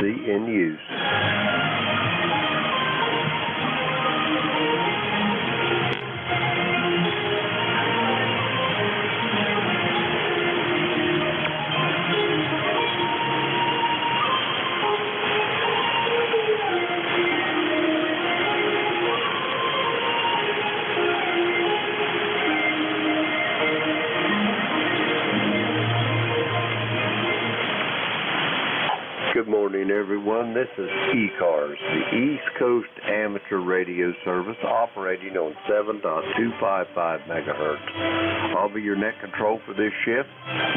frequency in use? Everyone. This is eCars, the East Coast Amateur Radio Service operating on 7.255 megahertz. I'll be your net control for this shift.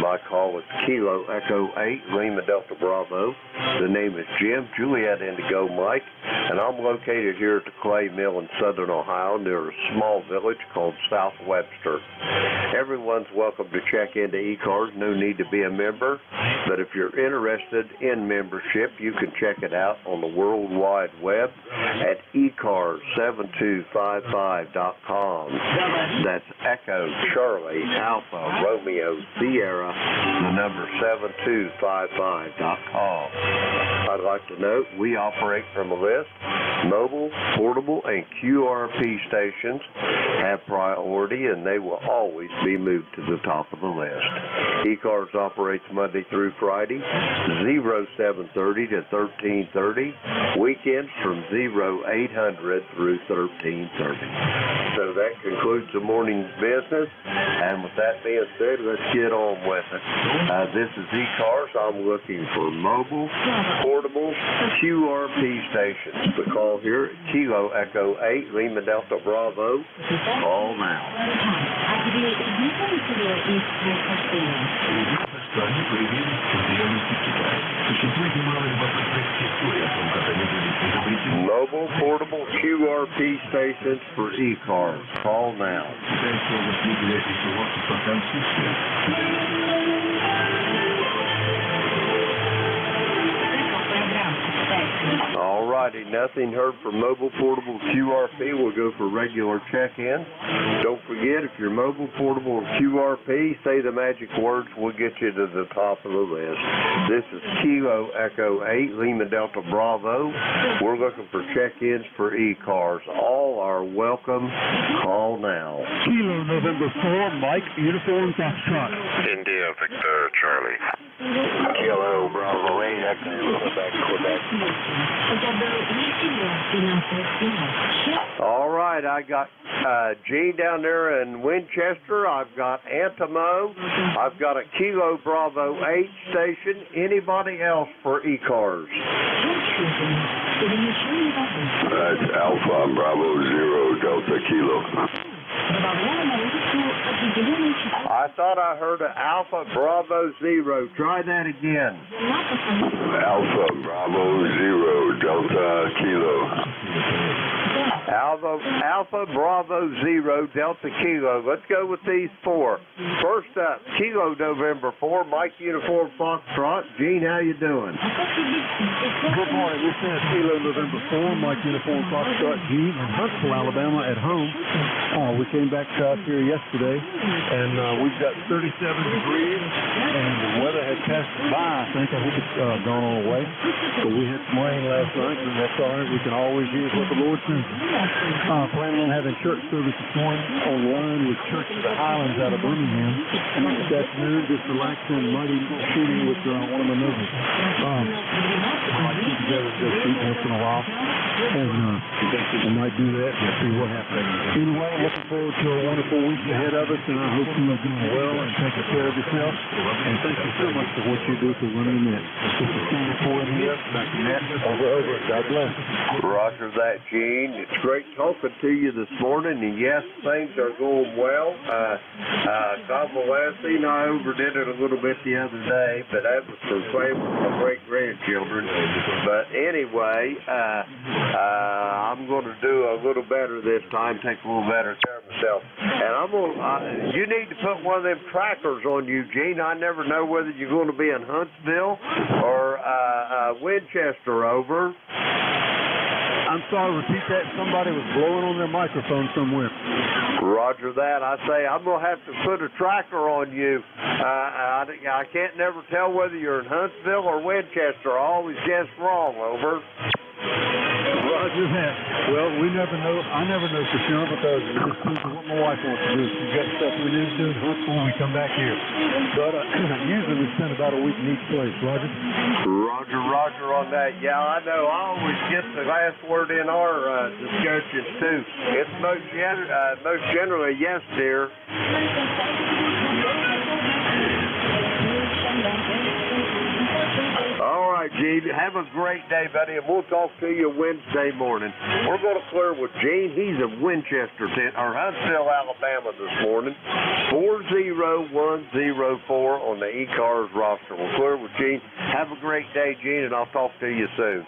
My call is Kilo Echo 8, Lima Delta Bravo. The name is Jim Juliet Indigo Mike, and I'm located here at the Clay Mill in southern Ohio near a small village called South Webster. Everyone's welcome to check into eCars. No need to be a member, but if you're interested in membership, you can check it out on the World Wide Web at ecars7255.com. That's Echo Charlie Alpha Romeo Sierra, the number 7255.com. Like to note we operate from a list. Mobile, portable, and QRP stations have priority and they will always be moved to the top of the list. eCars operates Monday through Friday, 0730 to 1330, weekends from 0800 through 1330. So that concludes the morning's business. And with that being said, let's get on with it. Uh, this is eCars. I'm looking for mobile, portable, QRP stations. The call here, Kilo Echo 8, Lima Delta Bravo. Call now. А тебе известно из прохождения? Стране появились постоянности в Китае. Существует немало любопытных историй о том, как они были изобретены. Mobile, portable, QRP stations for eCars. Call now. Китайского двигателя и всего спартанский Thank you. All righty, nothing heard for mobile, portable, QRP. We'll go for regular check-in. Don't forget, if you're mobile, portable, or QRP, say the magic words. We'll get you to the top of the list. This is Kilo Echo 8, Lima Delta Bravo. We're looking for check-ins for e-cars. All are welcome. Call now. Kilo November 4, Mike, Uniform Foxtrot. India Victor Charlie. Kilo Bravo 8, Echo, Quebec, Quebec. All right, I got uh, Gene down there in Winchester. I've got Antimo. I've got a Kilo Bravo 8 station. Anybody else for e-cars? That's Alpha Bravo Zero Delta Kilo. I thought I heard an Alpha Bravo Zero. Try that again. Alpha Bravo Zero Delta Kilo. Alpha, Alpha Bravo Zero Delta Kilo. Let's go with these four. First up, Kilo November 4, Mike Uniform Foxtrot. Gene, how you doing? Good morning. This is Kilo November 4, Mike Uniform Foxtrot G in Huntsville, Alabama at home. Uh, we came back out here yesterday and uh, we've got 37 degrees and the weather had passed by, I think. I hope it's uh, gone on away. So we had some rain last night and that's all right. We can always use what the Lord sends. Uh, planning on having church service this morning online with Church of the Highlands out of Birmingham. And this afternoon, just relaxing, mighty shooting with uh, one of my neighbors. Um, I to get together just shoot once in a while. And uh, I might do that and see what happens. Anyway, looking forward to a wonderful week ahead of us, and I hope you are doing well and taking care of yourself. And thank you so much for what you do for running the net. This is Steve Ford here, back to net. Over, over. God bless. Roger that, Gene. Great talking to you this morning, and yes, things are going well. Uh, uh, convalescing, I overdid it a little bit the other day, but that was for with my great grandchildren. But anyway, uh, uh, I'm going to do a little better this time, take a little better care of myself. And I'm going. to Uh, you need to put one of them trackers on you, Gene. I never know whether you're going to be in Huntsville or uh, uh, Winchester. Over. I'm sorry, repeat that. Somebody was blowing on their microphone somewhere. Roger that. I say I'm gonna have to put a tracker on you. Uh, I, I can't never tell whether you're in Huntsville or Winchester. I always guess wrong. Over. Roger that. Well, we never know. I never know for sure because just depends what my wife wants to do. If she's got stuff we need to do in Huntsville, we come back here. But uh, usually we spend about a week in each place. Roger. Roger, Roger on that. Yeah, I know. I always get the last word in our uh, discussions too. It's most gen- uh, most generally yes, dear. All right, Gene. Have a great day, buddy, and we'll talk to you Wednesday morning. We're going to clear with Gene. He's in Winchester, or Huntsville, Alabama this morning. 40104 on the E-Cars roster. We'll clear with Gene. Have a great day, Gene, and I'll talk to you soon.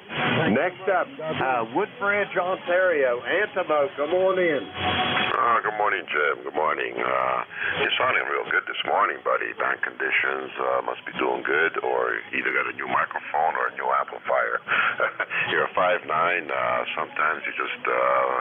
Next up, uh, Woodbridge, Ontario. Antimo, come on in. Uh, good morning, Jim. Good morning. Uh, you're sounding real good this morning, buddy. Band conditions uh, must be doing good, or either got a new microphone or a new amplifier. you're a five nine. Uh, sometimes you just uh,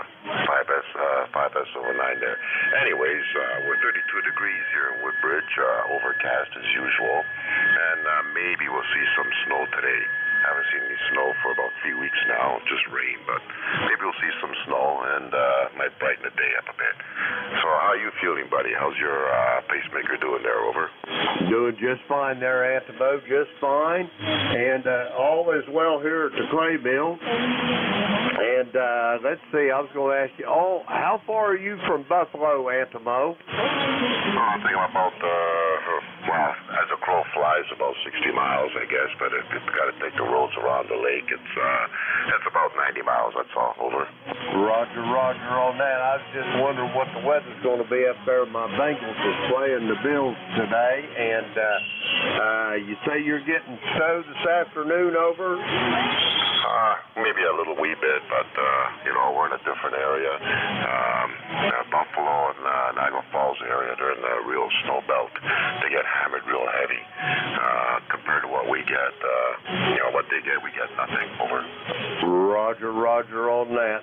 five s uh, five s over nine there. Anyways, uh, we're 32 degrees here in Woodbridge, uh, overcast as usual, and uh, maybe we'll see some snow today. Haven't seen any snow for about three weeks now, just rain, but maybe we'll see some snow and uh, might brighten the day up a bit. So, how are you feeling, buddy? How's your uh, pacemaker doing there? Over. Doing just fine there, Antimo, just fine. And uh, all is well here at the Claymill. And uh, let's see, I was going to ask you, oh, how far are you from Buffalo, Antimo? Oh, I think I'm about, uh, well, as a crow flies, about 60 miles, I guess. But if you've got to take the roads around the lake, it's uh, it's about 90 miles. That's all. Over. Roger, Roger on that. I was just wondering what the weather's going to be up there. My Bengals is playing the Bills today. And uh, uh, you say you're getting snow this afternoon over? Uh, maybe a little wee bit, but uh, you know we're in a different area. Um, uh, Buffalo and uh, Niagara Falls area, they're in the real snow belt. They get hammered real heavy uh, compared to what we get. Uh, you know what they get, we get nothing. Over. Roger, Roger on that.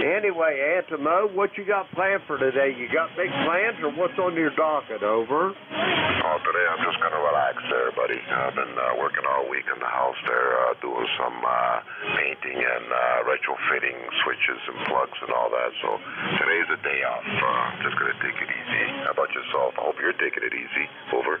Anyway, Antimo, what you got planned for today? You got big plans, or what's on your docket? Over. Oh, today I'm just gonna relax there, buddy. I've been uh, working all week in the house there, uh, doing some uh, painting and uh, retrofitting switches and plugs and all that. So today's a day off. Uh, just gonna take it easy. How about yourself? I hope you're taking it easy. Over.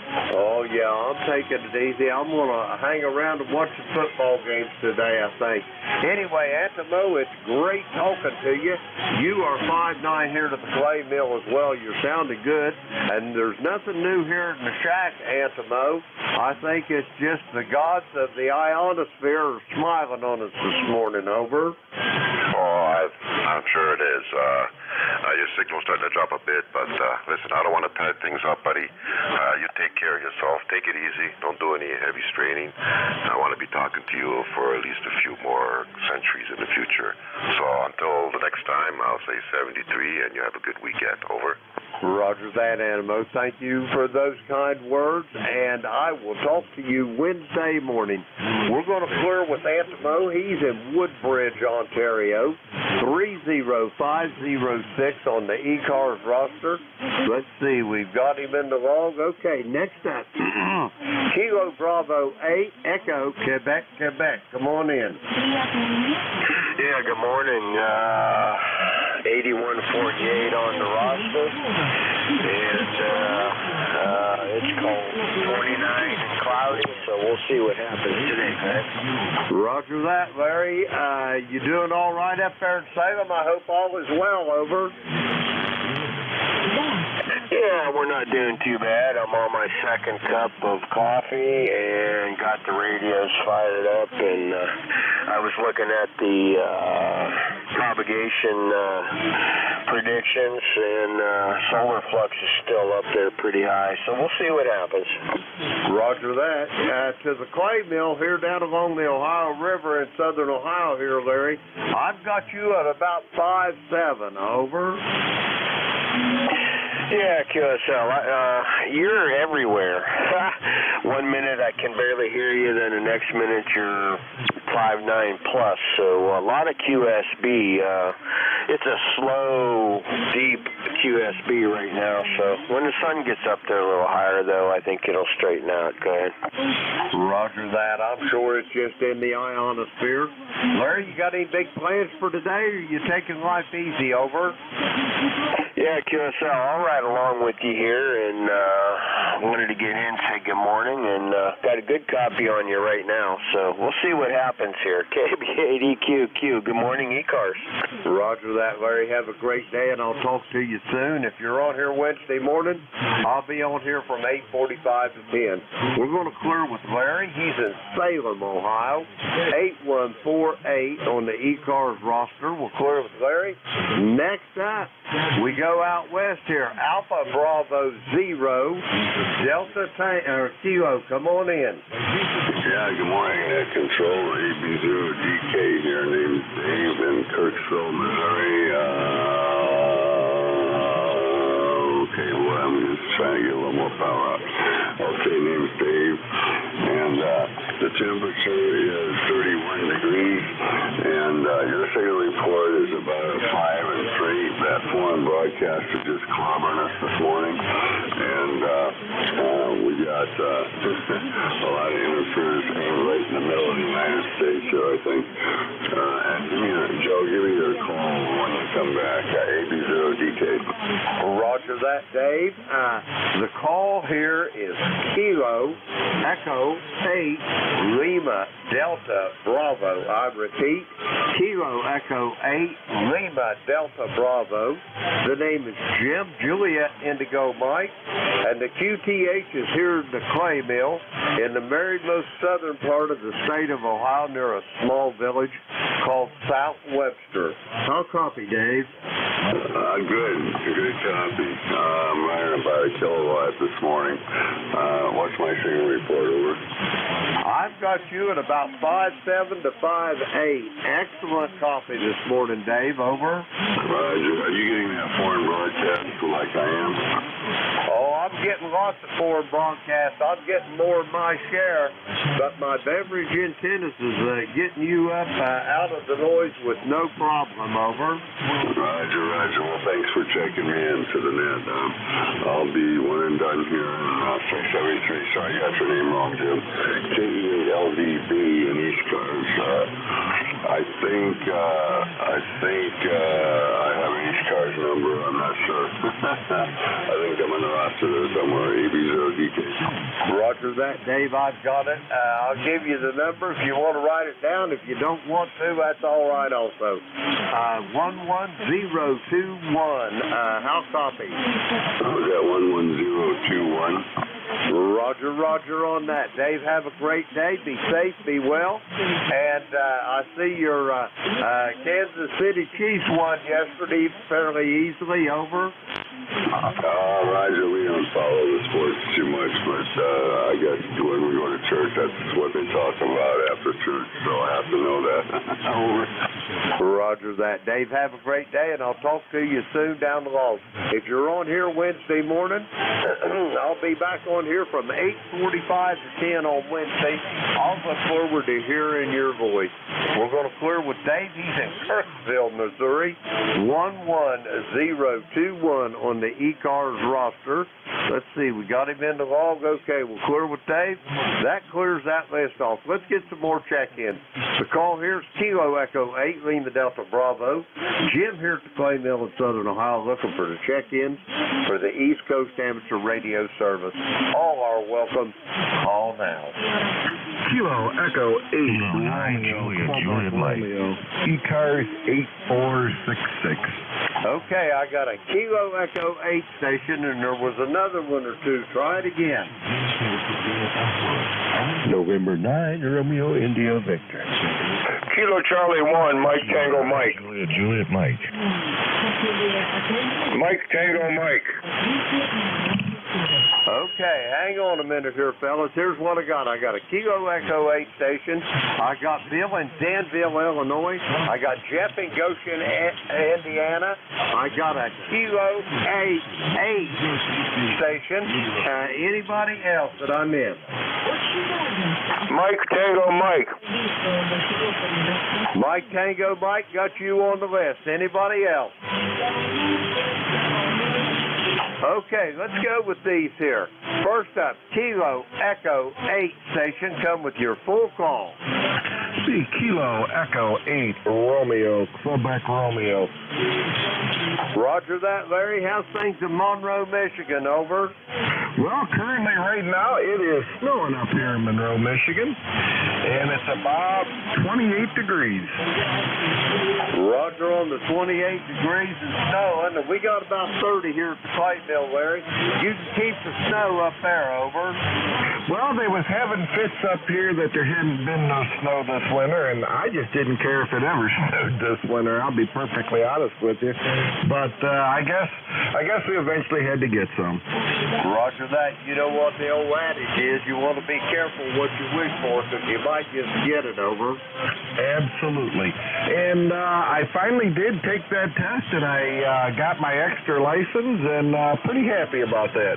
Oh yeah, I'm taking it easy. I'm gonna hang around and watch the football games today. I think. Anyway, Antimo, it's great talking to you. You are five nine here at the clay mill as well. You're sounding good, and there's nothing new here in the shack, Antimo. I think it's just the gods of the ionosphere are smiling on us this morning. Over. Oh, I, I'm sure it is. Uh, uh, your signal's starting to drop a bit, but uh, listen, I don't want to tie things up, buddy. Uh, you take care of yourself. Take it easy. Don't do any heavy straining. I want to be talking to you for at least a few more centuries in the future. So until the next time, I'll say 73, and you have a good weekend. Over. Roger that, Antimo. Thank you for those kind words, and I will talk to you Wednesday morning. We're going to clear with Antimo. He's in Woodbridge, Ontario. 30506 on the E-Cars roster. Let's see, we've got him in the log. Okay, next up, Kilo Bravo 8, Echo, Quebec, Quebec. Come on in. Yeah, good morning. Uh, 8148 on the roster. And uh, uh, it's cold, 49 and cloudy, so we'll see what happens today, man. Roger that, Larry. Uh, you doing all right up there in Salem? I hope all is well. Over. Yeah, we're not doing too bad. I'm on my second cup of coffee and got the radios fired up, and uh, I was looking at the uh, propagation uh, predictions, and uh, solar flux is still up there pretty high. So we'll see what happens. Roger that. Uh, to the clay mill here down along the Ohio River in southern Ohio here, Larry. I've got you at about five seven. Over. Yeah, QSL. Uh, you're everywhere. One minute I can barely hear you, then the next minute you're five nine plus. So a lot of QSB. Uh, it's a slow, deep QSB right now. So when the sun gets up there a little higher, though, I think it'll straighten out. Go ahead. Roger that. I'm sure it's just in the ionosphere. Larry, you got any big plans for today, or you taking life easy? Over. Yeah, QSL. I'll along with you here, and uh, wanted to get in, say good morning, and uh, got a good copy on you right now. So we'll see what happens here. KB8EQQ. Good morning, E-Cars. Roger that, Larry. Have a great day, and I'll talk to you soon. If you're on here Wednesday morning, I'll be on here from 8:45 to 10. We're going to clear with Larry. He's in Salem, Ohio. 8148 on the E-Cars roster. We'll clear with Larry. Next up, we go out west here. Alpha Bravo Zero, Delta Tank or Kilo. Come on in. Yeah, good morning. Uh, control AB0DK here, name's Dave in Kirksville, Missouri. Uh, okay, well, I'm just trying to get a little more power out. Okay, name's Dave, and uh, the temperature is 31 degrees, and uh, your signal report is about a 5 and 3. That foreign broadcaster just clobbering us this morning, and uh, uh, we got uh, a lot of interference right in the middle of the United States here, I think. Uh, and give me Joe, give me your call when you come back. Uh, AB0DK. Roger that, Dave. Uh, the call here is Kilo Echo 8 Lima Delta Bravo. I repeat, Kilo Echo 8 Lima Delta Bravo. The name is Jim Juliet Indigo Mike, and the QTH is here at the clay mill in the very most southern part of the state of Ohio near a small village called South Webster. How copy, Dave? Uh, good. Good copy. Uh, I'm running about a kilowatt this morning. Uh, what's my signal report over? I've got you at about five seven to five eight. Excellent coffee this morning, Dave. Over. Roger. Are you getting that foreign broadcast like I am? Oh, getting lots of foreign broadcasts. I'm getting more of my share, but my beverage antennas is uh, getting you up uh, out of the noise with no problem. Over. Roger, Roger. Well, thanks for checking me into the net. Um, I'll be one and done here in uh, 673. Sorry, I got your name wrong, Jim. K-E-A-L-D-B in East Cars. Uh, I think, uh, I think, uh, I have an East Cars number. I'm not sure. I think I'm on the roster there somewhere, AB0DK. Roger that, Dave. I've got it. Uh, I'll give you the number if you want to write it down. If you don't want to, that's all right also. Uh, 11021. Uh, how copy? Was that 11021? Roger, Roger on that. Dave, have a great day. Be safe, be well. And uh, I see your uh, uh, Kansas City Chiefs won yesterday fairly easily over. Uh, Roger, we don't follow the sports too much, but uh, I guess when we go to church, that's what they talk about after church, so I have to know that. Roger that. Dave, have a great day, and I'll talk to you soon down the road. If you're on here Wednesday morning, I'll be back on here from 8.45 to 10 on Wednesday. I'll look forward to hearing your voice. We're going to clear with Dave. He's in Kirksville, Missouri. 11021 on the E-Cars roster. Let's see, we got him in the log. Okay, we'll clear with Dave. That clears that list off. Let's get some more check-ins. The call here is Kilo Echo 8, Lima Delta Bravo. Jim here at the Clay Mill in Southern Ohio looking for the check-ins for the East Coast Amateur Radio Service. All are welcome. Call now. Kilo Echo 8. Nine Juliet, Juliet Mike. E-Cars 8466. Okay, I got a Kilo Echo 8 station, and there was another one or two. Try it again. November 9, Romeo India Victor. Kilo Charlie 1, Mike Tango Mike. Juliet, Juliet Mike. Mike Tango Mike. Okay, hang on a minute here, fellas. Here's what I got. I got a Kilo Echo 8 station. I got Bill in Danville, Illinois. I got Jeff in Goshen, A- Indiana. I got a Kilo 8 8 station. Uh, anybody else that I missed? Mike Tango Mike. Mike Tango Mike got you on the list. Anybody else? Okay, let's go with these here. First up, Kilo Echo 8 station. Come with your full call. C Kilo Echo 8 Romeo Quebec Romeo. Roger that, Larry. How's things in Monroe, Michigan? Over. Well, currently right now it is snowing up here in Monroe, Michigan, and it's about 28 degrees. Roger on the 28 degrees and snowing, and we got about 30 here at the Clay Mill, Larry. You can keep the snow up there, over. Well, they was having fits up here that there hadn't been no snow this winter, and I just didn't care if it ever snowed this winter. I'll be perfectly honest with you. But uh, I guess I guess we eventually had to get some. Roger that. You know what the old adage is? You want to be careful what you wish for, because you might just get it over. Absolutely. And uh, I finally did take that test, and I uh, got my extra license, and uh, pretty happy about that.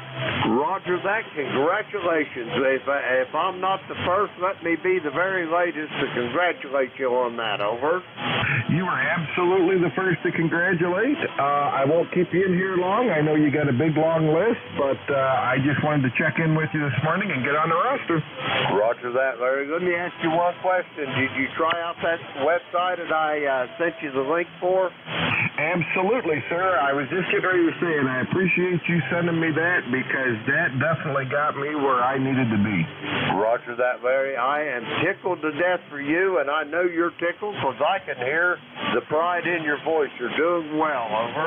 Roger that. Congratulations. If, I, if I'm not the first, let me be the very latest to congratulate you on that. Over. You were absolutely the first to congratulate. Uh, I won't keep you in here long. I know you got a big long list, but uh, I just wanted to check in with you this morning and get on the roster. Roger that, Larry. Let me ask you one question. Did you try out that website that I uh, sent you the link for? Absolutely, sir. I was just getting ready to say, and I appreciate you sending me that because that definitely got me where I needed to be. Roger that, Larry. I am tickled to death for you, and I know you're tickled because I can hear the pride in your voice. You're doing well, over.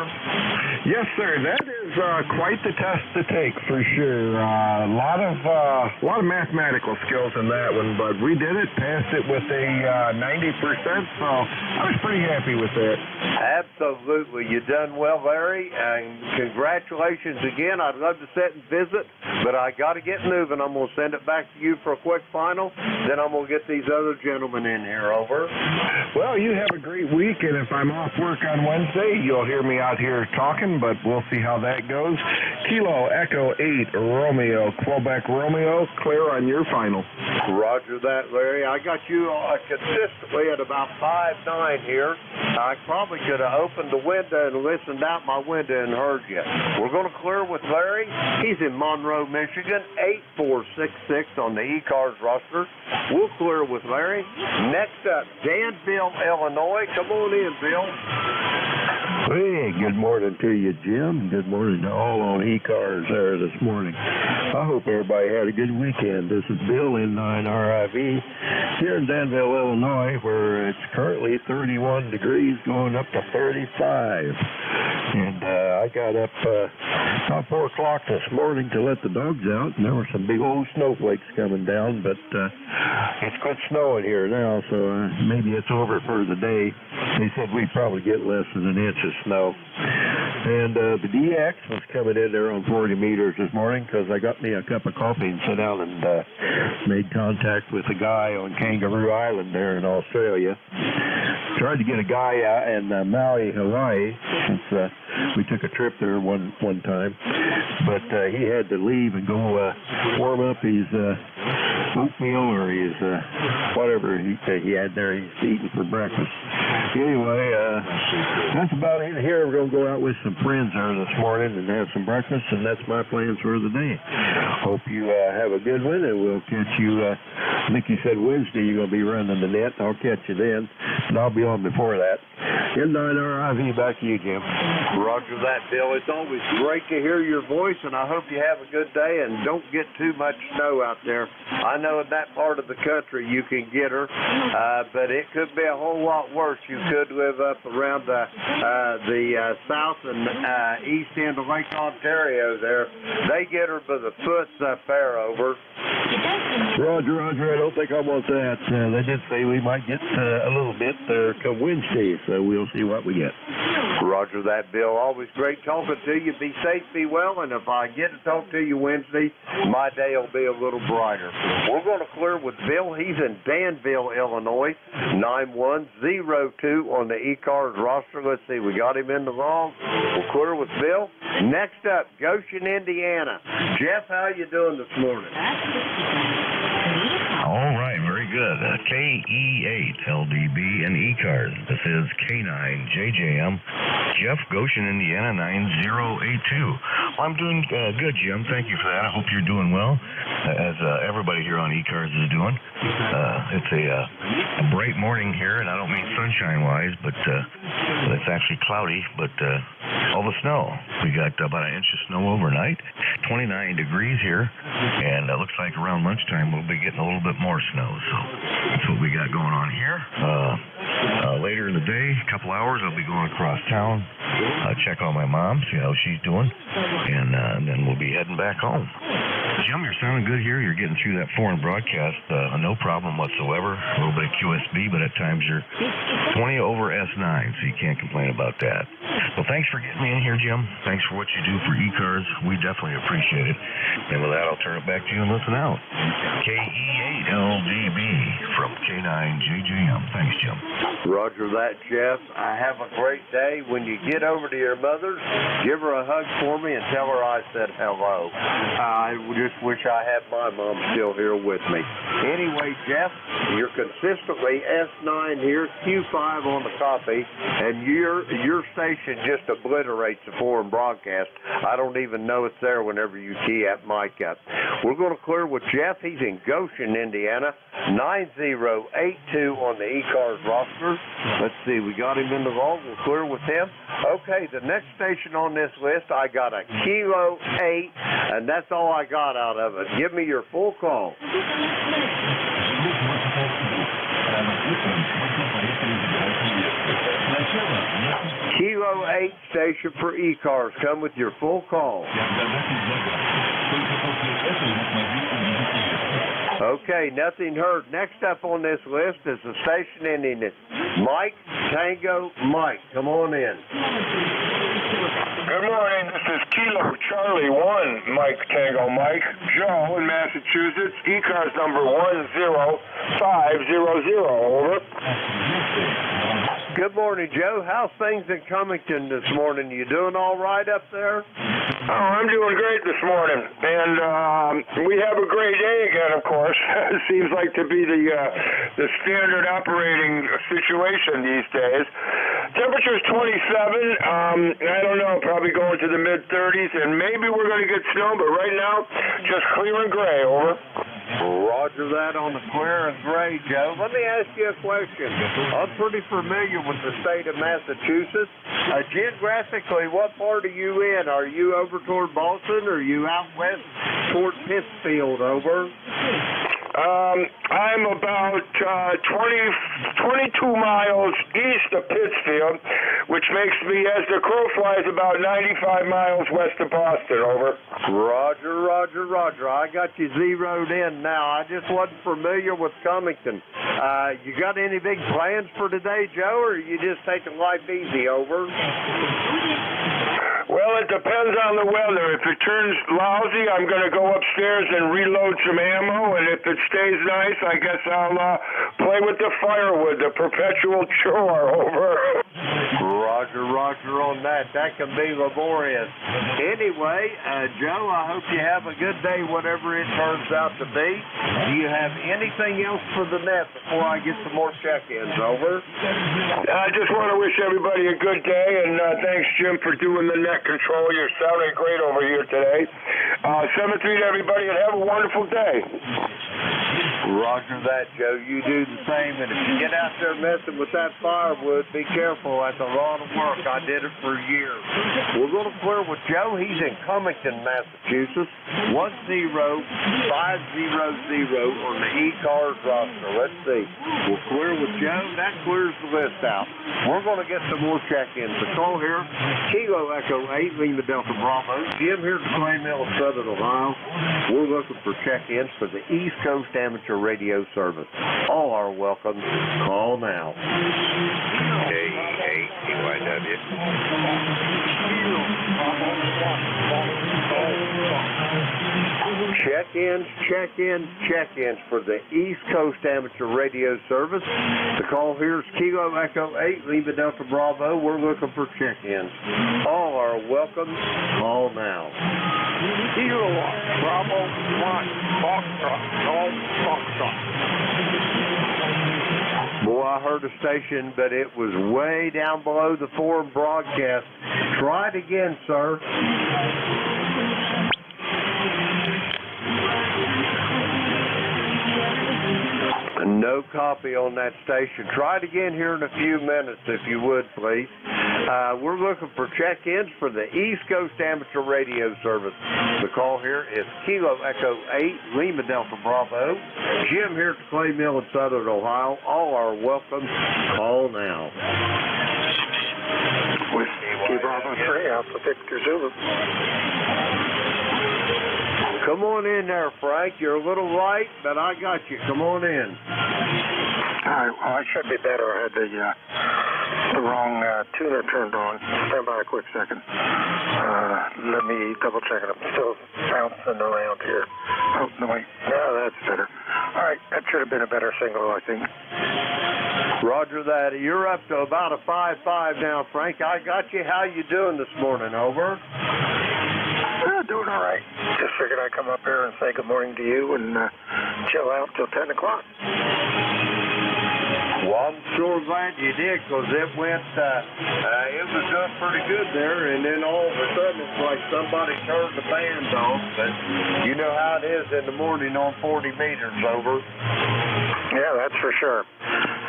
Yes, sir. That is uh, quite the test to take for sure. A uh, lot of uh, a lot of mathematical skills in that one, but we did it. Passed it with a uh, ninety percent, so I was pretty happy with that. Absolutely. You done well, Larry, and congratulations again. I'd love to sit and visit, but I got to get moving. I'm going to send it back to you for a quick final. Then I'm going to get these other gentlemen in here. Over. Well, you have a great week, and if I'm off work on Wednesday, you'll hear me out here talking, but we'll see how that goes. Kilo Echo 8 Romeo, Quebec Romeo, clear on your final. Roger that, Larry. I got you uh, consistently at about five nine here. I probably could have opened the window and listened out my window and heard you. We're going to clear with Larry. He's in Monroe, Michigan, 8466 on the E-Cars roster. We'll clear with Larry. Next up, Danville, Illinois. Come on in, Bill. Hey, Good morning to you, Jim. Good morning to all on e-cars there this morning. I hope everybody had a good weekend. This is Bill in 9RIV here in Danville, Illinois, where it's currently 31 degrees going up to 35. And uh, I got up uh, about 4 o'clock this morning to let the dogs out, and there were some big old snowflakes coming down, but uh, it's quit snowing here now, so uh, maybe it's over for the day. They said we'd probably get less than an inch of snow. And uh, the DX was coming in there on 40 meters this morning because I got me a cup of coffee and sat down and uh, made contact with a guy on Kangaroo Island there in Australia. Tried to get a guy out in uh, Maui, Hawaii, since uh, we took a trip there one one time, but uh, he had to leave and go uh, warm up his uh, oatmeal or his uh, whatever he he had there he's eating for breakfast. Anyway, uh, that's about it here. We're gonna go out with some friends there this morning and have some breakfast, and that's my plans for the day. Hope you uh, have a good one, and we'll catch you. Uh, I think you said Wednesday you're gonna be running the net. I'll catch you then, and I'll be on before that. N9RIV, back to you, Jim. Roger that, Bill. It's always great to hear your voice, and I hope you have a good day and don't get too much snow out there. I know in that part of the country you can get her, uh, but it could be a whole lot worse. You could live up around the uh, the uh, south and uh, east end of Lake Ontario. There, they get her by the foot up there over. Roger, Roger. I don't think I want that. Uh, they did say we might get uh, a little bit there come Wednesday, so we'll see what we get. Roger that, Bill. Always great talking to you. Be safe, be well, and if I get to talk to you Wednesday, my day will be a little brighter. We're going to clear with Bill. He's in Danville, Illinois, 9102 on the E-Cars roster. Let's see, we got him in the wrong. We'll clear with Bill. Next up, Goshen, Indiana. Jeff, how you doing this morning? All right, good. Uh, KE8 LDB and E-Cars. This is K9JJM. Jeff Goshen, Indiana 9082. Well, I'm doing uh, good, Jim. Thank you for that. I hope you're doing well, uh, as uh, everybody here on E-Cars is doing. Uh, it's a, uh, a bright morning here, and I don't mean sunshine-wise, but it's actually cloudy, but all the snow. We got about an inch of snow overnight, 29 degrees here, and it looks like around lunchtime we'll be getting a little bit more snow. So that's what we got going on here. Uh, uh, later in the day, a couple hours, I'll be going across town, uh, check on my mom, see how she's doing, and, uh, and then we'll be heading back home. Jim, you're sounding good here. You're getting through that foreign broadcast, uh, no problem whatsoever. A little bit of QSB, but at times you're 20 over S9, so you can't complain about that. Well, thanks for getting me in here, Jim. Thanks for what you do for e-cars. We definitely appreciate it. And with that, I'll turn it back to you and listen out. KE8LDB from K9JJM. Thanks, Jim. Roger that, Jeff. I have a great day. When you get over to your mother's, give her a hug for me and tell her I said hello. I just wish I had my mom still here with me. Anyway, Jeff, you're consistently S9 here, Q5 on the copy, and your your station just obliterates the foreign broadcast. I don't even know it's there whenever you key that mic up. We're going to clear with Jeff. He's in Goshen, Indiana, 9082 on the E-Cars roster. Let's see, we got him in the vault. We'll clear with him. Okay, the next station on this list, I got a Kilo 8, and that's all I got out of it. Give me your full call. Kilo 8 station for E-Cars. Come with your full call. Okay, nothing heard. Next up on this list is the station ending in Mike Tango Mike. Come on in. Good morning. This is Kilo Charlie 1, Mike Tango Mike. Joe in Massachusetts. E-cars number 10500. Over. Good morning, Joe. How's things in Cummington this morning? You doing all right up there? Oh, I'm doing great this morning, and um, we have a great day again. Of course, it seems like to be the uh, the standard operating situation these days. Temperature's 27. Um, I don't know, probably going to the mid 30s, and maybe we're going to get snow, but right now, just clear and gray. Over. Roger that on the square and gray, Joe. Let me ask you a question. I'm pretty familiar with the state of Massachusetts. Uh, geographically, what part are you in? Are you over toward Boston or are you out west toward Pittsfield? Over. Um, I'm about uh, 20, 22 miles east of Pittsfield, which makes me, as the crow flies, about 95 miles west of Boston. Over. Roger, Roger, Roger. I got you zeroed in now. I just wasn't familiar with Cummington. Uh, you got any big plans for today, Joe, or you just taking life easy? Over. Well, it depends on the weather. If it turns lousy, I'm going to go upstairs and reload some ammo, and if it stays nice, I guess I'll uh, play with the firewood, the perpetual chore. Over. Roger, Roger on that. That can be laborious. Anyway, uh, Joe, I hope you have a good day, whatever it turns out to be. Do you have anything else for the net before I get some more check-ins? Over. I just want to wish everybody a good day, and uh, thanks, Jim, for doing the net control. You're sounding great over here today. Uh, 7 3 to everybody, and have a wonderful day. Roger that, Joe. You do the same. And if you get out there messing with that firewood, be careful. That's a lot of work. I did it for years. We're going to clear with Joe. He's in Cummington, Massachusetts. One zero five zero zero on the e-cars roster. Let's see. We'll clear with Joe. That clears the list out. We're going to get some more check-ins. Call here, Kilo Echo 8, Lima Delta Bravo. Jim here at Clay Mill, Southern Ohio. We're looking for check-ins for the East Coast Amateur Radio Service. All are welcome. Call now. Check-ins, check-ins, check-ins for the East Coast Amateur Radio Service. The call here is Kilo Echo 8, Lima Delta Bravo. We're looking for check-ins. All are welcome. Call now. Kilo Bravo 1, Foxtrot, Golf Foxtrot. Boy, I heard a station, but it was way down below the forum broadcast. Try it again, sir. No copy on that station. Try it again here in a few minutes, if you would, please. Uh, we're looking for check-ins for the East Coast Amateur Radio Service. The call here is Kilo Echo 8, Lima Delta Bravo. Jim here at the Clay Mill in Southern Ohio. All are welcome. Call now. Whiskey Bravo 3, Alpha Victor Zulu. Come on in there, Frank. You're a little light, but I got you. Come on in. All right, well, I should be better. I had the, uh, the wrong uh, tuner turned on. Stand by a quick second. Uh, let me double check it. I'm still bouncing around here. Oh, no, wait. No, that's better. All right, that should have been a better single, I think. Roger that. You're up to about a 5-5 now, Frank. I got you. How you doing this morning? Over. Doing all right. Just figured I'd come up here and say good morning to you and uh, chill out till 10 o'clock. Well, I'm sure glad you did because it went, uh, uh, it was done pretty good there, and then all of a sudden it's like somebody turned the fans off. But you know how it is in the morning on 40 meters over. Yeah, that's for sure.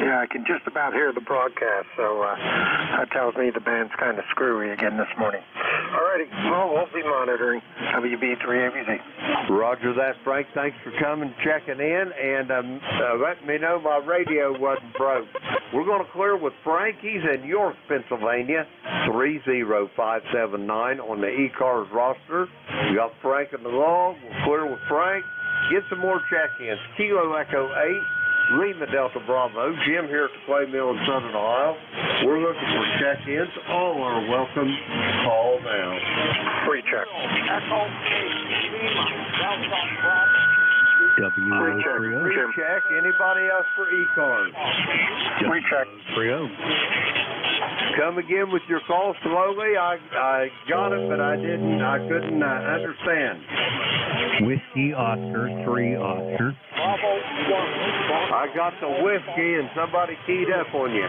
Yeah, I can just about hear the broadcast, so uh, that tells me the band's kind of screwy again this morning. Alrighty, well, we'll be monitoring WB3AVZ. Roger that, Frank. Thanks for coming, checking in, and um, uh, letting me know my radio wasn't broke. We're going to clear with Frank. He's in York, Pennsylvania, 30579 on the E-Cars roster. We got Frank in the log. We'll clear with Frank. Get some more check-ins. Kilo Echo 8, Lima Delta Bravo. Jim here at the Clay Mill in Southern Ohio. We're looking for check-ins. All are welcome. Call now. Free check. Free check. Free check. Anybody else for E-Cars? Free check. Come again with your call slowly. I I got it, but I didn't. I couldn't uh, understand. Whiskey Oscar, three Oscar. I got the whiskey, and somebody keyed up on you.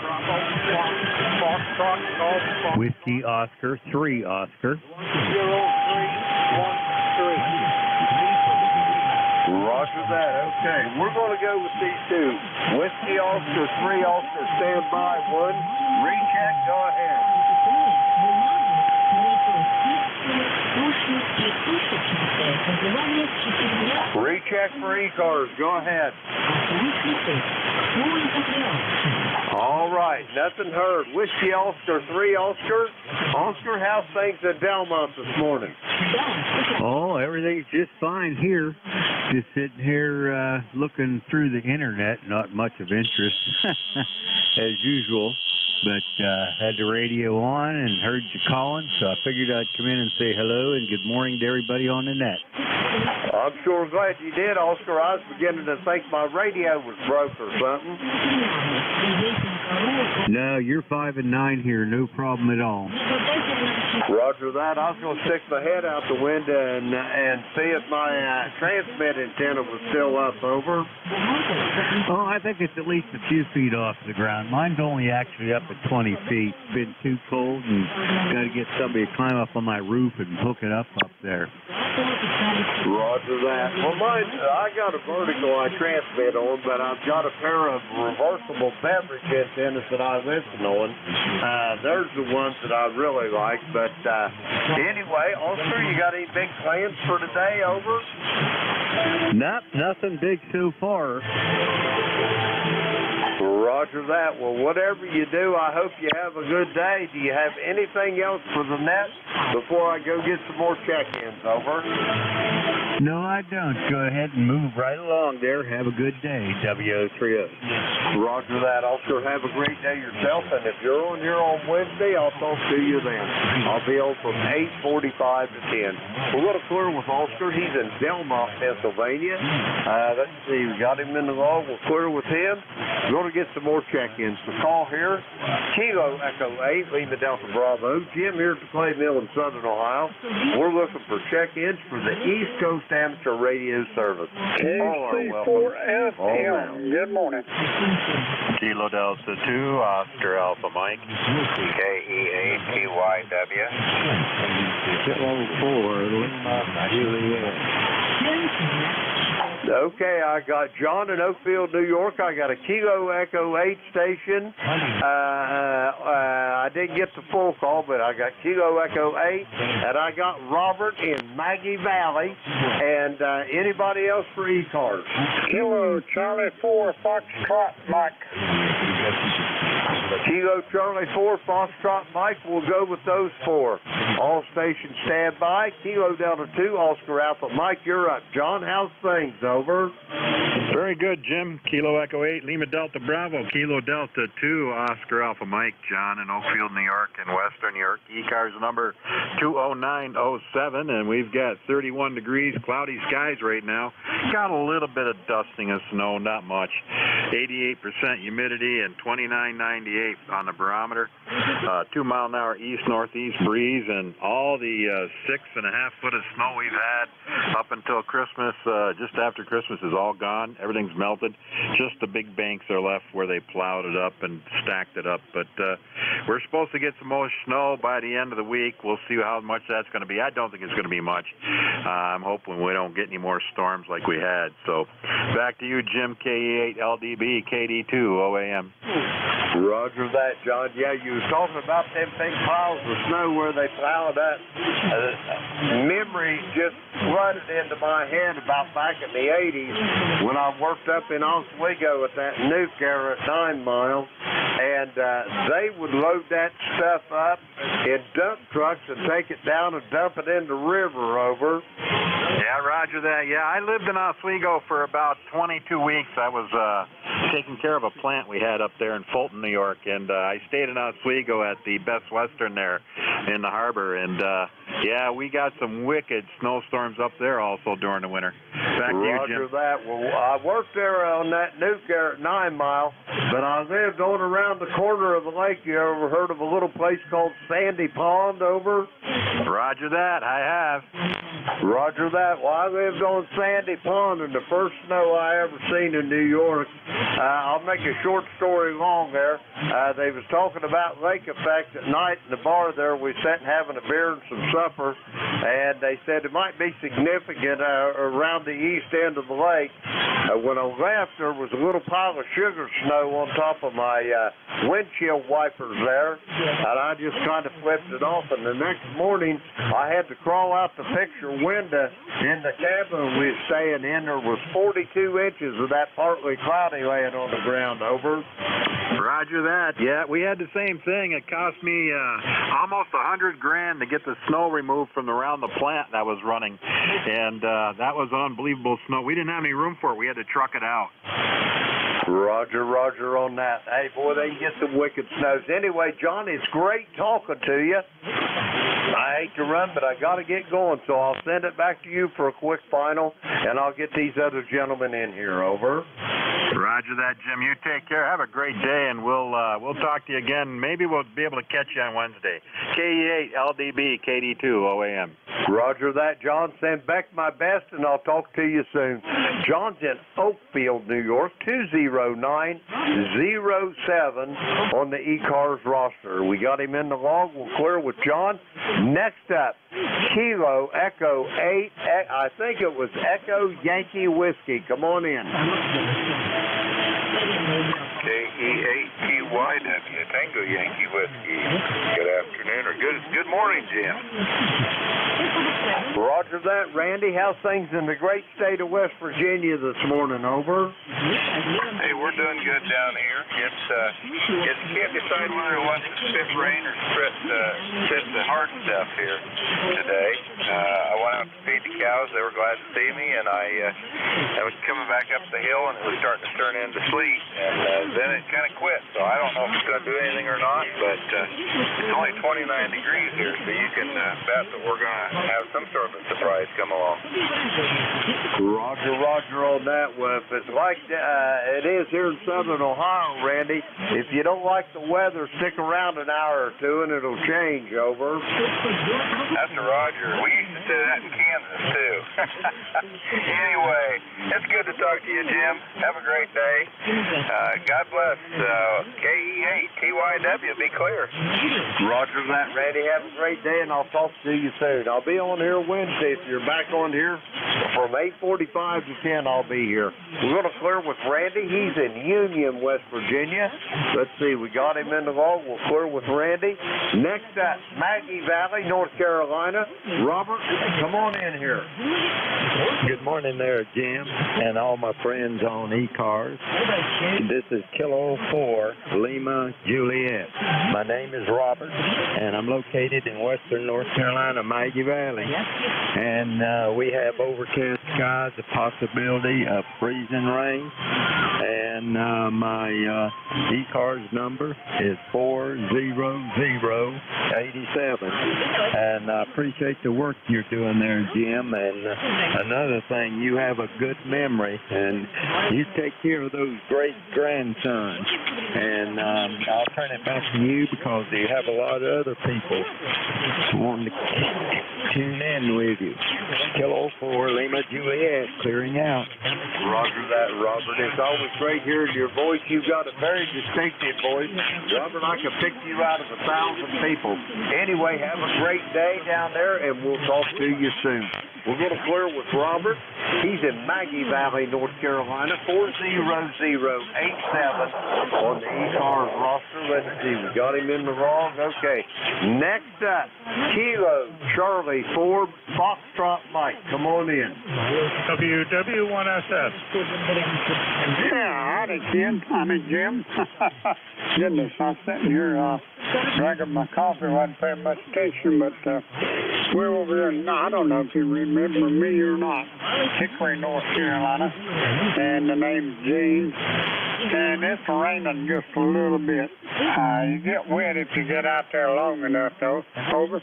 Whiskey Oscar, three Oscar. Roger that. Okay, we're going to go with these two. Whiskey Oscar, three Oscar, stand by. One, recheck, go ahead. Recheck for E-cars, go ahead. All right, nothing heard. Whiskey Oscar, three Oscar. Oscar, how's things at Delmont this morning? Oh, everything's just fine here. Just sitting here uh, looking through the internet. Not much of interest, as usual. But uh, had the radio on and heard you calling, so I figured I'd come in and say hello and good morning to everybody on the net. I'm sure glad you did, Oscar. I was beginning to think my radio was broke or something. No, you're five and nine here, no problem at all. Roger that. I was going to stick my head out the window and and see if my uh, transmit antenna was still up. Over. Oh, I think it's at least a few feet off the ground. Mine's only actually up at 20 feet. It's been too cold and got to get somebody to climb up on my roof and hook it up up there. Roger that. Well, mine, I got a vertical I transmit on, but I've got a pair of reversible beverage antennas that I listen on. Uh, there's the ones that I really like. But uh, anyway, Oscar, you got any big plans for today? Over. Not nothing big so far. Roger that. Well, whatever you do, I hope you have a good day. Do you have anything else for the net before I go get some more check-ins? Over. No, I don't. Go ahead and move right along there. Have a good day, W030. Roger that. Oscar, have a great day yourself. And if you're on here on Wednesday, I'll talk to you then. I'll be on from 8.45 to 10. We're going to clear with Oscar. He's in Delmont, Pennsylvania. Uh, let's see. We got him in the log. We'll clear with him. We're going to get some more check-ins. The call here, Kilo Echo 8, Lima Delta Bravo. Jim here at the Clay Mill in Southern Ohio. We're looking for check-ins for the East Coast Amateur Radio Service. All are welcome. All round. Good morning. Kilo Delta 2, Oscar Alpha Mike, K-E-8-T-Y-W. Kilo 4, Lima Juliet. Okay, I got John in Oakfield, New York. I got a Kilo Echo 8 station. Uh, uh, I didn't get the full call, but I got Kilo Echo 8. And I got Robert in Maggie Valley. And uh, anybody else for E-Cars? Kilo Charlie 4 Foxtrot Mike. Kilo Charlie 4 Foxtrot Mike. We'll go with those four. All stations stand by. Kilo Delta 2 Oscar Alpha Mike, you're up. John, how's things? Over. Very good, Jim. Kilo Echo 8, Lima Delta Bravo, Kilo Delta 2, Oscar Alpha Mike, John in Oakfield, New York, and Western New York. E-Cars number 20907, and we've got 31 degrees, cloudy skies right now. Got a little bit of dusting of snow, not much. 88% humidity and 2998 on the barometer. Uh, two mile an hour east northeast breeze, and all the uh, six and a half foot of snow we've had up until Christmas, uh, just after Christmas, is all gone. Everything's melted. Just the big banks are left where they plowed it up and stacked it up. But uh, we're supposed to get some more snow by the end of the week. We'll see how much that's going to be. I don't think it's going to be much. Uh, I'm hoping we don't get any more storms like we had. So back to you, Jim, KE8LDB, KD2, OAM. Roger that, John. Yeah, you was talking about them big piles of snow where they plowed up. Uh, memory just flooded into my head about back in the 80s when I worked up in Oswego at that nuke era at Nine Mile, and uh, they would load that stuff up in dump trucks and take it down and dump it in the river over. Yeah, roger that. Yeah, I lived in Oswego for about 22 weeks. I was uh, taking care of a plant we had up there in Fulton, New York, and uh, I stayed in Oswego at the Best Western there in the harbor. And uh, yeah, we got some wicked snowstorms up there also during the winter. Back to you, Roger Jim. that. Well, I worked there on that nuke there at Nine Mile, but I was there going around the corner of the lake. You ever heard of a little place called Sandy Pond over? Roger that. I have. Roger that. Well, I lived on Sandy Pond, and the first snow I ever seen in New York. Uh, I'll make a short story long there. Uh, they was talking about lake effect at night in the bar there. We sat having a beer and some supper. and they said it might be significant uh, around the east end of the lake. Uh, when I left, there was a little pile of sugar snow on top of my uh, windshield wipers there, and I just kind of flipped it off. And the next morning, I had to crawl out the picture window in the cabin we were staying in. There was 42 inches of that partly cloudy laying on the ground. Over. Roger that. Yeah, we had the same thing. It cost me uh, almost hundred grand to get the snow removed from around the plant that was running, and uh, that was unbelievable snow. We didn't have any room for it. We had to truck it out. Roger, Roger on that. Hey, boy, they can get some wicked snows. Anyway, John, it's great talking to you. I hate to run, but I got to get going, so I'll send it back to you for a quick final, and I'll get these other gentlemen in here. Over. Roger that, Jim. You take care. Have a great day, and we'll uh, we'll talk to you again. Maybe we'll be able to catch you on Wednesday. KE8 LDB KD2 OAM. Roger that, John. Send back my best, and I'll talk to you soon. John's in Oakfield, New York, 20907 on the E-Cars roster. We got him in the log. We'll clear with John. Next up, Kilo Echo 8. I think it was Echo Yankee Whiskey. Come on in. K-E-8-T-Y-W, Tango Yankee Whiskey. Good afternoon, or good good morning, Jim. Roger that, Randy. How's things in the great state of West Virginia this morning? Over. Hey, we're doing good down here. It's uh, it's can't decide whether it wants to spit rain or spit uh, spit the hard stuff here today. Uh, I went out to feed the cows. They were glad to see me, and I uh, I was coming back up the hill, and it was starting to turn into sleet, and uh, then it kind of quit. So I don't know if it's going to do anything or not, but uh, it's only 29 degrees here, so you can uh, bet that we're going to have some sort of a surprise come along. Roger, Roger on that. Well, if it's like uh, it is here in southern Ohio, Randy, if you don't like the weather, stick around an hour or two and it'll change. Over. That's a Roger. We used to do that in Kansas too. anyway, it's good to talk to you, Jim. Have a great day. Uh, God bless. Uh, K-E-8-T-Y-W. Be clear. Roger that, Randy. Have a great day, and I'll talk to you soon. I'll be on here Wednesday. If you're back on here from 8:45 to 10, I'll be here. We're going to clear with Randy. He's in Union, West Virginia. Let's see. We got him in the log. We'll clear with Randy. Next up, Maggie Valley, North Carolina. Robert, come on in here. Good morning there, Jim, and all my friends on e-cars. This is Kilo 4, Lima, Juliet. My name is Robert, and I'm located in western North Carolina, Maggie Valley. And uh, we have overcast skies, a possibility of freezing rain. And uh, my uh, e-cars number is 40087. And I appreciate the work you're doing there, Jim. And uh, another thing, you have a good memory, and you take care of those great grandsons. And um, I'll turn it back to you because you have a lot of other people wanting to tune in with you. Kilo 4 Lima Juliet clearing out. Roger that, Robert. It's always great hearing your voice. You've got a very distinctive voice. Robert, I could pick you out of a thousand people. Anyway, have a great day down there, and we'll talk to you soon. We're going to clear with Robert. He's in Maggie Valley, North Carolina, 40087 on the E-Cars roster. Let's see, we got him in the wrong. Okay. Next up, Kilo Charlie Ford Foxtrot Mike. Come on in. WW1SS. Yeah, howdy, Jim. I mean, Jim. Goodness, I'm sitting here uh, drinking my coffee, wasn't paying much attention, but uh, we're over there. No, I don't know if you remember me or not. Hickory, North Carolina, and the name's Gene. And it's raining just a little bit. Uh, you get wet if you get out there long enough, though. Over.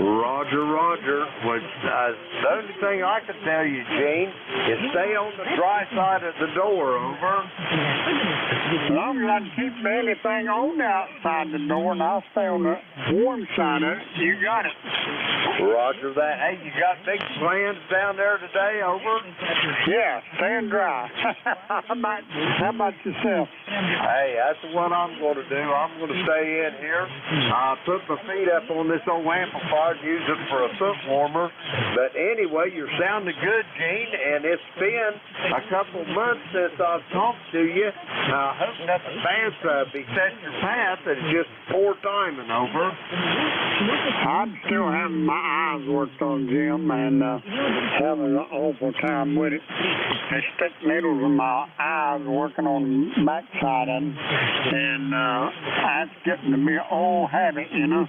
Roger, Roger. Well, uh, the only thing I can tell you, Gene, is stay on the dry side of the door. Over. As long as I can keep anything on the outside the door, and I'll stay on the warm side of it. You got it. Roger that. Hey, you got big plans down there today? Over. Yeah, staying dry. how, about, how about yourself? Hey, that's what I'm going to do. I'm going to stay in here. I put my feet up on this old amplifier, use it for a foot warmer. But anyway, you're sounding good, Gene, and it's been a couple months since I've talked to you. Now, I hope nothing bad uh, beset your path. It's just poor timing, over. I'm still having my eyes worked on, Jim, and uh, having an awful time with it. They stick needles in my eyes working on backside of them, and uh, that's getting to be an old habit, you know.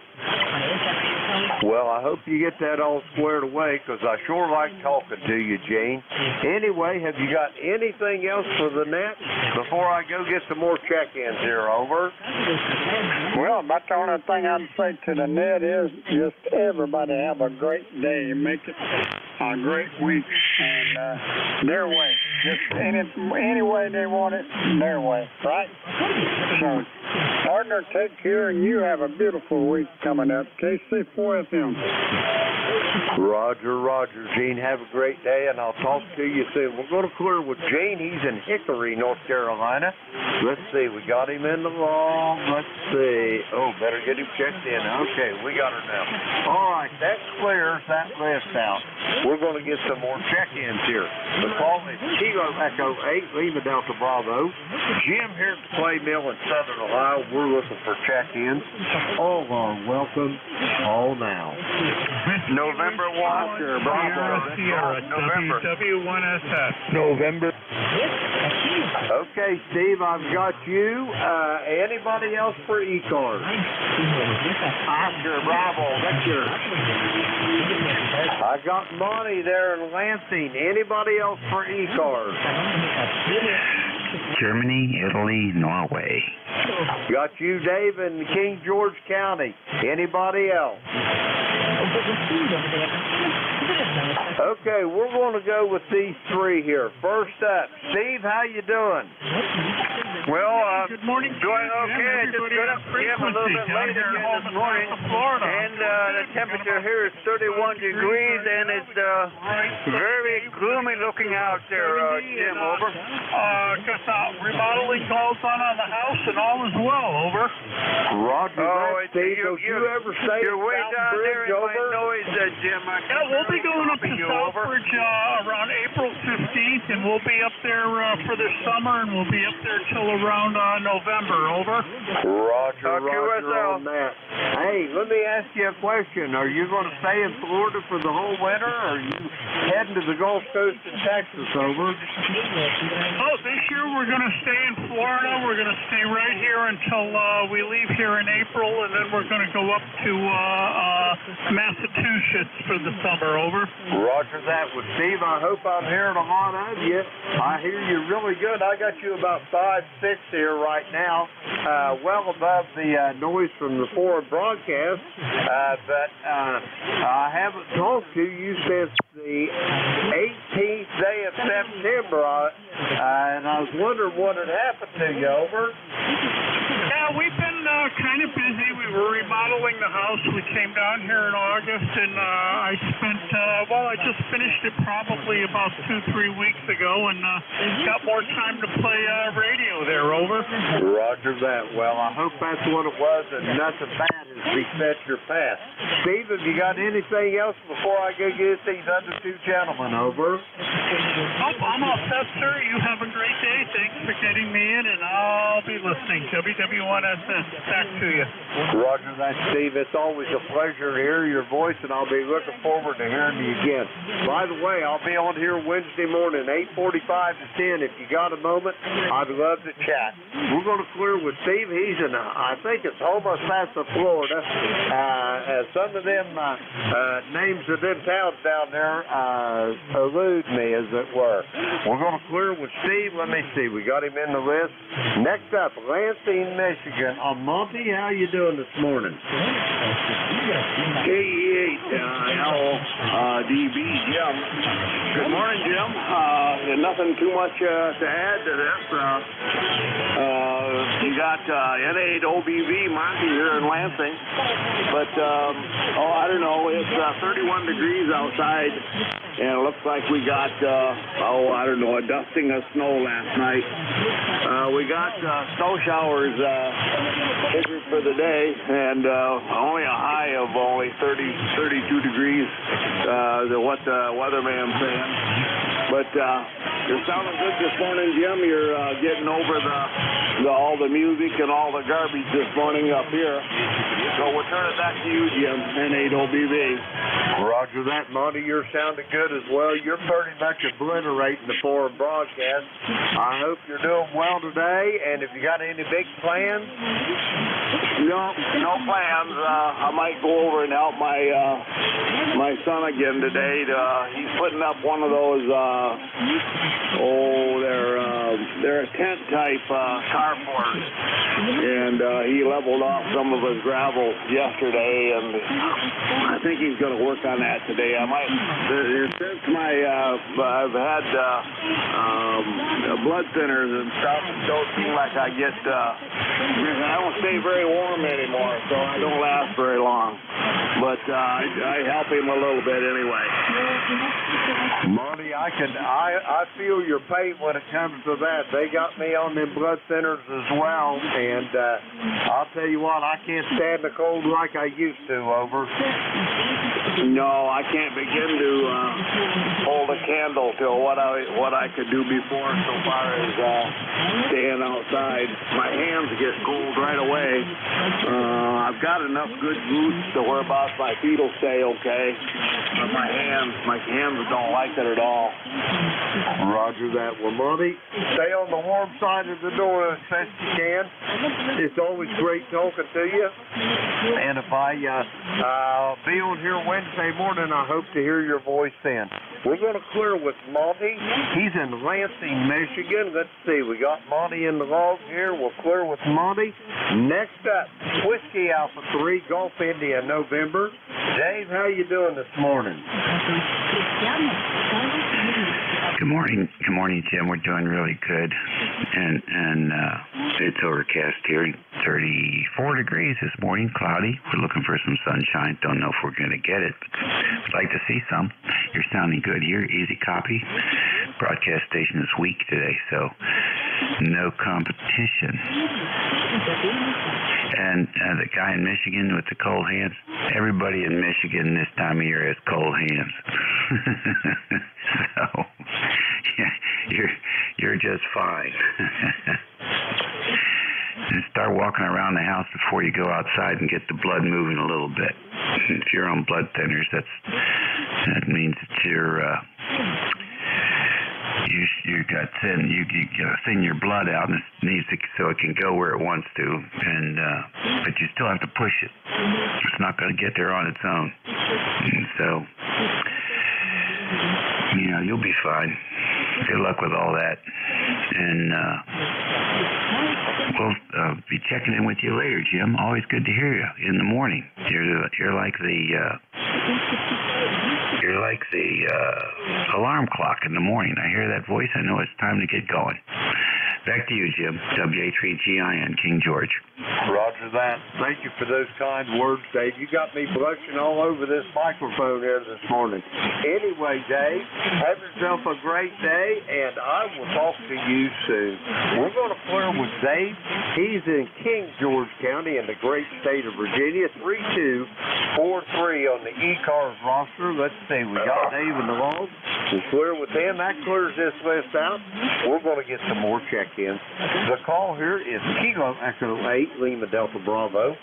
Well, I hope you get that all squared away because I sure like talking to you, Gene. Anyway, have you got anything else for the net before I go get some more check-ins here? Over. Well, about the only thing I'd say to the net is just everybody have a great day. Make it a great week and uh, their way. Just any, any way they want it, their way, right? So, partner, take care, and you have a beautiful week coming up. KC4FM. Roger, Roger. Gene, have a great day, and I'll talk to you soon. We're going to clear with Gene. He's in Hickory, North Carolina. Let's see. We got him in the wrong. Let's see. Oh, better get him checked in. Okay, we got her now. All right, that clears that list out. We're going to get some more check-ins here. The call is Kilo Echo 8, Lima Delta Bravo. Jim here at the Clay Mill in Southern Ohio. We're looking for check-ins. All are welcome. All now. November Walker, Bravo. Sierra, November. W1SF. November. Okay, Steve, I've got you. Uh, anybody else for E-Cars? Oscar, Bravo, Victor. I got Monty there in Lansing. Anybody else for E-Cars? Germany, Italy, Norway. Got you, Dave, in King George County. Anybody else? Okay, we're going to go with these three here. First up, Steve, how you doing? Well, uh, good morning. Doing okay. Just got up Jim a little bit late again this morning. Florida. And uh, the temperature here is 31 degrees, and it's uh, very gloomy looking out there, uh, Jim. Over. Uh, got the remodeling calls on on the house and all is well. Over. Roger Oh, Steve. Don't you ever say you're way down there in my noise, uh, Jim. I Yeah, we'll be going up to Southbridge uh, around April 15th, and we'll be up there uh, for the summer, and we'll be up there till around uh, November. Over. Roger, Talk to Roger on that. Hey, let me ask you a question. Are you going to stay in Florida for the whole winter, or are you heading to the Gulf Coast in Texas? Over. Oh, this year we're going to stay in Florida. We're going to stay right here until uh, we leave here in April, and then we're going to go up to uh, uh, Massachusetts for the summer. Over. Roger that. Well, Steve, I hope I'm hearing a lot of you. I hear you really good. I got you about five, six here right now, uh, well above the uh, noise from the foreign broadcast. Uh, but uh, I haven't talked to you since the 18th day of September, uh, and I was wondering what had happened to you. Over. Yeah, we've been uh, kind of busy. We were remodeling the house. We came down here in August, and uh, I spent, uh, well, I just finished it probably about two, three weeks ago, and uh, got more time to play uh, radio there. Over. Roger that. Well, I hope that's what it was, and nothing bad has beset your path. Steve, have you got anything else before I go get these other two gentlemen over? Nope, I'm all set, sir. You have a great day. Thanks for getting me in, and I'll be listening. WW1SS, back to you. Roger that, Steve. It's always a pleasure to hear your voice, and I'll be looking forward to hearing you again. By the way, I'll be on here Wednesday morning, 8:45 to 10. If you got a moment, I'd love to chat. We're going to clear with Steve. He's in, I think it's Homosassa, Florida. Uh, some of them uh, uh, names of them towns down there uh, elude me, as it were. We're going to clear with Steve. Let me see. We got him in the list. Next up, Lansing, Michigan. Uh, Monty, how you doing this morning? KE8, uh, uh, DB, Jim. Good morning, Jim. Uh, nothing too much uh, to add to this. Uh, uh, you got uh, N8 OBV Monty here in Lansing, but um, oh, I don't know. It's uh, 31 degrees outside. and it looks like we got uh, oh I don't know a dusting of snow last night. Uh, we got uh, snow showers uh, figured for the day, and uh, only a high of only 30, 32 degrees. Uh, the, what the weatherman's saying. But uh, you're sounding good this morning, Jim. You're uh, getting over the, the all the music and all the garbage this morning up here. So we'll turn it back to you, Jim, N8OBB. Roger that, Monty. You're sounding good as well. You're pretty much obliterating the foreign broadcast. I hope you're doing well today, and if you got any big plans, No, no plans. Uh, I might go over and help my uh, my son again today. To, uh, he's putting up one of those. Uh, oh, they're uh, they're a tent type uh, and uh, he leveled off some of his gravel yesterday, and I think he's going to work on that today. I might. Since my uh, I've had uh, um, blood thinners and stuff, it don't seem like I get. Uh, I don't stay very warm anymore, so I don't last very long. But uh, I, I help him a little bit anyway. Monty, I can I I feel your pain when it comes to that. They got me on them blood thinners as well, and uh, I'll tell you what, I can't stand the cold like I used to. Over. No, I can't begin to uh, hold a candle to what I what I could do before, so far as uh, staying outside. My hands get cold right away. Uh, I've got enough good boots to where about my feet will stay okay, but my hands, my hands don't like it at all. Roger that. Well, Monty, stay on the warm side of the door as best you can. It's always great talking to you. And if I uh, uh, be on here Wednesday morning, I hope to hear your voice then. We're going to clear with Monty. He's in Lansing, Michigan. Let's see. We got Monty in the log here. We'll clear with Monty. Next up, Whiskey Alpha 3, Golf India, November. Dave, how you doing this morning? Good morning, good morning, Jim. We're doing really good, and and uh, it's overcast here, 34 degrees this morning, cloudy. We're looking for some sunshine. Don't know if we're going to get it, but would like to see some. You're sounding good here. Easy copy. Broadcast station is weak today, so no competition. And uh, the guy in Michigan with the cold hands. Everybody in Michigan this time of year has cold hands. so yeah, you're you're just fine. and start walking around the house before you go outside and get the blood moving a little bit. If you're on blood thinners, that's that means that you're uh, you you got thin you you thin your blood out and it needs to so it can go where it wants to and uh but you still have to push it. It's not going to get there on its own. And so you know you'll be fine. Good luck with all that. And uh we'll uh, be checking in with you later jim. Always good to hear you in the morning. You're you're like the uh you're like the uh, alarm clock in the morning. I hear that voice. I know it's time to get going. Back to you, Jim. WA3GIN, King George. Roger that. Thank you for those kind words, Dave. You got me blushing all over this microphone here this morning. Anyway, Dave, have yourself a great day, and I will talk to you soon. We're going to flirt with Dave. He's in King George County in the great state of Virginia. 3243 on the e-cars roster. Let's see. We got Dave in the log. We'll with him. That clears this list out. We're going to get some more check-ins. The call here is Kilo Echo 8, Lima Delta Bravo.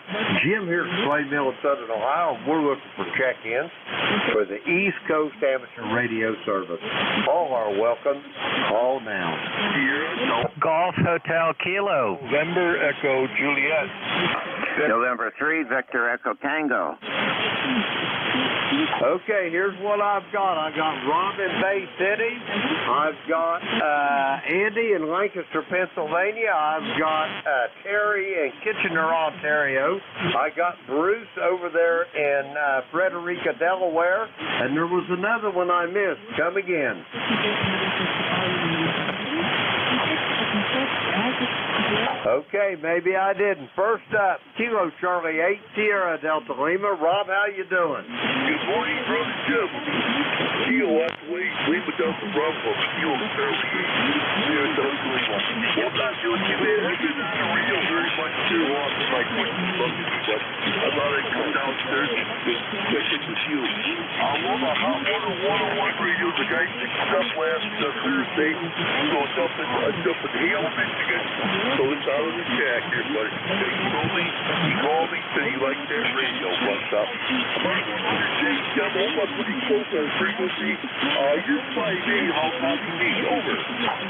Jim here at Clay Mill in Southern Ohio. We're looking for check-ins for the East Coast Amateur Radio Service. All are welcome. Call now. Golf Hotel Kilo. November Echo Juliet. November 3, Victor Echo Tango. Okay, here's what I've got. I've got Rob in Bay City. I've got uh, Andy in Lancaster, Pennsylvania. I've got uh, Terry in Kitchener, Ontario. I got Bruce over there in uh, Frederica, Delaware. And there was another one I missed. Come again. Okay, maybe I didn't. First up, Kilo Charlie 8 Sierra Delta Lima. Rob, how you doing? Good morning, brother Jim. Kilo last week, Lima Delta Bravo, Kilo Charlie 8 Sierra Delta Lima. Well, not doing you, man. I've been the real very much for my questions from you, but I thought I'd come downstairs and check in with you. I'm on a hot water 101 radio. The guy picked up last uh, Thursday. Goes up in, uh, up in Michigan. So it's out of the shack here, told me, he me, said he liked that radio. What's up? I'm to James Jump. I'm on frequency. Uh, you're 5 me? Over.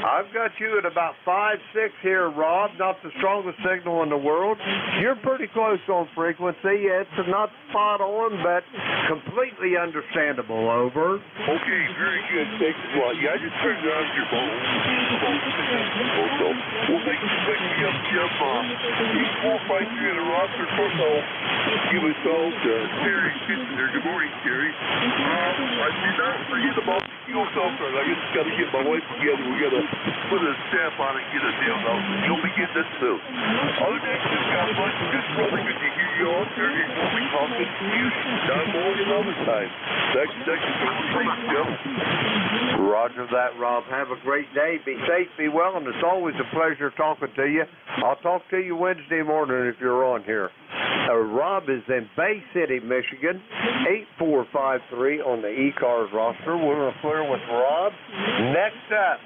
I've got you at about 5 6 here, Rob. Not the strongest signal in the world. You're pretty close on frequency. It's not spot on, but completely understandable. Over. Okay, very good. Thanks a lot. Yeah, I just turned on your phone. Also, well, thank you for picking me up, Jim. Uh, 8453 in the roster. I'll give us all to Terry. Good morning, Terry. Um, I not forget about the fuel card. I just got to get my wife together. We got to put a stamp on it and get nailed out. You'll be getting this soon. Other than just got much good brother. Good to hear Roger that, Rob. Have a great day. Be safe, be well, and it's always a pleasure talking to you. I'll talk to you Wednesday morning if you're on here. Uh, Rob is in Bay City, Michigan, 8453 on the E-Cars roster. We're to clear with Rob. Next up,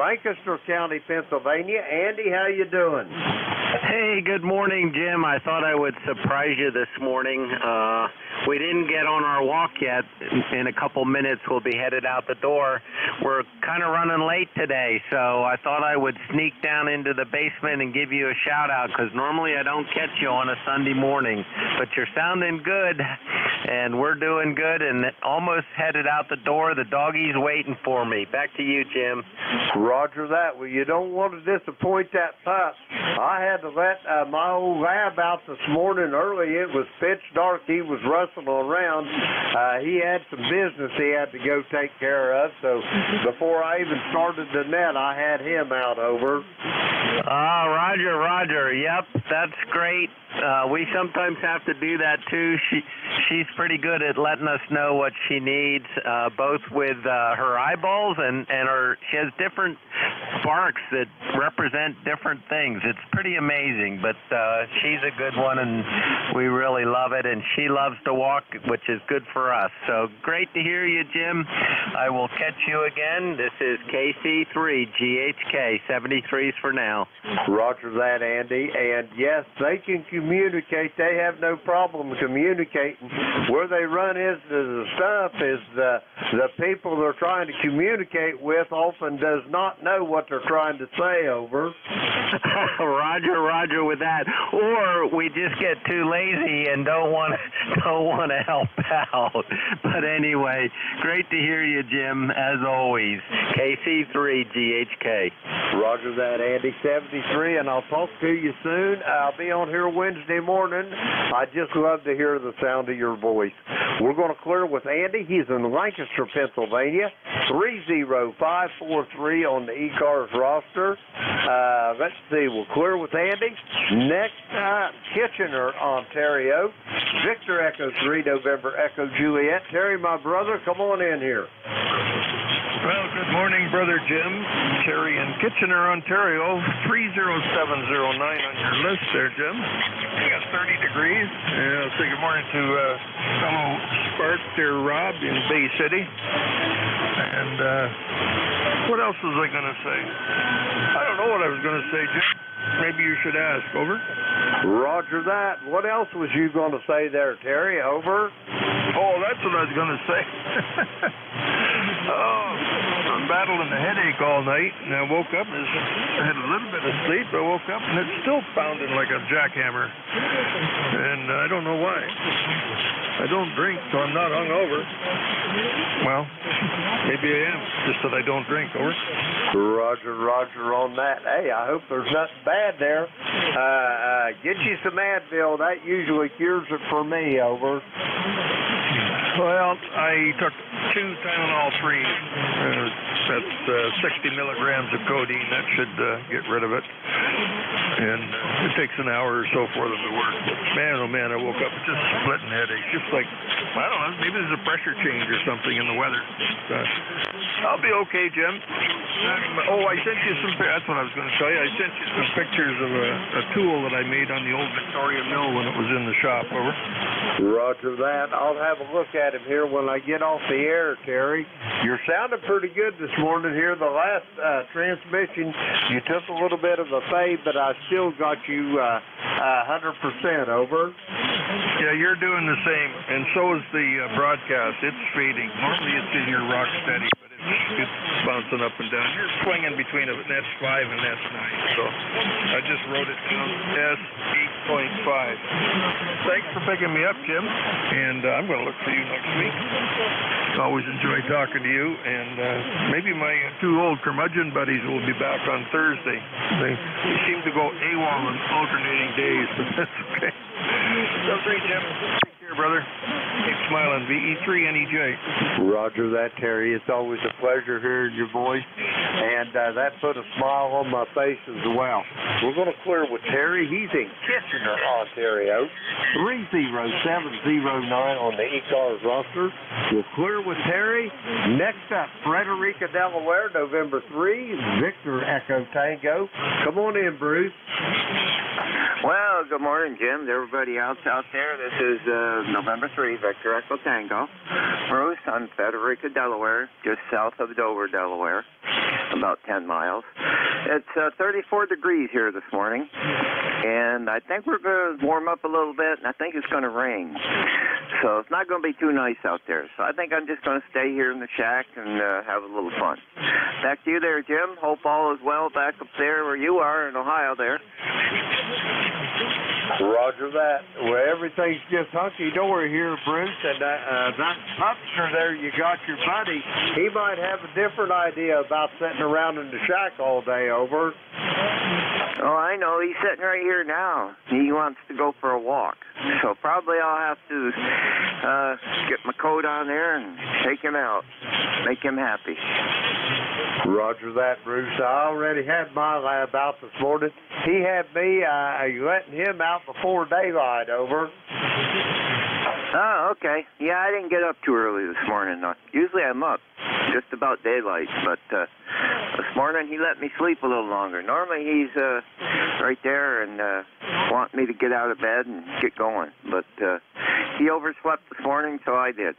Lancaster County, Pennsylvania. Andy, how you doing? Hey, good morning, Jim. I thought I would surprise you this morning. Uh, we didn't get on our walk yet. In a couple minutes, we'll be headed out the door. We're kind of running late today, so I thought I would sneak down into the basement and give you a shout out because normally I don't catch you on a Sunday morning. But you're sounding good, and we're doing good, and almost headed out the door. The doggy's waiting for me. Back to you, Jim. Roger that. Well, you don't want to disappoint that pup. I had to let uh, my old lab out this morning early. It was pitch dark. He was rustling around. Uh, he had some business he had to go take care of. So before I even started the net, I had him out over. Ah, Roger, Roger. Yep, that's great. Uh, we sometimes have to do that too. She she's pretty good at letting us know what she needs, uh, both with uh, her eyeballs and and her. She has different barks that represent different things. It's pretty amazing, but uh, she's a good one, and we really love it. And she loves to walk, which is good for us. So great to hear you, Jim. I will catch you again. This is KC3 GHK 73s for now. Roger that, Andy. And yes, they can communicate. They have no problem communicating. Where they run into the stuff is the the people they're trying to communicate with often does not know what they're trying to say over. Roger, Roger with that. Or we just get too lazy and don't want don't want to help out. But anyway, great to hear you, Jim. As always, KC3 GHK. Roger that, Andy. 73, and I'll talk to you soon. I'll be on here Wednesday morning. I just love to hear the sound of your voice. We're going to clear with Andy. He's in Lancaster, Pennsylvania. 30543 on the E-Cars roster. Uh, let's see. We'll clear with Andy. Next time, Kitchener, Ontario. Victor Echo 3, November Echo Juliet. Terry, my brother, come on in here. Well, good morning, Brother Jim. Terry in Kitchener, Ontario. 30709 on your list there, Jim. You got 30 degrees. Yeah, say good morning to uh, fellow Spark there, Rob, in Bay City. And uh, what else was I going to say? I don't know what I was going to say, Jim. Maybe you should ask. Over. Roger that. What else was you going to say there, Terry? Over. Oh, that's what I was going to say. oh, battling a headache all night, and I woke up and I had a little bit of sleep. I woke up and it's still pounding like a jackhammer, and I don't know why. I don't drink, so I'm not hungover. Well, maybe I am, just that I don't drink. Over. Roger, Roger on that. Hey, I hope there's nothing bad there. Uh, uh, get you some Advil. That usually cures it for me. Over. Well, I took two Tylenol 3. Uh, that's uh, 60 milligrams of codeine. That should uh, get rid of it. and uh, it takes an hour or so for them to work. Man, oh man, I woke up with just splitting headache. Just like I don't know, maybe there's a pressure change or something in the weather. I'll be okay, Jim. Oh, I sent you some. That's what I was going to tell you. I sent you some pictures of a, a tool that I made on the old Victoria mill when it was in the shop. Over. Roger that. I'll have a look at him here when I get off the air, Terry. You're sounding pretty good this morning here. The last uh, transmission, you took a little bit of a fade, but I still got you uh, 100% over. Yeah, you're doing the same, and so is the uh, broadcast. It's fading. Normally it's in your rock steady, but it's, bouncing up and down. You're swinging between an S5 and an S9, so I just wrote it down, S8.5. Thanks for picking me up, Jim, and uh, I'm going to look for you next week. Always enjoy talking to you, and uh, maybe my two old curmudgeon buddies will be back on Thursday. They, they seem to go AWOL on alternating days, but that's okay. So great, Jim. Care, brother. Keep smiling. E VE3NEJ. Roger that, Terry. It's always a pleasure hearing your voice, and uh, that put a smile on my face as well. We're going to clear with Terry. He's in Kitchener, Ontario. 30709 on the E-Cars roster. We'll clear with Terry. Next up, Frederica, Delaware, November 3, Victor Echo Tango. Come on in, Bruce. Good morning, Jim. to Everybody else out there. This is uh, November 3, Victor Echo Tango. Bruce on Frederica, Delaware, just south of Dover, Delaware, about 10 miles. It's uh, 34 degrees here this morning, and I think we're going to warm up a little bit, and I think it's going to rain. So it's not going to be too nice out there. So I think I'm just going to stay here in the shack and uh, have a little fun. Back to you there, Jim. Hope all is well back up there where you are in Ohio there. Roger that. Well, everything's just hunky dory here, Bruce. And uh, uh, that pumpster there, you got your buddy. He might have a different idea about sitting around in the shack all day. Over. Oh, I know. He's sitting right here now. He wants to go for a walk. So probably I'll have to uh, get my coat on there and take him out, make him happy. Roger that, Bruce. I already had my lab out this morning. He had me uh, letting him out before daylight. Over. Oh, okay. Yeah, I didn't get up too early this morning. Uh, usually I'm up just about daylight, but uh, morning he let me sleep a little longer. Normally he's uh, right there and uh, want me to get out of bed and get going, but uh, he overslept this morning, so I did.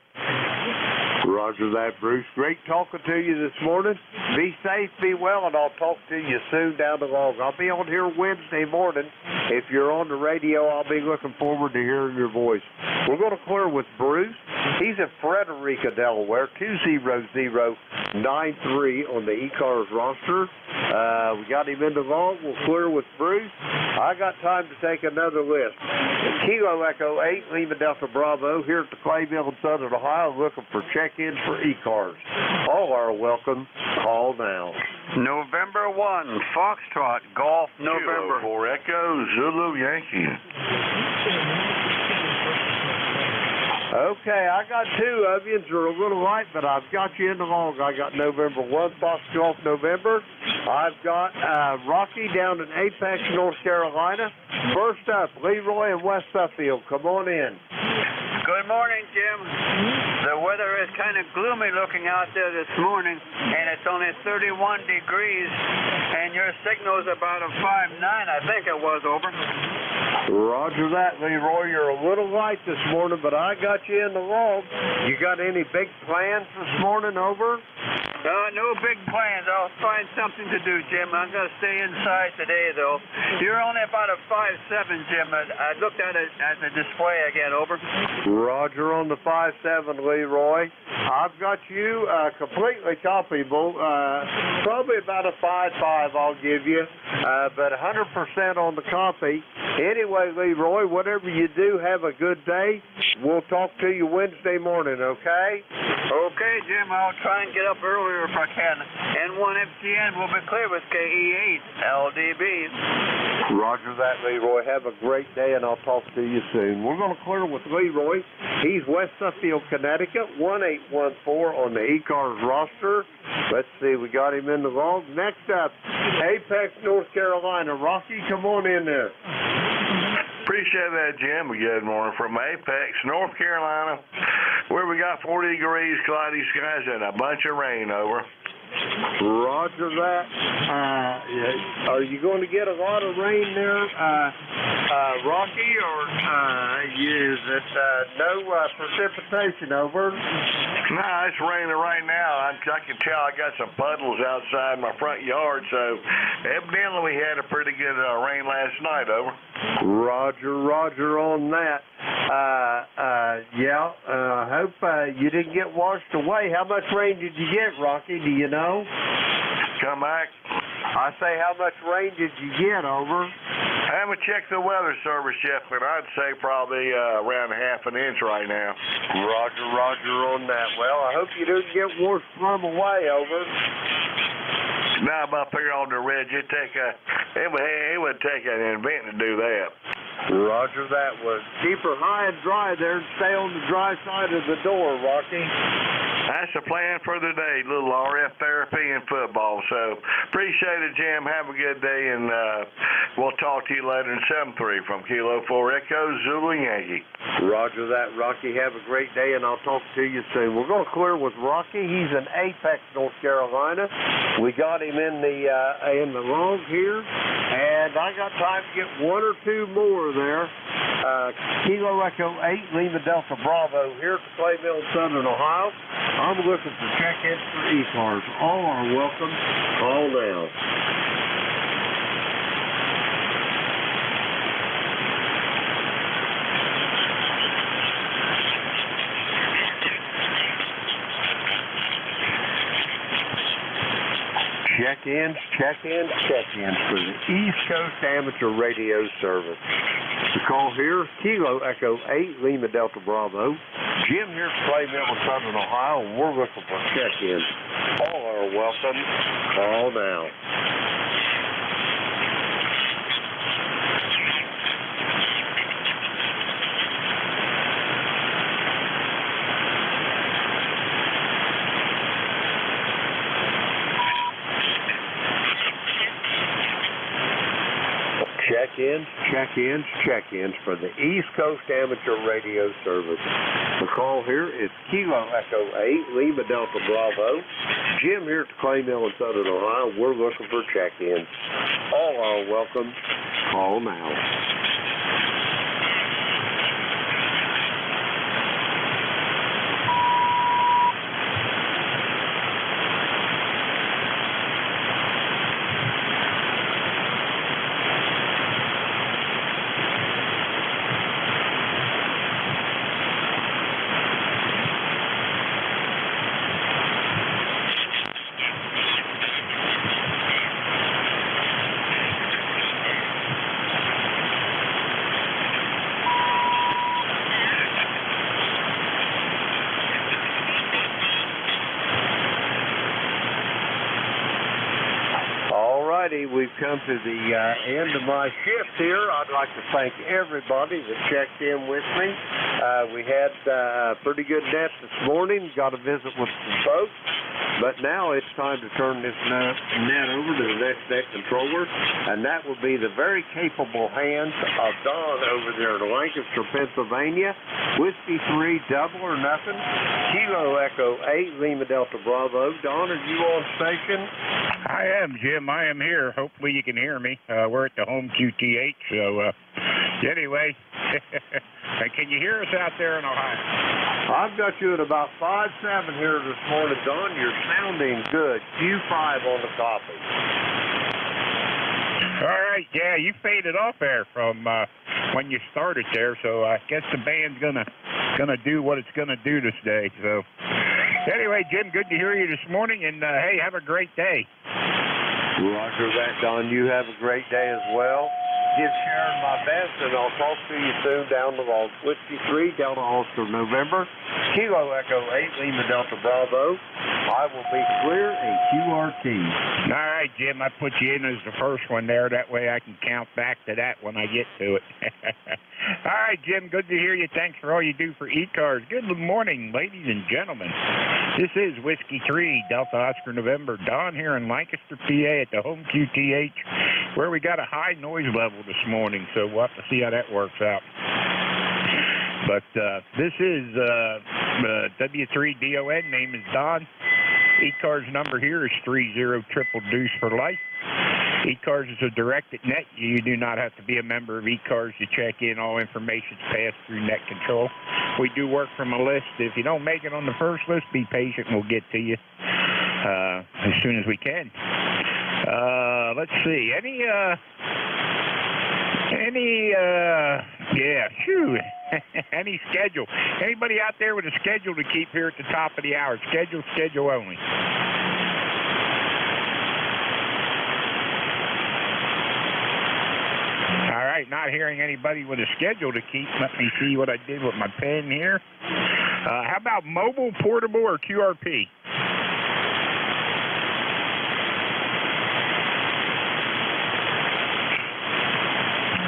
Roger that, Bruce. Great talking to you this morning. Be safe, be well, and I'll talk to you soon down the log. I'll be on here Wednesday morning. If you're on the radio, I'll be looking forward to hearing your voice. We're going to clear with Bruce. He's in Frederica, Delaware, 20093 on the E-Cars roster. Uh, we got him in the log. We'll clear with Bruce. I got time to take another list. Kilo Echo 8, Lima Delta Bravo, here at the Clay Mill in Southern Ohio, looking for check-ins for E-Cars. All are welcome. Call now. November 1, Foxtrot, Golf, November. For Echo Zulu Yankee. Okay, I got two of you. You're a little light, but I've got you in the log. I got November 1, Fox Golf November. I've got uh, Rocky down in Apex, North Carolina. First up, Leroy and West Suffield. Come on in. Good morning, Jim. The weather is kind of gloomy looking out there this morning, and it's only 31 degrees, and your signal's about a 5.9, I think it was, over. Roger that, Leroy. You're a little light this morning, but I got you in the log. You got any big plans this morning over? Uh, no big plans. I'll find something to do, Jim. I'm going to stay inside today, though. You're only about a 5'7", Jim. I, I looked at it at the display again, over. Roger on the five 5'7", Leroy. I've got you uh, completely copyable. Uh, probably about a 5'5", I'll give you, uh, but 100% on the copy. Anyway, Leroy, whatever you do, have a good day. We'll talk to you Wednesday morning, okay? Okay, Jim, I'll try and get up earlier if I can. N1FGN will be clear with KE8 LDB. Roger that, Leroy. Have a great day, and I'll talk to you soon. We're going to clear with Leroy. He's West Suffield, Connecticut, 1814 on the E-Cars roster. Let's see, we got him in the log. Next up, Apex, North Carolina. Rocky, come on in there. Appreciate that, Jim. Good morning from Apex, North Carolina, where we got 40 degrees, cloudy skies, and a bunch of rain over. Roger that. Uh, are you going to get a lot of rain there, uh, uh, Rocky, or uh, is it uh, no uh, precipitation over? Nah, it's raining right now. I, I can tell I got some puddles outside my front yard, so evidently we had a pretty good uh, rain last night. Over. Roger, Roger on that. Uh, uh, yeah, uh, hope uh, you didn't get washed away. How much rain did you get, Rocky? Do you know? Come back. I say, how much rain did you get, over? I haven't checked the weather service yet, but I'd say probably uh, around half an inch right now. Roger, Roger on that. Well, I hope you didn't get washed from away, over. Now I'm up here on the ridge. It take a it would it would take an event to do that. Roger that was keep her high and dry there and stay on the dry side of the door, Rocky. That's the plan for the day, little RF therapy and football. So appreciate it, Jim. Have a good day, and uh, we'll talk to you later in 7-3 from Kilo 4 Echo Zulu Yankee. Roger that, Rocky. Have a great day, and I'll talk to you soon. We're going to clear with Rocky. He's in Apex, North Carolina. We got him in the uh, in the log here, and I got time to get one or two more there. Uh, Kilo Echo 8, Lima Delta Bravo here at the Clay Mill, Southern Ohio. I'm looking for check-ins for e-cars. All are welcome. Call now. Check-ins, check-ins, check-ins for the East Coast Amateur Radio Service. The call here, Kilo Echo 8, Lima Delta Bravo. Jim here Clay Mill Southern Ohio, and we're looking for check-ins. All are welcome. Call now. Check-ins, check-ins, check-ins for the East Coast Amateur Radio Service. The call here is Kilo Echo 8, Lima Delta Bravo. Jim here at the Mill in Southern Ohio. We're looking for check-ins. All are welcome. Call now. All righty, we've come to the uh, end of my shift here. I'd like to thank everybody that checked in with me. Uh, we had uh, pretty good net this morning. Got a visit with some folks. But now it's time to turn this net, net over to the next net controller, and that will be the very capable hands of Don over there in Lancaster, Pennsylvania. Whiskey 3, double or nothing. Kilo Echo 8, Lima Delta Bravo. Don, are you on station? I am, Jim. I am here. Hopefully you can hear me. Uh, we're at the home QTH. So, uh, anyway, can you hear us out there in Ohio? I've got you at about five seven here this morning, Don. You're sounding good. Q5 on the copy. All right, yeah, you faded off there from uh, when you started there, so I guess the band's gonna gonna do what it's gonna do this day. So, anyway, Jim, good to hear you this morning, and uh, hey, have a great day. Roger that, Don. You have a great day as well. give Sharon my best, and I'll talk to you soon down the road. Whiskey 3, Delta Oscar, November. Kilo Echo 8, Lima Delta Bravo. I will be clear and QRT. All right, Jim, I put you in as the first one there. That way I can count back to that when I get to it. all right, Jim, good to hear you. Thanks for all you do for e-cars. Good morning, ladies and gentlemen. This is Whiskey 3, Delta Oscar November. Don here in Lancaster, PA at the home QTH, where we got a high noise level this morning, so we'll have to see how that works out. But uh, this is uh, uh, W3DON. Name is Don. E-Cars number here is 30 triple deuce for life. E-Cars is a directed net. You do not have to be a member of E-Cars to check in. All information is passed through net control. We do work from a list. If you don't make it on the first list, be patient. We'll get to you uh, as soon as we can. Uh, let's see. Any, uh, any, uh, yeah, phew. Any schedule. Anybody out there with a schedule to keep here at the top of the hour? Schedule, schedule only. Not hearing anybody with a schedule to keep. Let me see what I did with my pen here. Uh, how about mobile, portable, or QRP?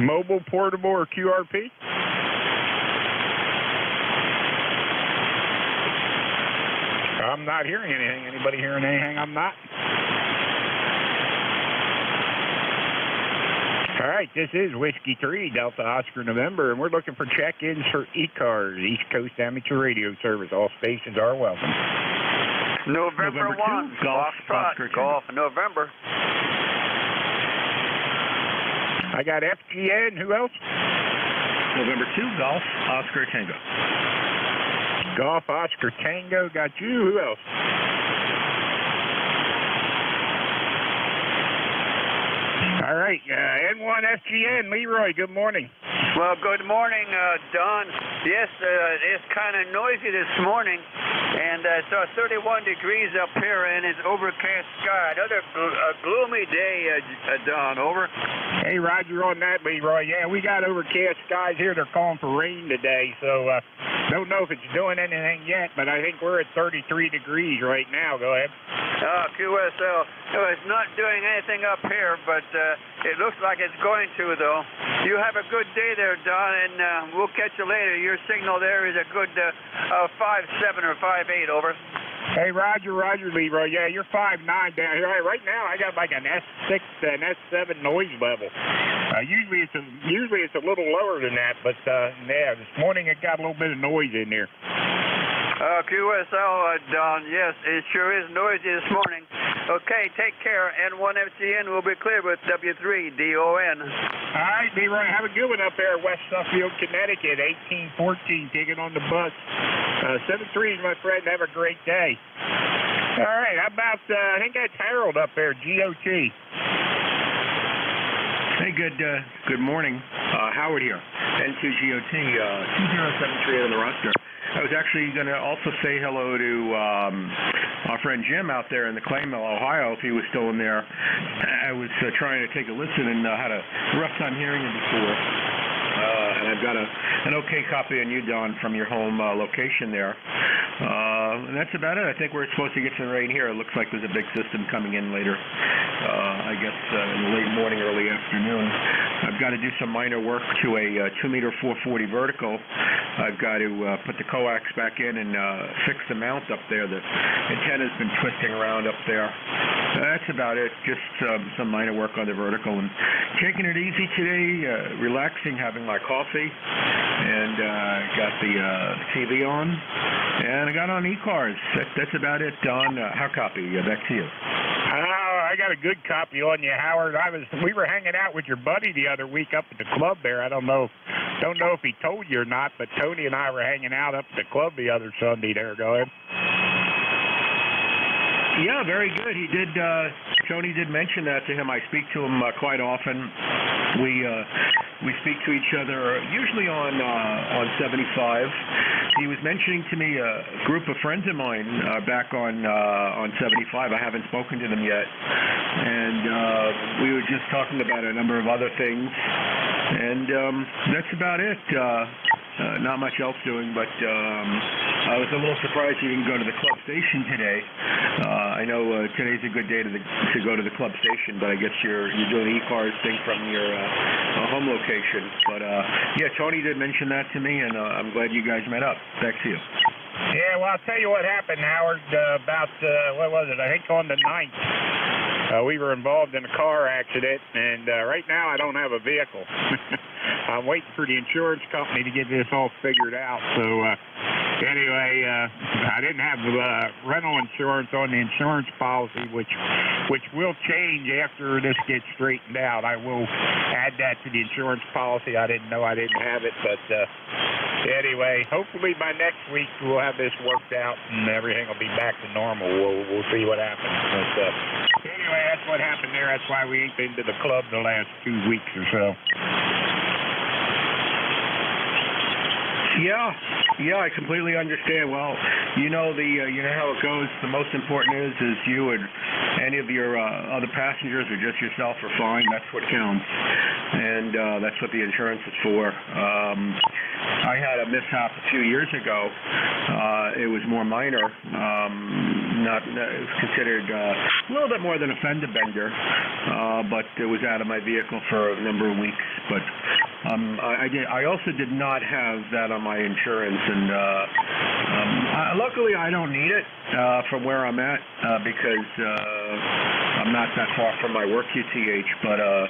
Mobile, portable, or QRP? I'm not hearing anything. Anybody hearing anything? I'm not. All right, this is Whiskey 3, Delta Oscar November, and we're looking for check-ins for E-Cars, East Coast Amateur Radio Service. All stations are welcome. November, November 1, two, Golf, Foxtrot, Oscar. Golf, November. I got FGN. Who else? November 2, Golf, Oscar Tango. Golf Oscar Tango. Got you. Who else? All right, uh, N1 FGN. Leroy, good morning. Well, good morning, uh, Don. Yes, uh, it's kind of noisy this morning, and uh, it's uh, 31 degrees up here, and it's overcast sky. Another gl- uh, gloomy day, uh, uh, Don. Over. Hey, Roger, on that, Leroy. Yeah, we got overcast skies here. They're calling for rain today, so uh, don't know if it's doing anything yet, but I think we're at 33 degrees right now. Go ahead. Uh, QSL. No, it's not doing anything up here, but uh, it looks like it's going to, though. You have a good day there, Don, and uh, we'll catch you later. Your signal there is a good uh, uh, 5-7 or 5-8, over. Hey, Roger, Roger, Leroy. Yeah, you're five nine down here. Right now, I got like an S6 and S7 noise level. Uh, usually it's a usually it's a little lower than that, but uh, yeah, this morning it got a little bit of noise in there. Uh, QSL, uh, Don, yes, it sure is noisy this morning. Okay, take care. N1FGN will be clear with W3DON. All right, Leroy, have a good one up there at West Suffield, Connecticut, 1814, taking on the bus. Uh, 7-3, my friend. Have a great day. All right, how about, uh, I think that's Harold up there, GOT. Hey, good uh, good morning. Uh, Howard here, N2GOT, uh, 2073 on the roster. I was actually going to also say hello to um, our friend Jim out there in the Clay Mill, Ohio, if he was still in there. I was uh, trying to take a listen and uh, had a rough time hearing him before. Uh, and I've got a an okay copy on you, Don, from your home uh, location there. Uh, and that's about it. I think we're supposed to get some rain here. It looks like there's a big system coming in later. Uh, I guess uh, in the late morning, early afternoon. I've got to do some minor work to a uh, 2 meter 440 vertical. I've got to uh, put the coax back in and uh, fix the mount up there. The antenna's been twisting around up there. That's about it. Just um, some minor work on the vertical and taking it easy today, uh, relaxing, having my coffee, and uh, got the uh, TV on, and I got on e-cars. That, that's about it, Don. Uh, how copy? Uh, back to you. Oh, I got a good copy on you, Howard. I was we were hanging out with your buddy the other week up at the club there. I don't know don't know if he told you or not, but Tony and I were hanging out up at the club the other Sunday there. Go ahead. Yeah, very good. He did. Uh, Tony did mention that to him. I speak to him uh, quite often. We uh, we speak to each other usually on uh, on 75. He was mentioning to me a group of friends of mine uh, back on uh, on 75. I haven't spoken to them yet, and uh, we were just talking about a number of other things, and um, that's about it. Uh, uh, not much else doing, but um, I was a little surprised you didn't go to the club station today. Uh, I know uh, today's a good day to, the, to go to the club station, but I guess you're you're doing the e-cars thing from your uh, uh, home location. But uh, yeah, Tony did mention that to me, and uh, I'm glad you guys met up. Back to you. Yeah, well, I'll tell you what happened, Howard. Uh, about uh, what was it? I think on the ninth, uh, we were involved in a car accident, and uh, right now I don't have a vehicle. I'm waiting for the insurance company to get this all figured out. So uh, anyway, uh, I didn't have uh, rental insurance on the insurance policy, which which will change after this gets straightened out. I will add that to the insurance policy. I didn't know I didn't have it, but uh, anyway, hopefully by next week we'll have this worked out and everything will be back to normal. We'll we'll see what happens. But uh, anyway, that's what happened there. That's why we ain't been to the club the last two weeks or so. Yeah, yeah, I completely understand. Well, you know the uh, you know how it goes. The most important is is you and any of your uh, other passengers or just yourself are fine. That's what counts, and uh, that's what the insurance is for. Um, I had a mishap a few years ago. Uh, it was more minor, um, not it considered uh, a little bit more than a fender bender, uh, but it was out of my vehicle for a number of weeks. But um, I, I did. I also did not have that on my insurance, and uh, um, I, luckily I don't need it uh, from where I'm at uh, because uh, I'm not that far from my work QTH. But uh,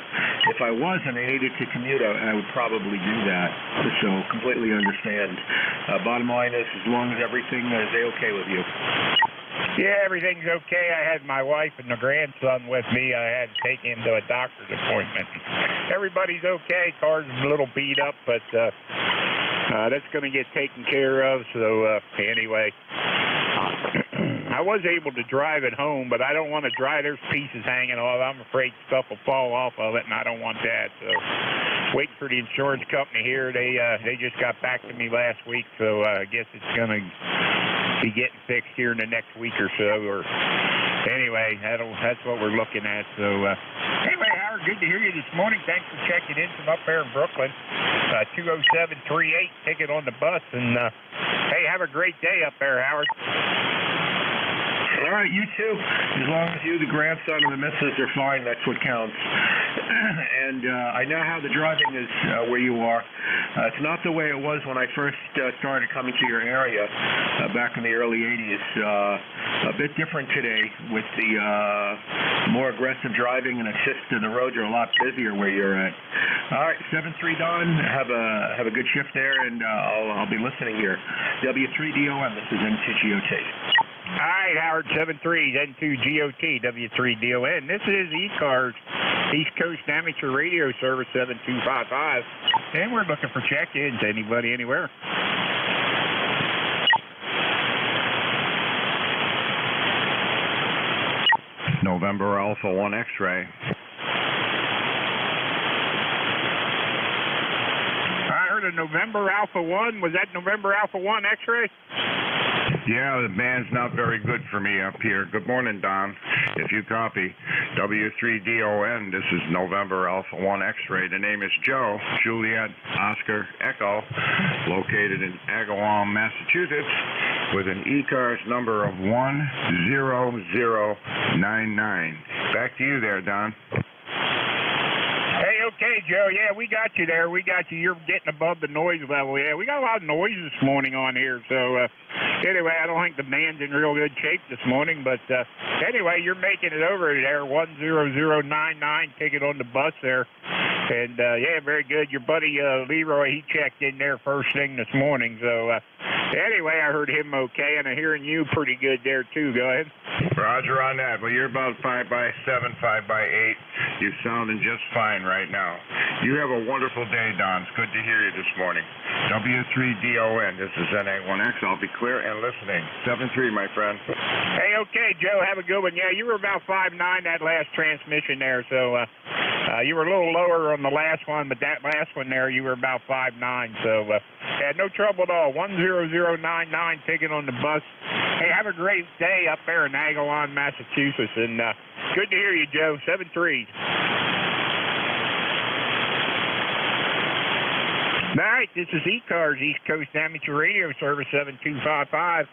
if I was and I needed to commute, I, I would probably do that. So completely understand. Uh, bottom line is, as long as everything is okay with you. Yeah, everything's okay. I had my wife and the grandson with me. I had to take him to a doctor's appointment. Everybody's okay. Car's a little beat up, but uh, uh, that's going to get taken care of. So uh, anyway, I was able to drive it home, but I don't want to drive. There's pieces hanging off. I'm afraid stuff will fall off of it, and I don't want that. So waiting for the insurance company here. They uh, they just got back to me last week, so uh, I guess it's to be getting fixed here in the next week or so. Or anyway, that'll that's what we're looking at. So uh, anyway, Howard, good to hear you this morning. Thanks for checking in from up there in Brooklyn. Uh, 20738 ticket on the bus, and uh, hey, have a great day up there, Howard. All right, you too. As long as you, the grandson, and the missus are fine, that's what counts. and uh, I know how the driving is uh, where you are. Uh, it's not the way it was when I first uh, started coming to your area uh, back in the early 80s. Uh, a bit different today with the uh, more aggressive driving and assist to the roads are a lot busier where you're at. All right, 7-3 Don, have a have a good shift there, and uh, I'll, I'll be listening here. W3DON, this is N2GOT. All right, Howard, 73, N2GOT, W3DON. This is E-Cars, East Coast Amateur Radio Service 7255. And we're looking for check-ins. Anybody, anywhere? November Alpha 1 X-ray. I heard a November Alpha 1. Was that November Alpha 1 X-ray? Yeah, the band's not very good for me up here. Good morning, Don. If you copy, W3DON, this is November Alpha 1 X-ray. The name is Joe, Juliet, Oscar, Echo, located in Agawam, Massachusetts, with an E-Cars number of 10099. Back to you there, Don. Hey, okay, Joe. Yeah, we got you there. We got you. You're getting above the noise level. Yeah, we got a lot of noise this morning on here. So, uh, anyway, I don't think the band's in real good shape this morning. But uh, anyway, you're making it over there. 10099 ticket on the bus there. And, uh, yeah, very good. Your buddy uh, Leroy, he checked in there first thing this morning. So, uh, anyway, I heard him okay, and I'm hearing you pretty good there, too. Go ahead. Roger on that. Well, you're about 5 by 7, 5 by 8. You're sounding just fine right now. You have a wonderful day, Don. It's good to hear you this morning. W3DON. This is NA1X. I'll be clear and listening. 7-3, my friend. Hey, okay, Joe. Have a good one. Yeah, you were about five nine that last transmission there, so uh, uh, you were a little lower on the last one, but that last one there, you were about five nine. So uh, had no trouble at all. One zero zero nine taking on the bus. Hey, have a great day up there in Agawam, Massachusetts, and uh, good to hear you, Joe. Seven three. All right, this is E-Cars, East Coast Amateur Radio Service 7255,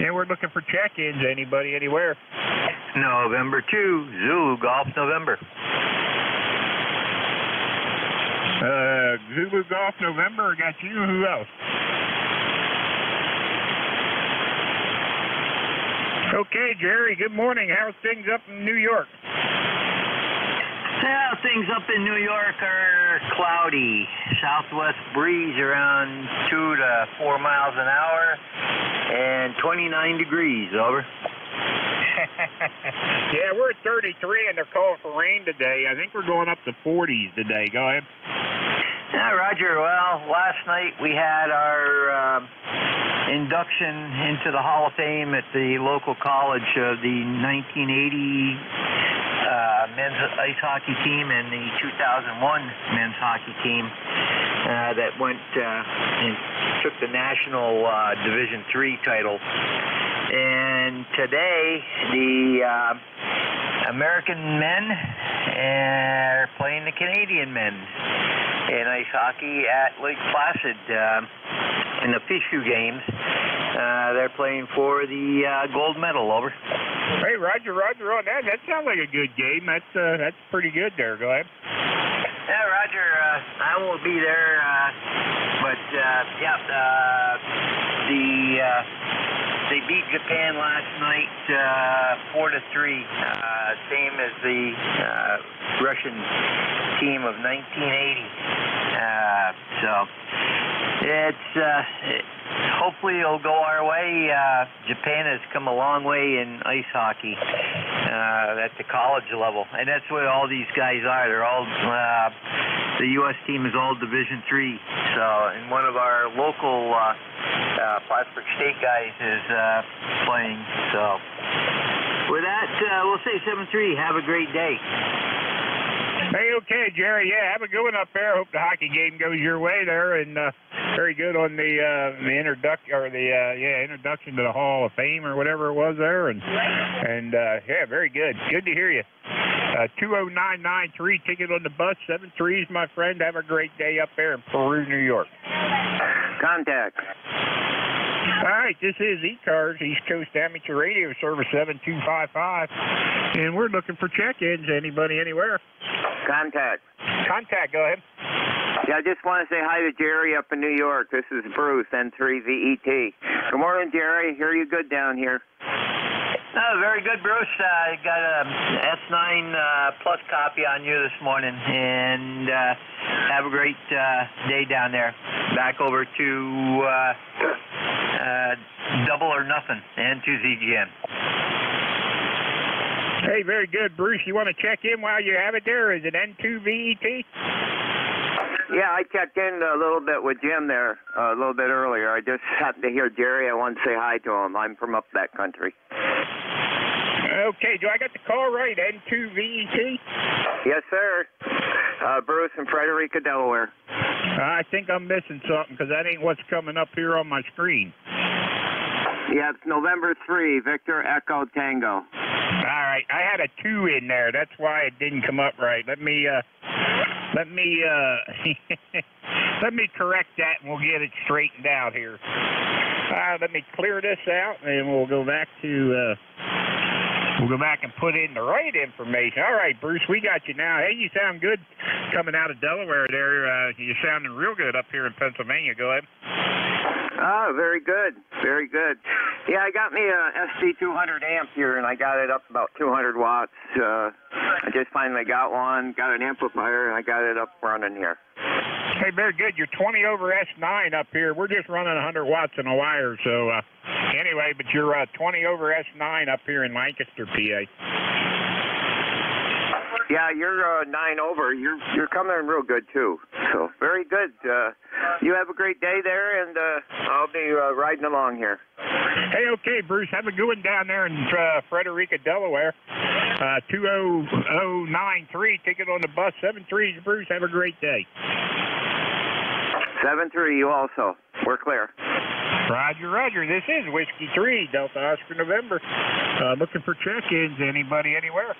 and we're looking for check-ins. Anybody, anywhere? November 2, Zulu Golf November. Uh, Zulu Golf November, got you. Who else? Okay, Jerry, good morning. How's things up in New York? Yeah, things up in New York are cloudy. Southwest breeze around two to four miles an hour, and 29 degrees. Over. yeah, we're at 33, and they're calling for rain today. I think we're going up to 40s today. Go ahead. Yeah, Roger. Well, last night we had our uh, induction into the Hall of Fame at the local college of the 1980 uh, men's ice hockey team and the 2001 men's hockey team uh, that went uh, and took the national uh, Division Three title. And today, the uh, American men are playing the Canadian men in ice hockey at Lake Placid uh, in the FISU games. Uh, they're playing for the uh, gold medal. Over. Hey, Roger, Roger, on that. That sounds like a good game. That's uh, that's pretty good there. Go ahead. Yeah, Roger. Uh, I won't be there, uh, but uh, yeah, uh, the uh, they beat Japan last night uh, four to three, uh, same as the uh, Russian team of 1980. Uh, so it's uh, it, hopefully it'll go our way. Uh, Japan has come a long way in ice hockey uh, at the college level, and that's what all these guys are. They're all uh, the U.S. team is all Division three. So, and one of our local uh, uh, Plattsburgh State guys is uh, playing. So, with that, uh, we'll say seven three. Have a great day. Hey, okay, Jerry. Yeah, have a good one up there. Hope the hockey game goes your way there, and uh, very good on the uh, the introduction or the uh, yeah introduction to the Hall of Fame or whatever it was there, and and uh, yeah, very good. Good to hear you. Uh, two zero nine nine three ticket on the bus seven threes, my friend. Have a great day up there in Peru, New York. Contact. All right, this is E-Cars, East Coast Amateur Radio Service 7255, and we're looking for check-ins. Anybody, anywhere? Contact. Contact, go ahead. Yeah, I just want to say hi to Jerry up in New York. This is Bruce, N3VET. Good morning, Jerry. Hear you good down here. Oh, very good, Bruce. I got a S9 uh, Plus copy on you this morning, and uh, have a great uh, day down there. Back over to uh, uh, Double or Nothing and to ZGN. Hey, very good, Bruce. You want to check in while you have it there? Is it N2VET? Yeah, I checked in a little bit with Jim there uh, a little bit earlier. I just happened to hear Jerry. I wanted to say hi to him. I'm from up that country. Okay, do I got the call right? N2VET? Yes, sir. Uh, Bruce and Frederica, Delaware. I think I'm missing something because that ain't what's coming up here on my screen. Yeah, it's November 3, Victor Echo Tango. All right, I had a two in there. That's why it didn't come up right. Let me uh, let me uh, let me correct that, and we'll get it straightened out here. Uh, let me clear this out, and we'll go back to. Uh, We'll go back and put in the right information. All right, Bruce, we got you now. Hey, you sound good coming out of Delaware there. Uh, you're sounding real good up here in Pennsylvania. Go ahead. Oh, very good. Very good. Yeah, I got me a SC200 amp here, and I got it up about 200 watts. Uh, I just finally got one, got an amplifier, and I got it up running here. Hey, very good. You're 20 over S9 up here. We're just running 100 watts in a wire. So, uh, anyway, but you're uh, 20 over S9 up here in Lancaster, PA. Yeah, you're uh, nine over. You're you're coming in real good too. So very good. Uh, you have a great day there, and uh, I'll be uh, riding along here. Hey, okay, Bruce. Have a good one down there in uh, Frederica, Delaware. Uh, 20093, ticket on the bus. 73 Bruce, have a great day. 7-3, you also. We're clear. Roger, Roger. This is Whiskey 3, Delta Oscar November. Uh, looking for check-ins. Anybody, anywhere?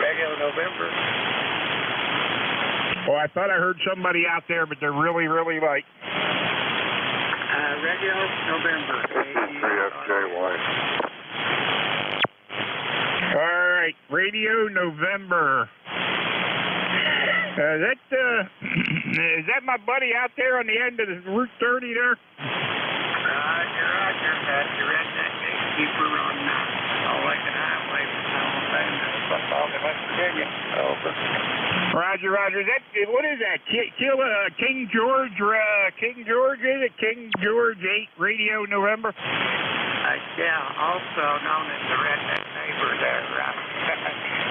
Radio November. Oh, I thought I heard somebody out there, but they're really, really light. Uh, Radio November. All right, Radio November. Uh, that uh, is that my buddy out there on the end of the Route 30 there? Roger, Roger. The redneck gatekeeper on uh, Lincoln Highway from Alabama to West Virginia. Over. Roger, Roger. Is that what is that? Kill uh, King George? Uh, King George is it? King George 8 Radio November. Uh, yeah, also known as the redneck neighbor there. Uh,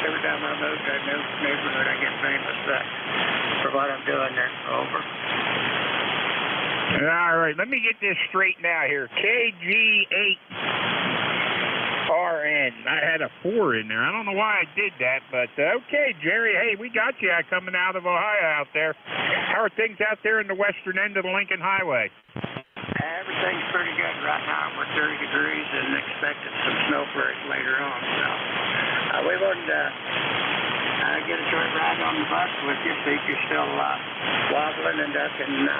every time I move to a new neighborhood, I get famous uh, for what I'm doing there. Over. All right, let me get this straight now here. KG8 RN. I had a four in there. I don't know why I did that, but uh, okay, Jerry. Hey, we got you coming out of Ohio out there. How are things out there in the western end of the Lincoln Highway? Everything's pretty good right now. We're 30 degrees and expecting some snow for it later on. So uh, we wouldn't uh, uh, get a short ride on the bus with you, see you're still uh, wobbling and ducking uh,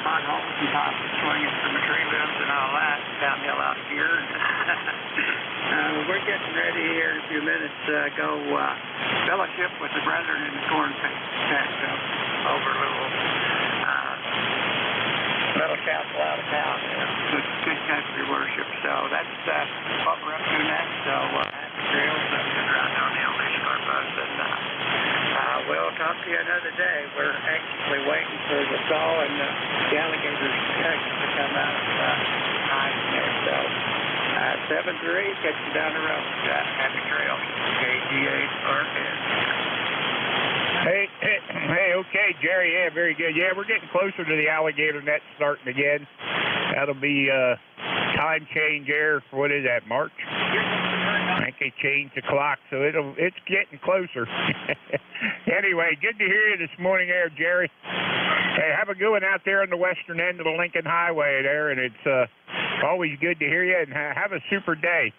potholes and and swinging from the tree limbs and all that downhill out here. uh, we're getting ready here in a few minutes. Uh, go uh, fellowship with the brethren in the corn patch uh, over a little. Uh, little chapel out of town. Good, good country worship. So that's uh, what we're up to next. So uh, happy trails up and around down the English car bus. And uh, uh, we'll talk to you another day. We're anxiously waiting for the thaw and uh, the alligators to come out of uh, hiding there. So uh, 7-3, catch you down the road. Uh, happy trails. KG8 Hey, hey, hey, okay, Jerry. Yeah, very good. Yeah, we're getting closer to the alligator net starting again. That'll be uh, time change there. For, what is that, March? I think they changed the clock, so it'll it's getting closer. anyway, good to hear you this morning, there, Jerry. Hey, have a good one out there on the western end of the Lincoln Highway there, and it's uh, always good to hear you. And ha- have a super day.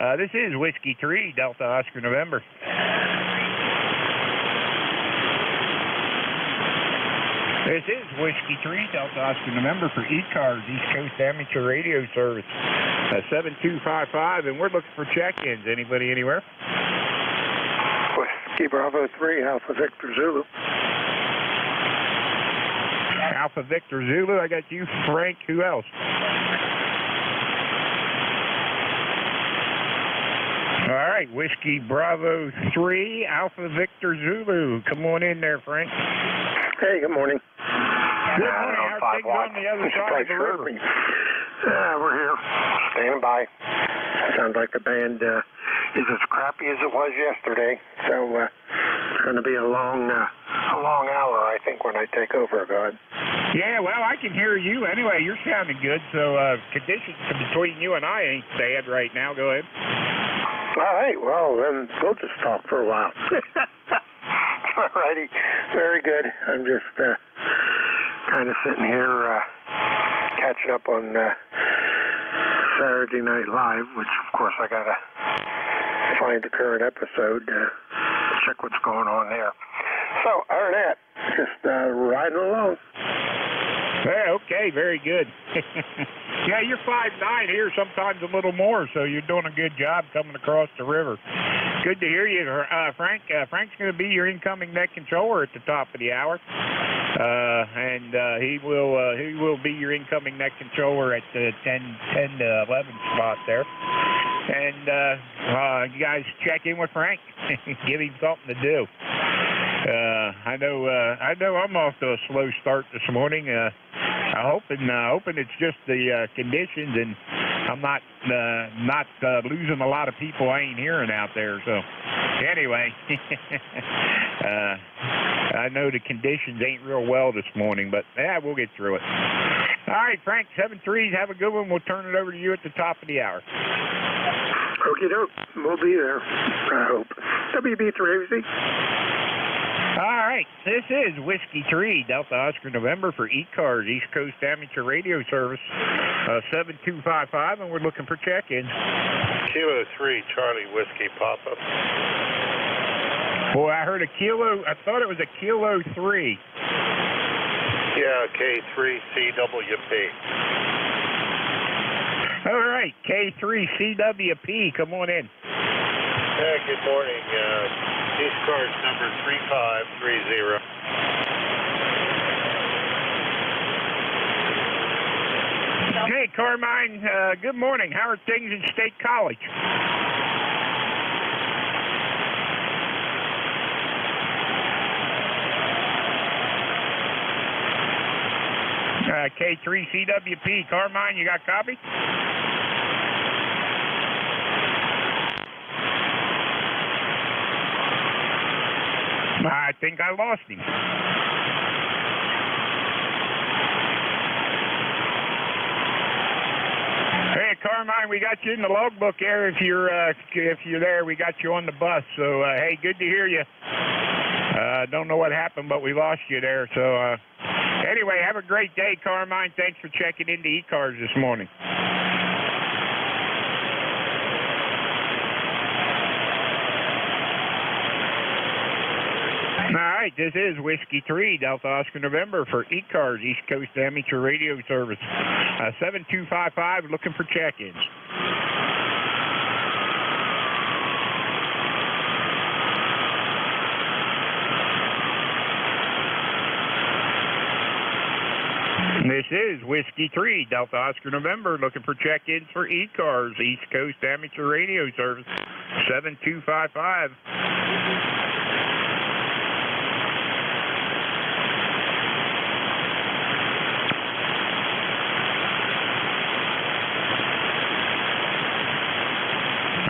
Uh, this is Whiskey Three Delta Oscar November. This is Whiskey 3, Delta Oscar November for E-Cars, East Coast Amateur Radio Service, uh, 7255, and we're looking for check-ins. Anybody anywhere? Whiskey Bravo 3, Alpha Victor Zulu. Alpha Victor Zulu, I got you, Frank. Who else? All right, Whiskey Bravo 3, Alpha Victor Zulu. Come on in there, Frank. Hey, good morning. Yeah, good morning. How's things on the other side of the river? Uh, we're here, standing by. Sounds like the band uh, is as crappy as it was yesterday. So uh, it's going to be a long, uh, a long hour, I think, when I take over, God. Yeah, well, I can hear you anyway. You're sounding good. So uh, conditions between you and I ain't bad right now. Go ahead. All right. Well, then we'll just talk for a while. All righty. Very good. I'm just uh, kind of sitting here uh, catching up on uh, Saturday Night Live, which, of course, I got to find the current episode, uh, check what's going on there. So, other than just uh, riding along. Okay, very good. yeah, you're five nine here, sometimes a little more, so you're doing a good job coming across the river. Good to hear you, uh, Frank. Uh, Frank's going to be your incoming net controller at the top of the hour, uh, and uh, he will uh, he will be your incoming net controller at the 10, 10 to 11 spot there. And uh, uh, you guys check in with Frank, give him something to do. Uh, I know uh, I know I'm off to a slow start this morning. Uh, I'm hoping uh, hoping it's just the uh, conditions and I'm not uh, not uh, losing a lot of people I ain't hearing out there. So anyway, uh, I know the conditions ain't real well this morning, but yeah, we'll get through it. All right, Frank, seven threes. Have a good one. We'll turn it over to you at the top of the hour. Okie doke. We'll be there. I hope. WB3AVZ. All right, this is Whiskey 3, Delta Oscar November for E-Cars, East Coast Amateur Radio Service, uh, 7255, and we're looking for check-ins. Kilo 3, Charlie Whiskey pop-up. Boy, I heard a kilo, I thought it was a kilo 3. Yeah, K3CWP. All right, K3CWP, come on in. Yeah, good morning. Uh, E-Cars number 3530. Hey, Carmine, uh, good morning. How are things in State College? Uh, K3CWP, Carmine, you got copy? I think I lost him. Hey, Carmine, we got you in the logbook there. If you're uh, if you're there, we got you on the bus. So uh, hey, good to hear you. Uh, don't know what happened, but we lost you there. So uh, anyway, have a great day, Carmine. Thanks for checking into E-Cars this morning. All right, this is Whiskey 3, Delta Oscar November for E-Cars, East Coast Amateur Radio Service. Uh, 7255, looking for check-ins. This is Whiskey 3, Delta Oscar November, looking for check-ins for E-Cars, East Coast Amateur Radio Service, 7255.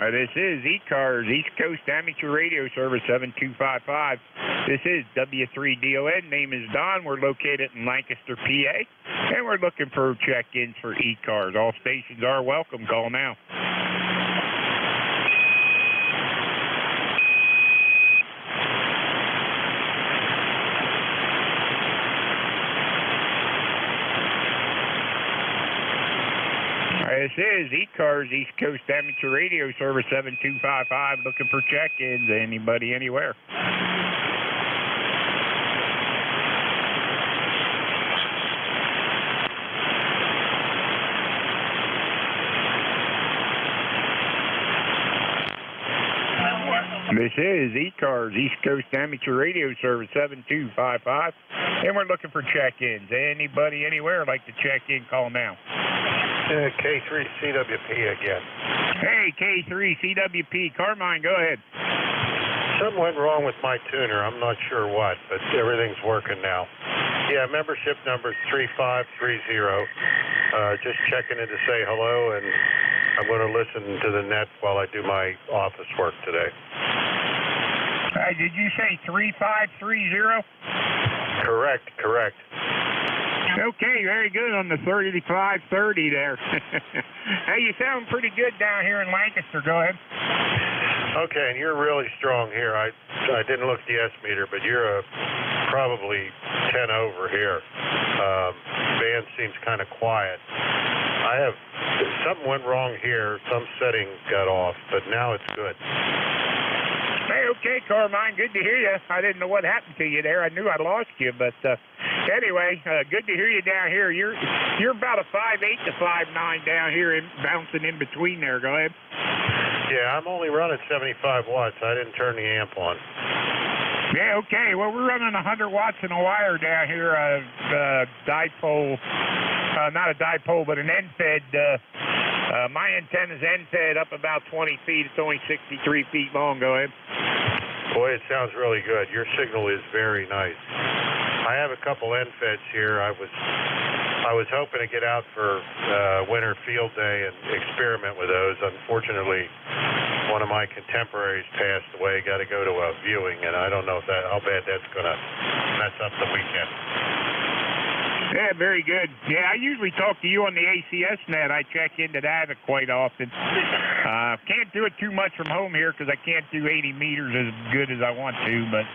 Uh, this is E-Cars, East Coast Amateur Radio Service 7255. This is W3DON. Name is Don. We're located in Lancaster, PA, and we're looking for check-ins for E-Cars. All stations are welcome. Call now. This is E-Cars, East Coast Amateur Radio Service 7255, looking for check-ins. Anybody, anywhere. This is E-Cars, East Coast Amateur Radio Service 7255, and we're looking for check-ins. Anybody, anywhere like to check in, call now. Uh, K3CWP again. Hey, K3CWP. Carmine, go ahead. Something went wrong with my tuner. I'm not sure what, but everything's working now. Yeah, membership number is 3530. Uh, just checking in to say hello, and I'm going to listen to the net while I do my office work today. Uh, did you say 3530? Correct, correct. Okay, very good on the 3530 there. hey, you sound pretty good down here in Lancaster. Go ahead. Okay, and you're really strong here. I I didn't look at the S meter, but you're a probably 10 over here. Um, band seems kind of quiet. I have something went wrong here. Some setting got off, but now it's good. Hey, okay, Carmine, good to hear you. I didn't know what happened to you there. I knew I lost you, but uh, anyway, uh, good to hear you down here. You're you're about a five eight to five nine down here, and bouncing in between there. Go ahead. Yeah, I'm only running 75 watts. I didn't turn the amp on. Yeah, okay. Well, we're running 100 watts in a wire down here, a uh, uh, dipole, uh, not a dipole, but an end-fed. Uh, uh, my antenna's end-fed up about 20 feet. It's only 63 feet long. Go ahead. Boy, it sounds really good. Your signal is very nice. I have a couple end feds here. I was I was hoping to get out for uh, winter field day and experiment with those. Unfortunately, one of my contemporaries passed away. Got to go to a viewing, and I don't know if that how bad that's going to mess up the weekend. Yeah, very good. Yeah, I usually talk to you on the ACS net. I check into that quite often. Uh, can't do it too much from home here because I can't do 80 meters as good as I want to, but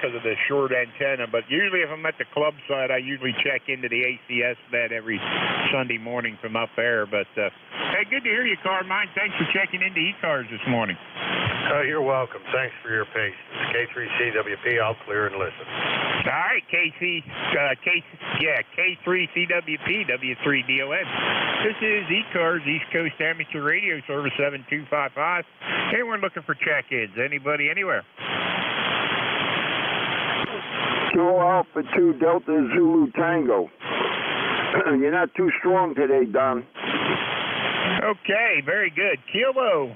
because of the short antenna. But usually, if I'm at the club site, I usually check into the ACS net every Sunday morning from up there. But uh, hey, good to hear you, Carmine. Thanks for checking into e-cars this morning. Oh, you're welcome. Thanks for your patience. K3CWP, I'll clear and listen. All right, KC, uh, K, yeah, K3CWP, W3DON. This is E-Cars, East Coast Amateur Radio Service 7255. Hey, we're looking for check-ins. Anybody, anywhere? Kilo Alpha 2 Delta Zulu Tango. You're not too strong today, Don. Okay, very good. Kilo.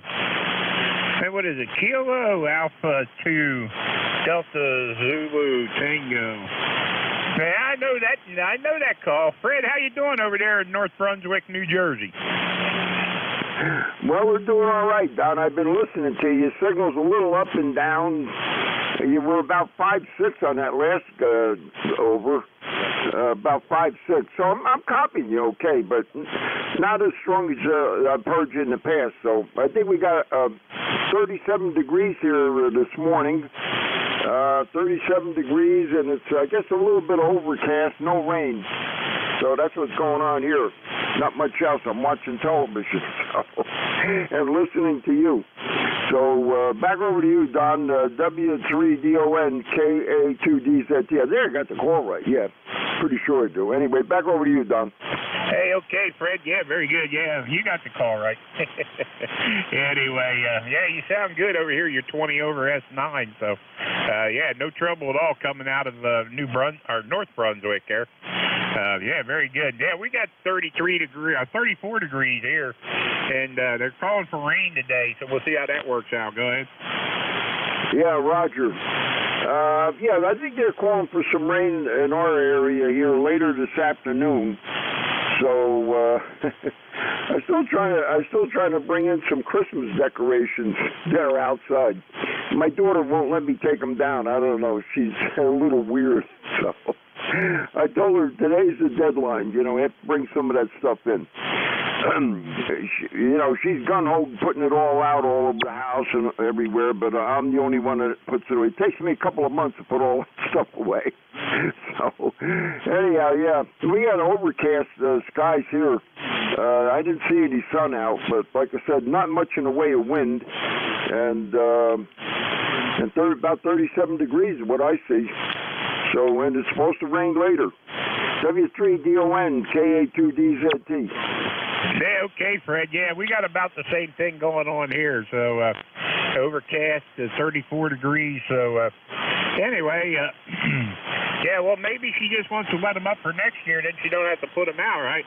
Hey, what is it? Kilo Alpha 2 Delta Zulu Tango. Man, I know that. I know that call. Fred, how you doing over there in North Brunswick, New Jersey? Well, we're doing all right, Don. I've been listening to you. Signal's a little up and down. You were about five six on that last uh, over, uh, about five six. So I'm, I'm copying you okay, but not as strong as uh, I've heard you in the past. So I think we got uh, 37 degrees here this morning. Uh, 37 degrees, and it's I guess a little bit overcast, no rain. So that's what's going on here. Not much else. I'm watching television so, and listening to you. So uh, back over to you, Don. Uh, W3DONKA2DZT. There, I got the call right. Yeah, pretty sure I do. Anyway, back over to you, Don. Hey, okay, Fred. Yeah, very good. Yeah, you got the call right. anyway, uh, yeah, you sound good over here. You're 20 over S9, so uh, yeah, no trouble at all coming out of uh, New Brun or North Brunswick there. Uh, yeah, very good. Yeah, we got 33 degree, uh, 34 degrees here, and uh, they're calling for rain today, so we'll see how that works out. Go ahead. Yeah, Roger. Uh, yeah, I think they're calling for some rain in our area here later this afternoon. So uh, I'm still trying to I'm still trying to bring in some Christmas decorations that are outside. My daughter won't let me take them down. I don't know. She's a little weird. So I told her today's the deadline. You know, we have to bring some of that stuff in. she, you know, she's gun ho putting it all out all over the house and everywhere, but I'm the only one that puts it away. It takes me a couple of months to put all that stuff away. so, anyhow, yeah, we got overcast uh, skies here. Uh, I didn't see any sun out, but like I said, not much in the way of wind, and uh, and thir- about 37 degrees is what I see. So, and it's supposed to rain later. W3DON KA2DZT. Yeah, okay, Fred. Yeah, we got about the same thing going on here. So uh, overcast, uh, 34 degrees. So uh, anyway, uh, yeah. Well, maybe she just wants to let them up for next year. Then she don't have to put them out, right?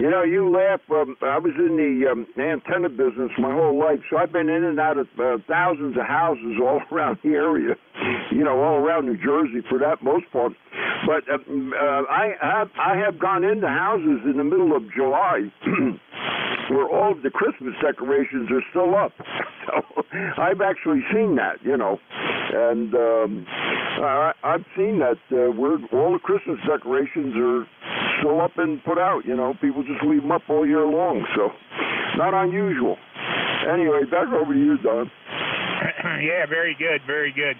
You know, you laugh. Um, I was in the um, antenna business my whole life, so I've been in and out of uh, thousands of houses all around the area. You know, all around New Jersey for that most part. But um, uh, I have I have gone into houses in the middle of July. Where all of the Christmas decorations are still up, so I've actually seen that, you know, and um, I, I've seen that uh, where all the Christmas decorations are still up and put out. You know, people just leave them up all year long, so not unusual. Anyway, back over to you, Don. yeah, very good, very good.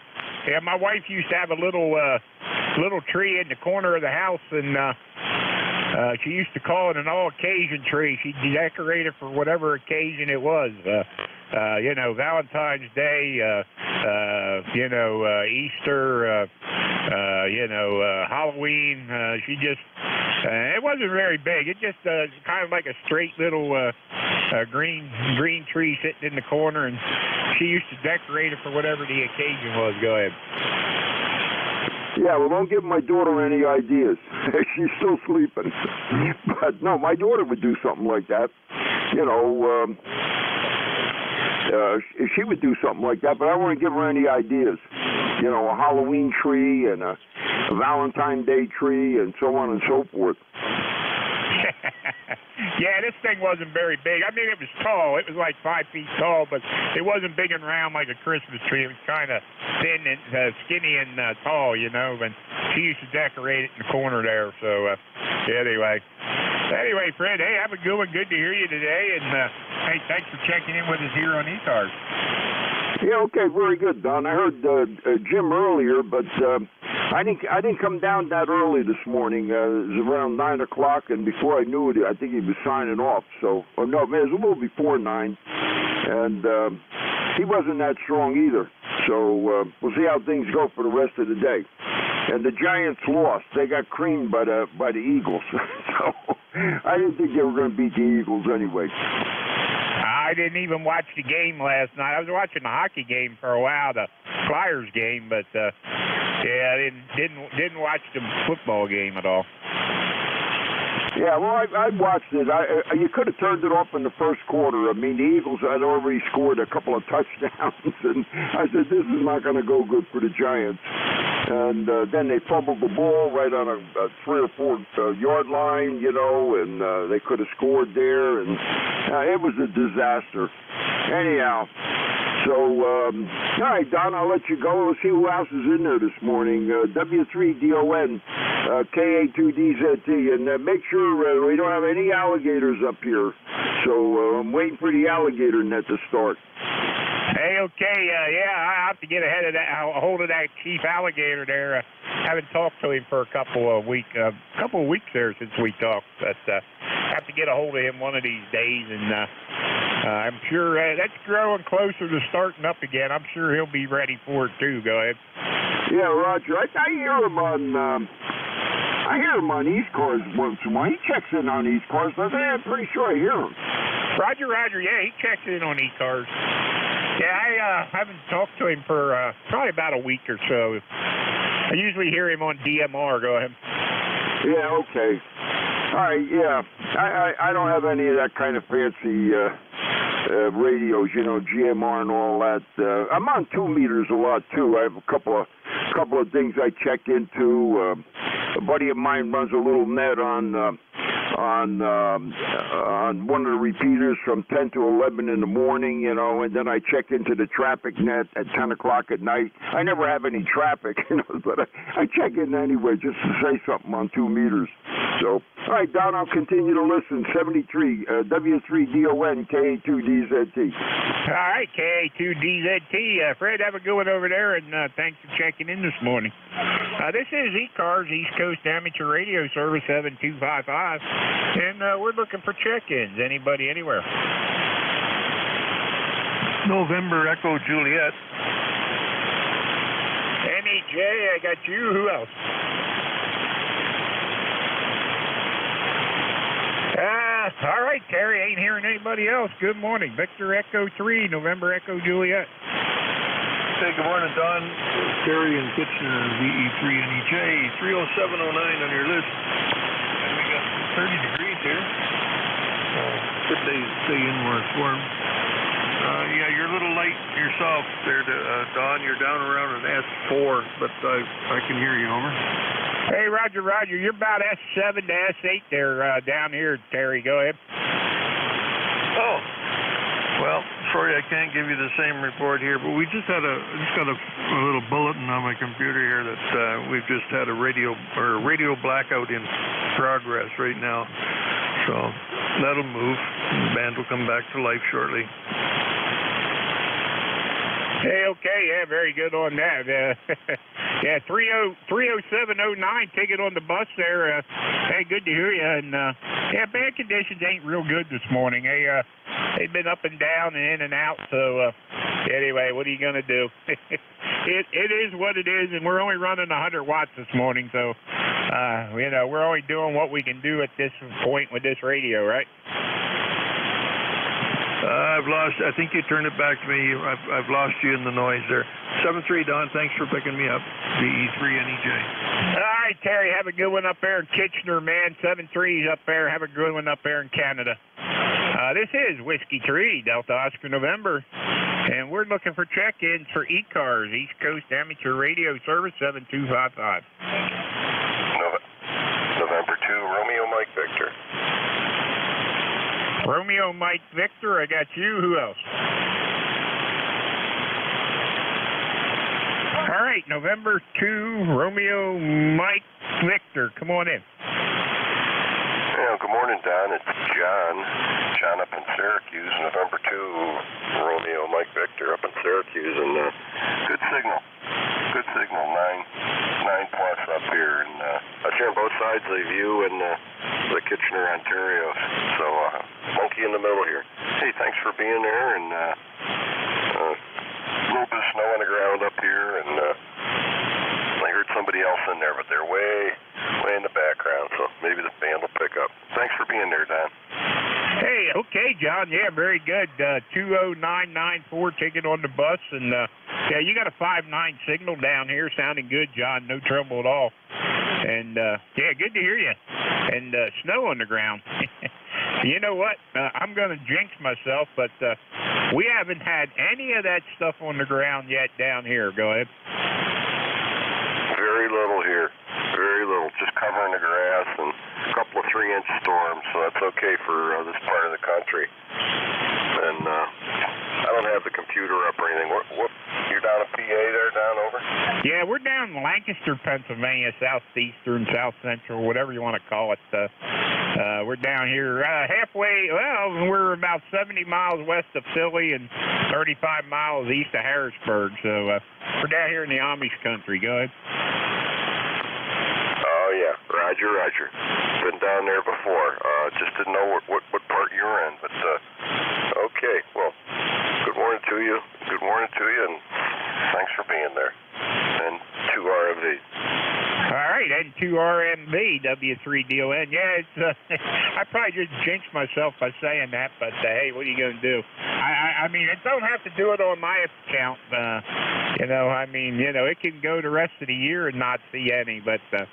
Yeah, my wife used to have a little uh, little tree in the corner of the house, and uh, uh, she used to call it an all occasion tree. She decorated for whatever occasion it was. Uh, uh, you know, Valentine's Day, uh, uh, you know, uh, Easter, uh, uh, you know, uh, Halloween. Uh, she just, uh, it wasn't very big. It just uh, kind of like a straight little uh, uh, green green tree sitting in the corner, and she used to decorate it for whatever the occasion was. Go ahead. Yeah, well, don't give my daughter any ideas. She's still sleeping. but no, my daughter would do something like that. You know, um, uh, she would do something like that, but I want to give her any ideas. You know, a Halloween tree and a, a Valentine Day tree and so on and so forth. Yeah, this thing wasn't very big. I mean, it was tall. It was like five feet tall, but it wasn't big and round like a Christmas tree. It was kind of thin and uh, skinny and uh, tall, you know. And she used to decorate it in the corner there. So uh, anyway, anyway, Fred. Hey, have a good one. Good to hear you today. And uh, hey, thanks for checking in with us here on E-Cars. Yeah, okay, very good, Don. I heard uh, uh, Jim earlier, but uh, I didn't I didn't come down that early this morning. Uh, it was around nine o'clock, and before I knew it, I think he was signing off. So, or no, it was a little before nine, and uh, he wasn't that strong either. So uh, we'll see how things go for the rest of the day. And the Giants lost; they got creamed by the by the Eagles. so I didn't think they were going to beat the Eagles anyway. I didn't even watch the game last night. I was watching the hockey game for a while, the Flyers game, but uh, yeah, I didn't didn't didn't watch the football game at all. Yeah, well, I, I watched it. I, I, you could have turned it off in the first quarter. I mean, the Eagles had already scored a couple of touchdowns, and I said, this is not going to go good for the Giants. And uh, then they fumbled the ball right on a, a three or four uh, yard line, you know, and uh, they could have scored there, and uh, it was a disaster. Anyhow, so, um, all right, Don, I'll let you go. Let's see who else is in there this morning. Uh, W3DON, uh, KA2DZT, and uh, make sure uh, we don't have any alligators up here. So uh, I'm waiting for the alligator net to start. Hey, okay, uh, yeah, I have to get ahead of that, a hold of that chief alligator there. Uh, haven't talked to him for a couple of week, a uh, couple of weeks there since we talked, but uh, have to get a hold of him one of these days, and uh, uh, I'm sure uh, that's growing closer to starting up again. I'm sure he'll be ready for it too. Go ahead. Yeah, Roger. I, I hear him on. Um, I hear him on E-Cars once in a while. He checks in on E-Cars. I say, I'm pretty sure I hear him. Roger, Roger. Yeah, he checks in on E Cars. Yeah, I uh, haven't talked to him for uh, probably about a week or so. I usually hear him on DMR. Go ahead. Yeah. Okay. All right. Yeah. I I, I don't have any of that kind of fancy. Uh, uh, radios, you know, GMR and all that. Uh, I'm on two meters a lot too. I have a couple of couple of things I check into. Uh, a buddy of mine runs a little net on uh, on um, on one of the repeaters from 10 to 11 in the morning, you know, and then I check into the traffic net at 10 o'clock at night. I never have any traffic, you know, but I, I check in anyway just to say something on two meters. So, all right, Don, I'll continue to listen. 73 uh, W3DON KA2DZT. All right, KA2DZT. Uh, Fred, have a good one over there, and uh, thanks for checking in this morning. Uh, this is E-Cars East Coast Amateur Radio Service 7255, and uh, we're looking for check-ins. Anybody, anywhere? November Echo Juliet. NEJ, I got you. Who else? Ah, all right, Terry. Ain't hearing anybody else. Good morning. Victor Echo 3, November Echo Juliet. Hey, good morning, Don. Terry and Kitchener, VE3NEJ, 30709 on your list. And we got 30 degrees here. Uh, good day to stay in where it's warm. Uh, yeah, you're a little late yourself there, to, uh, Don. You're down around an S4, but I, I can hear you, over. Hey, Roger, Roger. You're about S7 to S8 there uh, down here, Terry. Go ahead. Oh, well, sorry I can't give you the same report here, but we just had a just got a, a little bulletin on my computer here that uh, we've just had a radio or a radio blackout in progress right now. So that'll move. The band will come back to life shortly. Hey, okay, yeah, very good on that. Uh, yeah, 30, 30709 ticket on the bus there. Uh, hey, good to hear you. And uh, yeah, band conditions ain't real good this morning. Hey, uh, they've been up and down and in and out. So uh, anyway, what are you gonna do? it it is what it is, and we're only running a 100 watts this morning. So uh, you know, we're only doing what we can do at this point with this radio, right? Uh, I've lost. I think you turned it back to me. I've, I've lost you in the noise there. Seven three Don. Thanks for picking me up. DE three NEJ. All right, Terry. Have a good one up there in Kitchener, man. Seven threes up there. Have a good one up there in Canada. Uh, this is Whiskey Tree Delta Oscar November, and we're looking for check-ins for E-Cars East Coast Amateur Radio Service seven two five five. November two Romeo Mike Victor. Romeo Mike Victor, I got you. Who else? All right, November 2, Romeo Mike Victor. Come on in. Yeah, good morning, Don. It's John. John up in Syracuse, November 2, Romeo Mike Victor up in Syracuse, and uh, good signal. Good signal, 9, 9 plus up here. And uh, up here on both sides of view in uh, the Kitchener, Ontario. So, uh, monkey in the middle here. Hey, thanks for being there, and uh, uh, a little bit of snow on the ground up here, and uh, I heard somebody else in there, but they're way, way in the background, so maybe the band will pick up. Thanks for being there, Don. Okay, John. Yeah, very good. Uh, 20994 ticket on the bus. And, uh, yeah, you got a 5-9 signal down here. Sounding good, John. No trouble at all. And, uh, yeah, good to hear you. And uh, snow on the ground. you know what? Uh, I'm going to jinx myself, but uh, we haven't had any of that stuff on the ground yet down here. Go ahead. Very little here. Very little. Just covering the grass and couple of three inch storms, so that's okay for uh, this part of the country. And uh, I don't have the computer up or anything. What, what, you're down in PA there, down over? Yeah, we're down in Lancaster, Pennsylvania, southeastern, south central, whatever you want to call it. Uh, uh, we're down here uh, halfway. Well, we're about 70 miles west of Philly and 35 miles east of Harrisburg. So uh, we're down here in the Amish country. Go ahead. Roger, Roger. Been down there before. Uh, just didn't know what, what what part you were in, but uh, okay. Well, good morning to you. Good morning to you, and thanks for being there. And to. All right, and to RMB, W3DON. Yeah, it's, uh, I probably just jinxed myself by saying that, but uh, hey, what are you going to do? I, I, I mean, it don't have to do it on my account. Uh, you know, I mean, you know, it can go the rest of the year and not see any, but uh,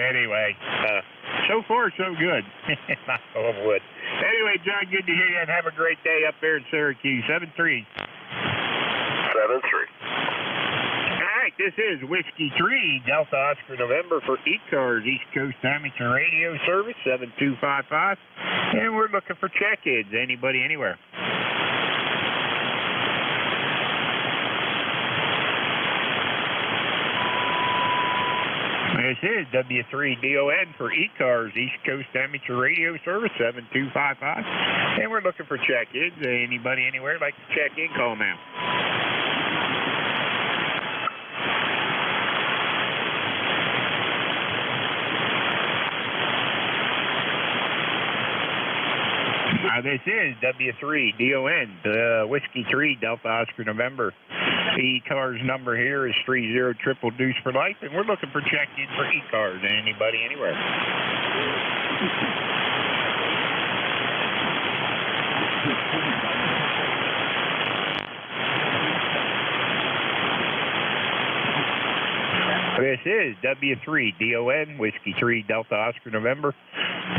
anyway, uh, so far so good. Knock on wood. Anyway, John, good to hear you, and have a great day up there in Syracuse. Seven three. Seven three. This is Whiskey 3, Delta Oscar November for E-Cars, East Coast Amateur Radio Service, 7255. And we're looking for check-ins. Anybody, anywhere. This is W3DON for E-Cars, East Coast Amateur Radio Service, 7255. And we're looking for check-ins. Anybody, anywhere like to check in, call now. This is W3DON, uh, Whiskey 3, Delta Oscar November. E-Cars number here is 30 triple deuce for life, and we're looking for check-in for E-Cars. Anybody, anywhere. This is W3DON, Whiskey 3, Delta Oscar November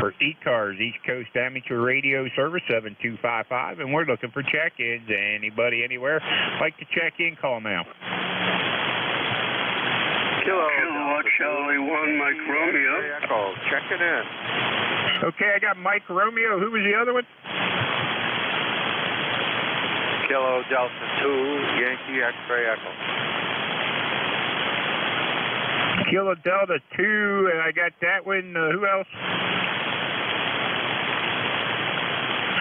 for E-Cars, East Coast Amateur Radio Service, 7255, and we're looking for check-ins. Anybody, anywhere, like to check in, call now. Kilo, Kilowatt Charlie 1, Mike Romeo. Echo, check it in. Okay, I got Mike Romeo. Who was the other one? Kilo Delta 2, Yankee X-ray Echo. Kilo Delta 2, and I got that one. Uh, who else?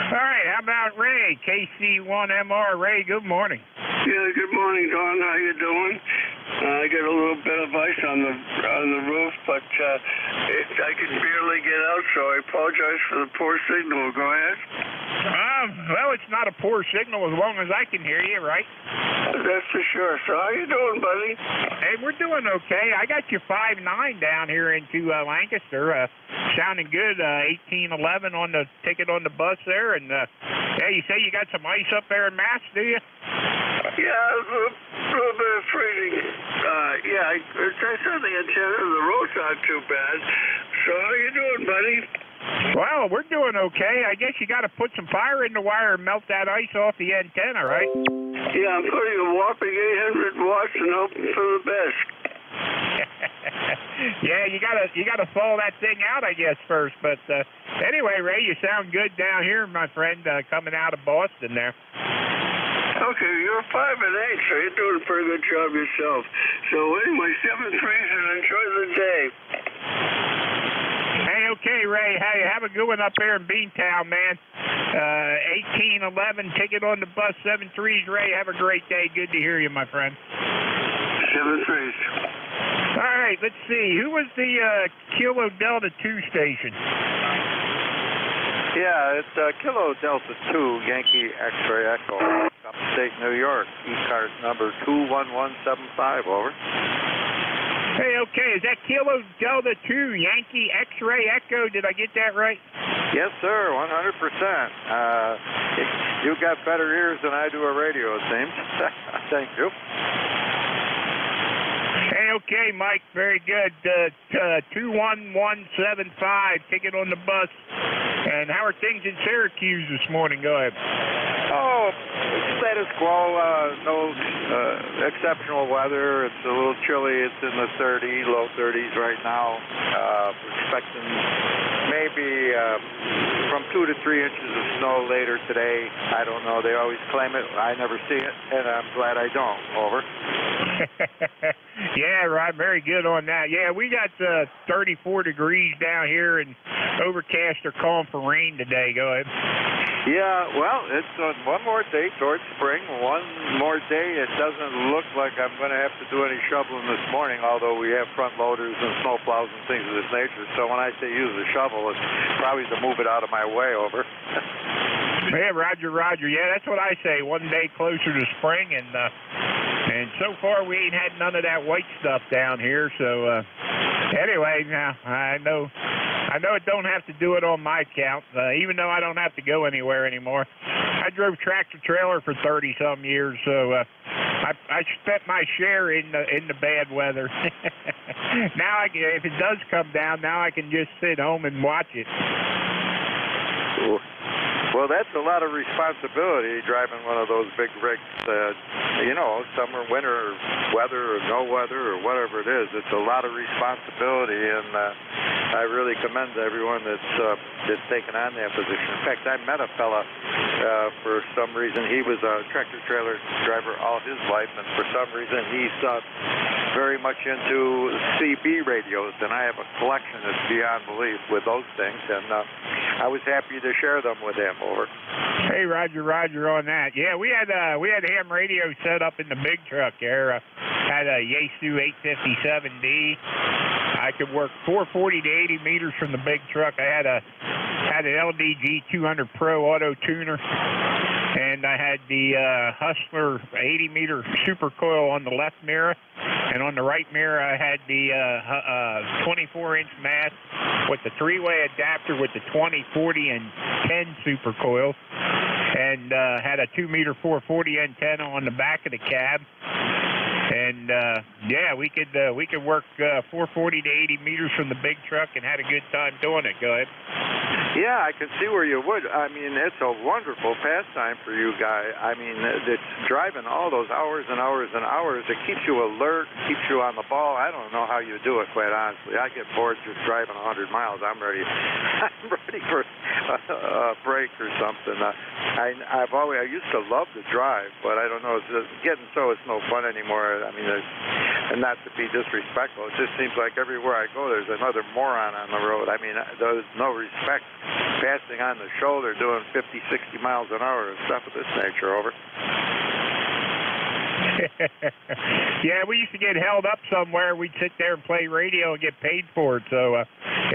All right, how about Ray, KC1MR? Ray, good morning. Yeah, good morning, Don. How you doing? Uh, I got a little bit of ice on the on the roof, but uh, it, I can barely get out, so I apologize for the poor signal. Go ahead. Um, well, it's not a poor signal as long as I can hear you, right? That's for sure. So how you doing, buddy? Hey, we're doing okay. I got you five nine down here into uh, Lancaster. Uh, sounding good. Uh, eighteen eleven on the ticket on the bus there, and uh, yeah, you say you got some ice up there in Mass, do you? Yeah, a little, little bit of freezing. Uh, yeah, I, I saw the antenna. The road's not too bad. So how you doing, buddy? Well, we're doing okay. I guess you got to put some fire in the wire and melt that ice off the antenna, right? Yeah, I'm putting a whopping 800 watts and hoping for the best. yeah, you gotta you gotta thaw that thing out, I guess, first. But uh, anyway, Ray, you sound good down here, my friend, uh, coming out of Boston there. Okay, you're five and eight, so you're doing a pretty good job yourself. So anyway, seven threes and enjoy the day. Hey, okay, Ray. Hey, have a good one up there in Beantown, man. Uh, 1811, ticket on the bus, seven threes. Ray, have a great day. Good to hear you, my friend. Seven threes. All right, let's see. Who was the uh, Kilo Delta 2 station? Yeah, it's uh, Kilo Delta 2, Yankee X-ray Echo, upstate New York. E-Cars number 21175, over. Hey, okay, is that Kilo Delta 2, Yankee X-ray Echo? Did I get that right? Yes, sir, 100%. Uh, you got better ears than I do a radio, it seems. Thank you. Hey, okay, Mike, very good. Uh, uh, 21175, ticket on the bus. And how are things in Syracuse this morning? Go ahead. Oh, status quo. Uh, no uh, exceptional weather. It's a little chilly. It's in the 30, low 30s right now. Uh, expecting maybe uh, from two to three inches of snow later today. I don't know. They always claim it. I never see it, and I'm glad I don't. Over. yeah, right. Very good on that. Yeah, we got uh, 34 degrees down here and overcast or calm for rain today. Go ahead. Yeah, well, it's uh, one more day towards spring. One more day. It doesn't look like I'm going to have to do any shoveling this morning, although we have front loaders and snow plows and things of this nature. So when I say use a shovel, it's probably to move it out of my way. Over. yeah, Roger, Roger. Yeah, that's what I say. One day closer to spring, and uh, and so far we ain't had none of that white stuff down here. So uh, anyway, now I know. I know it don't have to do it on my count, uh, even though I don't have to go anywhere anymore. I drove tractor trailer for 30 some years, so uh, I, I spent my share in the in the bad weather. now, I, can- if it does come down, now I can just sit home and watch it. Well, that's a lot of responsibility driving one of those big rigs. Uh, you know, summer, winter, weather, or no weather, or whatever it is. It's a lot of responsibility, and uh, I really commend everyone that's uh, that's taken on that position. In fact, I met a fella uh, for some reason. He was a tractor trailer driver all his life, and for some reason he's uh, very much into CB radios, and I have a collection that's beyond belief with those things, and uh, I was happy to share them with him. Over. Hey, Roger, Roger on that. Yeah, we had uh, we had ham radio set up in the big truck there. Uh, had a Yaesu 857D. I could work 440 to 80 meters from the big truck. I had a had an LDG 200 Pro auto tuner, I had the uh, Hustler 80 meter super coil on the left mirror, and on the right mirror I had the uh, uh, 24 inch mast with the three way adapter with the 20, 40, and 10 super coils, and uh, had a 2 meter 440 antenna on the back of the cab. And uh, yeah, we could uh, we could work uh, 440 to 80 meters from the big truck and had a good time doing it. Go ahead. Yeah, I can see where you would. I mean, it's a wonderful pastime for you guy. I mean, it's driving all those hours and hours and hours. It keeps you alert, keeps you on the ball. I don't know how you do it, quite honestly. I get bored just driving 100 miles. I'm ready. I'm ready for a, break or something. Uh, I, I've always. I used to love to drive, but I don't know. It's getting so it's no fun anymore. I mean, there's, and not to be disrespectful, it just seems like everywhere I go, there's another moron on the road. I mean, there's no respect passing on the shoulder doing 50, 60 miles an hour and stuff of this nature. Over. yeah, we used to get held up somewhere. We'd sit there and play radio and get paid for it. So uh,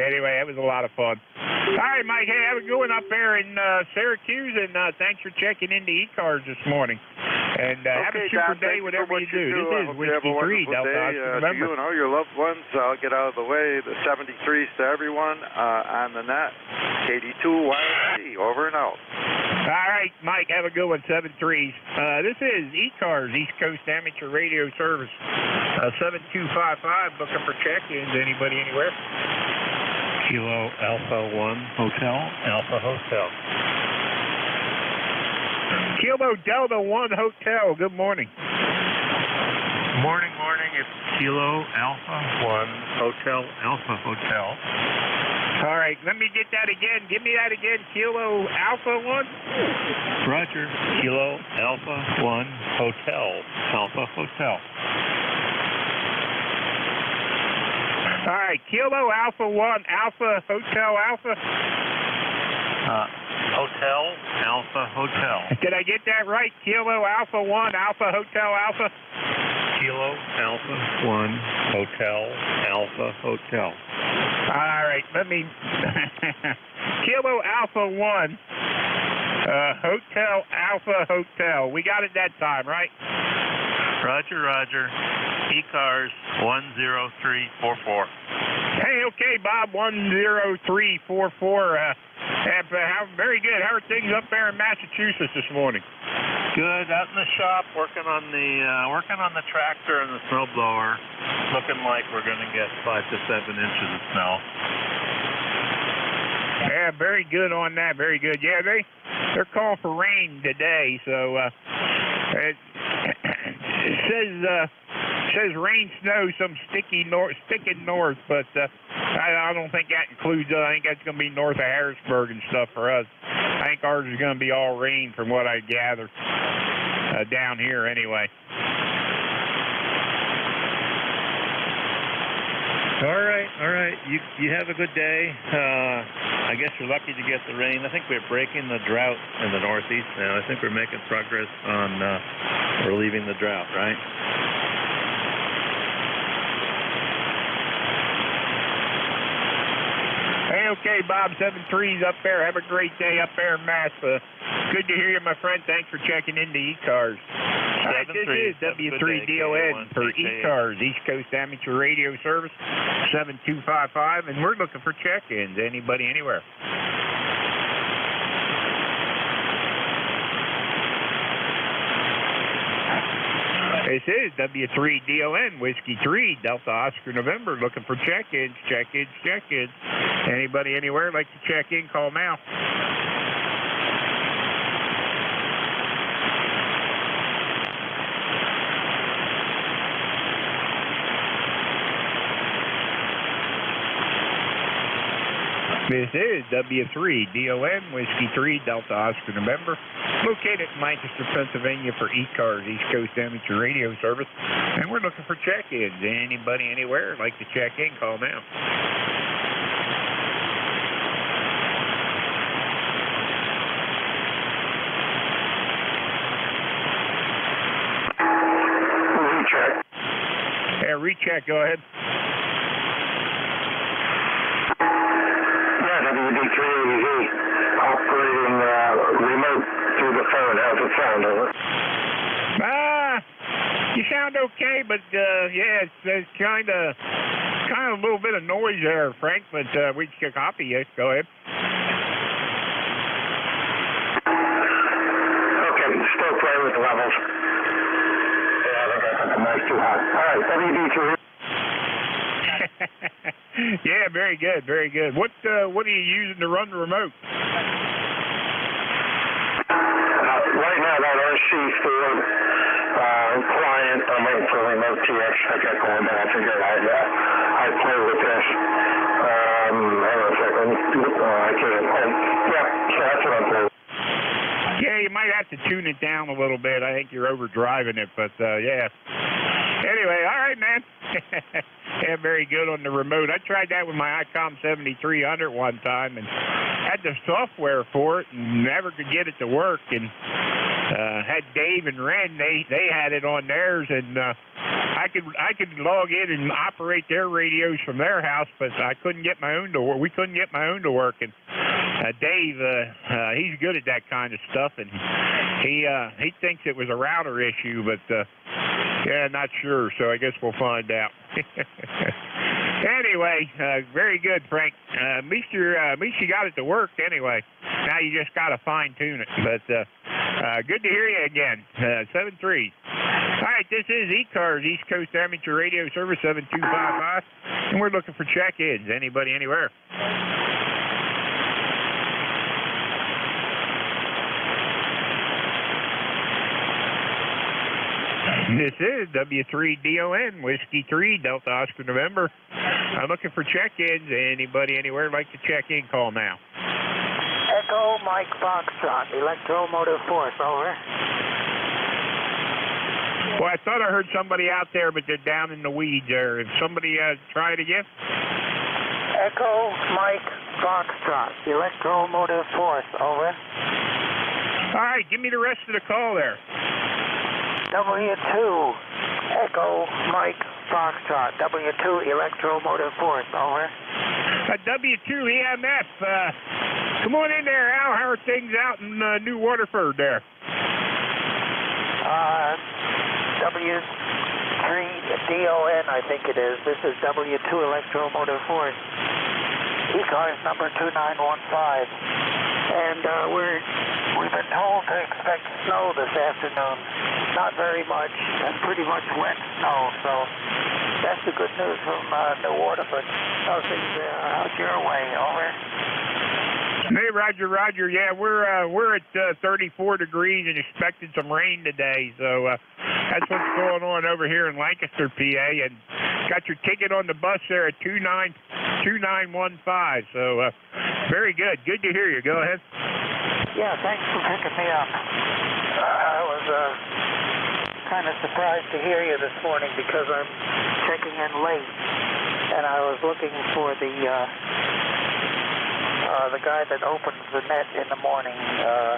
anyway, that was a lot of fun. All right, Mike. Hey, have a good one up there in uh, Syracuse, and uh, thanks for checking into e-cars this morning. And uh, have a Okay, super Don, day, whatever what you you do. do. This I is hope you have a Whiskey Three, wonderful Delta day, Oscar uh, to you and all your loved ones. I'll get out of the way. The 73s to everyone uh, on the net. KD2 YXE. Over and out. All right, Mike, have a good one, seven threes. Uh, this is E-Cars, East Coast Amateur Radio Service, uh, 7255, booking for check-ins, anybody anywhere? Kilo Alpha 1 Hotel, Alpha Hotel. Kilo Delta 1 Hotel, good morning. Morning, morning. It's Kilo Alpha 1 Hotel Alpha Hotel. All right, let me get that again. Give me that again. Kilo Alpha 1. Roger. Kilo Alpha 1 Hotel Alpha Hotel. All right, Kilo Alpha 1 Alpha Hotel Alpha. Uh, Hotel Alpha Hotel. Did I get that right? Kilo Alpha 1 Alpha Hotel Alpha. Kilo Alpha 1 Hotel Alpha Hotel. All right, let me. Kilo Alpha 1 uh, Hotel Alpha Hotel. We got it that time, right? Roger, Roger. E-Cars 10344. Okay, Bob, 10344. Uh, have, uh, how, very good. How are things up there in Massachusetts this morning? Good. Out in the shop, working on the uh, working on the tractor and the snowblower. Looking like we're going to get five to seven inches of snow. Yeah, very good on that. Very good. Yeah, they they're calling for rain today, so uh, it, it says uh, says rain, snow, some sticky north, sticking north, but uh, I, I don't think that includes. Uh, I think that's going to be north of Harrisburg and stuff for us. I think ours is going to be all rain, from what I gather, uh, down here anyway. All right, all right. You you have a good day. Uh, I guess you're lucky to get the rain. I think we're breaking the drought in the Northeast now. I think we're making progress on uh, relieving the drought, right? Hey, okay, Bob, seven threes up there. Have a great day up there in Mass. Uh, good to hear you, my friend. Thanks for checking into E-Cars. All right, this is W3DON for E-Cars, East Coast Amateur Radio Service, 7255, and we're looking for check-ins. Anybody, anywhere. This is W3DON, Whiskey 3, Delta Oscar November, looking for check-ins, check-ins, check-ins. Anybody anywhere like to check in, call now. This is W3DON, Whiskey 3, Delta Oscar November, located in Lancaster, Pennsylvania for E-Cars, East Coast Amateur Radio Service. And we're looking for check-ins. Anybody, anywhere, like to check in, call now. Recheck, go ahead. Yeah, WB3AVZ operating uh, remote through the phone. How's it sound? Over? Ah, you sound okay, but uh, yeah, it's, it's kind of kind of a little bit of noise there, Frank. But uh, we can copy you. Go ahead. Okay, still playing with the levels. Yeah, I think I put the mic too high. All right, WD3. yeah, very good, very good. What uh, what are you using to run the remote? Uh, right now, that RC Ford uh, client, I'm waiting for remote TX. I got going, but I figured I'd, uh, I'd play with this. Um, hang on a second. Uh, I can't. Um, yeah, so that's what I'm playing. Yeah, you might have to tune it down a little bit. I think you're overdriving it, but uh, yeah. Anyway, right, man. yeah, very good on the remote. I tried that with my ICOM 7300 one time and had the software for it and never could get it to work. And uh, had Dave and Ren, they they had it on theirs, and uh, I could I could log in and operate their radios from their house, but I couldn't get my own to work. We couldn't get my own to work, and uh, Dave, uh, uh, he's good at that kind of stuff, and he uh, he thinks it was a router issue, but uh, yeah, not sure. So I guess we'll find out. anyway, uh, very good, Frank. Uh, at least you uh, at least you got it to work. Anyway, now you just got to fine tune it. But uh, uh, good to hear you again. Uh, seven three. All right, this is E-Cars, East Coast Amateur Radio Service 7255, and we're looking for check-ins. Anybody, anywhere. This is W3DON, Whiskey 3, Delta Oscar November. I'm looking for check-ins. Anybody anywhere like to check in, call now. Echo Mike Foxtrot, Electromotive Force, over. Well, I thought I heard somebody out there, but they're down in the weeds there. If somebody uh, try it again? Echo Mike Foxtrot, Electromotive Force, over. All right, give me the rest of the call there. W2, Echo Mike Foxtrot, W2 Electromotive Force, over. Uh, W2 EMF. Uh, come on in there, Al. How are things out in uh, New Waterford there? Uh, W3DON, I think it is. This is W2 Electromotive Force. E-cars number 2915. And uh, we're, we've been told to expect snow this afternoon. Not very much, and pretty much wet snow. So that's the good news from uh, New Waterford. How's things uh, out your way? Over. Hey, Roger, Roger. Yeah, we're uh, we're at uh, 34 degrees and expecting some rain today. So uh, that's what's going on over here in Lancaster, PA. And got your ticket on the bus there at 29 2915. So uh, very good. Good to hear you. Go ahead. Yeah, thanks for picking me up. I was uh, kind of surprised to hear you this morning because I'm checking in late, and I was looking for the uh, uh, the guy that opens the net in the morning. Uh,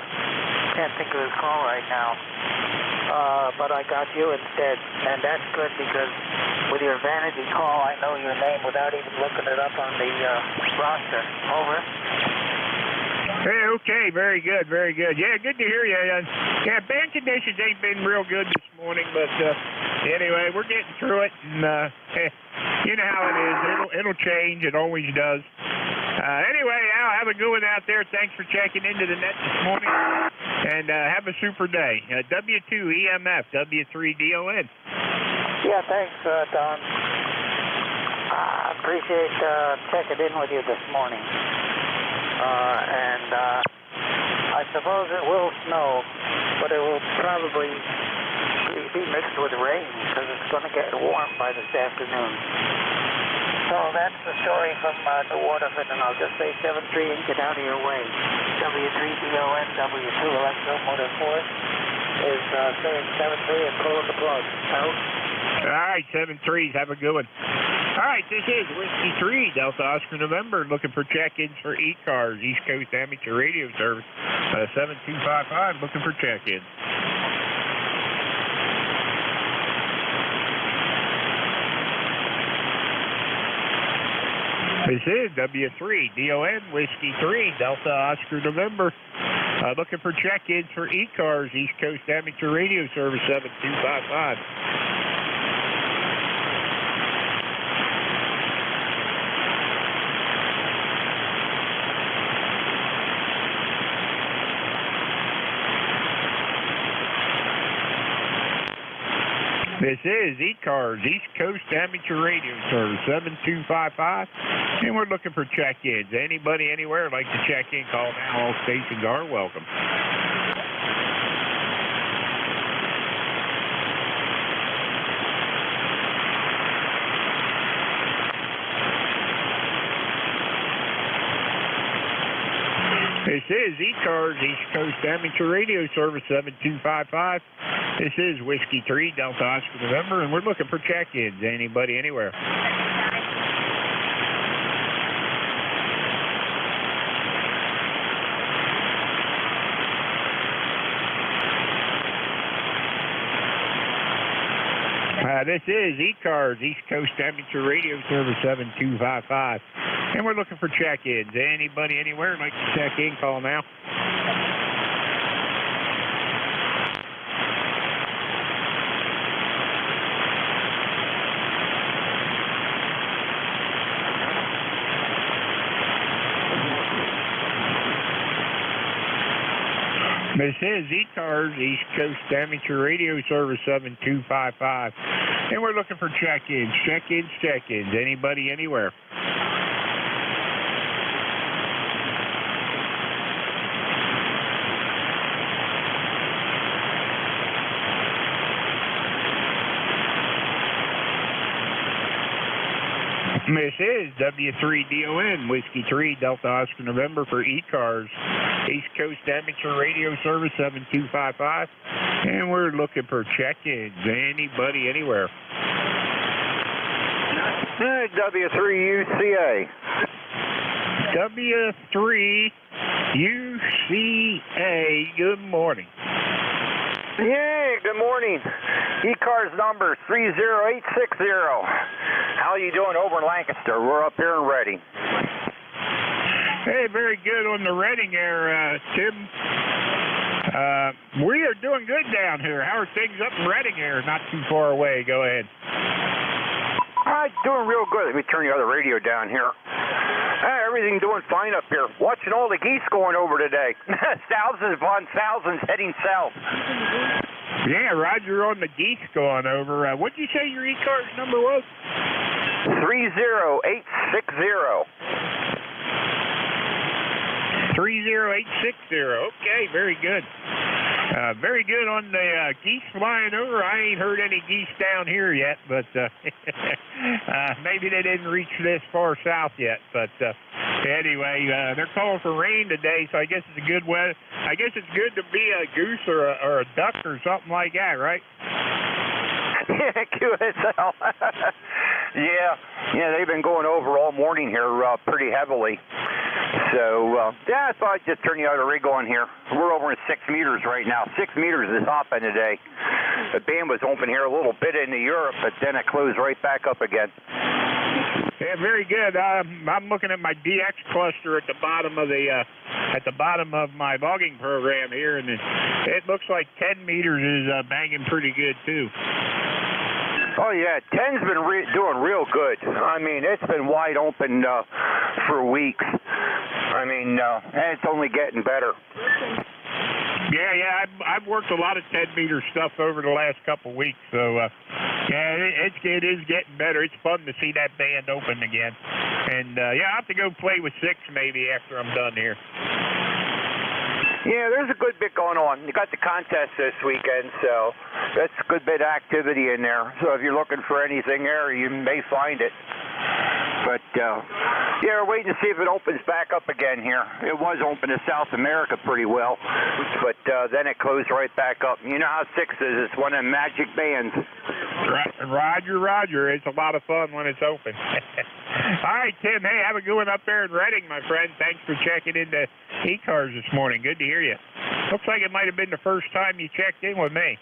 can't think of his call right now, uh, but I got you instead, and that's good because with your vanity call, I know your name without even looking it up on the uh, roster. Over. Hey, okay, very good, very good. Yeah, good to hear you. Yeah, band conditions ain't been real good this morning, but uh, anyway, we're getting through it, and uh, you know how it is. It'll it'll change. It always does. Uh, anyway, have a good one out there. Thanks for checking into the net this morning, and uh, have a super day. Uh, W2 EMF, W3DON. Yeah, thanks, uh, Don. I appreciate uh, checking in with you this morning. Uh, and uh, I suppose it will snow, but it will probably be mixed with rain because it's going to get warm by this afternoon. So that's the story from uh, New Waterford, and I'll just say 7-3 and get out of your way. W3DON, W2 Electromotive Force is uh, saying 7-3 and pulling the plug. Out. All right, seven threes. Have a good one. All right, this is Whiskey 3, Delta Oscar November, looking for check-ins for E-Cars, East Coast Amateur Radio Service, uh, 7255, looking for check-ins. This is W3, DON, Whiskey 3, Delta Oscar November, uh, looking for check-ins for E-Cars, East Coast Amateur Radio Service, 7255. This is E-Cars, East Coast Amateur Radio Service, 7255, and we're looking for check-ins. Anybody, anywhere like to check in, call now. All stations are welcome. This is E-Cars, East Coast Amateur Radio Service 7255. This is Whiskey 3, Delta Oscar November, and we're looking for check-ins. Anybody, anywhere. Uh, this is E-Cars, East Coast Amateur Radio Service 7255. And we're looking for check-ins. Anybody, anywhere, like to check in, call now. This is E-Cars, East Coast Amateur Radio Service 7255. And we're looking for check-ins, check-ins, check-ins. Anybody, anywhere. This is W3DON, Whiskey 3, Delta Oscar November for E-Cars, East Coast Amateur Radio Service 7255, and we're looking for check-ins, anybody, anywhere. W3UCA. W3UCA, good morning. Yay, good morning. E-Cars number 30860. How are you doing over in Lancaster? We're up here and ready. Hey, very good on the Reading there, uh, Tim. Uh, we are doing good down here. How are things up in Reading here? Not too far away. Go ahead. Uh, doing real good. Let me turn the other radio down here. Hey, everything doing fine up here. Watching all the geese going over today. thousands upon thousands heading south. Yeah, Roger on the geese going over. Uh, what'd you say your e-car's number was? 30860. 30860. Okay, very good. Uh, very good on the uh, geese flying over. I ain't heard any geese down here yet, but uh, uh, maybe they didn't reach this far south yet. But uh, anyway, uh, they're calling for rain today, so I guess it's a good weather. I guess it's good to be a goose or a, or a duck or something like that, right? QSL. yeah, yeah, they've been going over all morning here uh, pretty heavily. So, uh, yeah, I thought I'd just turn the other rig on here. We're over in six meters right now. Six meters is hopping today. The band was open here a little bit into Europe, but then it closed right back up again. Yeah, very good. Um, I'm looking at my DX cluster at the bottom of the uh, at the bottom of my logging program here, and it, it looks like 10 meters is uh, banging pretty good too. Oh yeah, ten's been re- doing real good. I mean, it's been wide open uh, for weeks. I mean, uh, it's only getting better. Yeah, yeah, I've, I've worked a lot of 10 meter stuff over the last couple weeks, so uh, yeah, it, it's it is getting better. It's fun to see that band open again, and uh, yeah, I have to go play with six maybe after I'm done here. Yeah, there's a good bit going on. You got the contest this weekend, so that's a good bit of activity in there. So if you're looking for anything there, you may find it. But uh, yeah, we're waiting to see if it opens back up again here. It was open to South America pretty well, but uh, then it closed right back up. You know how six is? It's one of the magic bands. Roger, Roger. It's a lot of fun when it's open. All right, Tim. Hey, have a good one up there in Reading, my friend. Thanks for checking into e-cars this morning. Good to hear you. Looks like it might have been the first time you checked in with me.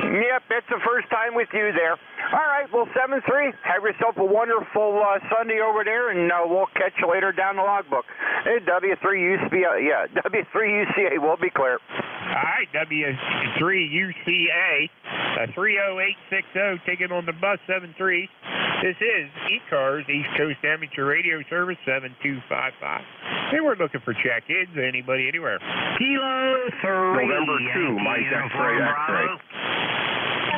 Yep, it's the first time with you there. All right, well, 7 3. Have yourself a wonderful uh, Sunday over there, and uh, we'll catch you later down the logbook. Hey, W3UCA, yeah, W3UCA We'll be clear. All right, W3UCA, uh, 30860, taking on the bus 7 3. This is E-Cars, East Coast Amateur Radio Service 7255. Hey, we're looking for check-ins, anybody, anywhere. Kilo 3. November 2, Mike X-ray, X-ray.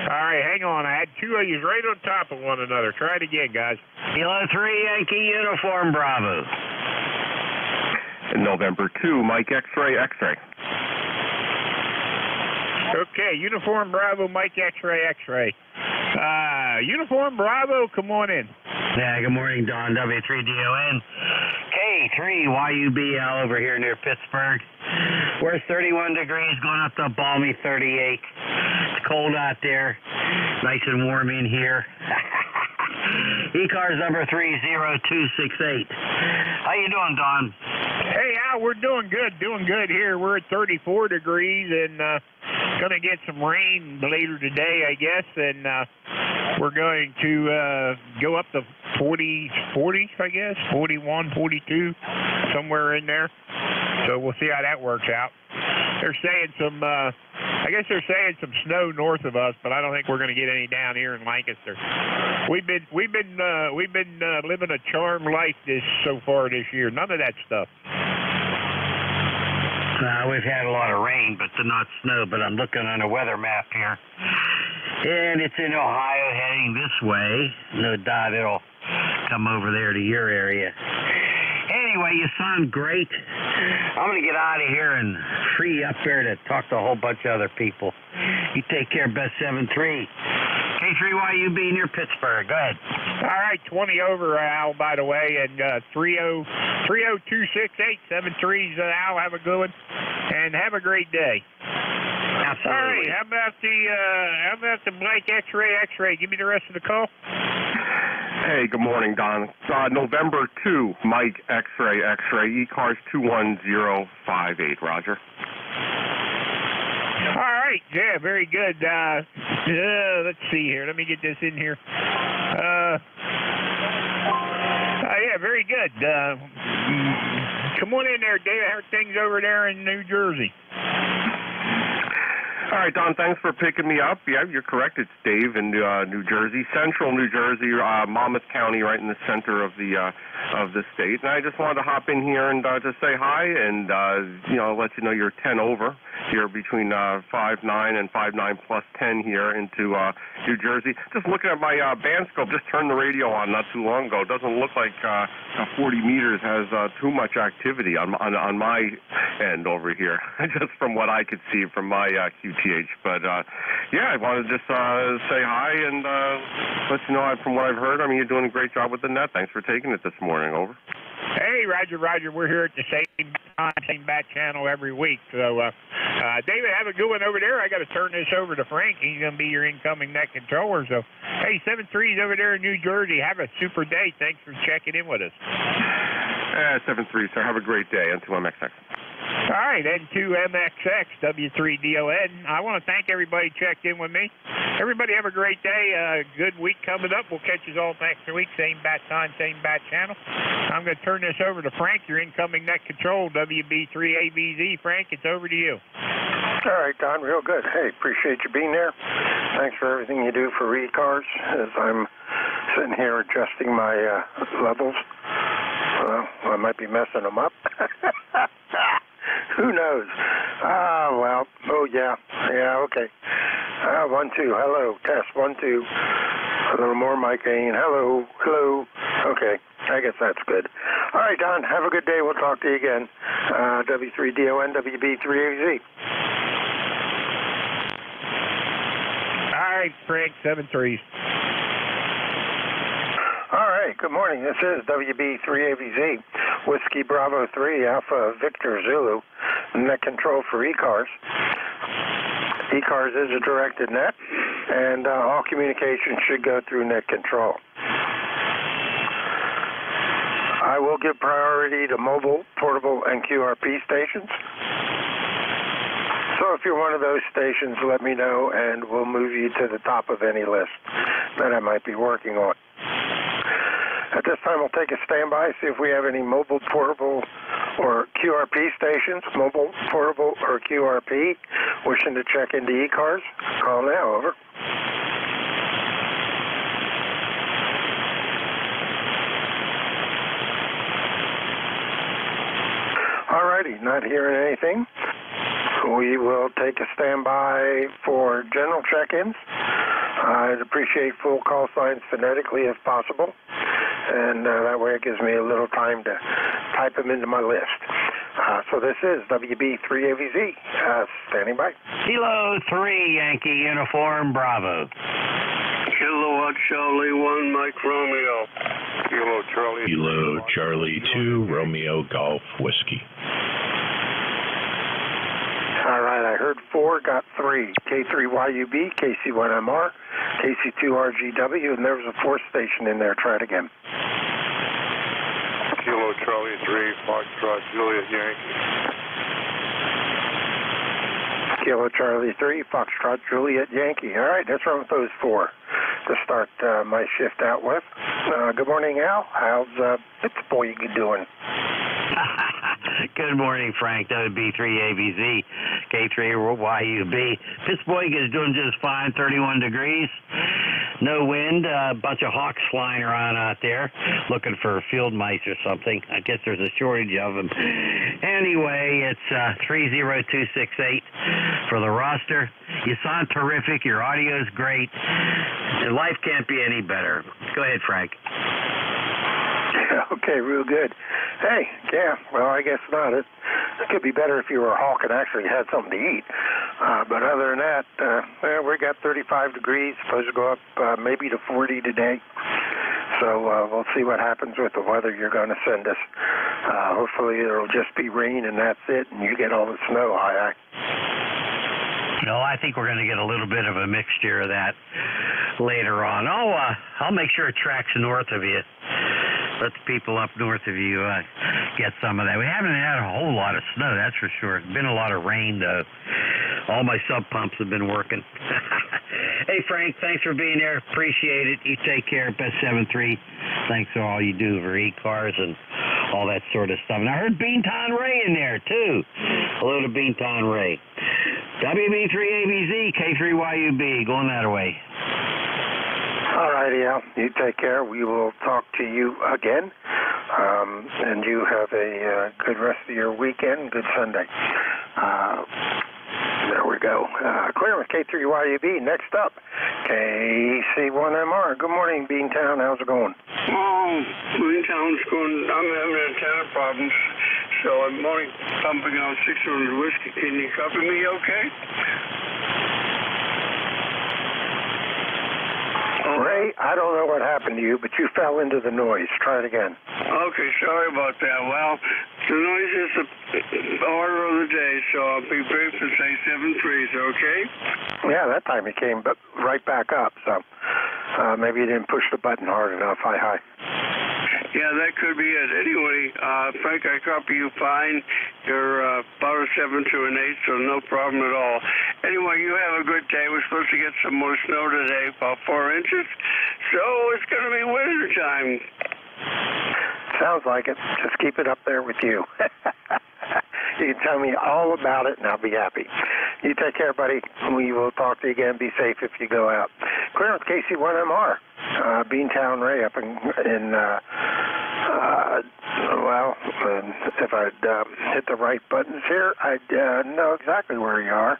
All right, hang on. I had two of you right on top of one another. Try it again, guys. Kilo 3 Yankee Uniform Bravo. November 2, Mike X-ray, X-ray. Okay, Uniform Bravo, Mike X-ray, X-ray. Uh, Uniform Bravo, come on in. Yeah, good morning, Don. W3DON. K3YUBL over here near Pittsburgh. We're 31 degrees, going up to balmy 38. It's cold out there. Nice and warm in here. E-cars number 30268. How you doing, Don? Hey, Al, we're doing good, doing good here. We're at 34 degrees and uh, going to get some rain later today, I guess, and uh, we're going to uh, go up to 40, 40, I guess, 41, 42, somewhere in there. So we'll see how that works out. They're saying some, uh, I guess they're saying some snow north of us, but I don't think we're going to get any down here in Lancaster. We've been, we've been, uh, we've been uh, living a charmed life this so far this year. None of that stuff. Uh, we've had a lot of rain, but the not snow. But I'm looking on a weather map here, and it's in Ohio heading this way. No doubt it'll come over there to your area. Anyway, you sound great. I'm going to get out of here and free up there to talk to a whole bunch of other people. You take care, best 7 3. K3YUB near Pittsburgh. Go ahead. All right, 20 over, Al, by the way, and uh, 30 3026873 uh, Al. Have a good one, and have a great day. Absolutely. All right, how about the uh, how about the Blake X-ray X-ray? Give me the rest of the call. Hey, good morning, Don. Uh, November 2, Mike X-ray X-ray, E-Cars 21058, Roger. All right, yeah, very good. Uh, uh, let's see here. Let me get this in here. Uh, uh, yeah, very good. Uh, come on in there, David. How are things over there in New Jersey? All right, Don, thanks for picking me up. Yeah, you're correct. It's Dave in uh, New Jersey, central New Jersey, uh, Monmouth County, right in the center of the uh, of the state. And I just wanted to hop in here and uh, just say hi and uh, you know let you know you're 10 over here between uh, 5'9 and 5'9 plus 10 here into uh, New Jersey. Just looking at my uh, band scope, just turned the radio on not too long ago. It doesn't look like uh, uh, 40 meters has uh, too much activity on on, on my end over here, just from what I could see from my uh, QTH. But uh, yeah, I wanted to just uh, say hi and uh, let you know from what I've heard. I mean, you're doing a great job with the net. Thanks for taking it this morning. Over. Hey, Roger, Roger. We're here at the same time, same bat channel every week. So, uh, uh, David, have a good one over there. I got to turn this over to Frank. He's going to be your incoming net controller. So, hey, seven seven threes over there in New Jersey. Have a super day. Thanks for checking in with us. Uh, seven three, sir. Have a great day. N2MXX. All right, N2MXX, W3DON. I want to thank everybody checked in with me. Everybody have a great day. Uh, good week coming up. We'll catch you all next week. Same bat time, same bat channel. I'm going to turn this over to Frank, your incoming net control, WB3AVZ. Frank, it's over to you. All right, Don, real good. Hey, appreciate you being there. Thanks for everything you do for e-cars as I'm sitting here adjusting my uh, levels. Well, I might be messing them up. Who knows? Ah, well, oh yeah, yeah, okay. Ah, one, two, hello, test, one, two. A little more mic gain, hello, hello. Okay, I guess that's good. All right, Don, have a good day. We'll talk to you again. Uh, W3DON, WB3AZ. All right, Frank, seven threes. Good morning. This is WB3AVZ, Whiskey Bravo 3, Alpha Victor Zulu, net control for e-cars. E-cars is a directed net, and uh, all communication should go through net control. I will give priority to mobile, portable, and QRP stations. So if you're one of those stations, let me know, and we'll move you to the top of any list that I might be working on. At this time, we'll take a standby, see if we have any mobile, portable, or QRP stations, mobile, portable, or QRP, wishing to check into e-cars. Call now, over. Alrighty, not hearing anything. We will take a standby for general check-ins. I'd appreciate full call signs phonetically if possible, and uh, that way it gives me a little time to type them into my list. Uh, so this is WB3AVZ, uh, standing by. Kilo 3 Yankee Uniform Bravo. Kilowatt Charlie 1, Mike Romeo. Kilo Charlie. Kilo Charlie 2 Romeo Golf Whiskey. All right, I heard four, got three. K3YUB, KC1MR, KC2RGW, and there was a fourth station in there. Try it again. Kilo Charlie 3, Foxtrot Juliet Yankee. Kilo Charlie 3, Foxtrot Juliet Yankee. All right, let's run with those four to start uh, my shift out with. Uh, good morning, Al. How's uh, Pittsburgh doing? Good morning, Frank. WB3AVZ, K3YUB. Pittsburgh is doing just fine, 31 degrees. No wind, a uh, bunch of hawks flying around out there looking for field mice or something. I guess there's a shortage of them. Anyway, it's uh, 30268 for the roster. You sound terrific. Your audio's great. Your Life can't be any better. Go ahead, Frank. Okay, real good. Hey, yeah, well, I guess not. It, it could be better if you were a hawk and actually had something to eat. Uh, but other than that, uh, well, we got 35 degrees, supposed to go up uh, maybe to 40 today. So uh, we'll see what happens with the weather you're going to send us. Uh, hopefully it'll just be rain and that's it, and you get all the snow. Aye. No, I think we're going to get a little bit of a mixture of that later on. Oh, uh, I'll make sure it tracks north of you. Let the people up north of you uh, get some of that. We haven't had a whole lot of snow, that's for sure. It's been a lot of rain, though. All my sub pumps have been working. hey, Frank, thanks for being there. Appreciate it. You take care. Best 7 3. Thanks for all you do for e cars and all that sort of stuff. And I heard Beantown Ray in there, too. Hello to Beantown Ray. WB3AVZ, K3YUB, going that way. All righty, Al. You take care. We will talk to you again. Um, and you have a uh, good rest of your weekend. Good Sunday. Uh, there we go. Uh, with K3YUB. Next up, KC1MR. Good morning, Beantown. How's it going? Oh, Beantown's going, I'm having a ton of problems. So I'm only pumping out 600 whiskey. Can you copy me okay? Ray, I don't know what happened to you, but you fell into the noise. Try it again. Okay, sorry about that. Well, the noise is the order of the day, so I'll be brief and say seven threes, okay? Yeah, that time it came but right back up, so uh, maybe you didn't push the button hard enough. Hi, hi. Yeah, that could be it. Anyway, uh, Frank, I copy you fine. You're uh, about a seven to an eight, so no problem at all. Anyway, you have a good day. We're supposed to get some more snow today, about four inches. So it's going to be winter time. Sounds like it. Just keep it up there with you. you tell me all about it, and I'll be happy. You take care, buddy. We will talk to you again. Be safe if you go out. Clear with KC1MR. Uh, Beantown Ray up in, in uh, uh, well, if I'd uh, hit the right buttons here, I'd uh, know exactly where you are.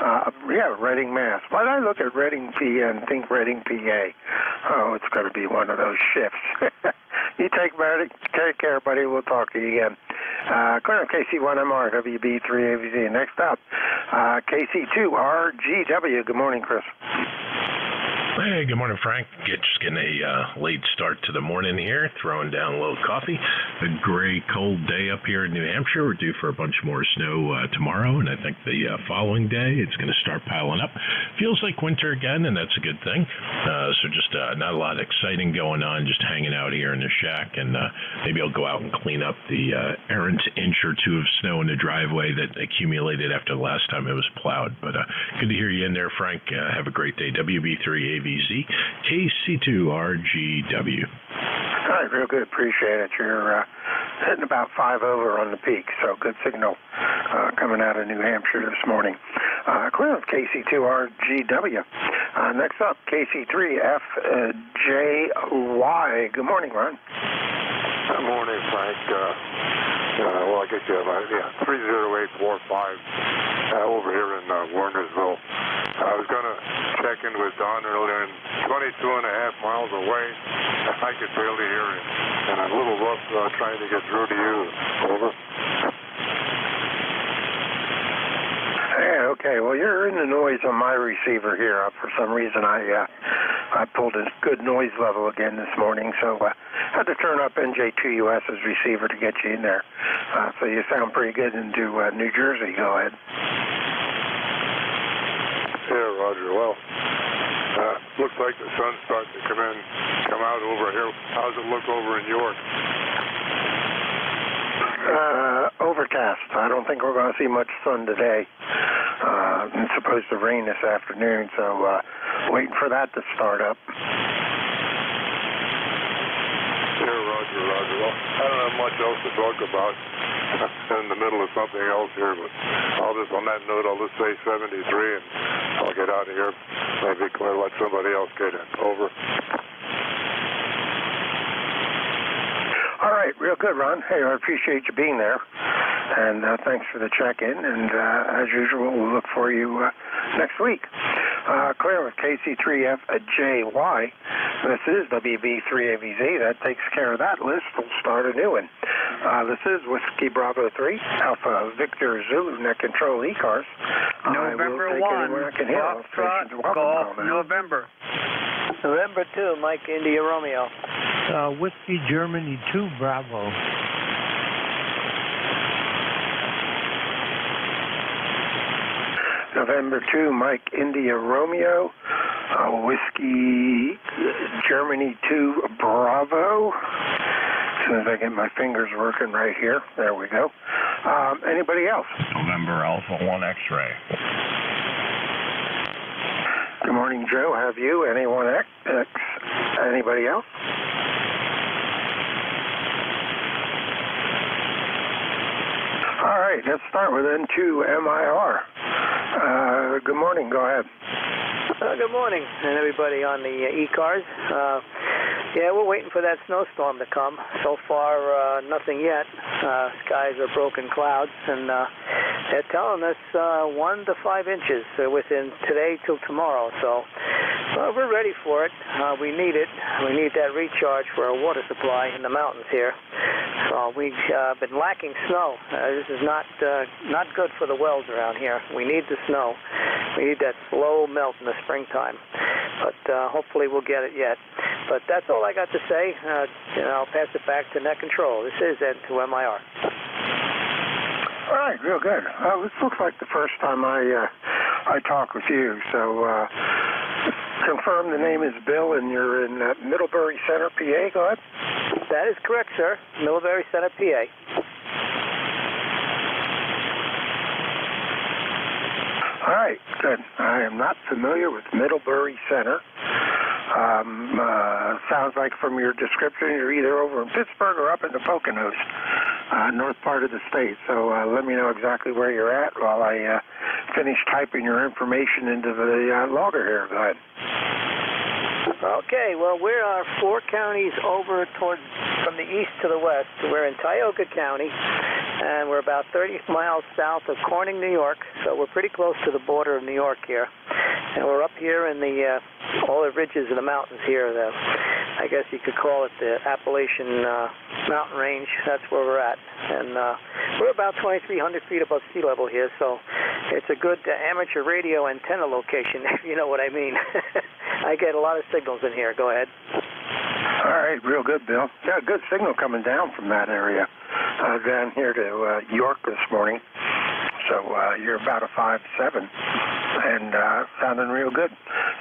Uh, yeah, Reading, Mass. Why did I look at Reading, PA and think Reading, PA? Oh, it's going to be one of those shifts. you take, take care, buddy. We'll talk to you again. Uh, clear KC1MR, WB3AVZ. Next up, uh, KC2RGW. Good morning, Chris. Hey, good morning, Frank. Get, just getting a uh, late start to the morning here, throwing down a little coffee. A gray, cold day up here in New Hampshire. We're due for a bunch more snow uh, tomorrow, and I think the uh, following day it's going to start piling up. Feels like winter again, and that's a good thing. Uh, so just uh, not a lot exciting going on, just hanging out here in the shack, and uh, maybe I'll go out and clean up the uh, errant inch or two of snow in the driveway that accumulated after the last time it was plowed. But uh, good to hear you in there, Frank. Uh, have a great day. WB3AV. KBZ, KC2RGW. All right, real good. Appreciate it. You're uh, hitting about five over on the peak, so good signal uh, coming out of New Hampshire this morning. Uh, clear of KC2RGW. Uh, next up, KC3FJY. Good morning, Ron. Good morning, Frank. Uh, uh, well, I guess you have uh, yeah, 30845 uh, over here in uh, Wernersville. I was going to check in with Don earlier, and 22 and a half miles away, I could barely hear him. And I'm a little rough uh, trying to get through to you. Over. Yeah, okay. Well, you're in the noise on my receiver here. Uh, for some reason, I uh, I pulled a good noise level again this morning, so uh, had to turn up NJ2US's receiver to get you in there. Uh, so you sound pretty good into uh, New Jersey. Go ahead. Yeah, Roger. Well, uh, looks like the sun's starting to come in, come out over here. How's it look over in York? Uh, overcast. I don't think we're going to see much sun today. Uh, it's supposed to rain this afternoon, so uh, waiting for that to start up. Yeah, Roger, Roger. Well, I don't have much else to talk about. in the middle of something else here, but I'll just, on that note, I'll just say 73 and I'll get out of here. Maybe let somebody else get in. Over. All right, real good, Ron. Hey, I appreciate you being there, and uh, thanks for the check-in. And uh, as usual, we'll look for you uh, next week. Uh, clear with KC3FJY. This is WB3AVZ. That takes care of that list. We'll start a new one. Uh, this is Whiskey Bravo 3, Alpha Victor Zulu, net control E-cars. November I will take 1, can hear. All Foxtrot, stations are welcome Golf, call now. November. November 2, Mike India Romeo. Uh, Whiskey Germany 2, Bravo. November 2, Mike India Romeo, uh, Whiskey Germany 2 Bravo. As soon as I get my fingers working right here, there we go. Um, anybody else? November Alpha 1 X-ray. Good morning, Joe. Have you? Anyone X? X anybody else? All right, let's start with N2MIR. Uh, good morning. Go ahead. Uh, good morning, and everybody on the uh, e-cars. Uh, yeah, we're waiting for that snowstorm to come. So far, uh, nothing yet. Uh, skies are broken clouds, and uh, they're telling us uh, one to five inches uh, within today till tomorrow. So uh, we're ready for it. Uh, we need it. We need that recharge for our water supply in the mountains here. So we've uh, been lacking snow. Uh, this is not uh, not good for the wells around here. We need the snow. We need that slow melt in the springtime. But uh, hopefully we'll get it yet. But that's all I got to say. Uh, and I'll pass it back to Net Control. This is N2MIR. All right, real good. Uh, this looks like the first time I uh, I talk with you. So uh, confirm the name is Bill, and you're in uh, Middlebury Center, PA. Go ahead. That is correct, sir. Middlebury Center, PA. All right, good. I am not familiar with Middlebury Center. Um, uh, sounds like from your description you're either over in Pittsburgh or up in the Poconos, uh, north part of the state. So uh, let me know exactly where you're at while I uh, finish typing your information into the uh, logger here. Go ahead. Okay, well, we're uh, four counties over towards from the east to the west. We're in Tioga County, and we're about 30 miles south of Corning, New York. So we're pretty close to the border of New York here, and we're up here in the uh, all the ridges of the mountains here. The, I guess you could call it the Appalachian uh, mountain range. That's where we're at, and uh, we're about 2,300 feet above sea level here. So it's a good uh, amateur radio antenna location, if you know what I mean. I get a lot of signals in here. Go ahead. All right, real good, Bill. Yeah, good signal coming down from that area uh, down here to uh, York this morning. So uh, you're about a five seven, and uh, sounding real good.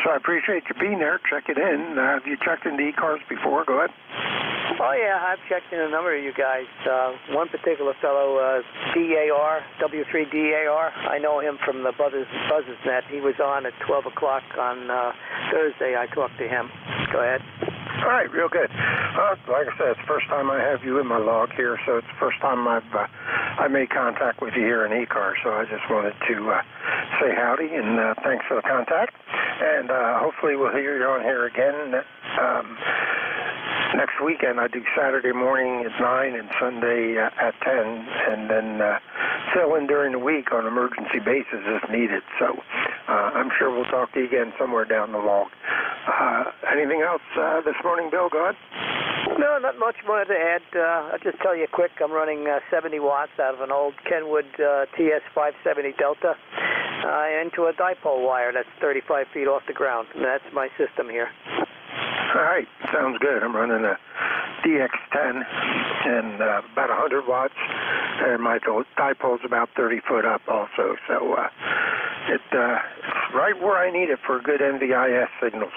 So I appreciate you being there. Check it in. Uh, have you checked into e-cars before? Go ahead. Oh yeah, I've checked in a number of you guys. Uh, one particular fellow, uh, DAR, W3DAR. I know him from the Buzzes, Buzzes Net. He was on at 12 o'clock on uh, Thursday. I talked to him. Go ahead. All right, real good. Uh, like I said, it's the first time I have you in my log here, so it's the first time I've uh, I made contact with you here in E-Car. So I just wanted to uh, say howdy and uh, thanks for the contact. And uh, hopefully we'll hear you on here again um, next weekend. I do Saturday morning at nine and Sunday uh, at ten, and then uh, fill in during the week on emergency basis if needed. So uh, I'm sure we'll talk to you again somewhere down the log. Uh, anything else uh, this morning, Bill? Go ahead. No, not much more to add. Uh, I'll just tell you quick. I'm running uh, 70 watts out of an old Kenwood uh, TS570 Delta uh, into a dipole wire that's 35 feet off the ground. And that's my system here. All right, sounds good. I'm running a DX10 and uh, about 100 watts, and my dipole's about 30 foot up also. So uh, it, uh, it's right where I need it for good NVIS signals.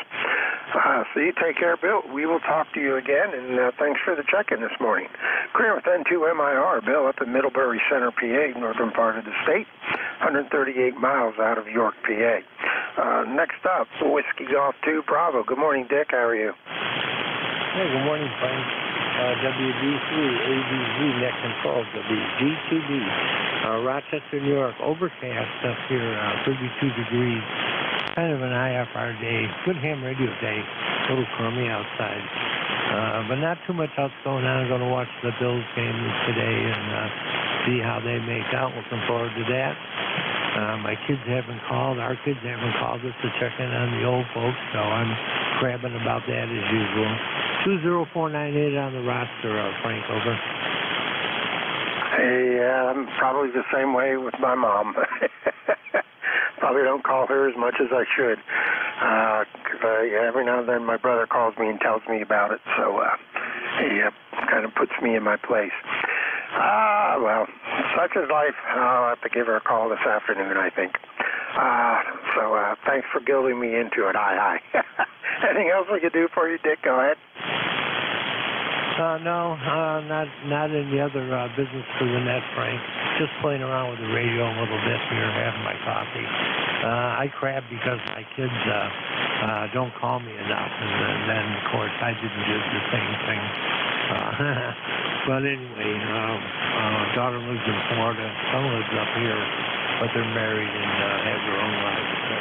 Uh, so you take care, Bill. We will talk to you again, and uh, thanks for the check-in this morning. Clear with N2MIR, Bill, up in Middlebury Center, PA, northern part of the state, 138 miles out of York, PA. Uh, next up, Whiskey Golf 2 Bravo. Good morning, Dick. How are you? Hey, good morning, Frank. Uh, WD3, ABZ, net control, WG2B. Uh, Rochester, New York, overcast up here, uh, 32 degrees. Kind of an IFR day. Good ham radio day. A little crummy outside. Uh, but not too much else going on. I'm going to watch the Bills game today and uh, see how they make out. Looking forward to that. Uh, my kids haven't called. Our kids haven't called us to check in on the old folks, so I'm crabbing about that as usual. 20498 on the roster, uh, Frank, over. Hey, Yeah, I'm probably the same way with my mom. probably don't call her as much as I should. Uh yeah, every now and then my brother calls me and tells me about it, so uh, he uh, kind of puts me in my place. Ah, well, such is life. I'll have to give her a call this afternoon, I think. Uh, so uh, thanks for guilting me into it. Aye, aye. Anything else we could do for you, Dick? Go ahead. Uh, no, uh, not not any other uh, business for the net, Frank. Just playing around with the radio a little bit here, having my coffee. Uh, I crab because my kids uh, uh, don't call me enough, and then, then of course I didn't do the same thing. Uh, but anyway, um, uh, daughter lives in Florida, son lives up here, but they're married and uh, have their own lives. So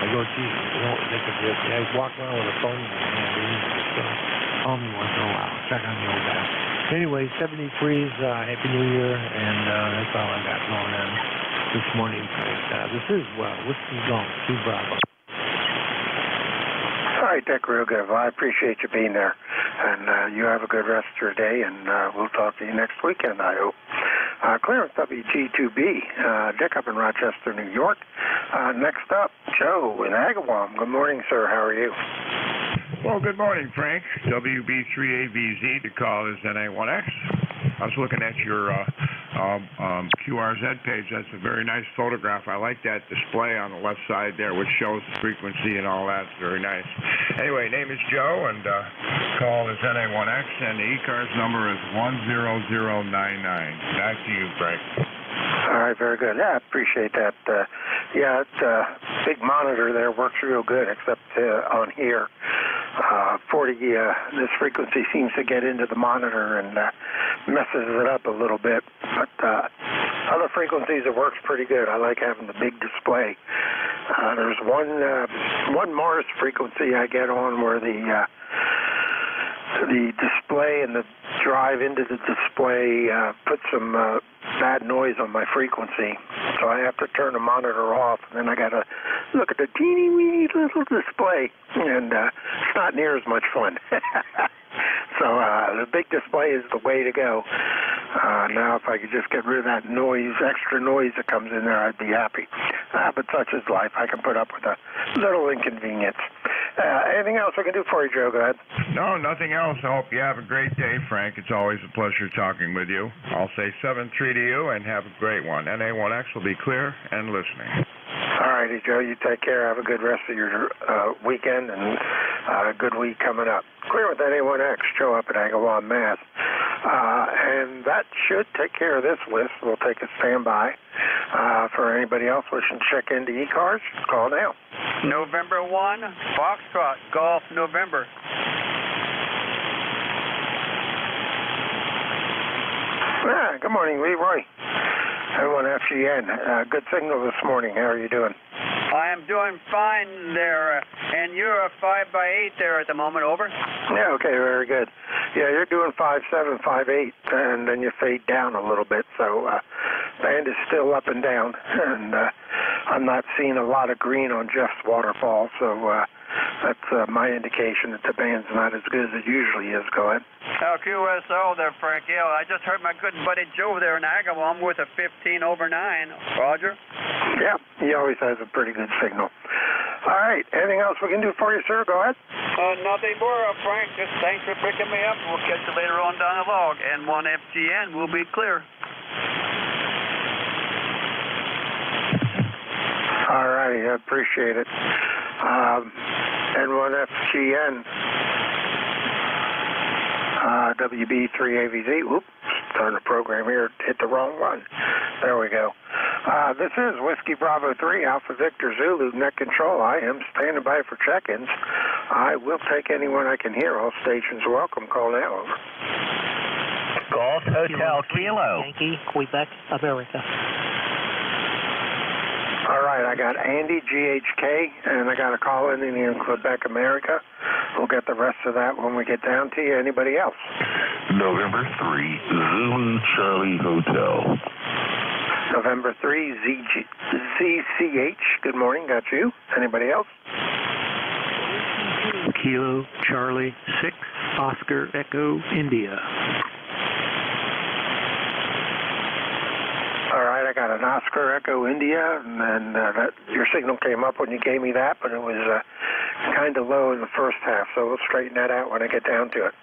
I go, gee, you they could just, I walk around with a phone in my hand, and just call me once in a while, check on the old guy. Anyway, 73's uh, Happy New Year, and uh, that's all I got going on this morning. Frank. Uh, this is, well, Whiskey Golf, two Bravo. Right, Dick, good. Well, I appreciate you being there. And uh, you have a good rest of your day, and uh, we'll talk to you next weekend, I hope. Uh, Clarence WG2B, uh, Dick up in Rochester, New York. Uh, next up, Joe in Agawam. Good morning, sir. How are you? Well, good morning, Frank. WB3AVZ, the call is NA1X. I was looking at your uh, um, um, QRZ page. That's a very nice photograph. I like that display on the left side there, which shows the frequency and all that. It's very nice. Anyway, name is Joe, and uh, call is NA1X, and the ECARS number is 10099. Back to you, Frank. All right, very good. Yeah, I appreciate that. Uh, yeah, that uh, big monitor there works real good, except uh, on here. Uh, 40, uh, this frequency seems to get into the monitor and uh, messes it up a little bit. But uh, other frequencies, it works pretty good. I like having the big display. Uh, there's one uh, one Mars frequency I get on where the uh, the display and the drive into the display uh, put some uh, bad noise on my frequency. So I have to turn the monitor off, and then I got to look at the teeny weeny little display, and uh, it's not near as much fun. so uh, the big display is the way to go. Uh, now, if I could just get rid of that noise, extra noise that comes in there, I'd be happy. Uh, but such is life. I can put up with a little inconvenience. Uh, anything else I can do for you, Joe? Go ahead. No, nothing else. I hope you have a great day, Frank. It's always a pleasure talking with you. I'll say 7-3 to you and have a great one. NA1X will be clear and listening. All righty, Joe. You take care. Have a good rest of your uh, weekend and uh, good week coming up. Clear with NA1X. Joe up at Agawam, Mass. Uh, and that should take care of this list. We'll take a standby. Uh, for anybody else wishing to check into e-cars, call now. November 1, Foxtrot, Golf, November. Ah, good morning, Leroy. Everyone FGN. Uh, good signal this morning. How are you doing? I am doing fine there, uh, and you're a 5 by 8 there at the moment, over. Yeah, okay, very good. Yeah, you're doing five seven, five eight, and then you fade down a little bit. So uh, band is still up and down, and uh, I'm not seeing a lot of green on Jeff's waterfall. So uh, that's uh, my indication that the band's not as good as it usually is. Go ahead. LQSO there, Frank. Yeah, I just heard my good buddy Joe there in Agawam with a 15 over 9. Roger. Yeah, he always has a pretty good signal. All right, anything else we can do for you, sir? Go ahead. Uh, nothing more, uh, Frank. Just thanks for picking me up. We'll catch you later on down the log. And one FGN will be clear. All righty, I appreciate it. Um, N1FGN, uh, WB3AVZ. Oops, starting the program here. Hit the wrong one. There we go. Uh, this is Whiskey Bravo 3, Alpha Victor Zulu, net control. I am standing by for check-ins. I will take anyone I can hear. All stations welcome. Call now. Over. Golf Hotel Kilo. Yankee, Quebec, America. All right, I got Andy, GHK, and I got a call in in Quebec, America. We'll get the rest of that when we get down to you. Anybody else? November 3, Zulu Charlie Hotel. November 3, ZG, ZCH. Good morning, got you. Anybody else? Kilo Charlie 6, Oscar Echo, India. I got an Oscar Echo India, and then uh, that, your signal came up when you gave me that, but it was uh, kind of low in the first half, so we'll straighten that out when I get down to it.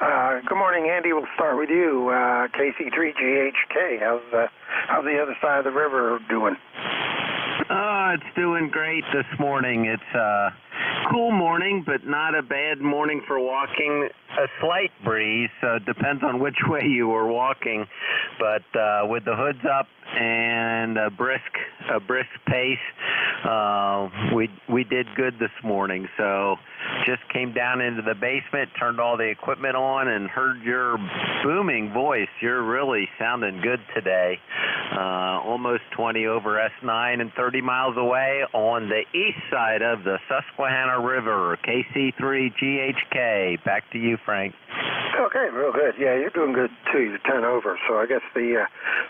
Uh, good morning, Andy. We'll start with you. Uh, KC3GHK. How's uh, how's the other side of the river doing? Oh, it's doing great this morning. It's a cool morning, but not a bad morning for walking. A slight breeze, so it depends on which way you were walking. But uh, with the hoods up and a brisk a brisk pace, uh, we we did good this morning. So just came down into the basement, turned all the equipment on, and heard your booming voice. You're really sounding good today. Uh, almost 20 over S9 and 30 miles away on the east side of the Susquehanna River, KC3GHK. Back to you, Frank. Okay, real good. Yeah, you're doing good too. You're 10 over, so I guess the uh,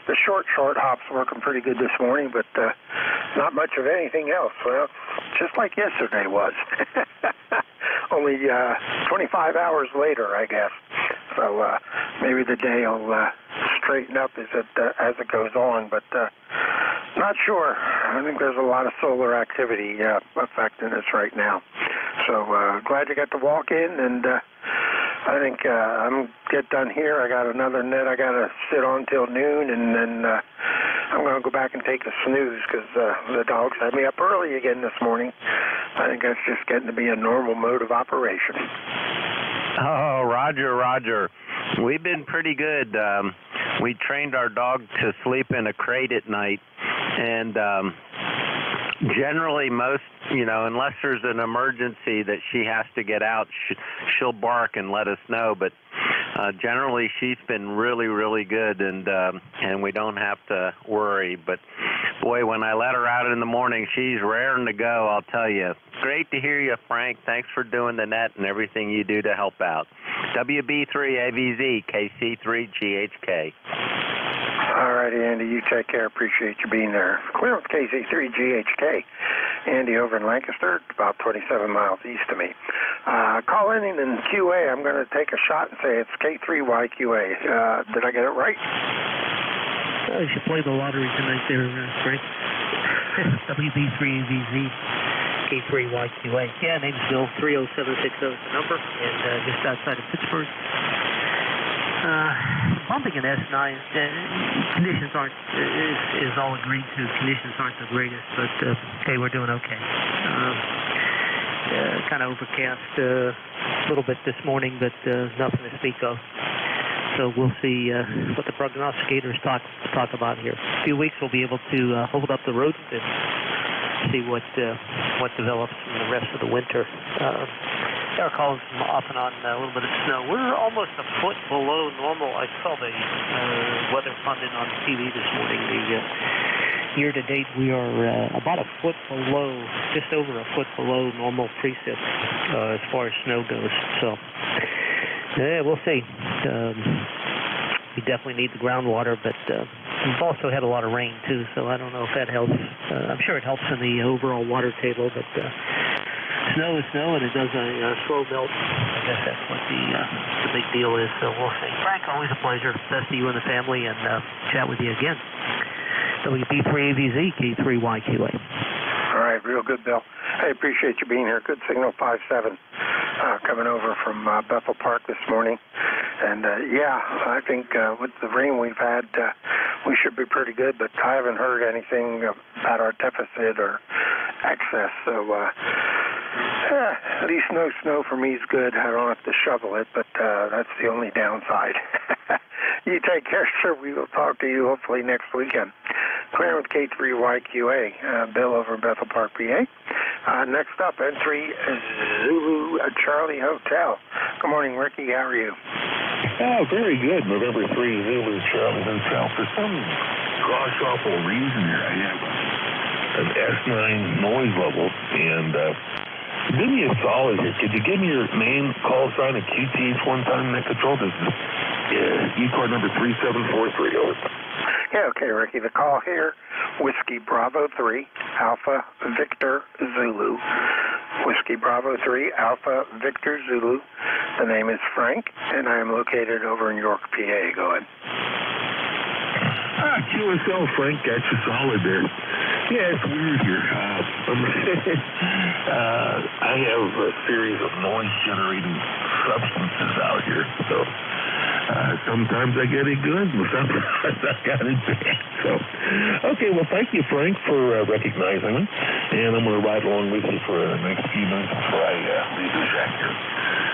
the short short hop's working pretty good this morning, but uh, not much of anything else. Well, just like yesterday was. Only uh, 25 hours later, I guess. So uh, maybe the day will uh, straighten up as it uh, as it goes on, but uh, not sure. I think there's a lot of solar activity uh, affecting us right now. So uh, glad you got to walk in, and uh, I think uh, I'm get done here. I got another net I got to sit on till noon, and then uh, I'm going to go back and take a snooze because uh, the dogs had me up early again this morning. I think that's just getting to be a normal mode of operation. Oh, Roger, Roger. We've been pretty good. Um, we trained our dog to sleep in a crate at night, and um, generally, most, you know, unless there's an emergency that she has to get out, sh- she'll bark and let us know. But uh, generally, she's been really, really good, and um, and we don't have to worry. But boy, when I let her out in the morning, she's raring to go. I'll tell you. Great to hear you, Frank. Thanks for doing the net and everything you do to help out. WB3AVZ KC3GHK. All righty, Andy. You take care. Appreciate you being there. Clear with KC3GHK. Andy over in Lancaster, about 27 miles east of me. Uh, call in in QA. I'm going to take a shot and say it's K3YQA. Uh, did I get it right? Uh, you should play the lottery tonight there, uh, Frank. WB3AVZ K3YQA. Yeah, name's Bill. 30760 is the number, and uh, just outside of Pittsburgh. Uh, bumping an S9, uh, conditions aren't, is, is all agreed to. Conditions aren't the greatest, but uh, hey, we're doing okay. Um, uh, kind of overcast uh, a little bit this morning, but uh, nothing to speak of. So we'll see uh, what the prognosticators talk talk about here. A few weeks we'll be able to uh, hold up the road and see what uh, what develops in the rest of the winter. Are calls off and on uh, a little bit of snow. We're almost a foot below normal. I saw the uh, weather pundit on TV this morning. The uh, year to date, we are uh, about a foot below, just over a foot below normal precip uh, as far as snow goes. So, yeah, we'll see. Um, we definitely need the groundwater, but uh, we've also had a lot of rain too, so I don't know if that helps. Uh, I'm sure it helps in the overall water table, but uh, snow is snow, and it does a uh, slow melt. I guess that's what the uh, the big deal is. So we'll see. Frank, always a pleasure. Best to you and the family, and uh, chat with you again. WB3AVZ K3YQA. All right, real good, Bill. I appreciate you being here. Good signal, five seven, uh, coming over from uh, Bethel Park this morning. And uh, yeah, I think uh, with the rain we've had, uh, we should be pretty good. But I haven't heard anything about our deficit or excess. So uh, yeah, at least no snow for me is good. I don't have to shovel it, but uh, that's the only downside. you take care, sir. We will talk to you hopefully next weekend. Clear with K3YQA, uh, Bill over in Bethel Park, PA. Uh, next up, N3 Zulu Charlie Hotel. Good morning, Ricky. How are you? Oh, very good. November 3, Zulu Charlie Hotel. For some gosh awful reason here, I have an S9 noise level, and uh, do me a solid here. Could you give me your name, call sign, and QTH one time, net control? This is uh, E-card number 3743. Over. Yeah, okay, Ricky. The call here, Whiskey Bravo 3, Alpha Victor Zulu. Whiskey Bravo 3, Alpha Victor Zulu. The name is Frank, and I am located over in York, PA. Go ahead. Ah, QSL, Frank, got you solid there. Yeah, it's weird here. Uh, uh, I have a series of noise-generating substances out here, so uh, sometimes I get it good, and sometimes I got it bad. So, okay, well, thank you, Frank, for uh, recognizing me, and I'm going to ride along with you for the next few minutes before I uh, leave the shack here.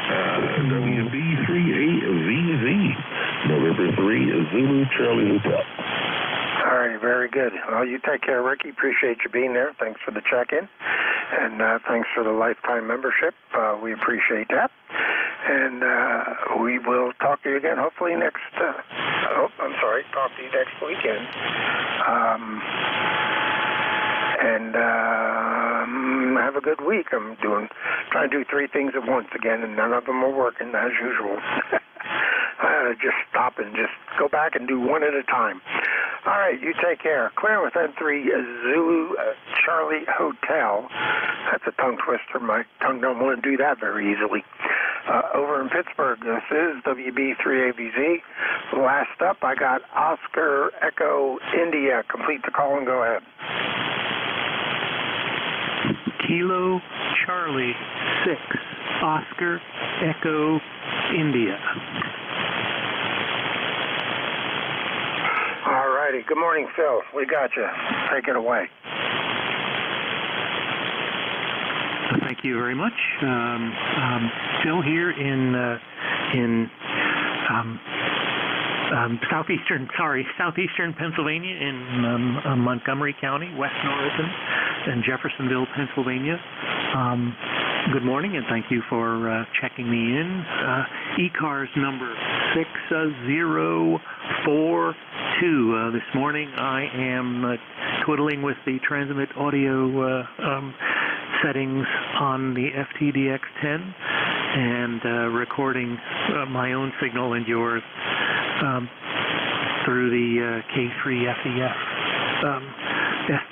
Uh, WB3AVZ, November 3, Zulu Charlie Hotel. All right, very good. Well, you take care, Ricky. Appreciate you being there. Thanks for the check-in, and uh, thanks for the lifetime membership. Uh, we appreciate that, and uh, we will talk to you again hopefully next. Uh, oh, I'm sorry. Talk to you next weekend. Um, and um, have a good week. I'm doing trying to do three things at once again, and none of them are working as usual. uh, just stop and just go back and do one at a time. All right, you take care. Clear with N3 Zulu uh, Charlie Hotel. That's a tongue twister. My tongue don't want to do that very easily. Uh, over in Pittsburgh, this is WB3AVZ. Last up, I got Oscar Echo India. Complete the call and go ahead. Kilo Charlie 6, Oscar Echo India. All righty. Good morning, Phil. We got you. Take it away. Thank you very much. Um, um, Phil here in uh, in um, um, southeastern, sorry, southeastern Pennsylvania in um, uh, Montgomery County, West Norriton, and Jeffersonville, Pennsylvania. Um, good morning, and thank you for uh, checking me in. Uh, ECARS number six zero four two. Uh, this morning, I am uh, twiddling with the transmit audio uh, um, settings on the FTDX10 and uh, recording uh, my own signal and yours um, through the uh, K3FEF um,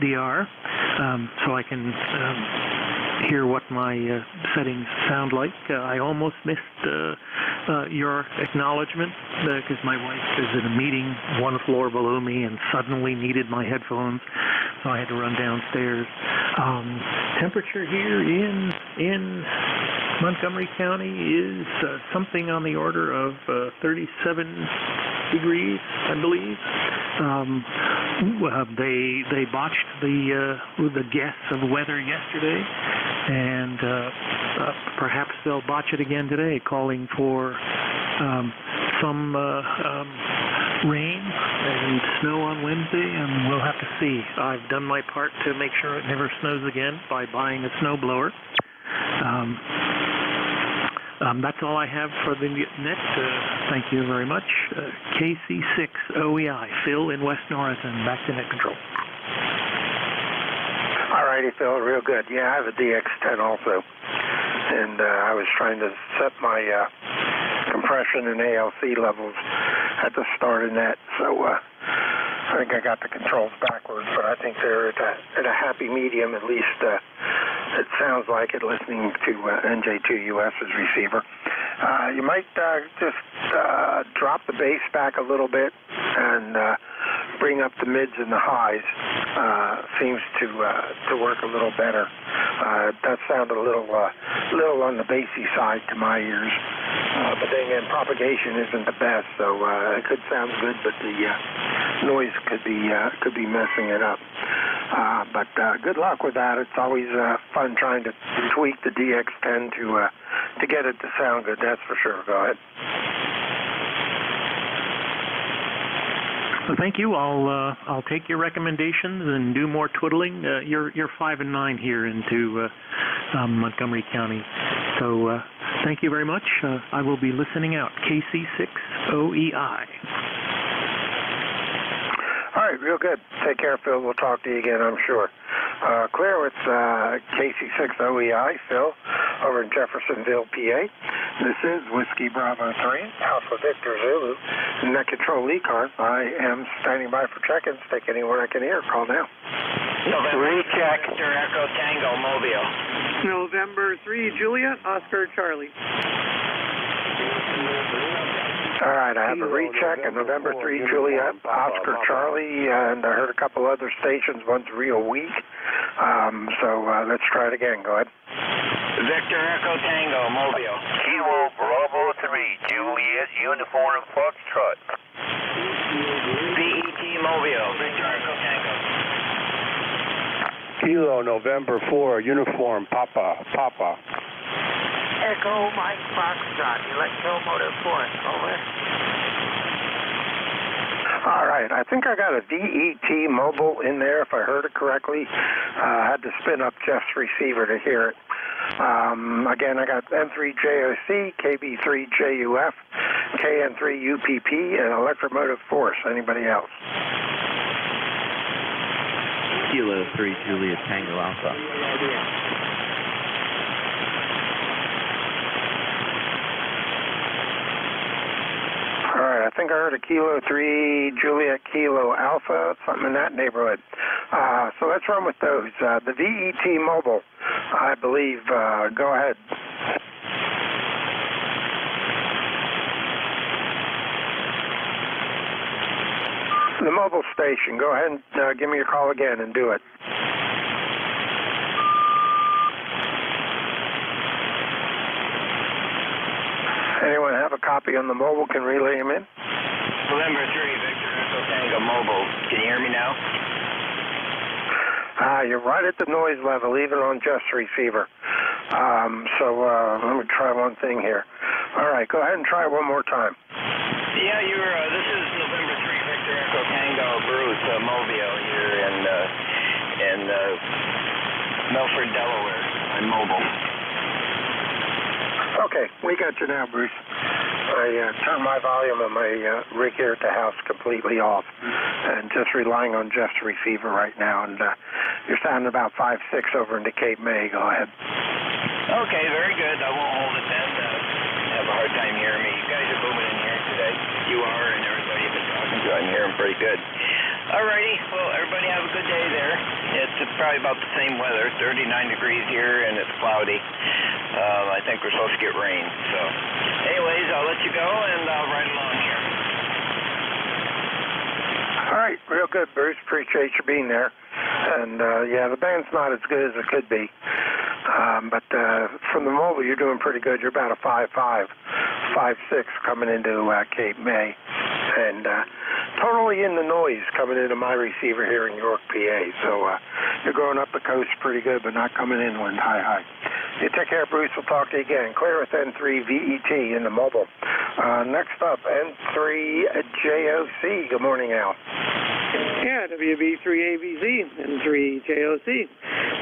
SDR um, so I can um, hear what my uh, settings sound like. Uh, I almost missed uh, uh, your acknowledgement because my wife is in a meeting one floor below me and suddenly needed my headphones, so I had to run downstairs. Um, temperature here in in Montgomery County is uh, something on the order of uh, 37 degrees, I believe. Um, uh, they they botched the uh, the guess of weather yesterday, and uh, uh, perhaps they'll botch it again today, calling for um, some uh, um, rain and snow on Wednesday, and we'll have to see. I've done my part to make sure it never snows again by buying a snowblower. Um, um, that's all I have for the net. Uh, thank you very much. Uh, KC6 OEI, Phil in West Norriton. Back to net control. All righty, Phil. Real good. Yeah, I have a DX10 also, and uh, I was trying to set my uh, compression and ALC levels at the start of net. So uh, I think I got the controls backwards, but I think they're at a, at a happy medium. At least uh, it sounds like it listening to uh, NJ2US's receiver. Uh, you might uh, just uh, drop the bass back a little bit and uh, bring up the mids and the highs. Uh, seems to uh, to work a little better. Uh, that sounded a little uh, little on the bassy side to my ears. Uh, but then again, propagation isn't the best, so uh, it could sound good, but the uh, noise could be uh, could be messing it up. Uh, but uh, good luck with that. It's always uh, fun trying to tweak the DX10 to uh, to get it to sound good. That's for sure. Go ahead. Well, thank you. I'll uh, I'll take your recommendations and do more twiddling. Uh, you're you're five and nine here into uh, um, Montgomery County, so uh, thank you very much. Uh, I will be listening out. KC6 OEI. All right, real good. Take care, Phil. We'll talk to you again, I'm sure. Uh, clear with uh, KC6 OEI, Phil, over in Jeffersonville, PA. This is Whiskey Bravo 3, Alpha Victor Zulu, Net Control E-Car. I am standing by for check-ins. Take anyone I can hear. Call now. Three check. Victor Echo Tango Mobile. November 3, Juliet, Oscar Charlie. All right, I have a recheck at November 3 Juliet Oscar Charlie, and I heard a couple other stations. One's real weak. Um, so uh, let's try it again. Go ahead. Victor Echo Tango, Mobile. Kilo Bravo 3, Juliet Uniform Foxtrot. VET Mobile, Victor Echo Tango. Kilo November 4, uniform, Papa, Papa. Echo Mike Foxtrot, Electromotive Force, over. All right, I think I got a DET mobile in there, if I heard it correctly. Uh, I had to spin up Jeff's receiver to hear it. Um, again, I got N3JOC, KB3JUF, KN3UPP, and Electromotive Force. Anybody else? Kilo 3 Juliet Tango Alpha. All right, I think I heard a Kilo 3 Juliet Kilo Alpha, something in that neighborhood. Uh, so let's run with those. Uh, the VET Mobile, I believe. Uh, go ahead. The mobile station. Go ahead and uh, give me your call again and do it. Anyone have a copy on the mobile can relay him in? November 3, Victor Echo Tango Mobile. Can you hear me now? Ah, you're right at the noise level, even on Jeff's receiver. Um, so uh, let me try one thing here. All right, go ahead and try one more time. Yeah, you're, uh, this is November 3, Victor Echo Tango Bruce, uh, Mobile here in, uh, in, uh, Milford, Delaware. I'm mobile. Okay, we got you now, Bruce. I uh, turned my volume on my uh, rig here at the house completely off, and just relying on Jeff's receiver right now. And uh, you're sounding about five six over into Cape May. Go ahead. Okay, very good. I won't hold it then. Uh, have a hard time hearing me. You guys are booming in here today. You are, and everybody you've been talking to, I'm hearing pretty good. Alrighty, well, everybody have a good day there. It's probably about the same weather, 39 degrees here, and it's cloudy. Um, I think we're supposed to get rain. So, anyways, I'll let you go, and I'll ride along here. All right, real good, Bruce. Appreciate you being there. And uh, yeah, the band's not as good as it could be. Um, but uh, from the mobile, you're doing pretty good. You're about a five five, five six coming into uh, Cape May, and uh, totally in the noise coming into my receiver here in York, PA. So uh, you're going up the coast pretty good, but not coming inland high high. You take care, Bruce. We'll talk to you again. Clear with N3 VET in the mobile. Uh, next up, N3 JOC. Good morning, Al. Yeah, WB3AVZ N3JOC.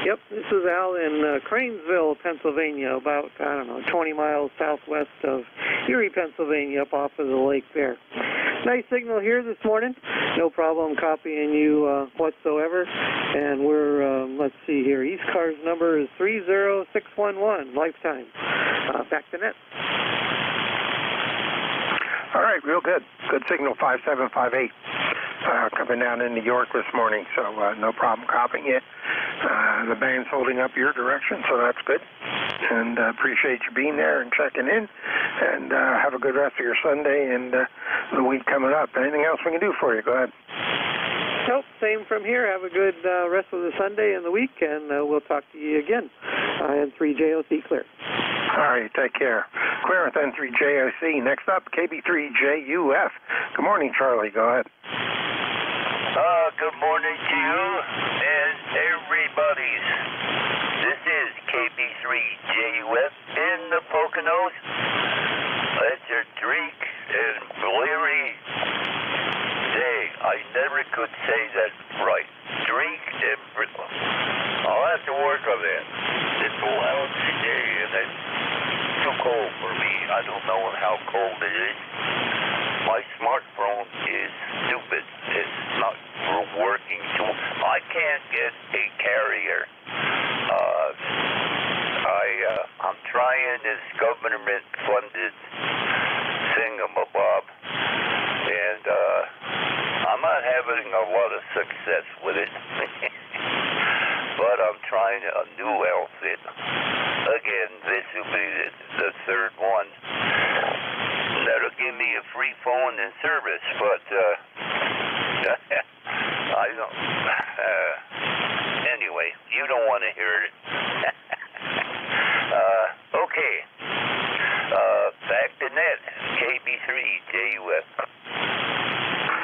Yep, this is Al in uh, Cranesville, Pennsylvania, about, I don't know, 20 miles southwest of Erie, Pennsylvania, up off of the lake there. Nice signal here this morning. No problem copying you uh, whatsoever. And we're, um, let's see here, East Car's number is 30611, lifetime. Uh, back to net. All right, real good. Good signal, 5758. Uh, coming down in New York this morning, so uh, no problem copying it. Uh, the band's holding up your direction, so that's good. And uh, appreciate you being there and checking in. And uh, have a good rest of your Sunday and uh, the week coming up. Anything else we can do for you? Go ahead. Nope, same from here. Have a good uh, rest of the Sunday and the week, and uh, we'll talk to you again. Uh, N3JOC clear. All right, take care. Clear with N3JOC. Next up, KB3JUF. Good morning, Charlie. Go ahead. Uh, good morning to you and everybody. This is KB3JUF in the Poconos. It's a Drake and Bleary day. I never could say that right. Drake and. I'll have to work on that. It's loud day and it's too cold for me. I don't know how cold it is. My smartphone is stupid. It's not working. I can't get a carrier. Uh, I uh, I'm trying this government-funded thingamabob, and uh, I'm not having a lot of success with it. but I'm trying a new outfit. Again, this will be the, the third one. That'll give me a free phone in service, but uh, I don't. Uh, anyway, you don't want to hear it. uh, okay. Uh, back to net. KB3 JUF.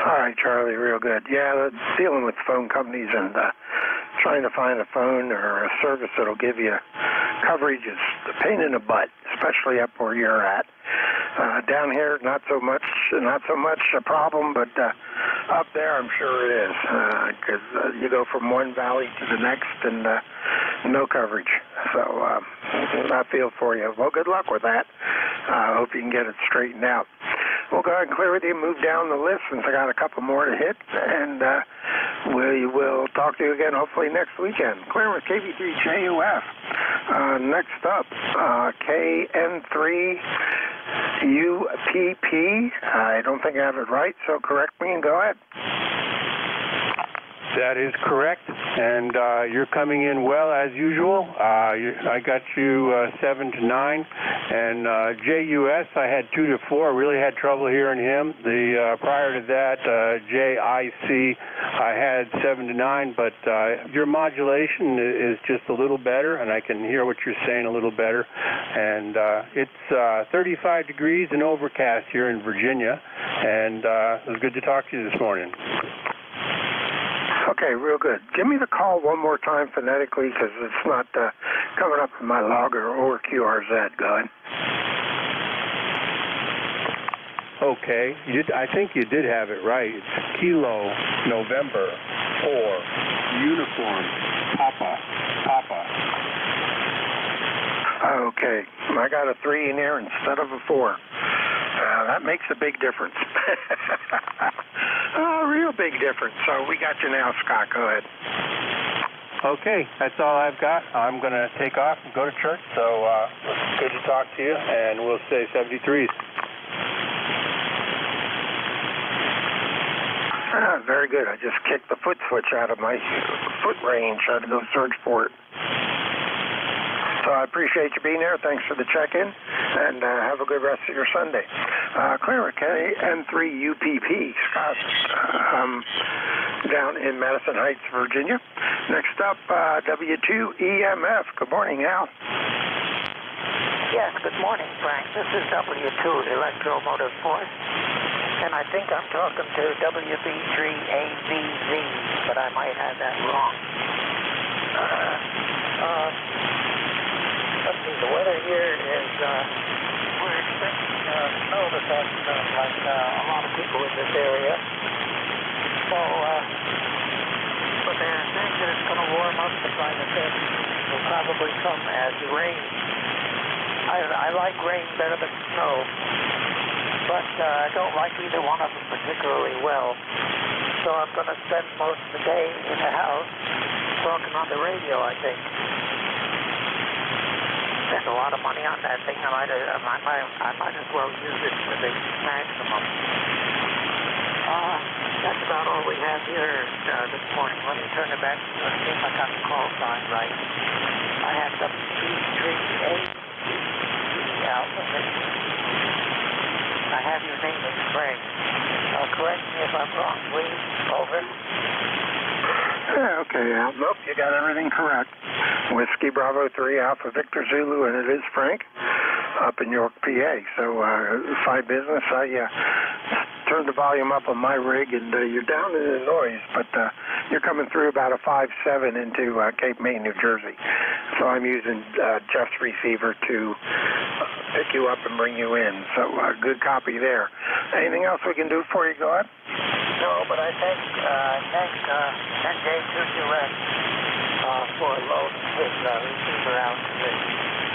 All right, Charlie, real good. Yeah, dealing with phone companies and uh, trying to find a phone or a service that'll give you coverage is a pain in the butt, especially up where you're at. Uh, down here, not so much, not so much a problem, but uh, up there, I'm sure it is, because uh, uh, you go from one valley to the next and uh, no coverage. So um, I feel for you. Well, good luck with that. I uh, hope you can get it straightened out. We'll go ahead with you, move down the list since I got a couple more to hit, and uh, we will talk to you again hopefully next weekend. Clear with KB3JUF. Uh, next up, uh, KN3 UPP. I don't think I have it right, so correct me and go ahead. That is correct, and uh, you're coming in well as usual. Uh, you, I got you uh, seven to nine, and uh, JUS I had two to four. Really had trouble hearing him. The uh, prior to that uh, JIC I had seven to nine, but uh, your modulation is just a little better, and I can hear what you're saying a little better. And uh, it's uh, 35 degrees and overcast here in Virginia, and uh, it was good to talk to you this morning. Okay, real good. Give me the call one more time phonetically because it's not uh, coming up in my logger or QRZ. Go ahead. Okay, you did, I think you did have it right. It's Kilo November 4 Uniform Papa Papa. Okay, I got a three in there instead of a four. Uh, that makes a big difference. a real big difference. So we got you now, Scott. Go ahead. Okay, that's all I've got. I'm going to take off and go to church. So uh, good to talk to you, and we'll say 73s. Ah, very good. I just kicked the foot switch out of my foot range. I had to go search for it. So I appreciate you being there. Thanks for the check-in, and uh, have a good rest of your Sunday. Uh, Clara KN3 UPP, Scott, um, down in Madison Heights, Virginia. Next up, uh, W2EMF. Good morning, Al. Yes, good morning, Frank. This is W2 Electromotive Force, and I think I'm talking to WB3AVZ, but I might have that wrong. Uh, uh, the weather here is, uh, we're expecting uh, snow this afternoon, like uh, a lot of people in this area. So, uh, but they're saying that it's going to warm up the 30s. will probably come as rain. I, I like rain better than snow, but uh, I don't like either one of them particularly well. So I'm going to spend most of the day in the house talking on the radio, I think spend a lot of money on that thing. I might, uh, I might, I might as well use it to the maximum. Uh, that's about all we have here uh, this morning. Let me turn it back to you and see if I got the call sign right. I have the P3A Alpha I have your name as Frank. Uh, correct me if I'm wrong, please. Over. Yeah, okay, Al. Nope, you got everything correct. Whiskey Bravo 3 Alpha Victor Zulu, and it is Frank up in York, PA. So, uh, fine business. I uh, turned the volume up on my rig, and uh, you're down in the noise, but uh, you're coming through about a 5.7 into uh, Cape May, New Jersey. So I'm using uh, Jeff's receiver to uh, pick you up and bring you in. So, uh, good copy there. Anything else we can do for you? Go ahead. No, but I thank, uh, thank uh, NJ2US uh, for loading his uh, receiver out to the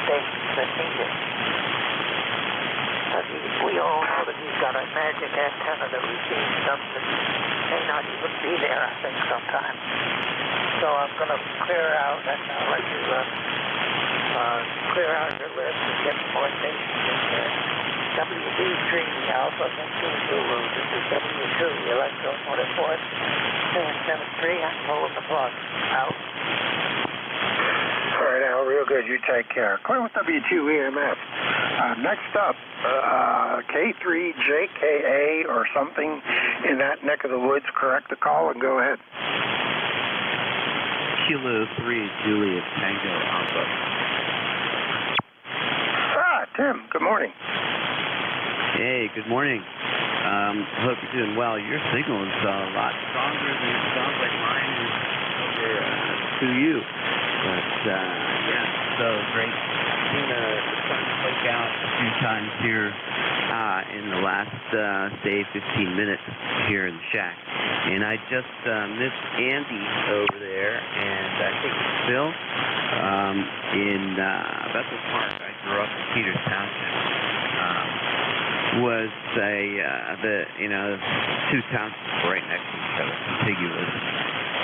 stations that need it. But we all know that he's got a magic antenna that receives stuff that may not even be there, I think, sometimes. So I'm going to clear out and I'll let you uh, uh, clear out your list and get more stations in there. WB3 Alpha Victor Zulu. This is W2 Electromotive Force. Stand 73. I'm pulling the plug. Out. All right, Al, real good. You take care. Clear with W2 EMF. Uh, next up, uh, K3JKA or something in that neck of the woods. Correct the call and go ahead. Kilo 3 Juliet Tango Alpha. Ah, Tim, good morning. Hey, good morning. Um, hope you're doing well. Your signal is uh, a lot stronger than it sounds like mine is over uh, to you. But uh, yeah, so great. Seen the, sun flake out a few times here uh, in the last, uh, say, 15 minutes here in the shack. And I just uh, missed Andy over there, and I think Phil um, in uh, Bethel Park. I grew up in Peters Township. Um, was a uh, the you know two townships right next to each other, contiguous.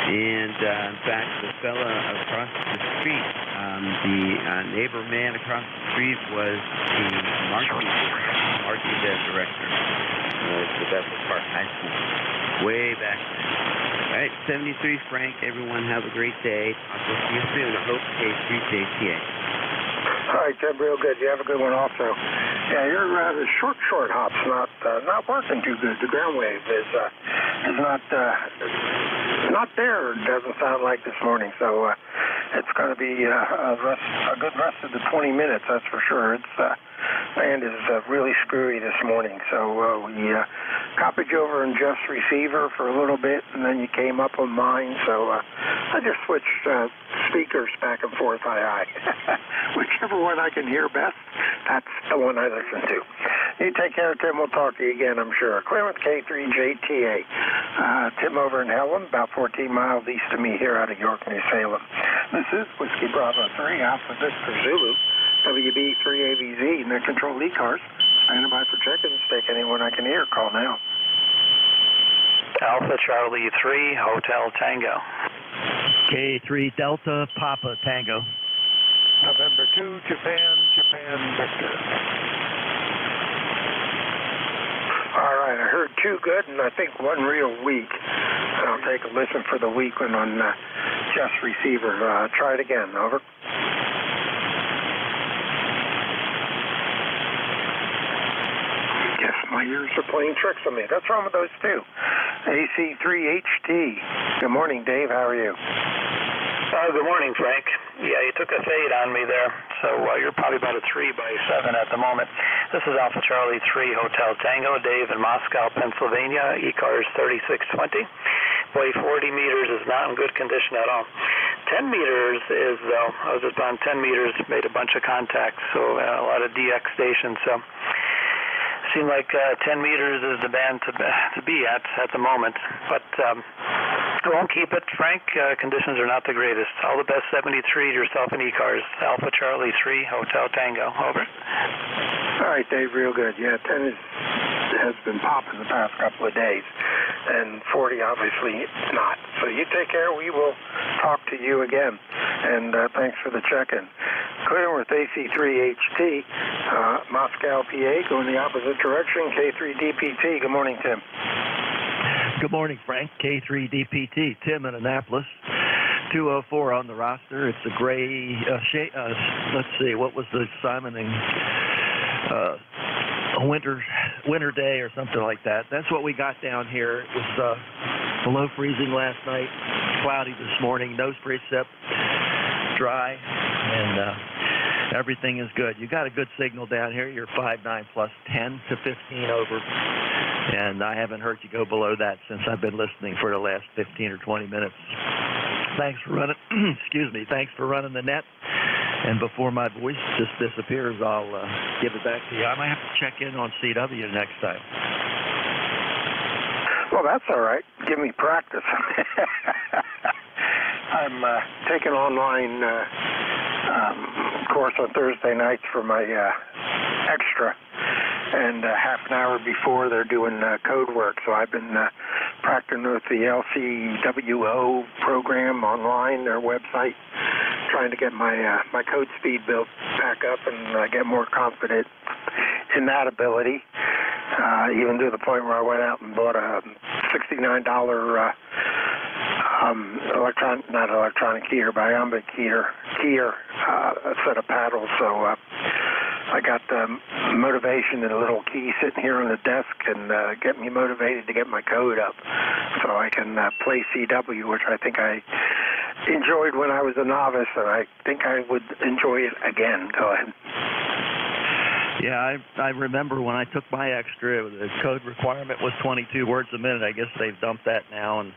And uh, in fact, the fella across the street, the uh, neighbor man across the street was the marketing marketing director of the Bethel Park High School way back then. All right, 73 Frank. Everyone have a great day. Talk with you soon. I hope K3JTA. All right, Tim, real good. You have a good one also. Yeah, your uh, the short short hop's not uh, not working too good. The ground wave is uh, is not uh, not there. Doesn't sound like this morning. So uh, it's going to be uh, a, rest, a good rest of the 20 minutes. That's for sure. It's uh, band is uh, really screwy this morning. So uh, we uh, copied you over in Jeff's receiver for a little bit, and then you came up on mine. So uh, I just switched uh, speakers back and forth. High high. Whichever one I can hear best, that's the one I listen to. You take care, Tim. We'll talk to you again, I'm sure. Clearance K3JTA. Uh, Tim over in Hellam, about 14 miles east of me here out of York, New Salem. This is Whiskey Bravo 3, Alpha Victor Zulu, WB3AVZ, and their control E cars. Standing by for check-ins. Take anyone I can hear. Call now. Alpha Charlie 3, Hotel Tango. K3 Delta Papa Tango. November 2, Japan, Japan, Victor. All right, I heard two good and I think one real weak. I'll take a listen for the weak one on uh, Jeff's receiver. Uh, try it again. Over. Guess my ears are playing tricks on me. That's wrong with those two. AC3HT. Good morning, Dave. How are you? Uh, good morning, Frank. Yeah, you took a fade on me there, so uh, you're probably about a 3 by 7 at the moment. This is Alpha Charlie 3 Hotel Tango, Dave in Moscow, Pennsylvania. E-car is 3620. Boy, 40 meters is not in good condition at all. 10 meters is, though, I was just on 10 meters, made a bunch of contacts, so uh, a lot of DX stations, so seemed like uh, 10 meters is the band to, to be at at the moment. But um, I won't keep it, Frank. Uh, conditions are not the greatest. All the best 73 yourself and E-Cars. Alpha Charlie 3, Hotel Tango. Over. All right, Dave, real good. Yeah, 10 is, has been popping the past couple of days, and 40 obviously not. So you take care. We will talk to you again. And uh, thanks for the check-in. Clear with AC3HT, uh, Moscow, PA, going the opposite direction. K3DPT. Good morning, Tim. Good morning, Frank. K3DPT. Tim in Annapolis. 204 on the roster. It's a gray, uh, sh- uh, let's see, what was the Simon and uh, a winter winter day or something like that. That's what we got down here. It was uh, below freezing last night, cloudy this morning, nose precip, dry, and uh, everything is good. You got a good signal down here. You're five nine plus 10 to 15 over, and I haven't heard you go below that since I've been listening for the last 15 or 20 minutes. Thanks for running. excuse me. Thanks for running the net. And before my voice just disappears, I'll uh, give it back to you. I might have to check in on CW next time. Well, that's all right. Give me practice. I'm uh, taking online uh, um, course on Thursday nights for my uh, extra, and uh, half an hour before they're doing uh, code work. So I've been uh, practicing with the LCWO program online, their website, trying to get my uh, my code speed built back up and uh, get more confident in that ability. Uh, even to the point where I went out and bought a $69 uh, um, electron, not electronic keyer, but iambic keyer, keyer uh, a set of paddles. So uh, I got um, motivation and a little key sitting here on the desk and uh, get me motivated to get my code up so I can uh, play CW, which I think I enjoyed when I was a novice, and I think I would enjoy it again. Go ahead. Yeah, I I remember when I took my extra, the code requirement was 22 words a minute. I guess they've dumped that now, and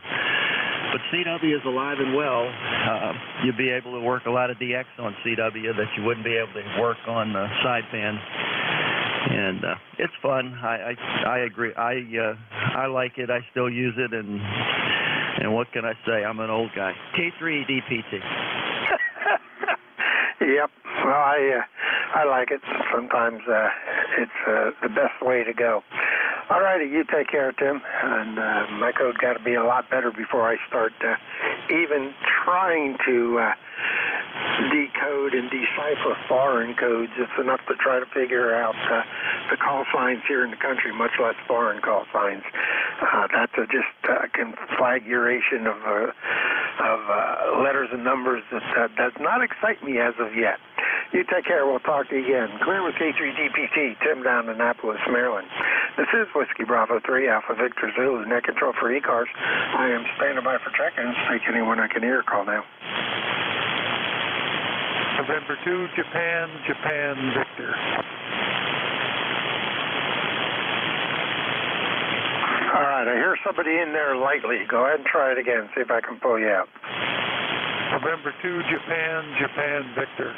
but CW is alive and well. Uh, you'll be able to work a lot of DX on CW that you wouldn't be able to work on the sideband. And uh, it's fun. I I, I agree. I uh, I like it. I still use it, and and what can I say? I'm an old guy. K3 DPT. Yep. Well, I uh, I like it. Sometimes uh, it's uh, the best way to go. All righty, you take care, Tim. And uh, my code got to be a lot better before I start uh, even trying to uh, decode and decipher foreign codes. It's enough to try to figure out uh, the call signs here in the country, much less foreign call signs. Uh, that's a just uh, configuration of uh, of uh, letters and numbers that uh, does not excite me as of yet. You take care. We'll talk to you again. Clear with K3DPT, Tim down in Annapolis, Maryland. This is Whiskey Bravo 3, Alpha Victor Zulu, net control for E-Cars. I am standing by for check-ins. Take anyone I can hear. Call now. November 2, Japan, Japan, Victor. All right, I hear somebody in there lightly. Go ahead and try it again. See if I can pull you out. November 2, Japan, Japan, Victor.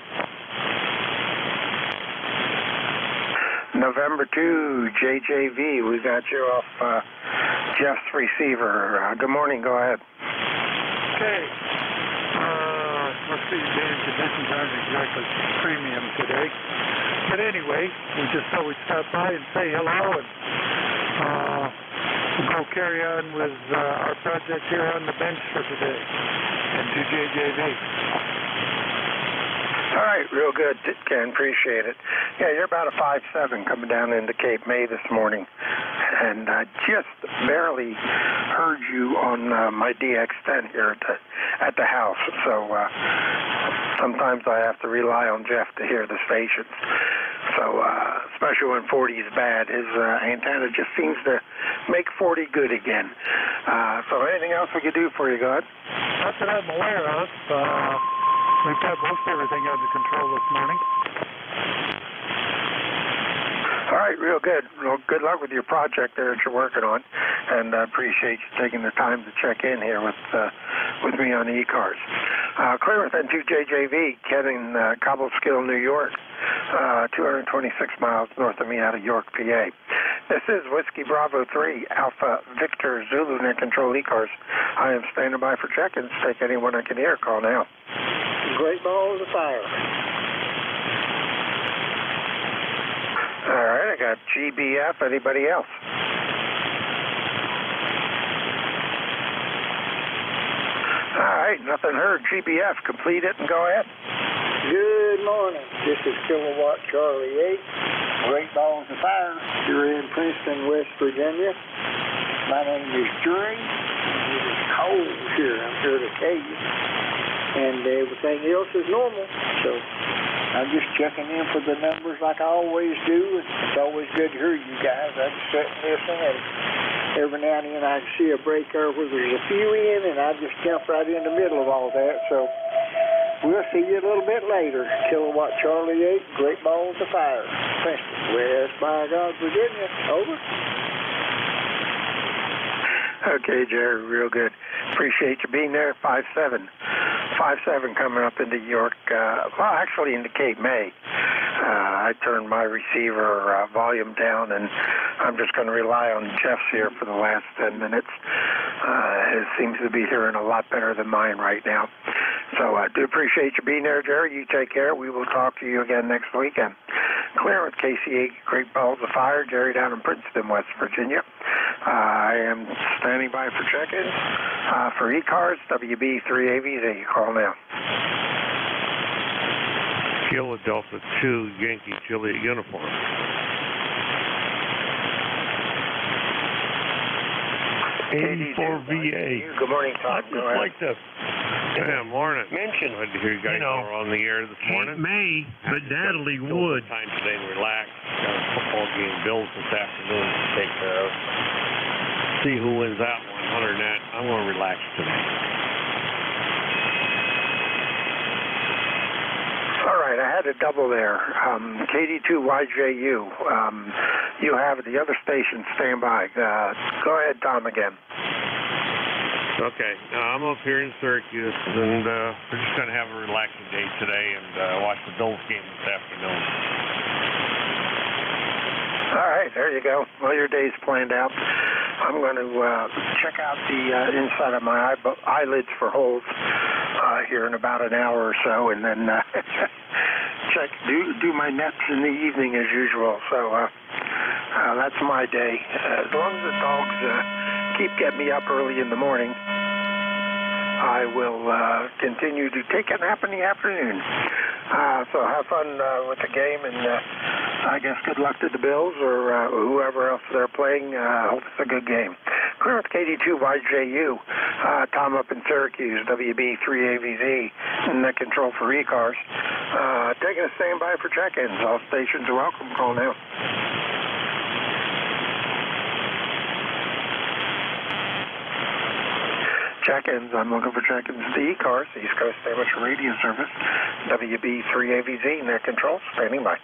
November 2, JJV. We got you off uh, Jeff's receiver. Uh, good morning. Go ahead. Okay. Let's see, the conditions aren't exactly premium today. But anyway, we just thought we'd stop by and say hello and uh, we'll carry on with uh, our project here on the bench for today. N2JJV. All right, real good, Ken. Appreciate it. Yeah, you're about a five seven coming down into Cape May this morning, and I just barely heard you on uh, my DX10 here at the at the house. So uh, sometimes I have to rely on Jeff to hear the stations. So uh, especially when 40 is bad, his uh, antenna just seems to make 40 good again. Uh, so anything else we could do for you, God? Not that I'm aware of. Uh, we've got most everything under control this morning. All right, real good. Well, good luck with your project there that you're working on, and I appreciate you taking the time to check in here with uh, with me on the e-cars. Uh, clear with N2JJV, Ken in uh, Cobleskill, New York, uh, 226 miles north of me out of York, PA. This is Whiskey Bravo 3, Alpha Victor Zulu, net control e-cars. I am standing by for check-ins. Take anyone I can hear. Call now. Great balls of fire. All right, I got GBF. Anybody else? All right, nothing heard. GBF, complete it and go ahead. Good morning. This is Kilowatt Charlie 8, Great Balls of Fire. You're in Princeton, West Virginia. My name is Dre. It is cold here. I'm here to tell you. And everything else is normal. So I'm just checking in for the numbers like I always do. It's always good to hear you guys. I just sit and listen, and every now and then I see a break where there's a few in, and I just jump right in the middle of all that. So we'll see you a little bit later. Kilowatt Charlie 8, Great Balls of Fire, Princeton, West by God, Virginia. Over. Okay, Jerry, real good. Appreciate you being there. Five seven, five seven coming up into York. Uh, well, actually into Cape May. Uh, I turned my receiver uh, volume down, and I'm just going to rely on Jeff's here for the last ten minutes. Uh, it seems to be hearing a lot better than mine right now. So I do appreciate you being there, Jerry. You take care. We will talk to you again next weekend. Clear with KC8 Great Balls of Fire, Jerry down in Princeton, West Virginia. Uh, I am standing by for check-in uh, for e-cars, WB3AVZ. Call now. Philadelphia 2 Yankee Juliet uniform. 84 VA. Good morning, Todd. I'd just like to Yeah, morning. Mention, Glad to hear you guys you know, are on the air this morning. May, but Natalie Still Wood. some time today to relax. Got a football game Bills this afternoon to take care of. See who wins that one. Other than that, I'm going to relax today. All right, I had a double there. Um, KD2YJU. Um, you have the other station standby. Uh, go ahead, Tom, again. Okay, now I'm up here in Syracuse, and uh, we're just going to have a relaxing day today and uh, watch the Bills game this afternoon. All right, there you go. Well, your day's planned out. I'm going to uh, check out the uh, inside of my eye- eyelids for holes uh, here in about an hour or so, and then uh, check do do my nets in the evening as usual. So uh, uh, that's my day. Uh, as long as the dogs uh, keep getting me up early in the morning, I will uh, continue to take a nap in the afternoon. Uh, so have fun uh, with the game, and uh, I guess good luck to the Bills or uh, whoever else they're playing. Uh, hope it's a good game. Clear with KD2YJU. Uh, Tom up in Syracuse, WB3AVZ, and the control for E-cars. Uh, taking a standby for check-ins. All stations are welcome. Call now. Check-ins. I'm looking for check-ins to E-Cars, East Coast Amateur Radio Service, WB3AVZ, net control, standing by.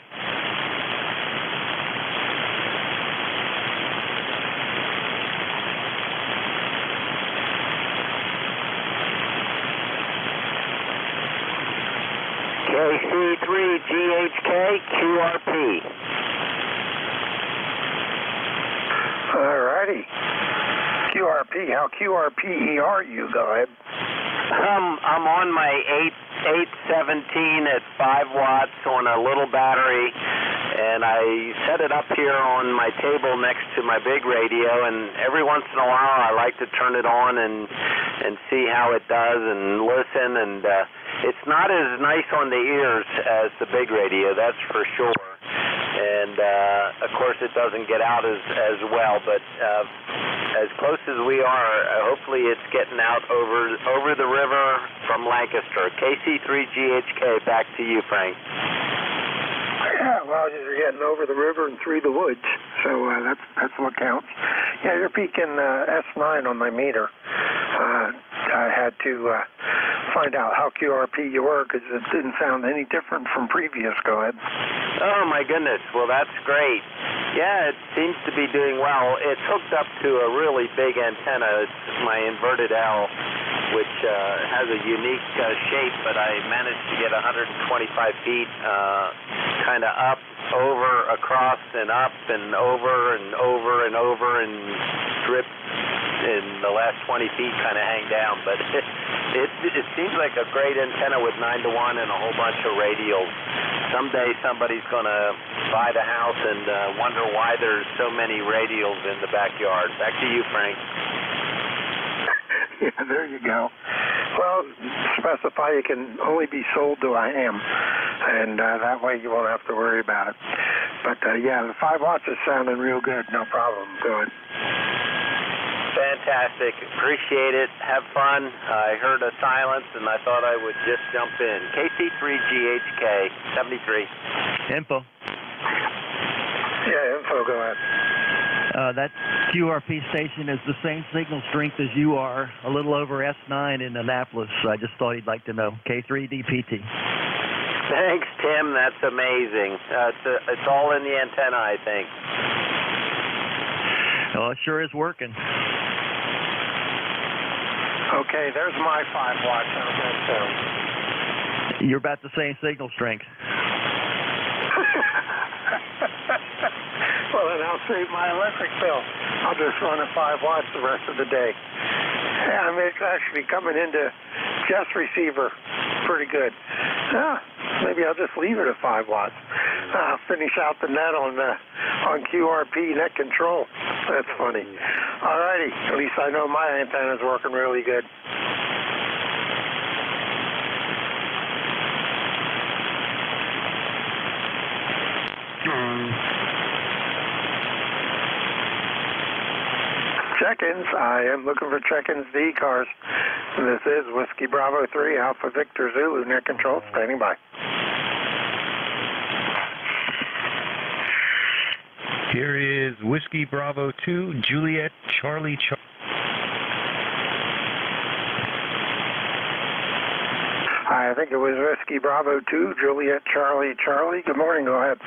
KC3GHK QRP. All righty. QRP, how QRPE are you? Ahead. Um, I'm on my 8 817 at 5 watts on a little battery, and I set it up here on my table next to my big radio. And every once in a while, I like to turn it on and and see how it does and listen. And uh, it's not as nice on the ears as the big radio, that's for sure. And uh, of course, it doesn't get out as as well, but. Uh, as close as we are, uh, hopefully it's getting out over over the river from Lancaster. KC3GHK, back to you, Frank. Well, you're getting over the river and through the woods, so uh, that's that's what counts. Yeah, you're peaking uh, S9 on my meter. Uh, I had to uh, find out how QRP you were because it didn't sound any different from previous. Go ahead. Oh my goodness! Well, that's great. Yeah, it seems to be doing well. It's hooked up to a really big antenna. It's my inverted L, which uh, has a unique uh, shape, but I managed to get 125 feet, uh, kind of up, over, across, and up, and over, and over, and over, and strip in the last 20 feet kind of hang down. But it, it, it seems like a great antenna with 9 to 1 and a whole bunch of radials. Someday somebody's going to buy the house and uh, wonder why there's so many radials in the backyard. Back to you, Frank. Yeah, there you go. Well, specify it can only be sold to a ham, and uh, that way you won't have to worry about it. But uh, yeah, the five watts is sounding real good. No problem. Good. Fantastic. Appreciate it. Have fun. I heard a silence and I thought I would just jump in. KC3GHK 73. Info. Yeah, info. Go ahead. Uh, that QRP station is the same signal strength as you are, a little over S9 in Annapolis. I just thought you'd like to know. K3DPT. Thanks, Tim. That's amazing. Uh, it's, a, it's all in the antenna, I think. Oh, it sure is working. Okay, there's my five watts. How's that sound? You're about the same signal strength. I'll save my electric bill. I'll just run at five watts the rest of the day. And it's actually coming into just receiver pretty good. Ah, maybe I'll just leave it at five watts. I'll finish out the net on uh, on QRP net control. That's funny. All righty. At least I know my antenna's working really good. Check-ins. I am looking for check-ins to E-cars. This is Whiskey Bravo 3, Alpha Victor Zulu, net control, standing by. Here is Whiskey Bravo 2, Juliet Charlie Charlie. I think it was Whiskey Bravo 2, Juliet Charlie Charlie. Good morning, go ahead.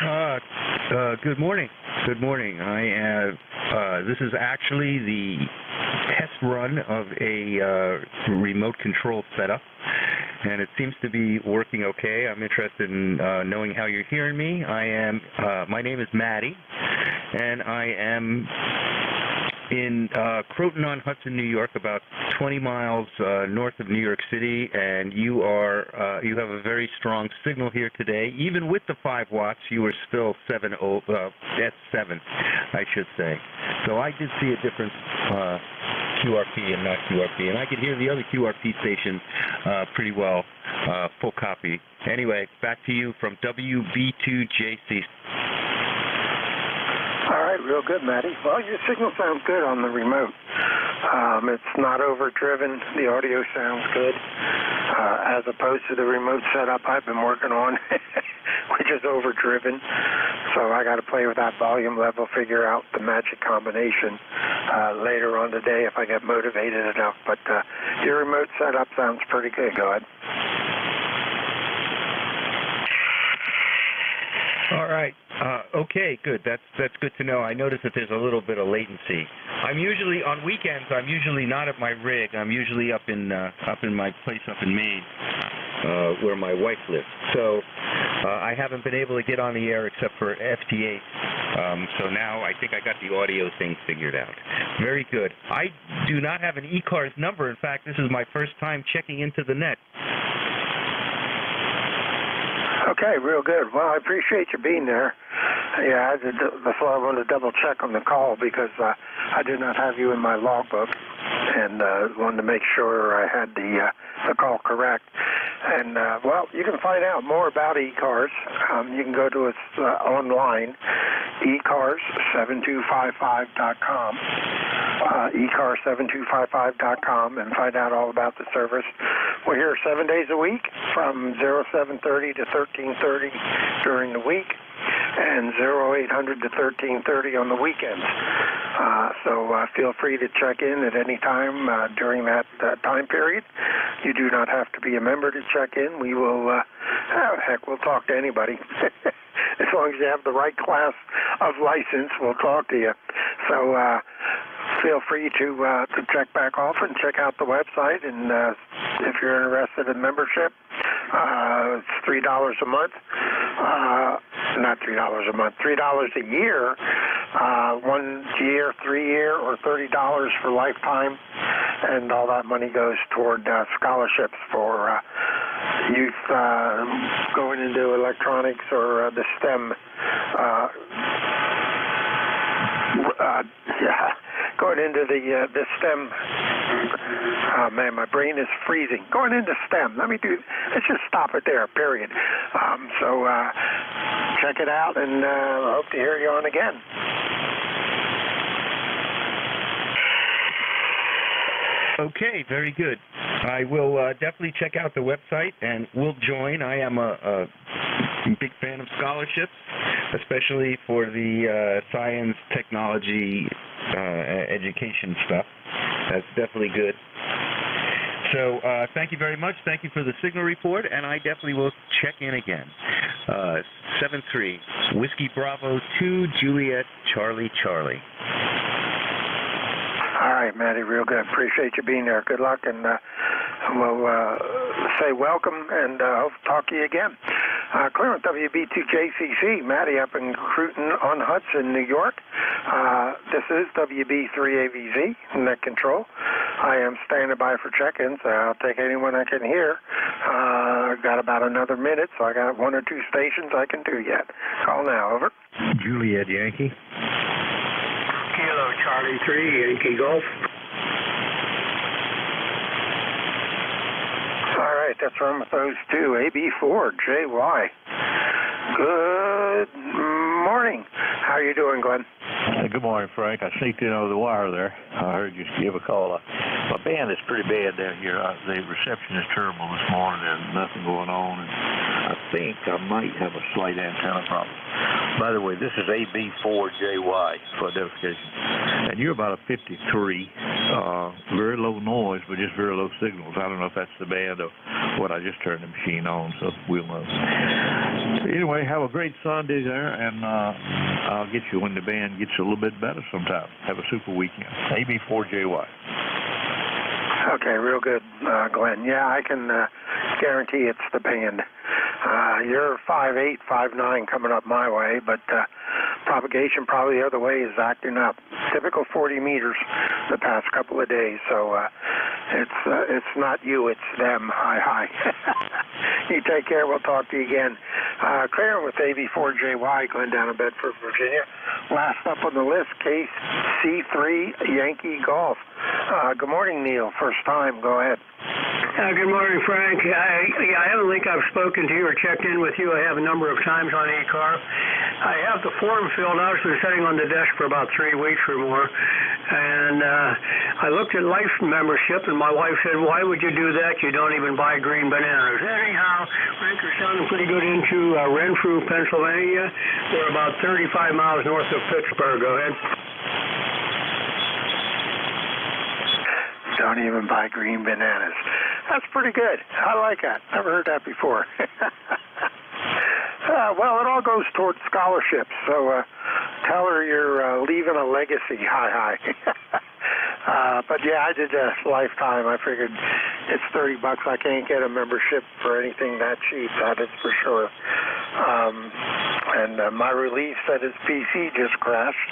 Uh, uh, good morning. Good morning. I uh, uh, this is actually the test run of a uh, remote control setup, and it seems to be working okay. I'm interested in uh, knowing how you're hearing me. I am. Uh, my name is Maddie, and I am in uh, Croton on Hudson, New York, about 20 miles uh, north of New York City, and you are uh, you have a very strong signal here today. Even with the five watts, you are still seven oh uh, seven, I should say. So I did see a difference. Uh, QRP and not QRP, and I could hear the other QRP station uh, pretty well, uh, full copy. Anyway, back to you from WB2JC. Right, real good, Maddie. Well, your signal sounds good on the remote. Um, it's not overdriven. The audio sounds good, uh, as opposed to the remote setup I've been working on, which is overdriven. So I got to play with that volume level, figure out the magic combination uh, later on today if I get motivated enough. But uh, your remote setup sounds pretty good. Go ahead. All right. Uh, okay, good. That's that's good to know. I notice that there's a little bit of latency. I'm usually on weekends. I'm usually not at my rig. I'm usually up in uh, up in my place up in Maine, uh, where my wife lives. So uh, I haven't been able to get on the air except for FT8. Um, so now I think I got the audio thing figured out. Very good. I do not have an eCars number. In fact, this is my first time checking into the net. Okay, real good. Well, I appreciate you being there. Yeah, I did, why I wanted to double check on the call because uh, I did not have you in my logbook, and uh, wanted to make sure I had the uh, the call correct. And uh, well, you can find out more about eCars. Um, you can go to us uh, online, ecars7255.com, uh, ecars7255.com, and find out all about the service. We're here seven days a week from 0730 to 1330 during the week and 0800 to 1330 on the weekends. Uh, so uh, feel free to check in at any time uh, during that uh, time period. You do not have to be a member to check in. We will, uh, oh, heck, we'll talk to anybody. as long as you have the right class of license, we'll talk to you. So uh, feel free to uh, to check back off and check out the website. And uh, if you're interested in membership, uh, it's three dollars a month. Uh, not three dollars a month, three dollars a year. Uh, one year, three year, or thirty dollars for lifetime, and all that money goes toward uh, scholarships for uh, youth uh, going into electronics or uh, the STEM. Uh, uh, going into the uh, the STEM. Oh man, my brain is freezing. Going into STEM. Let me do. Let's just stop it there. Period. Um, so uh, check it out, and uh, hope to hear you on again. Okay, very good. I will uh, definitely check out the website and will join. I am a, a big fan of scholarships, especially for the uh, science, technology, uh, education stuff. That's definitely good. So uh, thank you very much. Thank you for the signal report, and I definitely will check in again. Uh, 7-3, Whiskey Bravo 2, Juliet Charlie Charlie. All right, Maddie, real good. Appreciate you being there. Good luck, and uh, we'll uh, say welcome, and uh, hope to talk to you again. Uh, Clarence, WB2JCC, Maddie up in Croton on Hudson, New York. Uh, this is WB3AVZ, net control. I am standing by for check-ins. I'll take anyone I can hear. Uh, got about another minute, so I got one or two stations I can do yet. Call now, over. Juliet Yankee. Kilo Charlie 3, Yankee Golf. All right, that's with those two. AB4, JY. Good morning. How are you doing, Glenn? Uh, good morning, Frank. I sneaked in over the wire there. I heard you give a call. Uh, my band is pretty bad down here. Uh, the reception is terrible this morning and nothing going on. And I think I might have a slight antenna problem. By the way, this is AB4JY for identification. And you're about a 53. Uh, very low noise, but just very low signals. I don't know if that's the band or what. I just turned the machine on, so we'll know. Anyway, have a great Sunday there, and uh, I'll get you when the band gets a little bit better sometime. Have a super weekend. AB4JY. Okay, real good, uh, Glenn. Yeah, I can uh, guarantee it's the band. Uh, you're five eight, five nine coming up my way, but uh, propagation probably the other way is acting up. Typical 40 meters the past couple of days, so uh, it's uh, it's not you, it's them. Hi, hi. you take care. We'll talk to you again. Uh, clearing with AB4JY, Glenn down in Bedford, Virginia. Last up on the list, case C3 Yankee Golf. Uh, good morning, Neil. First time. Go ahead. Uh, good morning, Frank. I, I don't think I've spoken to you or checked in with you. I have a number of times on e-car. I have the form filled out. It's been sitting on the desk for about three weeks or more. And uh, I looked at life membership, and my wife said, why would you do that? You don't even buy green bananas. Anyhow, Frank, you're sounding pretty good into uh, Renfrew, Pennsylvania. We're about 35 miles north of Pittsburgh. Go ahead. Don't even buy green bananas. That's pretty good. I like that. Never heard that before. uh, well, it all goes towards scholarships. So uh, tell her you're uh, leaving a legacy. Hi, hi. uh, but yeah, I did a lifetime. I figured it's 30 bucks. I can't get a membership for anything that cheap. That is for sure. Um, and uh, my relief said his PC just crashed.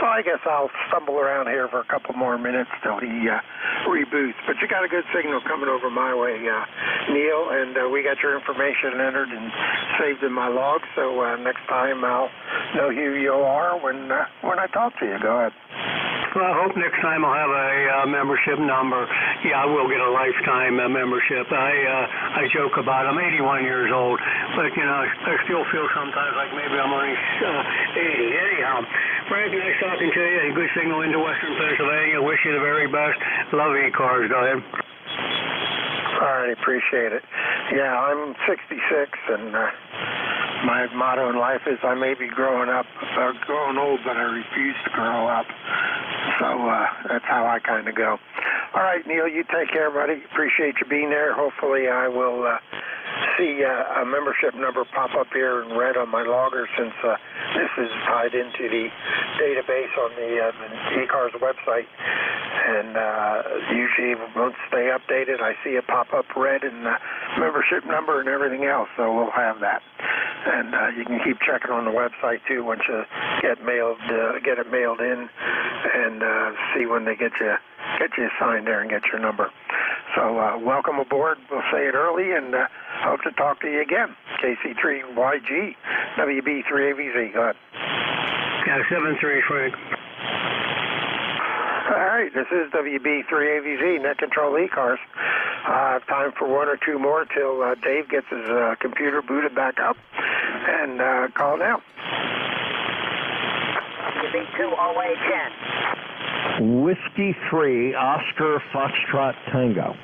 So I guess I'll stumble around here for a couple more minutes till he uh, reboots. But you got a good signal coming over my way, uh, Neil, and uh, we got your information entered and saved in my log. So uh, next time I'll know who you are when uh, when I talk to you. Go ahead. Well, I hope next time I'll have a uh, membership number. Yeah, I will get a lifetime uh, membership. I uh, I joke about it. I'm 81 years old, but you know I still feel sometimes like maybe I'm only uh, 80. Anyhow, Frank, nice talking to you. A good signal into Western Pennsylvania. Wish you the very best. Love e-cars. Go ahead. All right, appreciate it. Yeah, I'm 66, and uh, my motto in life is I may be growing up, uh, growing old, but I refuse to grow up. So uh, that's how I kind of go. All right, Neil, you take care, buddy. Appreciate you being there. Hopefully, I will uh, see uh, a membership number pop up here in red on my logger since uh, this is tied into the database on the, uh, the eCars website. And uh, usually, once they update it, I see it pop up red and the membership number and everything else. So we'll have that. And uh, you can keep checking on the website too once you get mailed, uh, get it mailed in, and uh, see when they get you get you assigned there and get your number. So uh, welcome aboard. We'll say it early, and uh, hope to talk to you again. KC3YG, WB3AVZ. Go ahead. Yeah, seven three Frank. All right, this is WB3AVZ, Net Control E-Cars. Uh, I have time for one or two more till uh, Dave gets his uh, computer booted back up. And uh, call now. WB20810. Whiskey 3, Oscar Foxtrot Tango.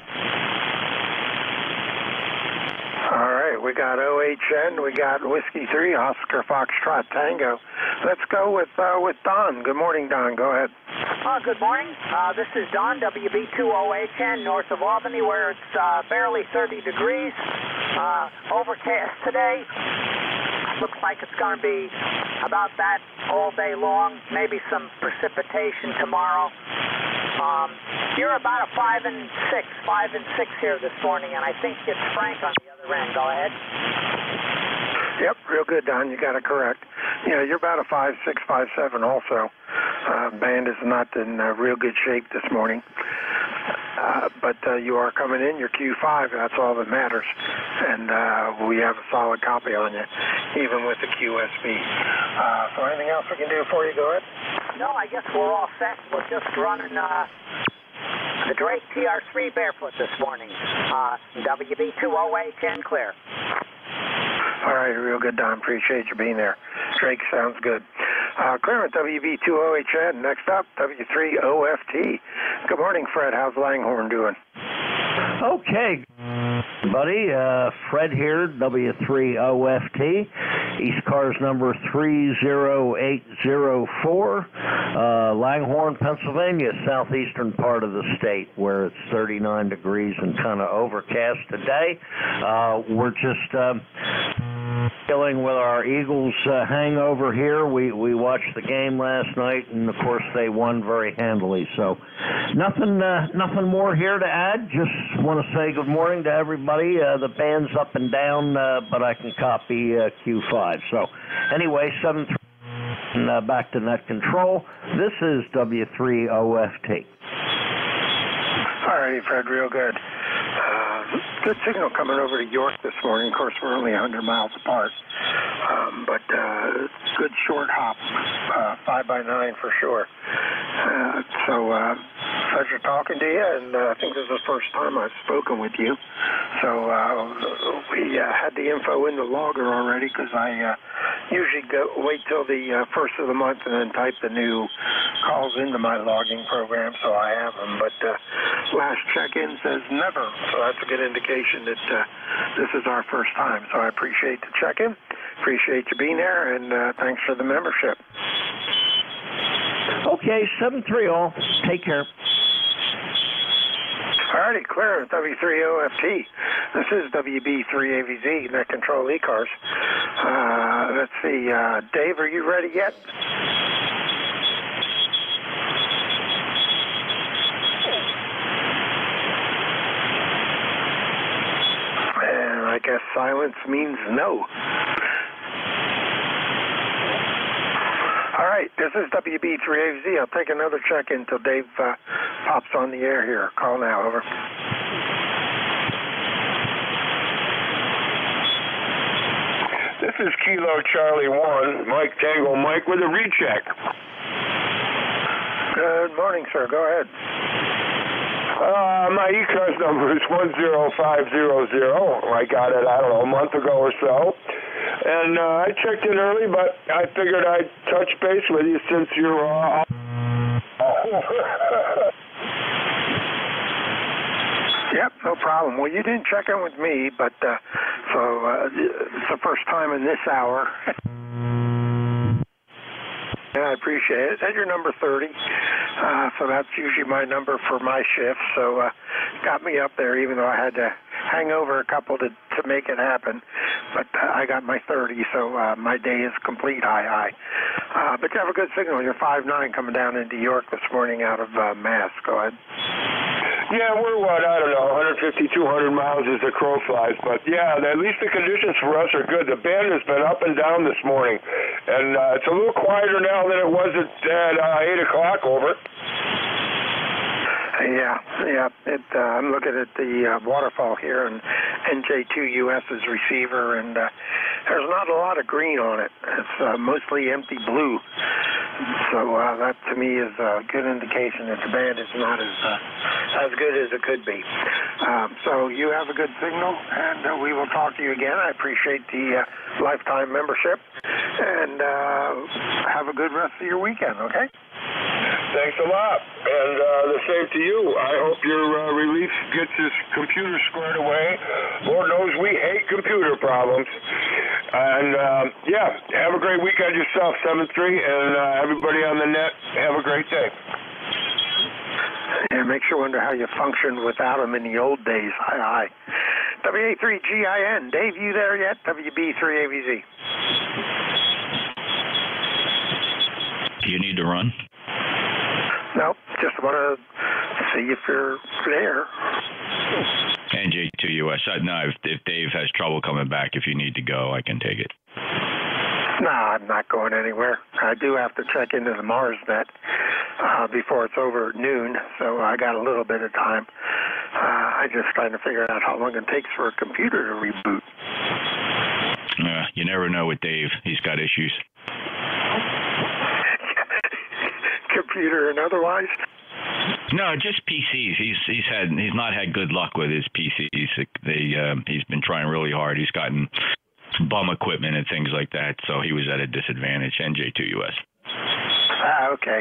We got OHN, we got Whiskey 3, Oscar Foxtrot Tango. Let's go with uh, with Don. Good morning, Don. Go ahead. Uh, good morning. Uh, this is Don, WB20810, north of Albany, where it's uh, barely 30 degrees. Uh, overcast today. Looks like it's going to be about that all day long. Maybe some precipitation tomorrow. Um, you're about a five and six, five and six here this morning, and I think it's Frank on the other end. Go ahead. Yep, real good, Don. You got it correct. Yeah, you're about a five six, five seven. Also, uh, band is not in uh, real good shape this morning. Uh, but uh, you are coming in. You're Q5. That's all that matters. And uh, we have a solid copy on you, even with the QSB. Uh, so anything else we can do for you? Go ahead. No, I guess we're all set. We're just running uh, the Drake TR3 barefoot this morning. Uh, WB20810 clear. All right, real good, Don. Appreciate you being there. Drake sounds good. Uh, clearance WB2OHN. Next up, W3OFT. Good morning, Fred. How's Langhorne doing? Okay, buddy. Uh, Fred here, W3OFT. E-Cars number 30804, uh, Langhorne, Pennsylvania, southeastern part of the state, where it's 39 degrees and kind of overcast today. Uh, we're just. Um, dealing with our Eagles uh, hangover here. We we watched the game last night, and of course they won very handily. So nothing uh, nothing more here to add. Just want to say good morning to everybody. Uh, the band's up and down, uh, but I can copy uh, Q5. So anyway, seven three. And, uh, back to net control. This is W3OFT. All righty, Fred, real good. Good signal coming over to York this morning. Of course, we're only 100 miles apart, um, but uh, good short hop, uh, five by nine for sure. Uh, so, uh, pleasure talking to you, and uh, I think this is the first time I've spoken with you. So, uh, we uh, had the info in the logger already because I uh, usually go wait till the uh, first of the month and then type the new calls into my logging program, so I have them. But uh, last check-in says never, so that's a good indication that uh, this is our first time. So I appreciate the check-in, appreciate you being there, and uh, thanks for the membership. Okay, seven three all. Take care. Alrighty, clear. W3OFT. This is WB3AVZ, Net Control E-Cars. Uh, let's see. Uh, Dave, are you ready yet? And I guess silence means no. All right, this is WB3AVZ. I'll take another check until Dave uh, pops on the air here. Call now, over. This is Kilo Charlie 1, Mike Tango Mike with a recheck. Good morning, sir. Go ahead. Uh, my ECARS number is 10500. I got it, I don't know, a month ago or so. And uh, I checked in early, but I figured I'd touch base with you since you're. Uh, Yep, no problem. Well, you didn't check in with me, but uh, so uh, it's the first time in this hour. I appreciate it. That your number 30? Uh, so that's usually my number for my shift. So uh, got me up there, even though I had to hang over a couple to to make it happen. But uh, I got my 30, so uh, my day is complete. High high. Uh, but you have a good signal. You're five nine coming down into York this morning out of uh, Mass. Go ahead. Yeah, we're what I don't know, 150, 200 miles as the crow flies. But yeah, at least the conditions for us are good. The band has been up and down this morning, and uh, it's a little quieter now than it was at, at uh, eight o'clock. Over. Yeah, yeah. It, uh, I'm looking at the uh, waterfall here and NJ2US's receiver, and uh, there's not a lot of green on it. It's uh, mostly empty blue. So uh, that to me is a good indication that the band is not as uh, as good as it could be. Um, so you have a good signal, and uh, we will talk to you again. I appreciate the uh, lifetime membership, and uh, have a good rest of your weekend. Okay. Thanks a lot, and uh, the same to you. I hope your uh, relief gets this computer squared away. Lord knows we hate computer problems. And uh, yeah, have a great weekend yourself, seven three, and uh, everybody on the net. Have a great day. Yeah, makes you wonder how you functioned without them in the old days. Hi, hi. WA3GIN. Dave, you there yet? WB3AVZ. Do you need to run? Nope, just want to see if you're there. NJ2US. Uh, no, if, if Dave has trouble coming back, if you need to go, I can take it. No, I'm not going anywhere. I do have to check into the MarsNet uh, before it's over at noon, so I got a little bit of time. Uh, I just trying to figure out how long it takes for a computer to reboot. Uh, you never know with Dave. He's got issues. Computer and otherwise. No, just PCs. He's he's had he's not had good luck with his PCs. They uh, he's been trying really hard. He's gotten bum equipment and things like that, so he was at a disadvantage. NJ2US. Ah, okay.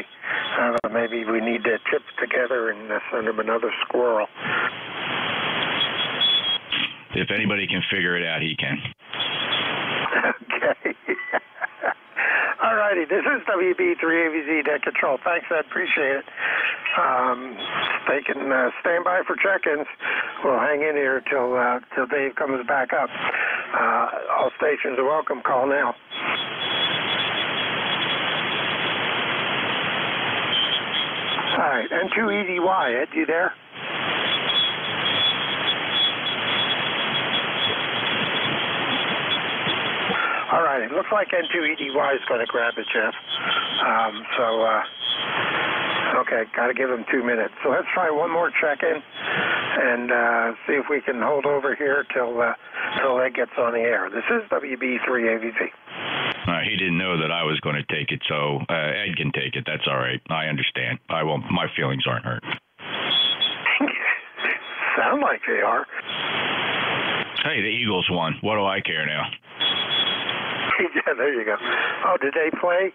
Uh, maybe we need to chip together and uh, send him another squirrel. If anybody can figure it out, he can. Okay. All righty. This is WB3AVZ Deck Control. Thanks, Ed. Appreciate it. Um, they can uh, stand by for check-ins. We'll hang in here till uh, till Dave comes back up. Uh, all stations are welcome. Call now. All right. N2EDY. Ed, you there? All right. It looks like N2EDY is going to grab it, Jeff. Um, so, uh, okay, got to give him two minutes. So let's try one more check-in and uh, see if we can hold over here till uh, till Ed gets on the air. This is WB3AVZ. Uh, he didn't know that I was going to take it, so uh, Ed can take it. That's all right. I understand. I won't. My feelings aren't hurt. Sound like they are. Hey, the Eagles won. What do I care now? yeah, there you go. Oh, did they play?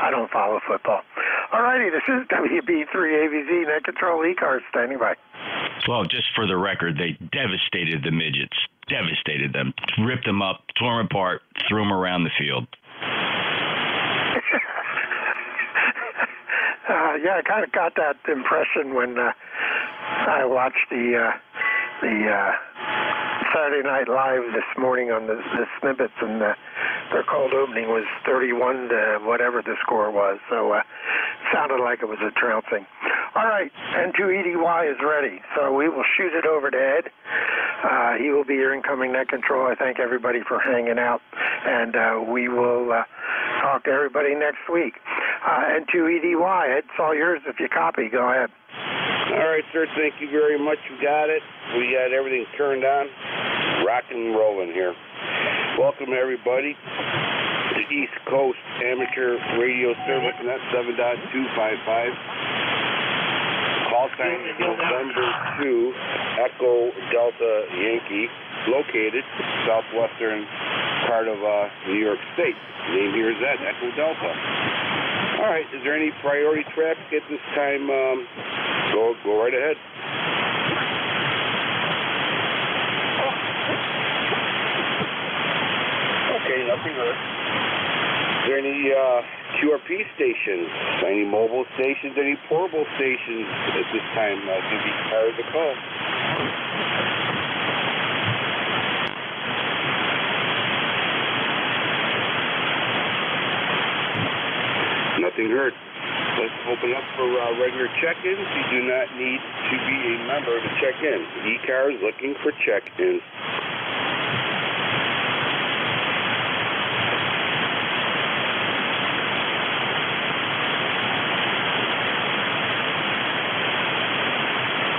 I don't follow football. All righty, this is WB3AVZ Net Control E-Cars standing by. Well, just for the record, they devastated the midgets. Devastated them. Ripped them up, tore them apart, threw them around the field. Uh, yeah, I kind of got that impression when uh, I watched the uh, the uh, Saturday Night Live this morning on the, the snippets, and uh, their cold opening was 31 to whatever the score was. So uh, sounded like it was a trouncing. All right, N2EDY is ready, so we will shoot it over to Ed. Uh, he will be your incoming net control. I thank everybody for hanging out, and uh, we will uh, talk to everybody next week. Uh, N2EDY, Ed, it's all yours if you copy. Go ahead. All right, sir. Thank you very much. We got it. We got everything turned on. Rocking and rolling here. Welcome, everybody, to East Coast Amateur Radio Service, and that's 7.255. Call sign November 2, Echo Delta Yankee, located southwestern part of uh, New York State. Name here is that, Echo Delta. All right, is there any priority traffic at this time? Um, go, go right ahead. Okay, nothing good. Is there any uh, QRP stations, any mobile stations, any portable stations at this time uh, be carried to call? Heard. Let's open up for uh, regular check-ins. You do not need to be a member to check in. E-Car is looking for check-ins.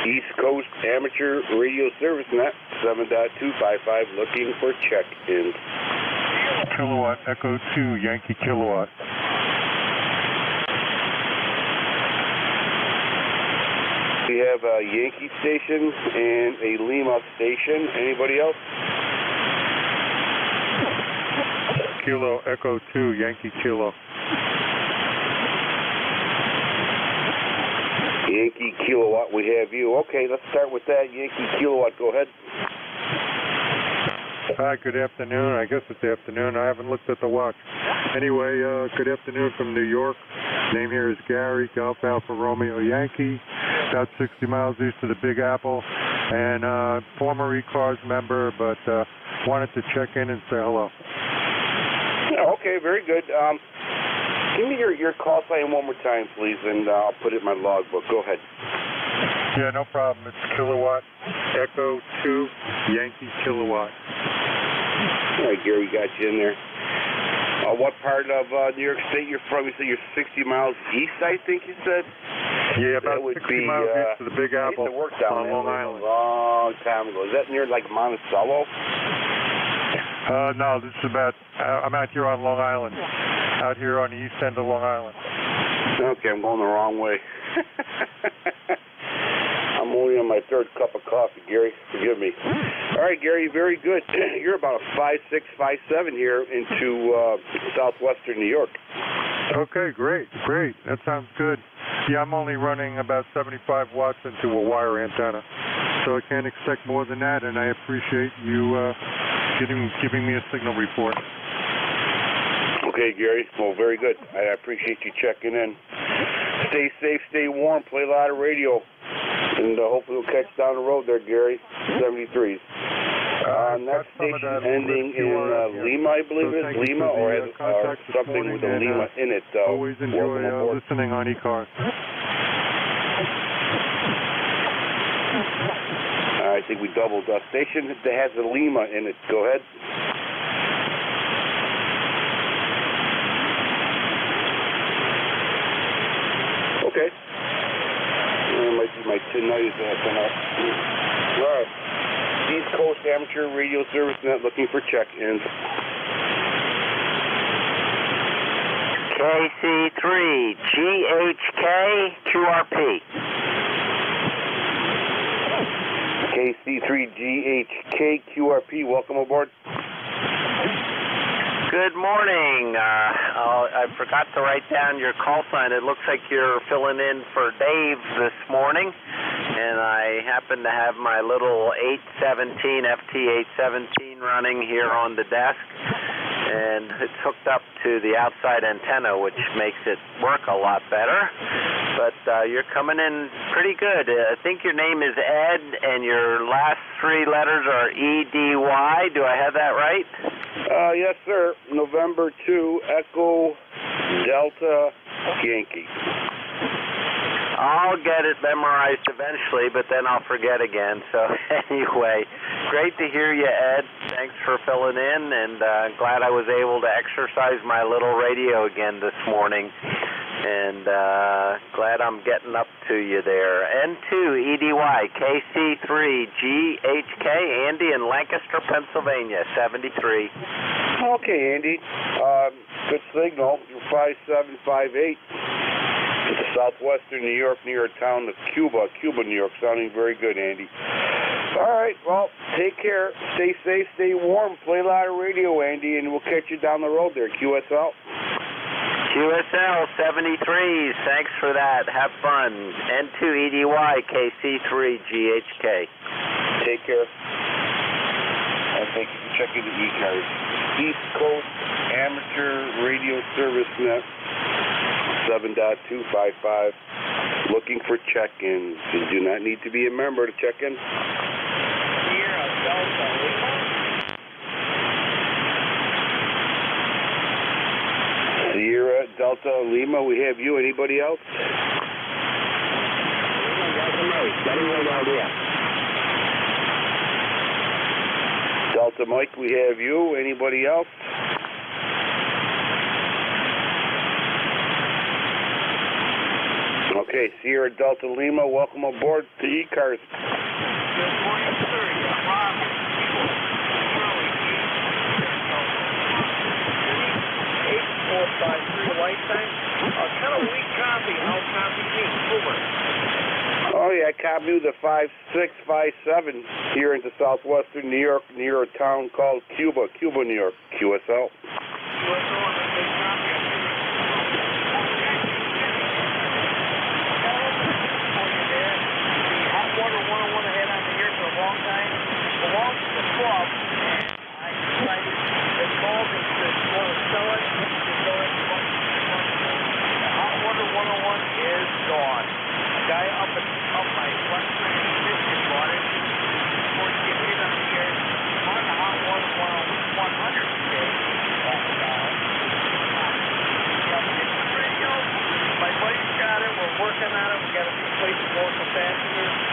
East Coast Amateur Radio Service Net 7.255 looking for check-ins. Kilowatt Echo 2 Yankee Kilowatt. We have a Yankee station and a Lima station. Anybody else? Kilo Echo 2 Yankee Kilo. Yankee Kilowatt, we have you. Okay, let's start with that. Yankee Kilowatt, go ahead. Hi, good afternoon. I guess it's afternoon. I haven't looked at the watch. Anyway, uh, good afternoon from New York. Name here is Gary, Golf Alpha Romeo Yankee, about 60 miles east of the Big Apple, and uh, former E-Cars member, but uh, wanted to check in and say hello. Okay, very good. Um, give me your, your call sign one more time, please, and uh, I'll put it in my logbook. Go ahead. Yeah, no problem. It's Kilowatt Echo 2 Yankee Kilowatt. All right, Gary, got you in there. Uh, what part of uh, New York State you're from? You said you're 60 miles east, I think you said? Yeah, about that would 60 be, miles uh, east of the Big I Apple used to work down on Long a Island. long time ago. Is that near like Monticello? Uh, no, this is about, uh, I'm out here on Long Island, out here on the east end of Long Island. Okay, I'm going the wrong way. I'm only on my third cup of coffee, Gary. Forgive me. All right, Gary, very good. You're about a five six, five seven here into uh, southwestern New York. Okay, great, great. That sounds good. Yeah, I'm only running about 75 watts into a wire antenna, so I can't expect more than that. And I appreciate you uh, giving giving me a signal report. Okay, Gary. Well, very good. I appreciate you checking in. Stay safe, stay warm, play a lot of radio, and uh, hopefully we'll catch down the road there, Gary. 73s. Uh, next station ending in uh, Lima, I believe it is. Lima, or has uh, something with a Lima in it. Uh, Always enjoy uh, listening on e-car. I think we doubled. Uh, station that has a Lima in it. Go ahead. Okay. My that have been up. All right. East Coast Amateur Radio Service Net looking for check-ins. KC3 GHK QRP. KC3GHK QRP, welcome aboard. Good morning. Uh, uh, I forgot to write down your call sign. It looks like you're filling in for Dave this morning, and I happen to have my little 817 FT817 running here on the desk, and it's hooked up to the outside antenna, which makes it work a lot better. But uh, you're coming in pretty good. Uh, I think your name is Ed, and your last three letters are EDY. Do I have that right? Uh, yes, sir. November 2, Echo Delta Yankee. I'll get it memorized eventually, but then I'll forget again. So anyway, great to hear you, Ed. Thanks for filling in, and uh, glad I was able to exercise my little radio again this morning. And uh, glad I'm getting up to you there. N2 EDY KC3 GHK Andy in Lancaster, Pennsylvania, 73. Okay, Andy. Um, good signal. You're 5758 into southwestern New York near a town of Cuba, Cuba, New York. Sounding very good, Andy. All right, well, take care. Stay safe, stay warm. Play a lot of radio, Andy, and we'll catch you down the road there. QSL. QSL 73s. Thanks for that. Have fun. N2 EDY KC3 GHK. Take care. And thank you for checking the e-card. East Coast Amateur Radio Service Net 7.255. Looking for check-ins. You do not need to be a member to check in. Sierra Delta Lima, we have you. Anybody else? Delta Mike, we have you. Anybody else? Okay, Sierra Delta Lima, welcome aboard to E-Cars. Oh yeah, I copy the five six five seven here into southwestern New York near a town called Cuba, Cuba, New York. QSL. Hot water 101 I had on the air for a long time. Belongs to the club. And I decided to call to want to sell it. To go in The hot water 101 is gone. A guy up at up my western Michigan bought it. Before you get hit on the air, on the hot water 100 today. And, uh, radio. My buddy's got it. We're working on it. We got a few places going for passengers.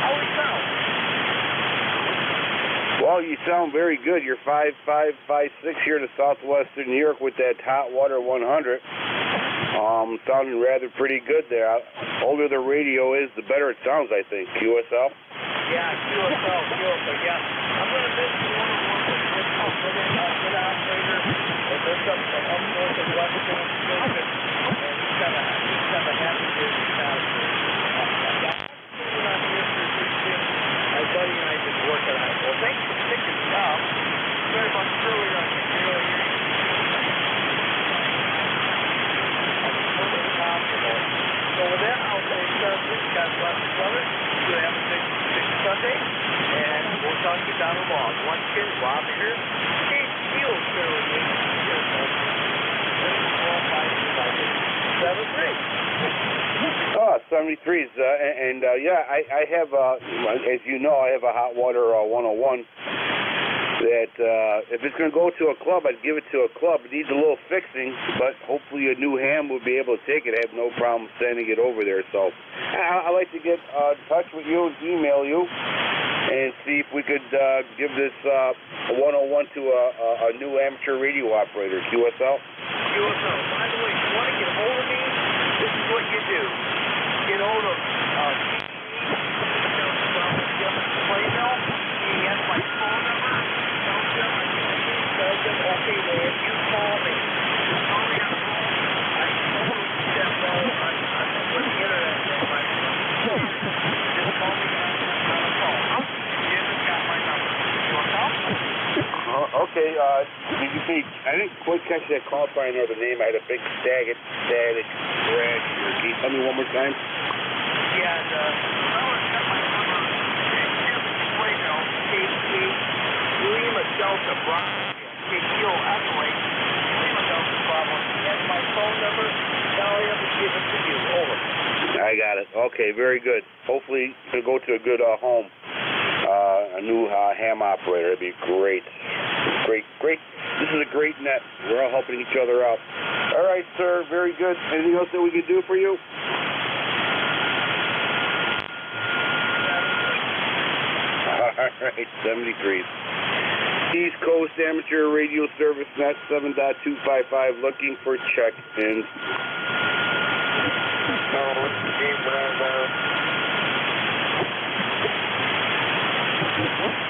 How we sound? Well, you sound very good. You're five five five six here in southwestern New York with that hot water 100. Um, sounding rather pretty good there. Older the radio is, the better it sounds. I think. QSL. Yeah, QSL, QSL, yeah. I'm to miss the one uh, operator. And this up from up of western Michigan. And he's got a, he's got a happy business Miller. Good application Fishing Sunday. And we'll talk to Donald Long. Once again, Rob here. Case Shields fairly late. Seven three. Uh, and uh, yeah, I, I have, uh, as you know, I have a hot water uh, 101 uh, if it's going to go to a club, I'd give it to a club. It needs a little fixing, but hopefully a new ham will be able to take it. I have no problem sending it over there. So I'd like to get uh, in touch with you email you and see if we could uh, give this uh, 101 to a, a, a new amateur radio operator, QSL. QSL. By the way, if you want to get hold of me, this is what you do. Get hold of uh, Clay Mill. He has my phone number. Tell him I tell him, okay, well, if you call me, call me on the phone. I totally step well on, on with the internet thing. My just call me on, on the phone. Jim has got my number. QSL? Uh, okay, uh, did you see, I didn't quite catch that call sign or the name. I had a big static, static crash. Can you tell me one more time? Yeah, the fellas got my number. Clay Mill, KT, Lima Delta Bravo, KTO Adelaide, Lima Delta Bravo. He my phone number. Tell him to give it to you. Over. I got it. Okay, very good. Hopefully, to go to a good uh, home, uh, a new uh, ham operator. That'd be great. Great, great. This is a great net. We're all helping each other out. All right, sir. Very good. Anything else that we can do for you? All right, 73. East Coast Amateur Radio Service Net 7.255 looking for check-ins.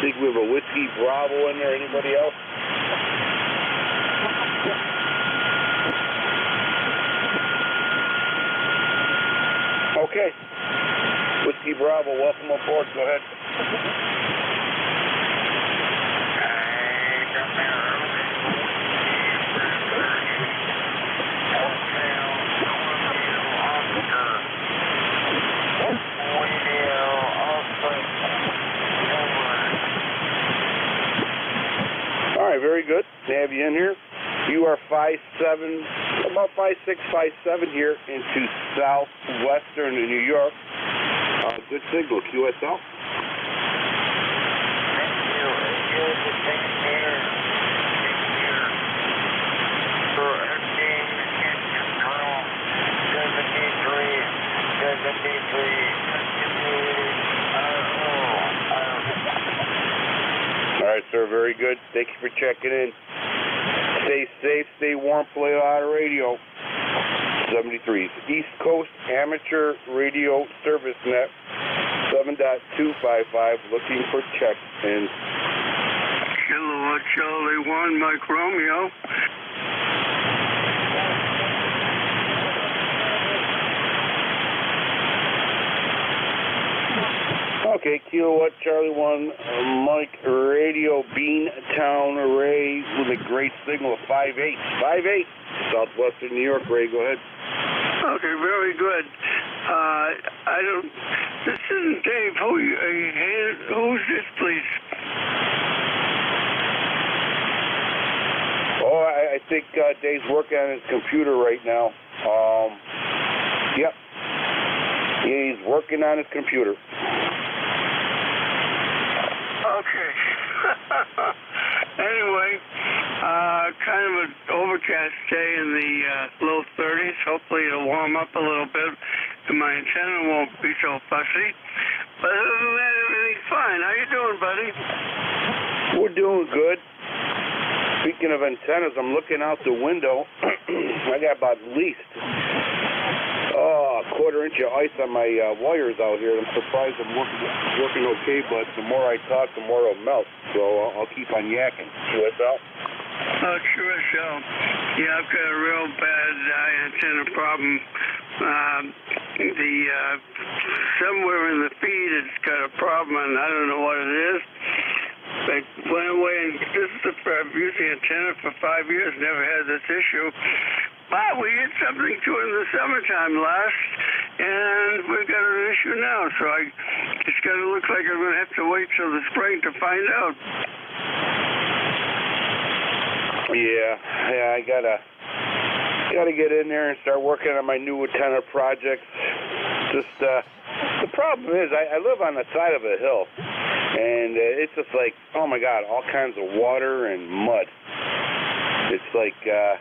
Think we have a whiskey Bravo in there. Anybody else? Okay. Whiskey Bravo, welcome aboard. Go ahead. All right, very good to have you in here. You are five seven, about five six, five seven here into southwestern New York. Uh, good signal, QSL. All right, sir. Very good. Thank you for checking in. Stay safe, stay warm, play a lot of radio. 73s. East Coast Amateur Radio Service Net 7.255 looking for check in. Kilowatt Charlie 1, Mike Romeo. Okay, Kilowatt Charlie 1, uh, Mike Radio Bean Town Ray with a great signal of 5.8. 5.8. Southwestern New York, Ray, go ahead. Okay, very good. Uh, I don't. This isn't Dave. Who, uh, who's this, please? Oh, I, I think uh, Dave's working on his computer right now. Um, yep. He's working on his computer. Okay. anyway, uh, kind of an overcast day in the uh, low 30s. Hopefully it'll warm up a little bit and my antenna won't be so fussy. But other than that, everything's fine. How you doing, buddy? We're doing good. Speaking of antennas, I'm looking out the window. I got about at least quarter inch of ice on my uh, wires out here. I'm surprised I'm working, working okay, but the more I talk, the more it'll melt. So I'll, I'll keep on yakking. QSL? Oh, sure, so. Yeah, I've got a real bad uh, antenna problem. Um, the uh, somewhere in the feed, it's got a problem, and I don't know what it is. They went away, and this is the I've used the antenna for five years, never had this issue. But we hit something to in the summertime last, and we've got an issue now. So I, it's going to look like I'm going to have to wait till the spring to find out. Yeah, yeah, I gotta gotta get in there and start working on my new antenna projects. Just uh, the problem is, I, I live on the side of a hill, and uh, it's just like, oh my God, all kinds of water and mud. It's like uh,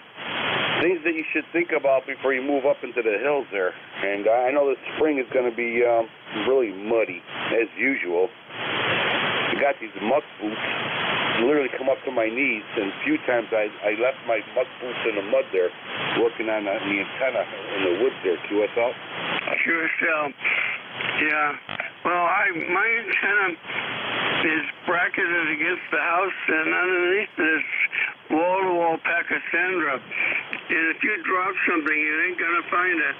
things that you should think about before you move up into the hills there. And I know the spring is going to be um, really muddy as usual. I got these muck boots literally come up to my knees, and a few times I, I left my muck boots in the mud there, working on the, the antenna in the woods there, QSL. Still. Yeah. Well, I my antenna is bracketed against the house, and underneath it is wall-to-wall Pachysandra. And if you drop something, you ain't gonna find it.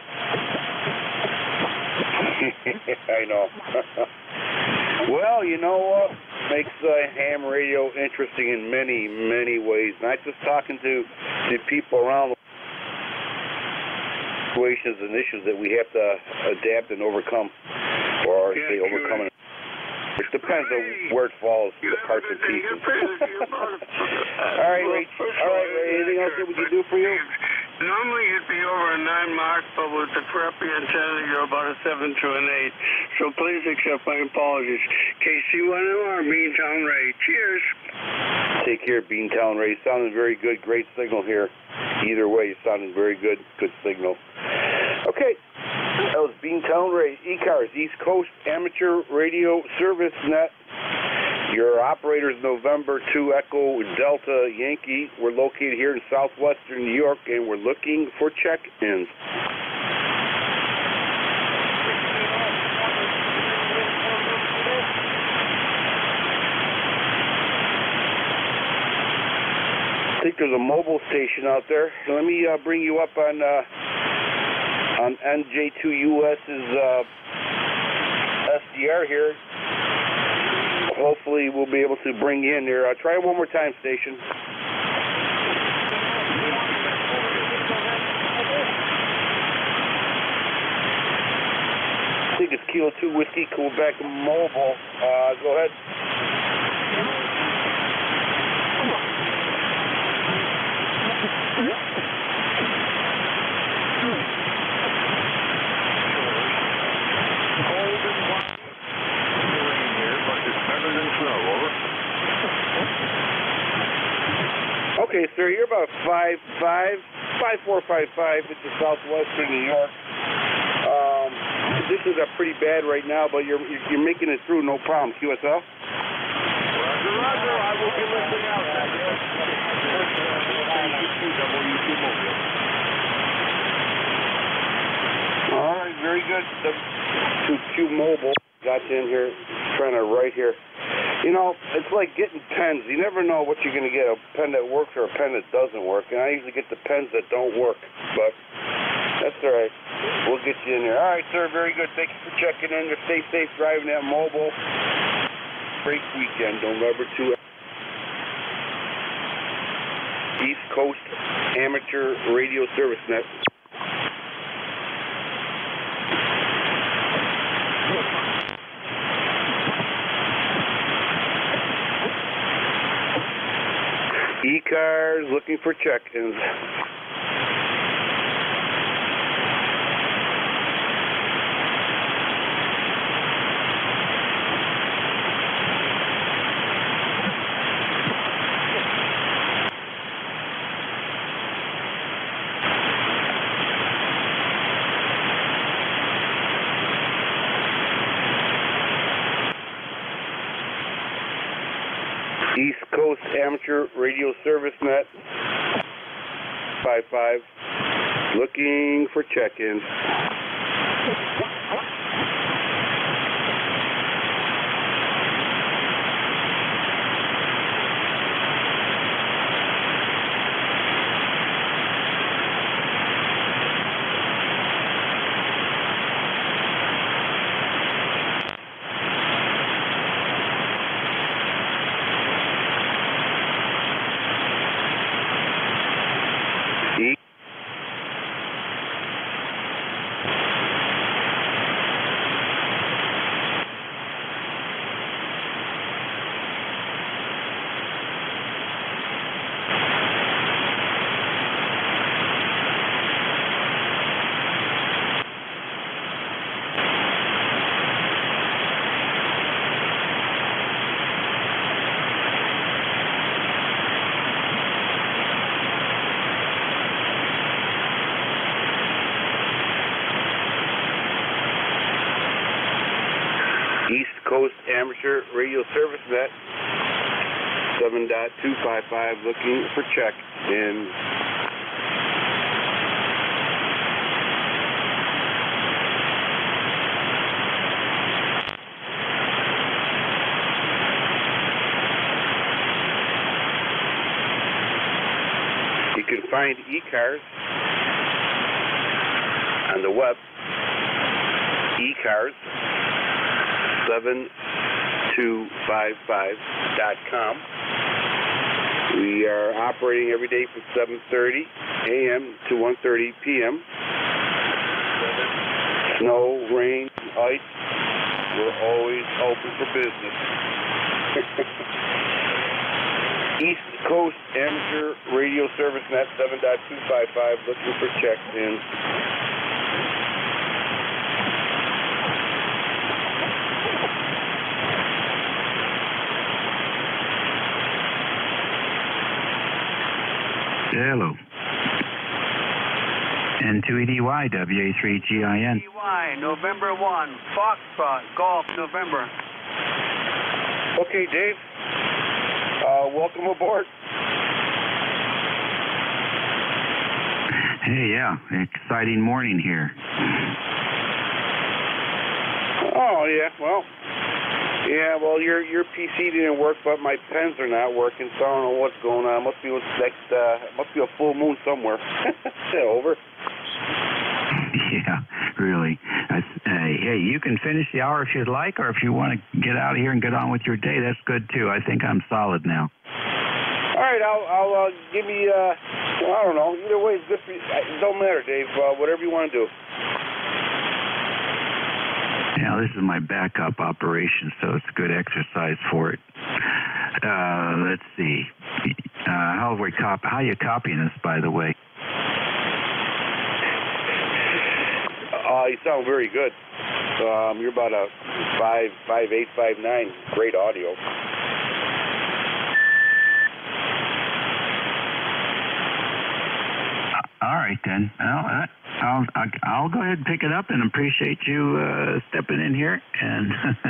I know. well, you know what makes uh, ham radio interesting in many, many ways. Not just talking to the people around situations and issues that we have to adapt and overcome, or Yeah, say overcome. and- It depends on where it falls, the parts and pieces. All right, Ray. All right, Ray. Anything else that we can do for you? Normally you'd be over a nine mark, but with the crappy antenna, you're about a seven to an eight. So please accept my apologies. KC1MR, Beantown Ray. Cheers. Take care, Beantown Ray. Sounding very good. Great signal here. Either way, sounding very good. Good signal. Okay. That was Beantown Ray. ECARS, East Coast Amateur Radio Service Net. Your operator's November 2 Echo Delta Yankee. We're located here in southwestern New York, and we're looking for check-ins. I think there's a mobile station out there. Let me uh, bring you up on uh, on NJ2US's uh, SDR here. Hopefully, we'll be able to bring you in there. Uh, try it one more time, station. I think it's Kilo 2 Whiskey Quebec Mobile. Uh, go ahead. Okay, sir, you're about five five five four five five into southwestern New York. Um, is a pretty bad right now, but you're you're making it through, no problem. QSL. Roger, Roger. I will be listening out. All right, very good. To Q Mobile got you in here, trying to write here. You know, it's like getting pens. You never know what you're going to get a pen that works or a pen that doesn't work. And I usually get the pens that don't work, but that's all right. We'll get you in there. All right, sir. Very good. Thank you for checking in. Stay safe driving that mobile. Great weekend, November 2. East Coast Amateur Radio Service Net. E-cars looking for check-ins. East Coast Amateur Radio Service Net. 55. Looking for check-ins. Service Net 7.255 looking for check in. You can find e-cars on the web. E-cars 7255.com. We are operating every day from 7:30 a.m. to 1:30 p.m. Snow, rain, ice, we're always open for business. East Coast Amateur Radio Service Net 7.255 looking for checks in. Hello. N2EDY, WA3GIN. Y, November 1, Foxtrot, Golf, November. Okay, Dave. Uh, welcome aboard. Hey, yeah, exciting morning here. Oh yeah, well, yeah, well your your PC didn't work, but my pens are not working, so I don't know what's going on. Must be what's next. Uh, must be a full moon somewhere. Over. Yeah, really. That's, hey, hey, you can finish the hour if you'd like, or if you want to get out of here and get on with your day, that's good too. I think I'm solid now. All right, I'll I'll uh, give me. Uh, well, I don't know. Either way, it's good for you. It don't matter, Dave. Uh, whatever you want to do. Yeah, this is my backup operation, so it's good exercise for it. Uh, let's see. Uh, how we cop? How are you copying this, by the way? Uh, you sound very good. Um, you're about a five five eight five nine. Great audio. All right then. Well, uh, I'll I'll go ahead and pick it up and appreciate you uh, stepping in here. And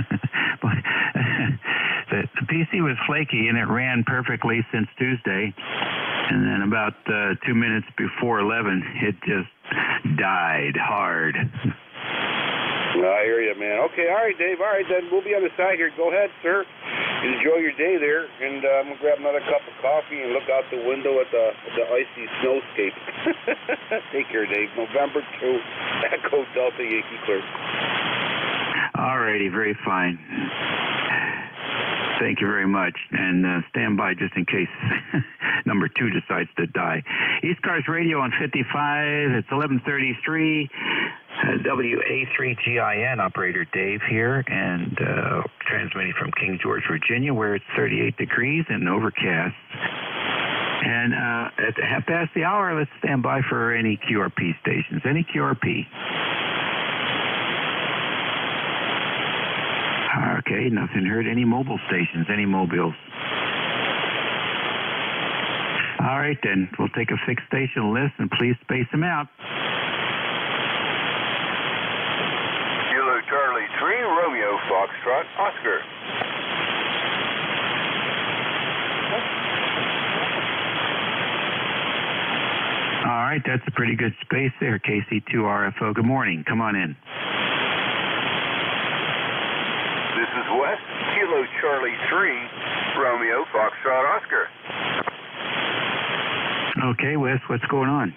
the, the PC was flaky and it ran perfectly since Tuesday, and then about uh, two minutes before eleven, it just died hard. I hear you, man. Okay, all right, Dave. All right, then we'll be on the side here. Go ahead, sir. Enjoy your day there, and uh, I'm gonna grab another cup of coffee and look out the window at the the icy snowscape. Take care, Dave. November two, Echo Delta Yankee Clear. All righty, very fine. Thank you very much, and uh, stand by just in case number two decides to die. E-Cars Radio on 55. It's 11:33. Uh, WA3GIN operator Dave here, and uh, transmitting from King George, Virginia, where it's 38 degrees and overcast. And uh, at half past the hour, let's stand by for any QRP stations. Any QRP. Okay, nothing heard. Any mobile stations? Any mobiles? All right, then. We'll take a fixed station list and please space them out. Kilo Charlie 3, Romeo Foxtrot, Oscar. All right, that's a pretty good space there, KC2RFO. Good morning. Come on in. Wes, Kilo Charlie 3, Romeo Foxtrot, Oscar. Okay, Wes, what's going on?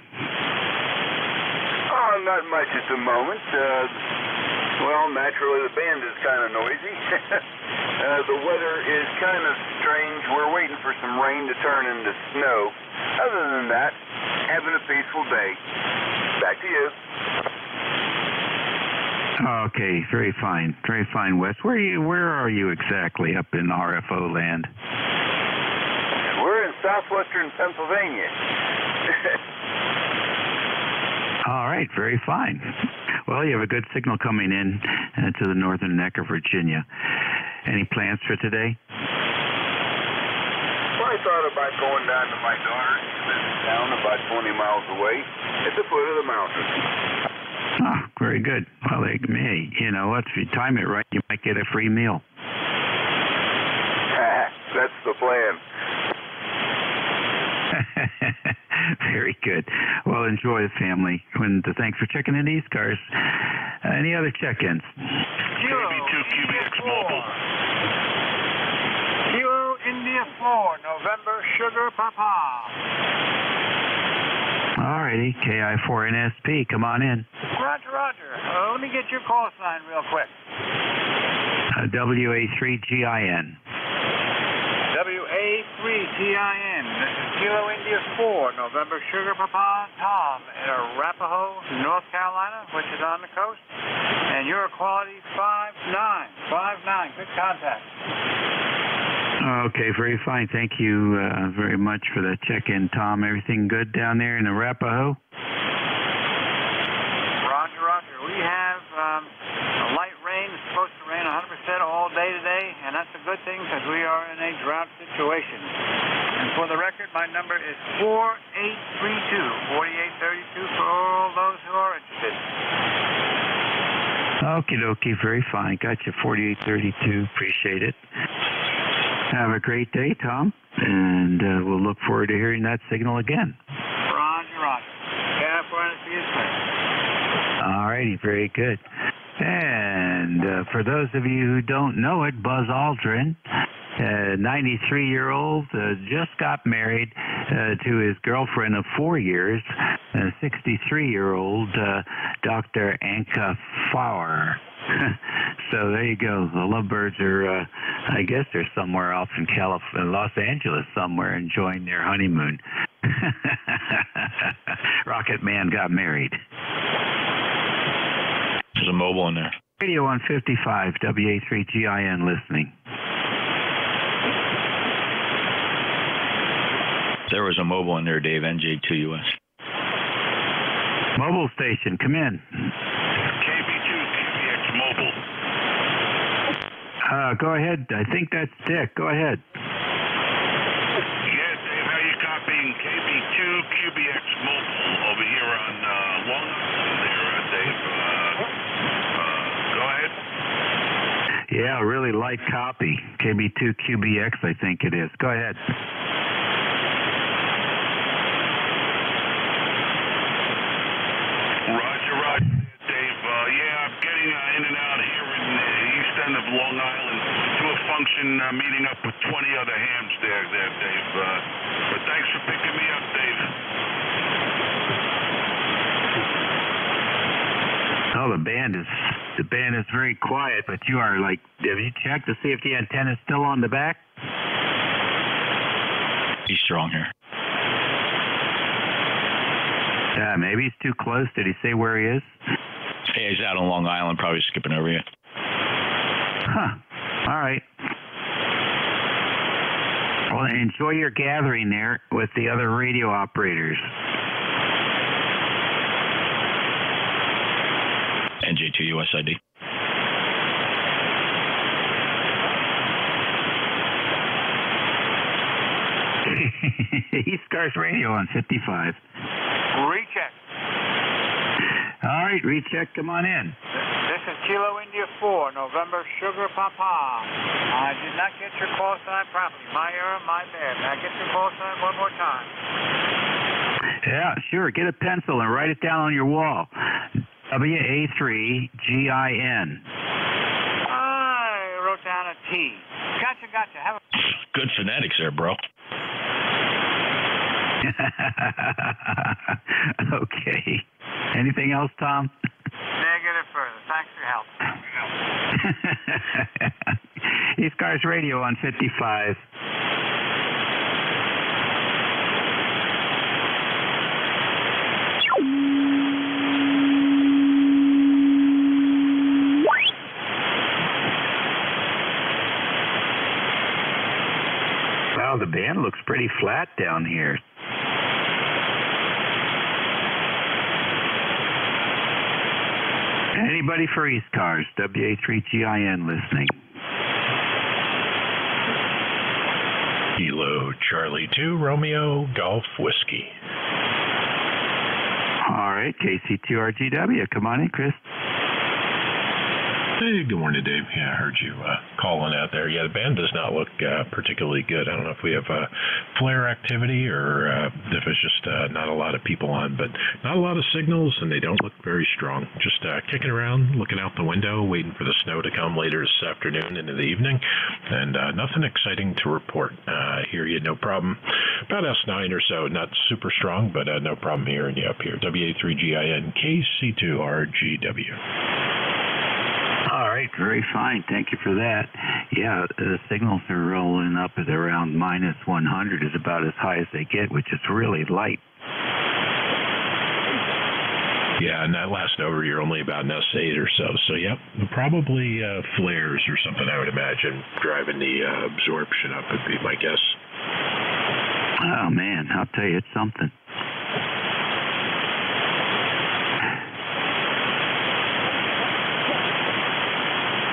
Oh, not much at the moment. Uh, well, naturally, the band is kind of noisy. uh, the weather is kind of strange. We're waiting for some rain to turn into snow. Other than that, having a peaceful day. Back to you. Okay, very fine, very fine, Wes. Where are you? Where are you exactly up in RFO land? We're in southwestern Pennsylvania. All right, very fine. Well, you have a good signal coming in uh, to the northern neck of Virginia. Any plans for today? Well, I thought about going down to my daughter's. She lives in town about 20 miles away at the foot of the mountain. Oh, very good. Well, they may. You know what? If you time it right, you might get a free meal. That's the plan. Very good. Well, enjoy the family. And thanks for checking in these cars. Uh, any other check-ins? KB2 QBX Mobile. Kilo India 4, November Sugar Papa. Righty. KI4NSP, come on in. Roger, Roger. Uh, let me get your call sign real quick. Uh, WA3GIN. WA3TIN. This is Kilo India 4, November Sugar Papa Tom in Arapahoe, North Carolina, which is on the coast. And your quality 5959. Good contact. Okay, very fine. Thank you uh, very much for the check-in, Tom. Everything good down there in Arapahoe? Roger, Roger. We have um, a light rain. It's supposed to rain 100% all day today, and that's a good thing because we are in a drought situation. And for the record, my number is 4832-4832 for all those who are interested. Okie dokie, very fine. Got you 4832. Appreciate it. Have a great day, Tom, and uh, we'll look forward to hearing that signal again. Roger, Roger. California, see you soon. All righty, very good. And uh, for those of you who don't know it, Buzz Aldrin, uh, 93 year old, uh, just got married uh, to his girlfriend of four years, 63 year old uh, Dr. Anca Faur. so there you go. The lovebirds are, uh, I guess they're somewhere off in California, Los Angeles, somewhere enjoying their honeymoon. Rocket Man got married. There's a mobile in there. Radio on 55, WA3GIN listening. There was a mobile in there, Dave, NJ2US. Mobile station, come in. KB2 QBX Mobile. Uh, go ahead. I think that's Dick. Go ahead. Yes, Dave, how you copying KB2 QBX Mobile over here on uh, Long Island there, uh, Dave? Uh, uh, go ahead. Yeah, really light copy. KB2QBX, I think it is. Go ahead. Roger, Roger, Dave. Uh, yeah, I'm getting uh, in and out here in the east end of Long Island to a function, uh, meeting up with 20 other hams there, there, Dave. Uh, but thanks for picking me up, Dave. Oh, the band is the band is very quiet, but you are like. Have you checked to see if the antenna's still on the back? He's strong here. Yeah, maybe he's too close. Did he say where he is? Hey, he's out on Long Island, probably skipping over you. Huh. All right. Well, enjoy your gathering there with the other radio operators. NJ2 USID. East Coast Radio on 55. Recheck. All right, recheck. Come on in. This is Kilo India 4, November Sugar Papa. I did not get your call sign properly. My error, my bad. May I get your call sign one more time? Yeah, sure. Get a pencil and write it down on your wall. WA3GIN. I wrote down a T. Gotcha, gotcha. Have a Good phonetics there, bro. okay. Anything else, Tom? Thanks for help. East Cars Radio on 55. Wow, the band looks pretty flat down here. Anybody for E-Cars, WA3GIN listening. Kilo Charlie 2 Romeo Golf Whiskey. All right, KC2RGW. Come on in, Chris. Hey, good morning, Dave. Yeah, I heard you uh, calling out there. Yeah, the band does not look uh, particularly good. I don't know if we have uh, flare activity or uh, if it's just uh, not a lot of people on, but not a lot of signals, and they don't look very strong. Just uh, kicking around, looking out the window, waiting for the snow to come later this afternoon into the evening, and uh, nothing exciting to report. Uh, hear you, no problem. About S9 or so, not super strong, but uh, no problem hearing you up here. WA3GIN KC2RGW. All right, very fine. Thank you for that. Yeah, the signals are rolling up at around minus 100 is about as high as they get, which is really light. Yeah, and that last over, you're only about an S8 or so. So, yep, probably uh, flares or something, I would imagine, driving the uh, absorption up would be my guess. Oh, man, I'll tell you, it's something.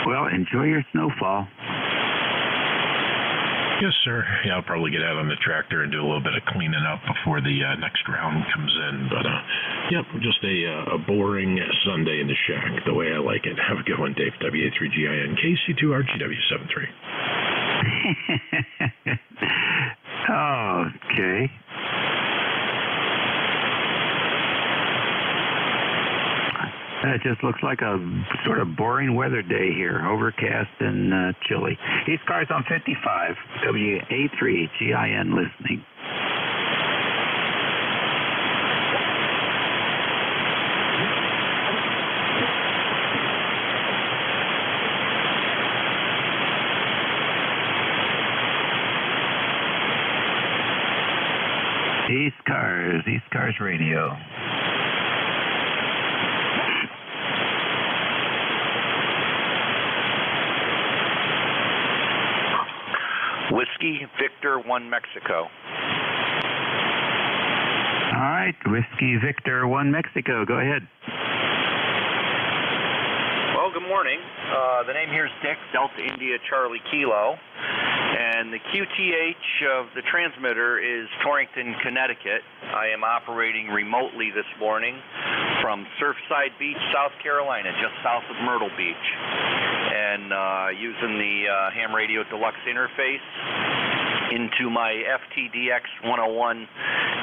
Well, enjoy your snowfall. Yes, sir. Yeah, I'll probably get out on the tractor and do a little bit of cleaning up before the uh, next round comes in. But, uh, yep, just a, uh, a boring Sunday in the shack, the way I like it. Have a good one, Dave. WA3GIN KC2RGW73. okay. It just looks like a sort of boring weather day here, overcast and uh, chilly. E-Cars on 55, WA3 GIN listening. East Cars, E-Cars Radio. Whiskey Victor 1 Mexico. All right, Whiskey Victor 1 Mexico. Go ahead. Well, good morning. Uh, the name here is Dick, Delta India Charlie Kilo. And the QTH of the transmitter is Torrington, Connecticut. I am operating remotely this morning from Surfside Beach, South Carolina, just south of Myrtle Beach. And uh, using the uh, ham radio deluxe interface into my FTDX 101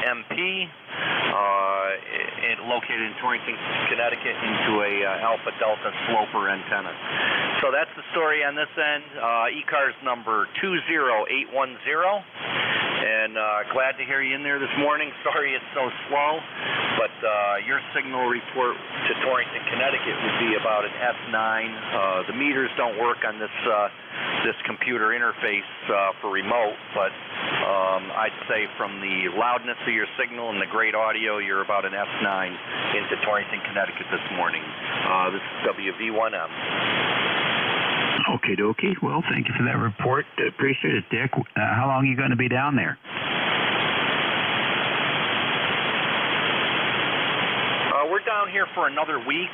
MP, uh, it, located in Torrington, Connecticut, into a uh, Alpha Delta sloper antenna. So that's the story on this end. Uh, ECARS number 20810. And uh, glad to hear you in there this morning. Sorry it's so slow, but uh, your signal report to Torrington, Connecticut would be about an S9. Uh, the meters don't work on this uh, this computer interface uh, for remote, but um, I'd say from the loudness of your signal and the great audio, you're about an S9 into Torrington, Connecticut this morning. Uh, this is WV1M. Okay, dokie. Well, thank you for that report. Appreciate it, Dick. Uh, how long are you going to be down there? Uh, we're down here for another week.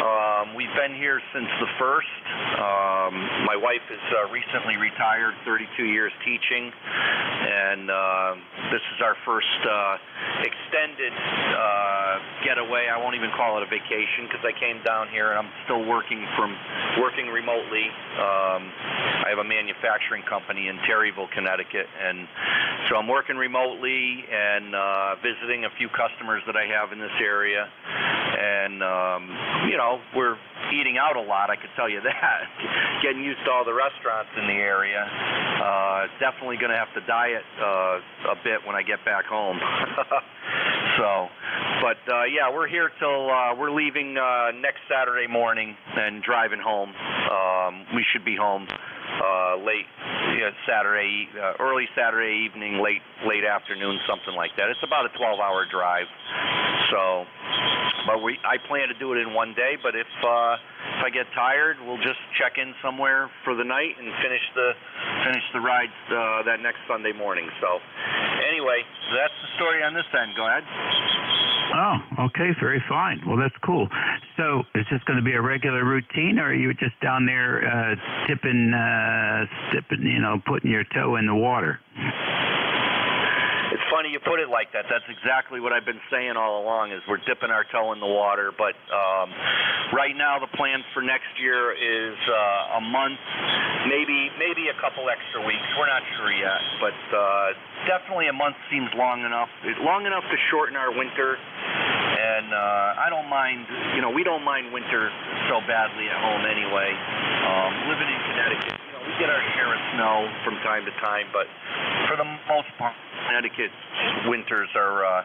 Um, we've been here since the first. Um, my wife is uh, recently retired, 32 years teaching, and uh, this is our first uh, extended uh, getaway. I won't even call it a vacation because I came down here and I'm still working from working remotely. Um, I have a manufacturing company in Terryville, Connecticut, and so I'm working remotely and uh, visiting a few customers that I have in this area, and um, you know we're eating out a lot. I could tell you that. Getting used to all the restaurants in the area. Uh, definitely going to have to diet uh, a bit when I get back home. so, but uh, yeah, we're here till uh, we're leaving uh, next Saturday morning and driving home. Um, we should be home uh, late yeah, Saturday, uh, early Saturday evening, late late afternoon, something like that. It's about a 12-hour drive. So, but we I plan to do it in one day. But if uh, if I get tired, we'll just check in somewhere for the night and finish the finish the ride uh, that next Sunday morning. So, anyway, that's the story on this end. Go ahead. Oh, okay, very fine. Well, that's cool. So, is this going to be a regular routine, or are you just down there uh, tipping, uh, tipping, you know, putting your toe in the water? It's funny you put it like that. That's exactly what I've been saying all along. Is we're dipping our toe in the water, but um, right now the plan for next year is uh, a month, maybe maybe a couple extra weeks. We're not sure yet, but uh, definitely a month seems long enough. It's long enough to shorten our winter, and uh, I don't mind. You know, we don't mind winter so badly at home anyway. Um, living in Connecticut, you know, we get our share of snow from time to time, but for the most part, Connecticut winters are, uh,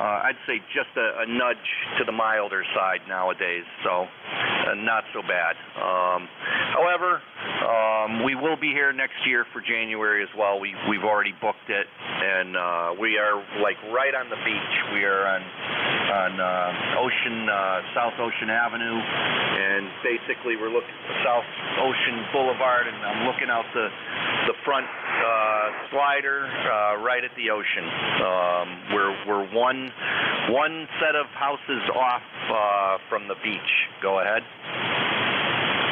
uh, I'd say, just a, a nudge to the milder side nowadays. So, uh, not so bad. Um, however, um, we will be here next year for January as well. We we've already booked it, and uh, we are like right on the beach. We are on on uh, Ocean uh, South Ocean Avenue, and basically we're looking South Ocean Boulevard, and I'm looking out the the front uh, slider uh, right at the ocean. Um, we're we're one one set of houses off uh, from the beach. Go ahead.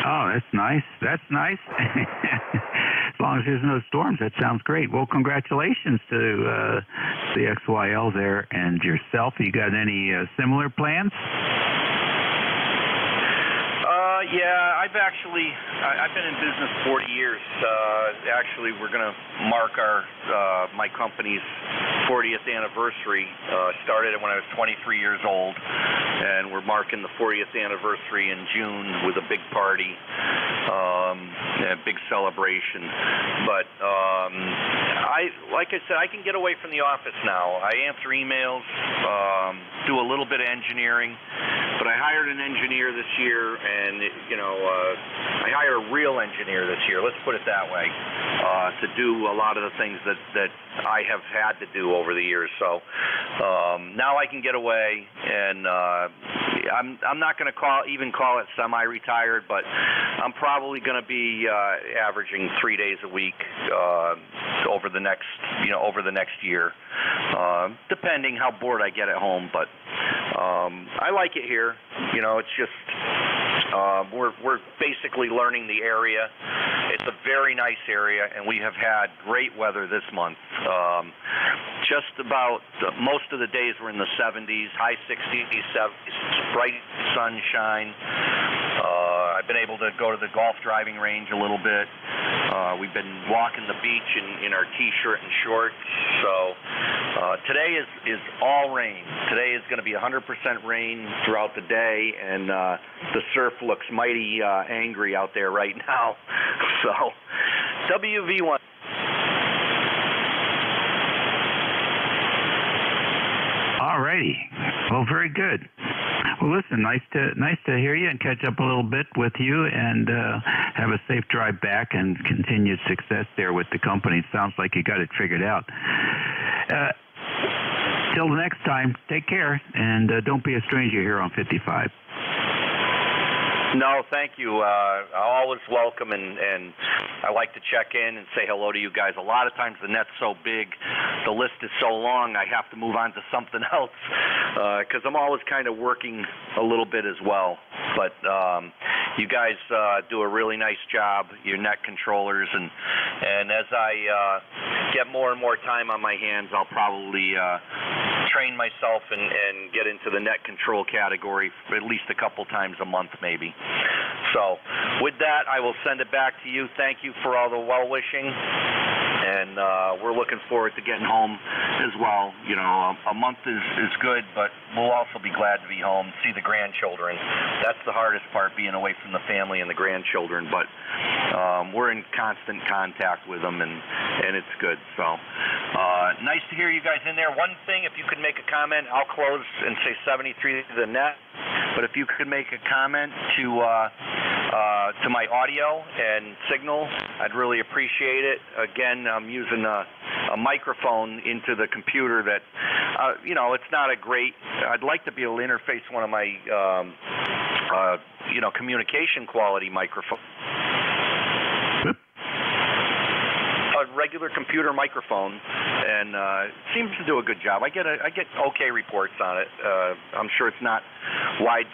Oh, that's nice. That's nice. as long as there's no storms, that sounds great. Well, congratulations to uh, the XYL there and yourself. You got any uh, similar plans? Yeah, I've actually I, I've been in business 40 years. Uh, actually, we're going to mark our uh, my company's 40th anniversary. Uh, started when I was 23 years old, and we're marking the 40th anniversary in June with a big party, um, a big celebration. But um, I, like I said, I can get away from the office now. I answer emails, um, do a little bit of engineering, but I hired an engineer this year, and you know, uh, I hired a real engineer this year. Let's put it that way, uh, to do a lot of the things that that I have had to do over the years. So um, now I can get away, and uh, I'm I'm not going to call even call it semi-retired, but I'm probably going to be uh, averaging three days a week uh, over the next you know over the next year, uh, depending how bored I get at home. But um, I like it here. You know, it's just uh, we're we're basically learning the area. It's a very nice area, and we have had great weather this month. Um, just about uh, most of the days were in the 70s, high 60s, 70s, bright sunshine. Uh, I've been able to go to the golf driving range a little bit. Uh, we've been walking the beach in, in our t-shirt and shorts. So uh, today is is all rain. Today is going to be 100% rain throughout the day, and uh, the surf looks mighty uh, angry out there right now. So WV1. All righty. Well, very good. Well, listen, nice to nice to hear you and catch up a little bit with you, and uh, have a safe drive back and continued success there with the company. Sounds like you got it figured out. Uh, till the next time, take care and uh, don't be a stranger here on 55. No, thank you. Uh, always welcome, and and I like to check in and say hello to you guys. A lot of times the net's so big, the list is so long, I have to move on to something else because I'm always kind of working a little bit as well. But um, you guys uh, do a really nice job, your net controllers, and and as I uh, get more and more time on my hands, I'll probably uh, train myself and, and get into the net control category at least a couple times a month, maybe. So, with that, I will send it back to you. Thank you for all the well wishing, and uh, we're looking forward to getting home as well. You know, a, a month is, is good, but we'll also be glad to be home, see the grandchildren. That's the hardest part, being away from the family and the grandchildren. But um, we're in constant contact with them, and and it's good. So, uh, nice to hear you guys in there. One thing, if you could make a comment, I'll close and say 73 to the net. But if you could make a comment to uh, uh, to my audio and signal, I'd really appreciate it. Again, I'm using a, a microphone into the computer that, uh, you know, it's not a great. I'd like to be able to interface one of my, um, uh, you know, communication quality microphone. A regular computer microphone, and uh, seems to do a good job. I get a, I get okay reports on it. Uh, I'm sure it's not wide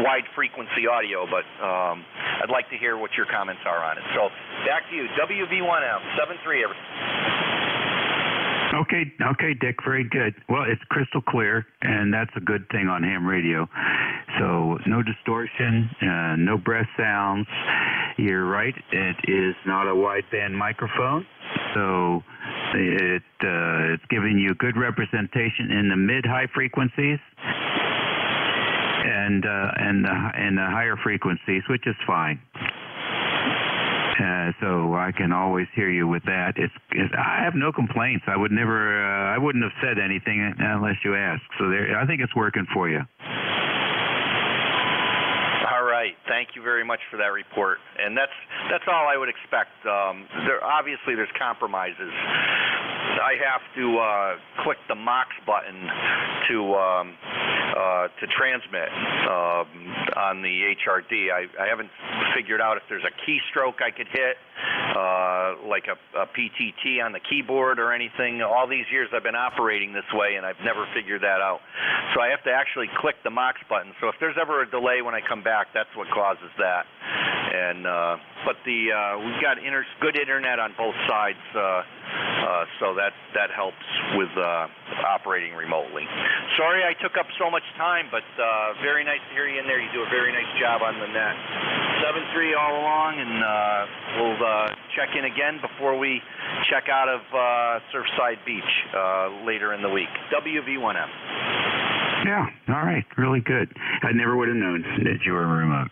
wide frequency audio, but um, I'd like to hear what your comments are on it. So back to you, WV1M seven three. Okay, okay, Dick, very good. Well, it's crystal clear, and that's a good thing on ham radio. So, no distortion, uh, no breath sounds. You're right, it is not a wideband microphone, so it uh, it's giving you good representation in the mid-high frequencies and uh, and the and the higher frequencies, which is fine. So I can always hear you with that. It's, it's I have no complaints. I would never. Uh, I wouldn't have said anything unless you asked. So there, I think it's working for you. All right. Thank you very much for that report. And that's that's all I would expect. Um, there obviously there's compromises. I have to uh, click the MOX button to um, uh, to transmit um, on the HRD. I, I haven't figured out if there's a keystroke I could hit, uh, like a, a PTT on the keyboard or anything. All these years I've been operating this way, and I've never figured that out. So I have to actually click the MOX button. So if there's ever a delay when I come back, that's what causes that. And uh, but the uh, we've got inter- good internet on both sides, uh, so that that helps with operating remotely. Sorry I took up so much time, but uh, very nice to hear you in there. You do a very nice job on the net. Seven three all along, and uh, we'll uh, check in again before we check out of uh, Surfside Beach uh, later in the week. WV1M. Yeah, all right, really good. I never would have known that you were remote.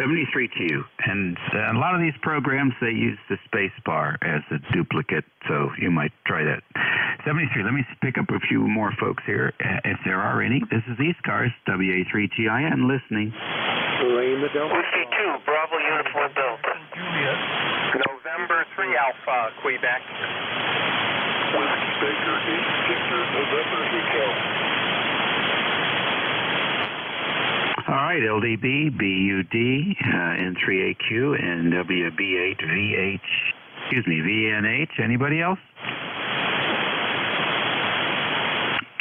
73Q, and uh, a lot of these programs they use the space bar as a duplicate, so you might try that. 73. Let me pick up a few more folks here, uh, if there are any. This is E-Cars, WA3GIN, listening. Whiskey 2, Bravo Uniform Delta. November 3 Alpha, Quebec. Whiskey Baker 8, Victor, November Echo. All right, LDB, BUD, uh, N3AQ, and WB8VH, excuse me, VNH. Anybody else?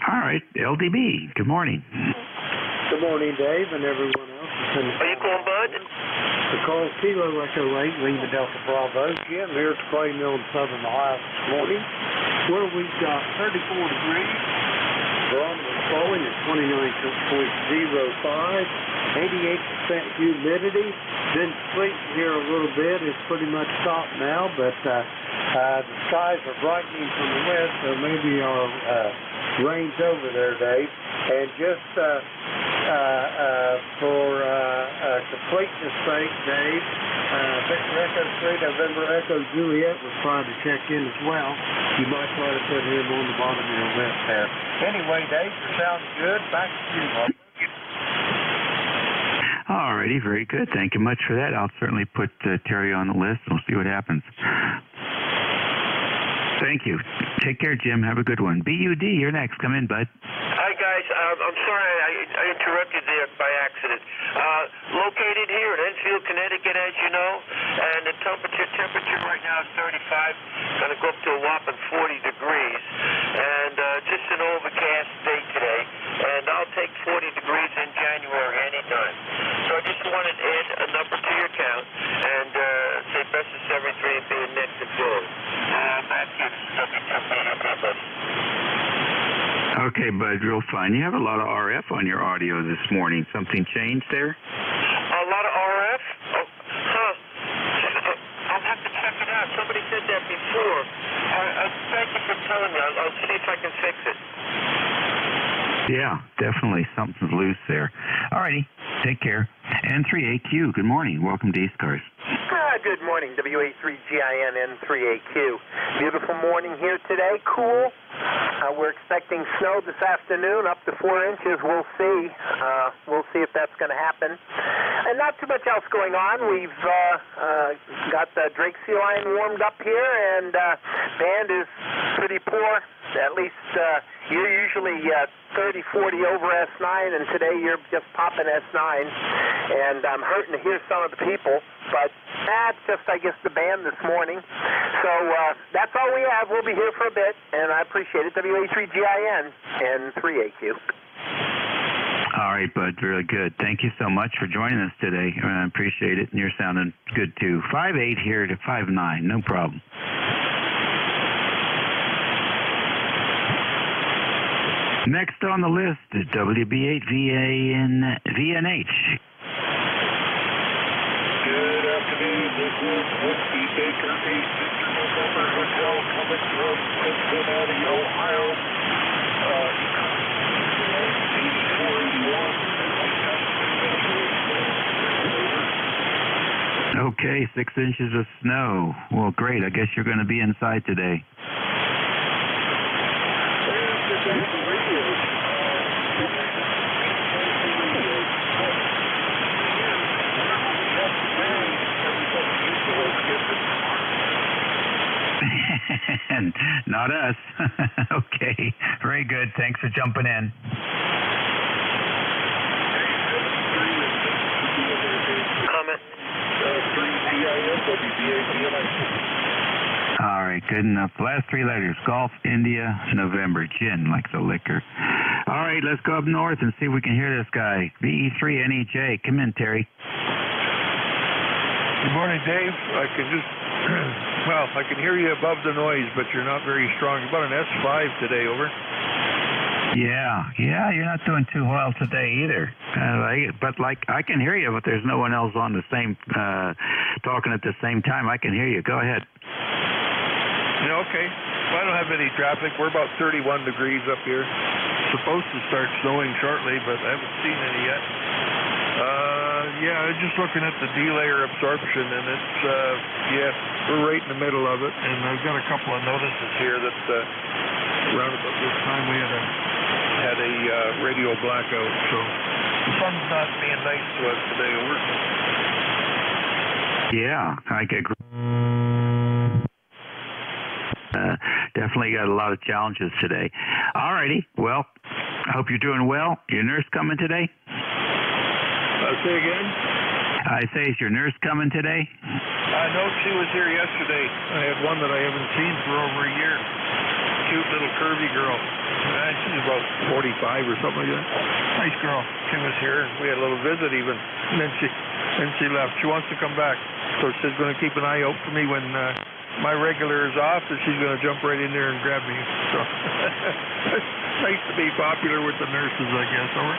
All right, LDB, good morning. Good morning, Dave, and everyone else. Are you going, Bud? The call Kilo Echo 8, Lima Delta Bravo. Jim here at the Clay Mill in Southern Ohio this morning, where we've got 34 degrees. Barometer flowing at 29.05. 88% humidity. Been sleeping here a little bit. It's pretty much stopped now, but uh, uh, the skies are brightening from the west, so maybe our uh, rain's over there, Dave. And just uh, uh, uh, for uh, uh, completeness sake, Dave, uh, Victor Echo 3, November Echo Juliet was trying to check in as well. You might try to put him on the bottom of your list there. Anyway, Dave, you sound good. Back to you, Mark. All righty, very good. Thank you much for that. I'll certainly put uh, Terry on the list. We'll see what happens. Thank you. Take care, Jim. Have a good one. BUD, you're next. Come in, bud. Hi, guys. Um, I'm sorry I, I interrupted there by accident. Uh, located here in Enfield, Connecticut, as you know, and the temperature temperature right now is 35. Going to go up to a whopping 40 degrees, and uh, just an overcast day today. And I'll take 40 degrees in January anytime. So I just wanted to add a number to your count and uh, say best of 73 and be a next to Florida. Uh, back here, buddy. Okay, bud, real fine. You have a lot of RF on your audio this morning. Something changed there? A lot of RF? Oh, huh. I'll have to check it out. Somebody said that before. Uh, uh, thank you for telling me. I'll, I'll see if I can fix it. Yeah, definitely something's loose there. All righty, take care. N3AQ, good morning. Welcome to E-Cars. Ah, good morning, WA3GIN N3AQ. Beautiful morning here today, cool. Uh, we're expecting snow this afternoon, up to four inches. We'll see. Uh, we'll see if that's going to happen. And not too much else going on. We've uh, uh, got the Drake C-Line warmed up here, and uh, band is pretty poor. At least you're usually uh, 30, 40 over S9, and today you're just popping S9. And I'm hurting to hear some of the people, but that's just, I guess, the band this morning. So uh, that's all we have. We'll be here for a bit, and I appreciate it. WA3GIN and 3AQ. All right, bud. Really good. Thank you so much for joining us today. I appreciate it. And you're sounding good too. Five eight here to five nine. No problem. Next on the list is WB8VAN VNH. Good afternoon. This is Whiskey Baker 8 Victor November Hotel coming from Cincinnati, Ohio. Uh, Okay, six inches of snow. Well, great. I guess you're going to be inside today. Not us. okay, very good. Thanks for jumping in. All right, good enough. Last three letters Golf, India, November. Gin, like the liquor. All right, let's go up north and see if we can hear this guy. VE3NEJ. Come in, Terry. Good morning, Dave. I can just, well, I can hear you above the noise, but you're not very strong. You're about an S5 today, over. Yeah, yeah, you're not doing too well today either. Uh, I, but like, I can hear you, but there's no one else on the same, uh, talking at the same time. I can hear you. Go ahead. Yeah, okay. Well, I don't have any traffic. We're about 31 degrees up here. Supposed to start snowing shortly, but I haven't seen any yet. Yeah, I'm just looking at the D layer absorption, and it's, uh, yeah, we're right in the middle of it. And I've got a couple of notices here that, uh, around about this time we had a, had a, uh, radio blackout. So the sun's not being nice to us today, over. Yeah, I could agree. Uh, definitely got a lot of challenges today. All righty. Well, I hope you're doing well. Your nurse coming today? Uh, say again? I say, is your nurse coming today? Uh, no, she was here yesterday. I had one that I haven't seen for over a year. Cute little curvy girl. Uh, she's about 45 or something like that. Nice girl. She was here. We had a little visit even. And then she, then she left. She wants to come back. So she's going to keep an eye out for me when uh, my regular is off, and she's going to jump right in there and grab me. So nice to be popular with the nurses, I guess. Over.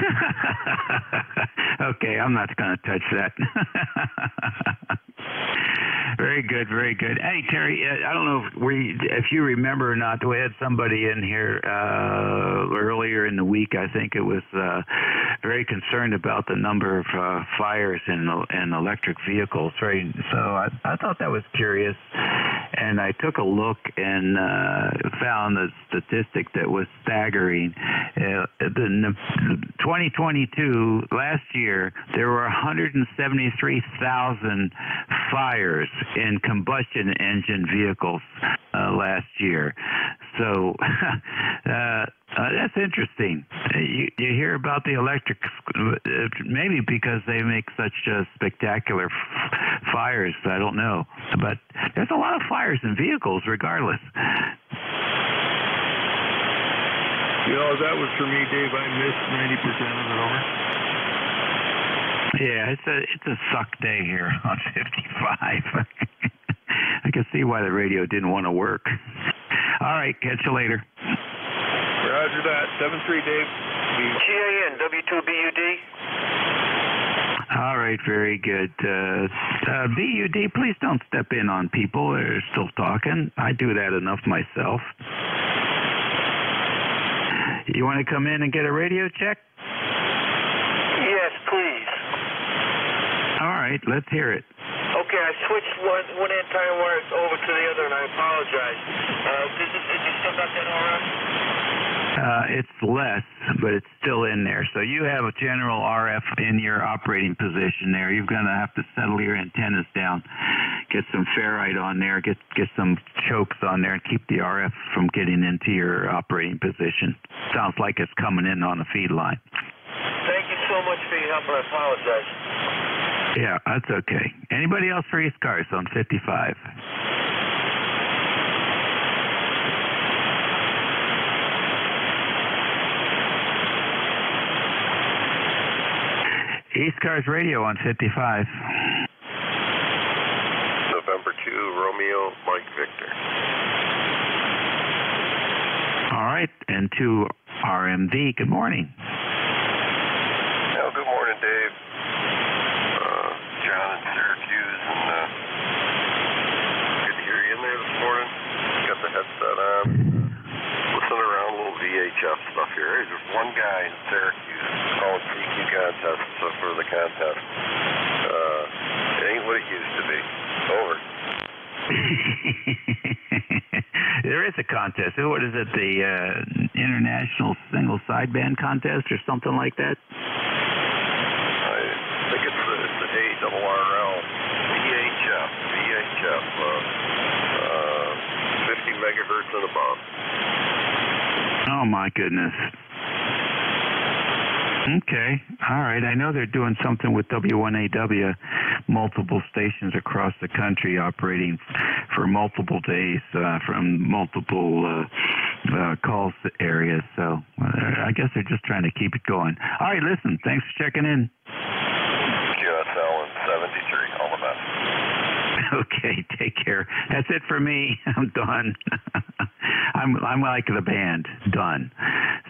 okay, I'm not going to touch that. very good, very good. Hey Terry, uh, I don't know if we, if you remember or not, we had somebody in here uh, earlier in the week. I think it was uh, very concerned about the number of uh, fires in in electric vehicles. Right, so I, I thought that was curious, and I took a look and uh, found a statistic that was staggering. Uh, the 2022 last year there were 173,000 fires in combustion engine vehicles uh, last year. So uh, uh, that's interesting. You, you hear about the electric, maybe because they make such uh, spectacular f- fires. I don't know, but there's a lot of fires in vehicles, regardless. You know, that was for me, Dave, I missed 90% of it over. Yeah, it's a it's a suck day here on 55. I can see why the radio didn't want to work. All right, catch you later. Roger that. Seven three, Dave. GAN W2BUD. All right, very good. Uh, uh, BUD, please don't step in on people. They're still talking. I do that enough myself. You want to come in and get a radio check? Yes, please. All right, let's hear it. Okay, I switched one one antenna wire over to the other, and I apologize. Uh, did you still got that all right? Uh, it's less, but it's still in there. So you have a general RF in your operating position there. You're going to have to settle your antennas down, get some ferrite on there, get get some chokes on there, and keep the RF from getting into your operating position. Sounds like it's coming in on a feed line. Thank you so much for your help, and I apologize. Yeah, that's okay. Anybody else for E-Cars on 55? E-Cars Radio on 55. November 2, Romeo, Mike Victor. All right, and to RMV. Good morning. Well, good morning, Dave. Uh, John in Syracuse, and uh, good to hear you in there this morning. Got the headset on. Listening around a little stuff here. Hey, there's one guy in Syracuse calling and stuff for the contest. Uh, it ain't what it used to be. Over. there is a contest. What is it? The uh, International Single Sideband Contest or something like that? I think it's the, it's the A double RL VHF VHF uh, uh, 50 megahertz and above. Oh my goodness. Okay. All right. I know they're doing something with W1AW, multiple stations across the country operating for multiple days uh, from multiple uh, uh, calls areas. So uh, I guess they're just trying to keep it going. All right. Listen, thanks for checking in. QSL and 73. All the best. Okay, take care. That's it for me. I'm done. I'm I'm like the band, done.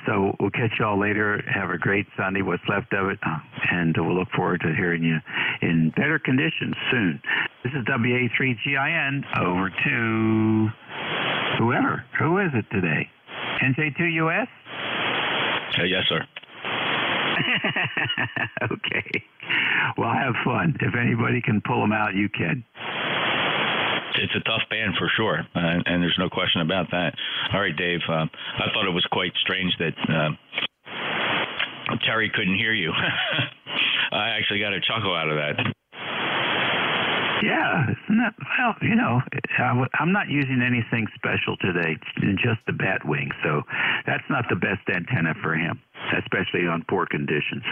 So we'll catch y'all later. Have a great Sunday, what's left of it, uh, and we'll look forward to hearing you in better condition soon. This is WA3GIN. Over to whoever. Who is it today? NJ2US. Uh, yes, sir. okay. Well, have fun. If anybody can pull them out, you can. It's a tough band for sure, uh, and there's no question about that. All right, Dave. Uh, I thought it was quite strange that uh, Terry couldn't hear you. I actually got a chuckle out of that. Yeah, well? You know, I- I'm not using anything special today, just the bat wing. So that's not the best antenna for him, especially on poor conditions.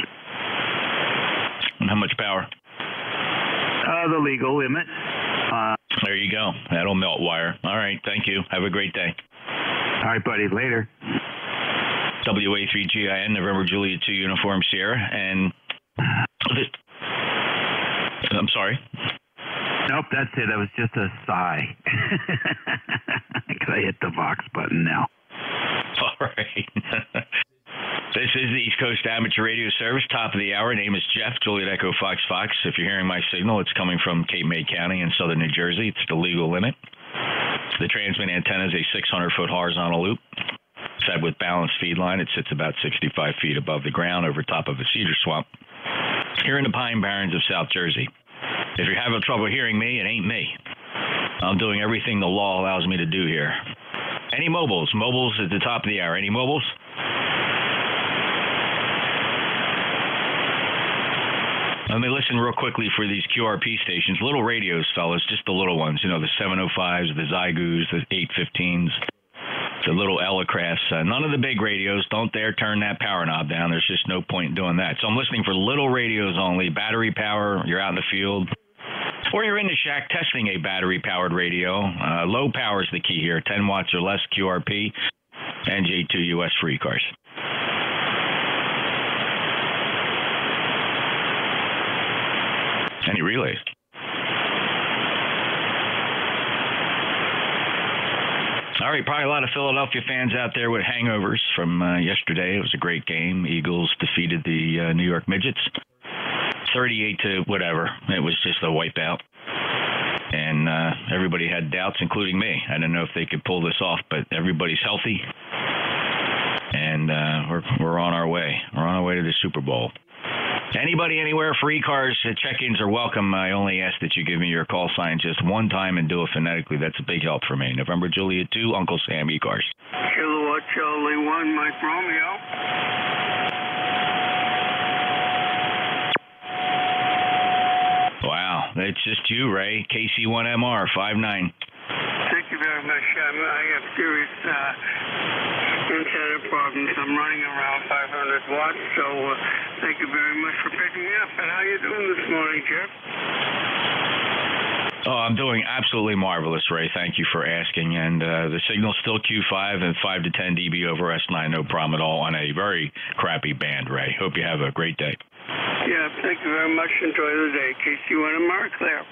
And how much power? Uh, the legal limit. Uh, There you go. That'll melt wire. All right. Thank you. Have a great day. all right, buddy. Later. WA3GIN, November Juliet 2 Uniform Sierra, and I'm sorry. Nope, that's it. That was just a sigh. Because I hit the Vox button now. All right. this is the East Coast Amateur Radio Service, top of the hour. Name is Jeff, Juliet Echo Fox Fox. If you're hearing my signal, it's coming from Cape May County in southern New Jersey. It's the legal limit. The transmit antenna is a 600 foot horizontal loop. Set with balanced feed line, it sits about 65 feet above the ground over top of a cedar swamp. Here in the Pine Barrens of South Jersey. If you're having trouble hearing me, it ain't me. I'm doing everything the law allows me to do here. Any mobiles? Mobiles at the top of the hour. Any mobiles? Let me listen real quickly for these QRP stations. Little radios, fellas, just the little ones. You know, the 705s, the Xiegus, the 815s, the little Elecrafts. Uh, none of the big radios. Don't dare turn that power knob down. There's just no point in doing that. So I'm listening for little radios only. Battery power, you're out in the field. Or you're in the shack testing a battery powered radio. Uh, low power is the key here 10 watts or less QRP and J2 US free cars. Any relays? All right, probably a lot of Philadelphia fans out there with hangovers from uh, yesterday. It was a great game. Eagles defeated the uh, New York Midgets, 38 to whatever. It was just a wipeout, and uh, everybody had doubts, including me. I didn't know if they could pull this off, but everybody's healthy, and uh, we're we're on our way. We're on our way to the Super Bowl. Anybody anywhere, free cars, uh, check-ins are welcome. I only ask that you give me your call sign just one time and do it phonetically. That's a big help for me. November Juliet 2, Uncle Sam E-Cars. Kilowatt Charlie 1, Mike Romeo. Wow, that's just you, Ray. KC1MR, 59. Thank you very much. Um, I have serious uh, antenna problems. I'm running around 500 watts, so uh, thank you very much for picking me up. And how are you doing this morning, Jeff? Oh, I'm doing absolutely marvelous, Ray. Thank you for asking. And uh, the signal's still Q5 and 5 to 10 dB over S9, no problem at all on a very crappy band, Ray. Hope you have a great day. Yeah, thank you very much. Enjoy the day. KC1 and Mark there.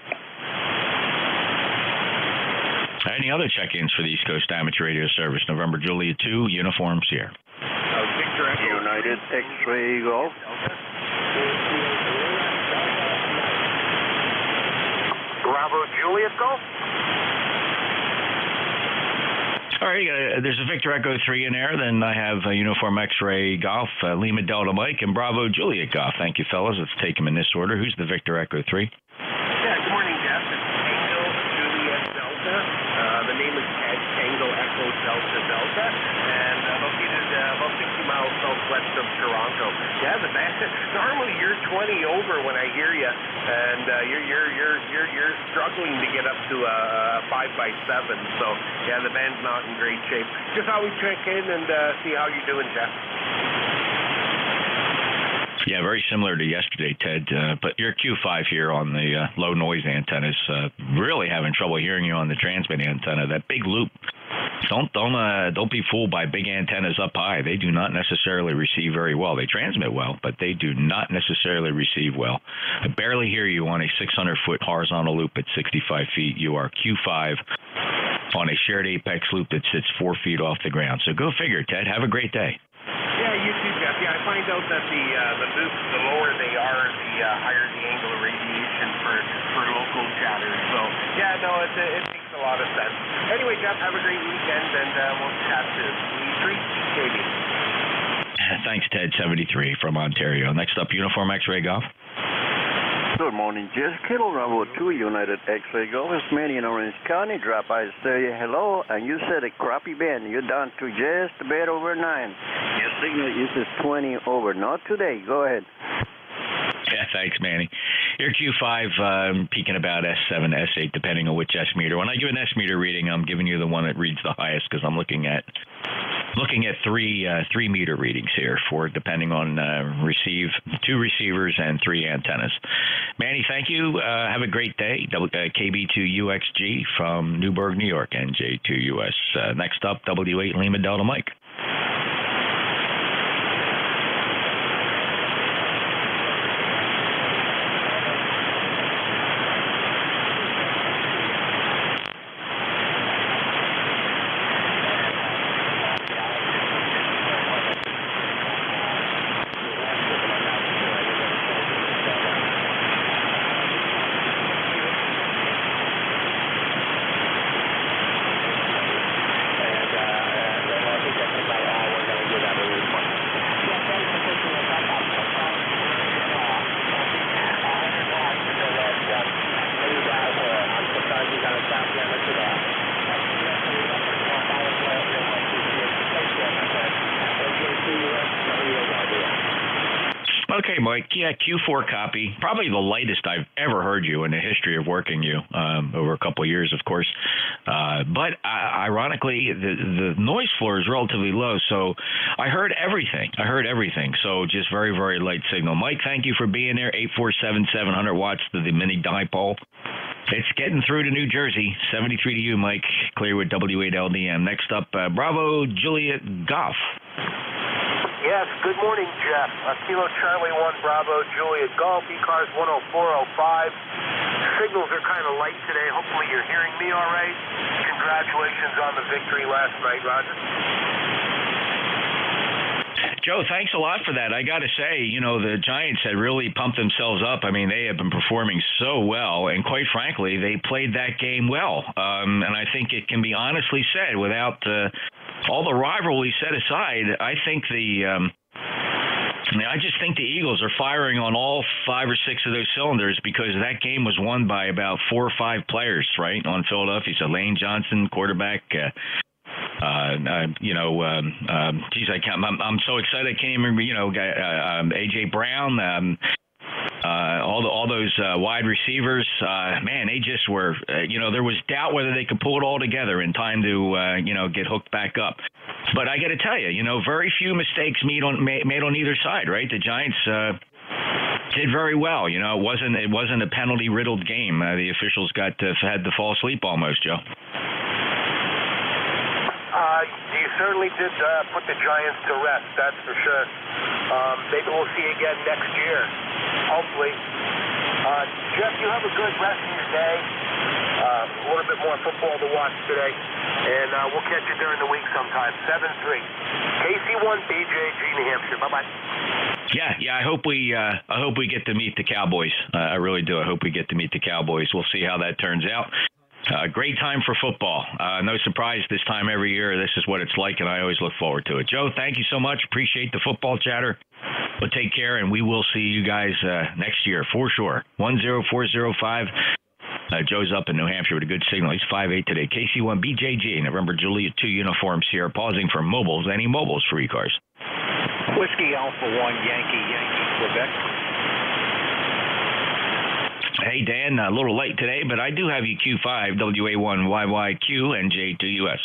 Any other check-ins for the East Coast Amateur Radio Service? November Juliet 2, uniforms here. Victor United X-ray Golf. Bravo Juliet Golf. All right, uh, there's a Victor Echo 3 in there. Then I have uh, Uniform X-Ray Golf, uh, Lima Delta Mike, and Bravo Juliet Golf. Thank you, fellas. Let's take them in this order. Who's the Victor Echo 3? Yeah, good morning, Jeff. It's Tango Juliet Delta. Uh, the name is Ed Tango Echo Delta Delta, and uh, located uh, about 60 miles southwest of Toronto. Yeah, the band. Normally you're 20 over when I hear you, and uh, you're you're you're you're you're struggling to get up to a five by seven. So yeah, the band's not in great shape. Just we'd check in and uh, see how you're doing, Jeff. Yeah, very similar to yesterday, Ted. Uh, but your Q5 here on the uh, low noise antennas, uh, really having trouble hearing you on the transmit antenna. That big loop. Don't don't uh, don't be fooled by big antennas up high. They do not necessarily receive very well. They transmit well, but they do not necessarily receive well. I barely hear you on a 600 foot horizontal loop at 65 feet. You are Q5 on a shared apex loop that sits four feet off the ground. So go figure, Ted. Have a great day. Yeah, you too, Jeff. Yeah, I find out that the uh, the loops, the lower they are, the uh, higher the angle of radiation for for local chatter. So yeah, no, it it makes a lot of sense. Anyway, Jeff, have a great weekend, and uh, we'll chat soon. Three KB. Thanks, Ted. 73 from Ontario. Next up, Uniform X-Ray Golf. Good morning, Jeff. Kilo Bravo 2 United X-Ray Golf. It's Manny in Orange County. Drop by to say hello, and you said a crappy band. You're down to just a bit over 9. Your signal is 20 over. Not today. Go ahead. Yeah, thanks, Manny. Your Q5 um, peaking about S7, S8, depending on which S meter. When I give an S meter reading, I'm giving you the one that reads the highest because I'm looking at looking at three uh, three meter readings here for depending on uh, receive two receivers and three antennas. Manny, thank you. Uh, have a great day. Uh, KB2UXG from Newburgh, New York, NJ2US. Uh, next up, W8 Lima Delta Mike. Mike. Yeah, Q4 copy. Probably the lightest I've ever heard you in the history of working you um, over a couple of years, of course. Uh, but uh, ironically, the the noise floor is relatively low, so I heard everything. I heard everything. So just very very light signal. Mike, thank you for being there. Eight four seven seven hundred watts to the mini dipole. It's getting through to New Jersey. 73 to you, Mike. Clear with W8LDM. Next up, uh, Bravo Juliet Goff. Good morning, Jeff. Uh, Kilo Charlie 1 Bravo Juliet Golf, E-Cars 10405. Signals are kind of light today. Hopefully you're hearing me all right. Congratulations on the victory last night, Roger. Joe, thanks a lot for that. I got to say, you know, the Giants had really pumped themselves up. I mean, they have been performing so well, and quite frankly, they played that game well. Um, and I think it can be honestly said, without uh, all the rivalry set aside, I think the. Um, I mean, I just think the Eagles are firing on all five or six of those cylinders because that game was won by about four or five players, right? On Philadelphia, so Lane Johnson, quarterback, uh, uh, uh, you know, um, um, geez, I can't. I'm, I'm so excited. I can't even remember. You know, uh, um, AJ Brown. Um, uh, all the, all those uh, wide receivers, uh, man, they just were. Uh, you know, there was doubt whether they could pull it all together in time to, uh, you know, get hooked back up. But I got to tell you, you know, very few mistakes made on made on either side. Right, the Giants. Uh, did very well. You know, it wasn't it wasn't a penalty riddled game. Uh, the officials got uh, had to fall asleep almost, Joe. Uh, you certainly did uh, put the Giants to rest, that's for sure. Um, maybe we'll see you again next year, hopefully. Uh, Jeff, you have a good rest of your day. Uh, a little bit more football to watch today, and uh, we'll catch you during the week sometime. 7 3. KC1 BJG New Hampshire. Bye bye. Yeah, yeah. I hope we uh, I hope we get to meet the Cowboys. I really do. I hope we get to meet the Cowboys. We'll see how that turns out. Uh, great time for football. Uh, no surprise this time every year. This is what it's like, and I always look forward to it. Joe, thank you so much. Appreciate the football chatter. But take care, and we will see you guys uh, next year for sure. One zero four zero five. Uh, Joe's up in New Hampshire with a good signal. He's five eight today. KC1 BJG, November Juliet 2 uniforms here. Pausing for mobiles. Any mobiles for e-cars? Whiskey Alpha 1 Yankee Yankee Quebec. Hey, Dan, a little late today, but I do have you Q5, WA1YYQ, and J2US.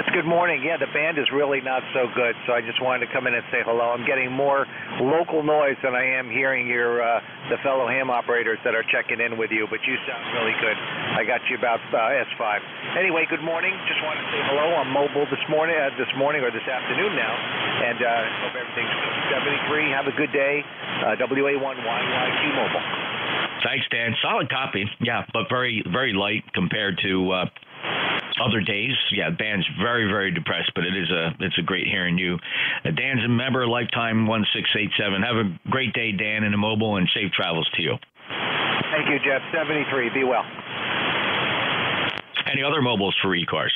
That's good morning. Yeah, the band is really not so good, so I just wanted to come in and say hello. I'm getting more local noise than I am hearing your uh, the fellow ham operators that are checking in with you, but you sound really good. I got you about uh, S5. Anyway, good morning. Just wanted to say hello. I'm mobile this morning, uh, this morning or this afternoon now, and uh, hope everything's good. 73. Have a good day. Uh, WA1YYQ Mobile. Thanks, Dan. Solid copy. Yeah, but very, very light compared to uh, other days. Yeah, Dan's very, very depressed, but it is a it's a great hearing you. Uh, Dan's a member, lifetime one six eight seven. Have a great day, Dan, in the mobile, and safe travels to you. Thank you, Jeff. 73. Be well. Any other mobiles for e-cars?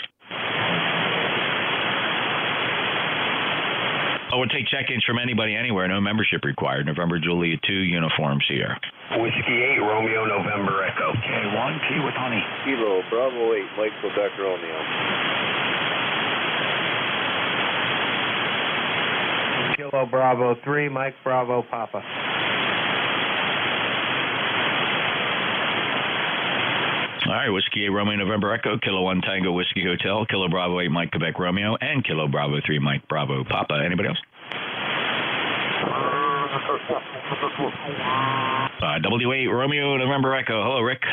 Oh, we'll take check-ins from anybody anywhere. No membership required. November Julia 2 uniforms here. Whiskey 8, Romeo, November, Echo. Okay, one T with honey. Kilo, Bravo 8, Mike Quebec, Romeo. Kilo Bravo 3, Mike Bravo Papa. All right, Whiskey 8 Romeo November Echo, Kilo 1 Tango Whiskey Hotel, Kilo Bravo 8 Mike Quebec Romeo, and Kilo Bravo 3 Mike Bravo Papa. Anybody else? Uh, W8 Romeo November Echo. Hello, Rick.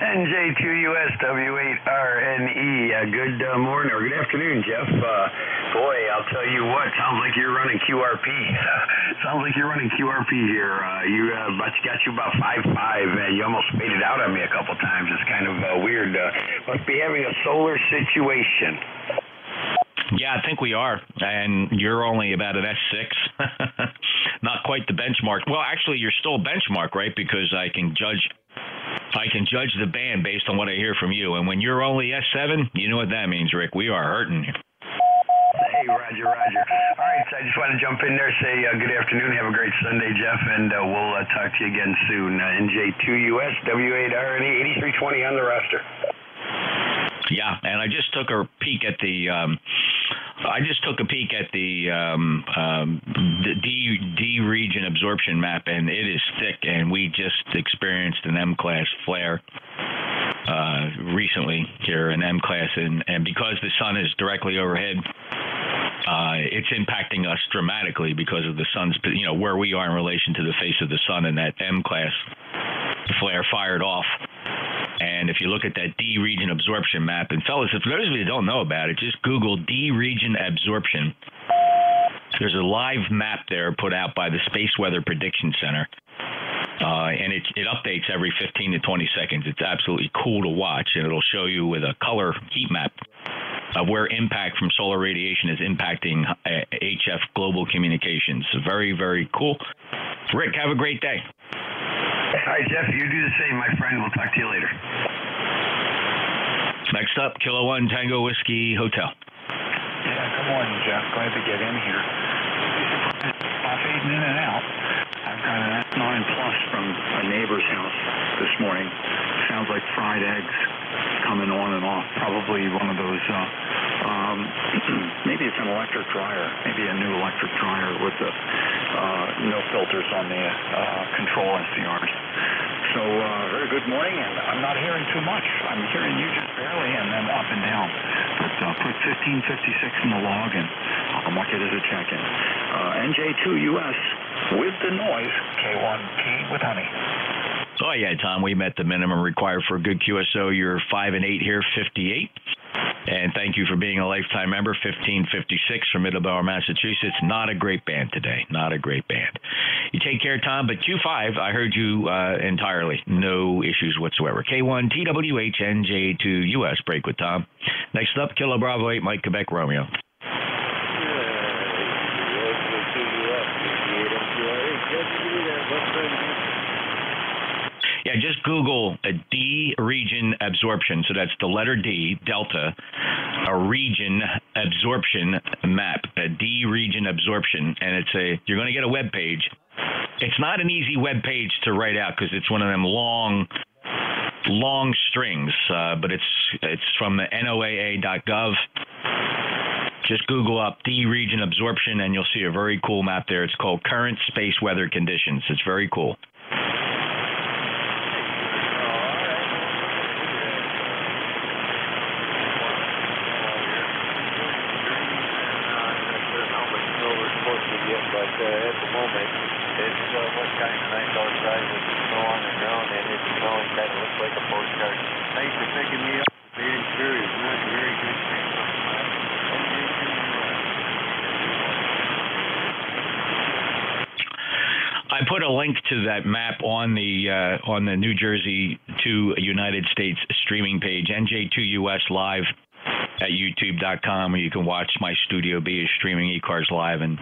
NJ2USW8RNE. Uh, good uh, morning or good afternoon, Jeff. Uh, boy, I'll tell you what, sounds like you're running QRP. sounds like you're running QRP here. Uh, you uh, got you about five five. Uh, you almost made it out on me a couple times. It's kind of uh, weird. Uh, must be having a solar situation. Yeah, I think we are. And you're only about an S6. Not quite the benchmark. Well, actually, you're still benchmark, right? Because I can judge I can judge the band based on what I hear from you. And when you're only S7, you know what that means, Rick. We are hurting. Hey, Roger, Roger. All right, so I just want to jump in there, say uh, good afternoon, have a great Sunday, Jeff, and uh, we'll uh, talk to you again soon. Uh, NJ2US, W8RNE, 8320 on the roster. Yeah, and I just took a peek at the. Um, I just took a peek at the, um, um, D D region absorption map, and it is thick. And we just experienced an M class flare uh, recently here, an M class, and and because the sun is directly overhead. Uh, it's impacting us dramatically because of the sun's, you know, where we are in relation to the face of the sun, and that M class flare fired off. And if you look at that D region absorption map, and fellas, if those of you don't know about it, just Google D region absorption. There's a live map there put out by the Space Weather Prediction Center. Uh, and it, it updates every 15 to 20 seconds. It's absolutely cool to watch, and it'll show you with a color heat map of where impact from solar radiation is impacting uh, HF global communications. Very, very cool. Rick, have a great day. All right, Jeff, you do the same, my friend. We'll talk to you later. Next up, Kilo One Tango Whiskey Hotel. Yeah, good morning, Jeff. Glad to get in here. I'm fading in and out. I've got an S9 Plus from a neighbor's house this morning. Sounds like fried eggs coming on and off. Probably one of those, uh, um, maybe it's an electric dryer, maybe a new electric dryer with the uh, no filters on the uh, control SCRs. So, uh, very good morning, and I'm not hearing too much. I'm hearing you just barely and then up and down. But uh, put 1556 in the log, and I'll mark it as a check-in. Uh, NJ2US with the noise, K1P with honey. Oh yeah, Tom, we met the minimum required for a good QSO. You're five and eight here, 58. And thank you for being a lifetime member, 1556 from Middleborough, Massachusetts. Not a great band today. Not a great band. You take care, Tom. But Q5, I heard you uh, entirely. No issues whatsoever. K1 TWHNJ2US. Break with Tom. Next up, Kilo Bravo 8, Mike Quebec Romeo. Yeah, just Google a D region absorption. So that's the letter D, delta, a region absorption map, a D region absorption. And it's a, you're going to get a web page. It's not an easy web page to write out because it's one of them long, long strings, uh, but it's it's from the NOAA.gov. Just Google up D region absorption and you'll see a very cool map there. It's called Current Space Weather Conditions. It's very cool. but uh, at the moment, it's uh, what's kind of nice outside with the snow on the ground, and it's snowing kind of looks like a postcard. Thanks for picking me up. Being serious, not very good thing. I put a link to that map on the uh, on the New Jersey to United States streaming page, NJ2US Live at YouTube.com, where you can watch my Studio B is streaming eCars live. And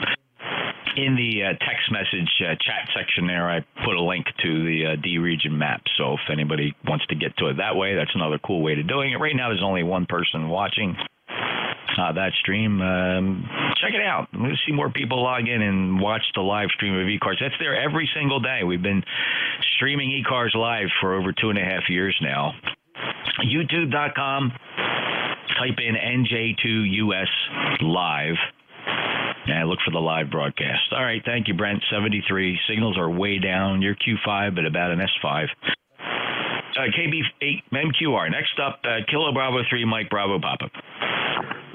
in the uh, text message uh, chat section there, I put a link to the uh, D region map. So if anybody wants to get to it that way, that's another cool way to doing it. Right now, there's only one person watching uh, that stream. Um, check it out. We'll see more people log in and watch the live stream of eCars. That's there every single day. We've been streaming eCars live for over two and a half years now. YouTube.com. Type in NJ2US live. And look for the live broadcast. All right, thank you, Brent. 73 signals are way down. You're Q5, but about an S5. Uh, KB8 MQR. Next up, uh, Kilo Bravo 3, Mike Bravo Papa.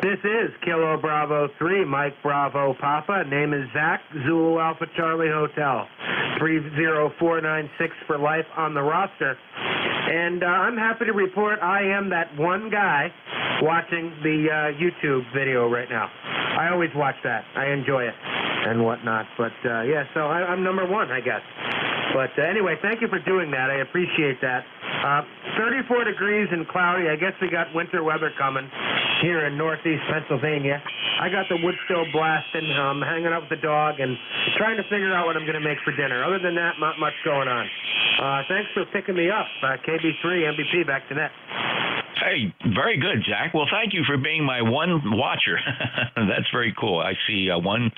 This is Kilo Bravo 3, Mike Bravo Papa. Name is Zach, Zulu Alpha Charlie Hotel. 30496 for life on the roster. And uh, I'm happy to report I am that one guy watching the uh, YouTube video right now. I always watch that. I enjoy it and whatnot. But uh, yeah, so I, I'm number one, I guess. But uh, anyway, thank you for doing that. I appreciate that. Uh, 34 degrees and cloudy. I guess we got winter weather coming here in northeast Pennsylvania. I got the wood stove blasting, um, hanging out with the dog, and trying to figure out what I'm going to make for dinner. Other than that, not much going on. Uh, thanks for picking me up. Uh, KB3 MVP back to net. Hey, very good, Zach. Well, thank you for being my one watcher. That's very cool. I see uh, one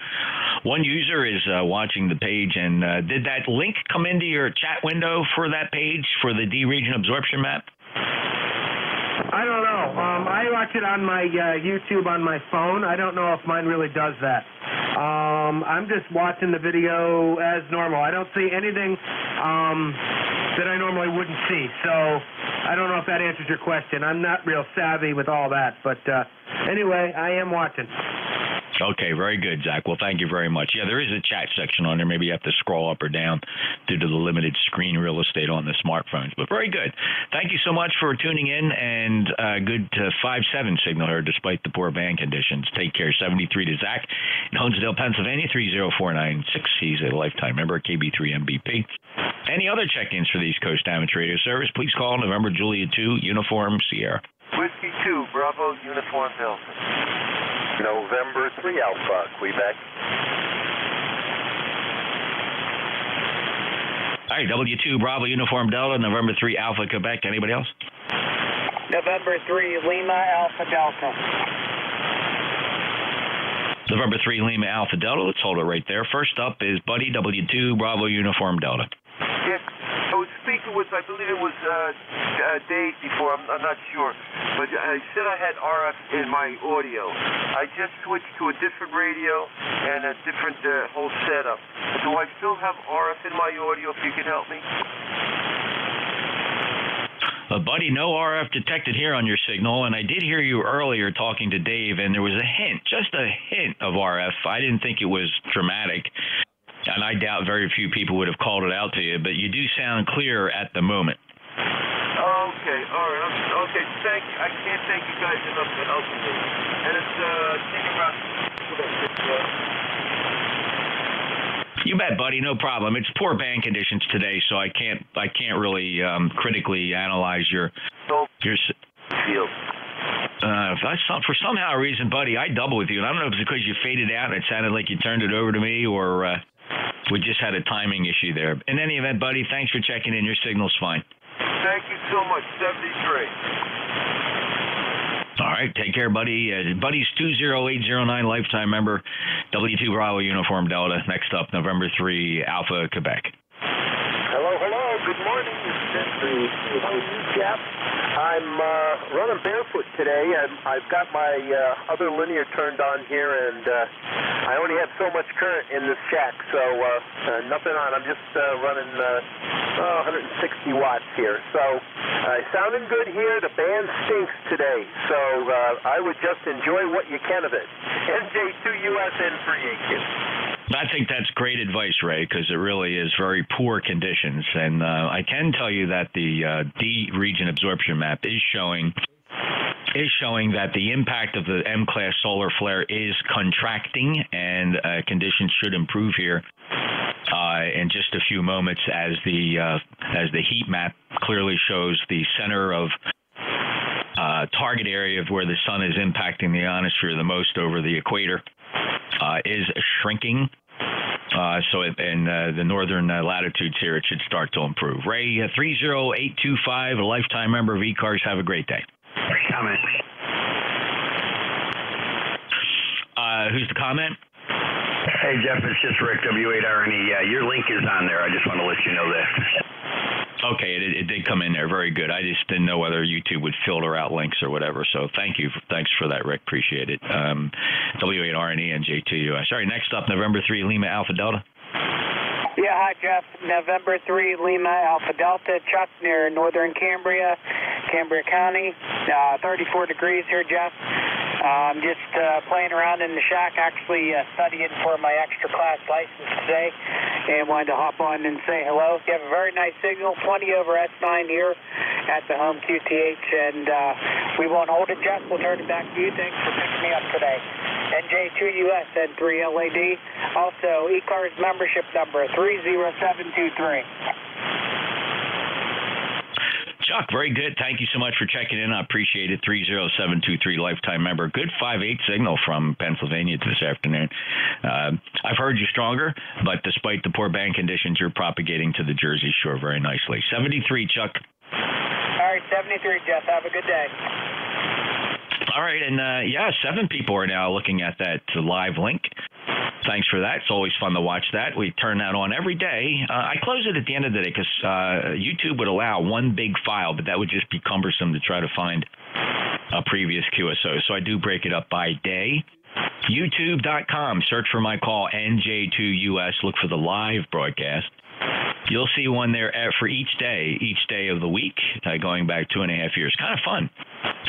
one user is uh, watching the page, and uh, did that link come into your chat window for that page for the D region absorption map? I don't know. Um, I watch it on my uh, YouTube on my phone. I don't know if mine really does that. Um, I'm just watching the video as normal. I don't see anything um, that I normally wouldn't see. So I don't know if that answers your question. I'm not real savvy with all that, but uh, anyway, I am watching. Okay, very good, Zach. Well, thank you very much. Yeah, there is a chat section on there. Maybe you have to scroll up or down due to the limited screen real estate on the smartphones. But very good. Thank you so much for tuning in and uh, good uh, 5-7 signal here despite the poor band conditions. Take care. 73 to Zach in Honesdale, Pennsylvania, 30496. He's a lifetime member of KB3 MVP. Any other check-ins for the East Coast Amateur Radio Service, please call November Julia 2, Uniform Sierra. Whiskey 2, Bravo, Uniform Delta. November 3 Alpha, Quebec. All right, W2 Bravo Uniform Delta, November 3 Alpha, Quebec. Anybody else? November 3 Lima Alpha Delta. November 3 Lima Alpha Delta. Let's hold it right there. First up is Buddy W2 Bravo Uniform Delta. Yes, I was speaking with, I believe it was uh, uh, Dave before, I'm, I'm not sure, but I said I had RF in my audio. I just switched to a different radio and a different uh, whole setup. Do I still have RF in my audio if you can help me? Uh, buddy, no RF detected here on your signal, and I did hear you earlier talking to Dave, and there was a hint, just a hint of RF. I didn't think it was dramatic, and I doubt very few people would have called it out to you, but you do sound clear at the moment. Okay, all right. I'm, Okay, thank you. I can't thank you guys enough for helping me. And it's uh, thinking about. You bet, buddy. No problem. It's poor band conditions today, so I can't I can't really um, critically analyze your your. s- Uh, I, for somehow reason, buddy, I double with you, and I don't know if it's because you faded out and it sounded like you turned it over to me, or uh, we just had a timing issue there. In any event, buddy, thanks for checking in. Your signal's fine. Thank you so much. 73. All right, take care, buddy. Uh, buddy's two zero eight zero nine lifetime member, W two Bravo uniform Delta. Next up, November three Alpha Quebec. Hello, hello. Good morning. Jeff. I'm uh, running barefoot today, and I've got my uh, other linear turned on here, and uh, I only have so much current in this shack, so uh, uh, nothing on. I'm just uh, running uh, oh, 160 watts here. So sounding good here. The band stinks today, so I would just enjoy what you can of it. NJ2USN for AQ. I think that's great advice, Ray, because it really is very poor conditions. And uh, I can tell you that the uh, D region absorption map is showing is showing that the impact of the M class solar flare is contracting, and uh, conditions should improve here uh, in just a few moments as the uh, as the heat map clearly shows the center of uh, target area of where the sun is impacting the ionosphere the most over the equator uh, is shrinking. Uh, so in uh, the northern uh, latitudes here, it should start to improve. Ray, uh, 30825, a lifetime member of eCars. Have a great day. Comment. Uh, who's the comment? Hey, Jeff, it's just Rick, W8RNE. Uh, your link is on there. I just want to let you know that. Okay, it, it did come in there. Very good. I just didn't know whether YouTube would filter out links or whatever. So thank you. Thanks for that, Rick. Appreciate it. Um, W8RNE and J2US. Sorry, next up, November 3 Lima Alpha Delta. Yeah, hi, Jeff. November 3, Lima, Alpha Delta, Chuck, near northern Cambria, Cambria County. Uh, 34 degrees here, Jeff. I'm just uh, playing around in the shack, actually uh, studying for my extra class license today, and wanted to hop on and say hello. You have a very nice signal, 20 over S9 here at the home QTH, and uh, we won't hold it, Jeff. We'll turn it back to you. Thanks for picking me up today. NJ2US N3LAD. Also, eCars membership number 30723. Chuck, very good. Thank you so much for checking in. I appreciate it. 30723 lifetime member. Good 5 8 signal from Pennsylvania this afternoon. Uh, I've heard you stronger, but despite the poor band conditions, you're propagating to the Jersey Shore very nicely. 73, Chuck. All right, 73, Jeff. Have a good day. All right, and uh, yeah, seven people are now looking at that live link. Thanks for that. It's always fun to watch that. We turn that on every day. Uh, I close it at the end of the day because uh, YouTube would allow one big file, but that would just be cumbersome to try to find a previous QSO. So I do break it up by day. YouTube.com. Search for my call NJ2US. Look for the live broadcast. You'll see one there for each day, each day of the week, uh, going back two and a half years. Kind of fun.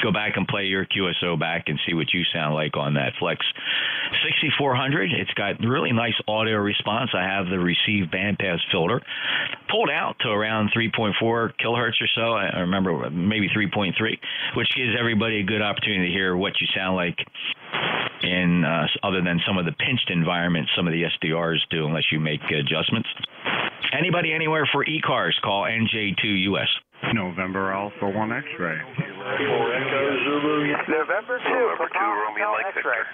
Go back and play your QSO back and see what you sound like on that Flex 6400. It's got really nice audio response. I have the receive bandpass filter pulled out to around 3.4 kilohertz or so. I remember maybe 3.3, which gives everybody a good opportunity to hear what you sound like in uh, other than some of the pinched environments some of the SDRs do, unless you make adjustments. Anybody anywhere for e-cars, call NJ2US. November Alpha 1 X-ray. November 2, November 2, Romeo Mike Victor.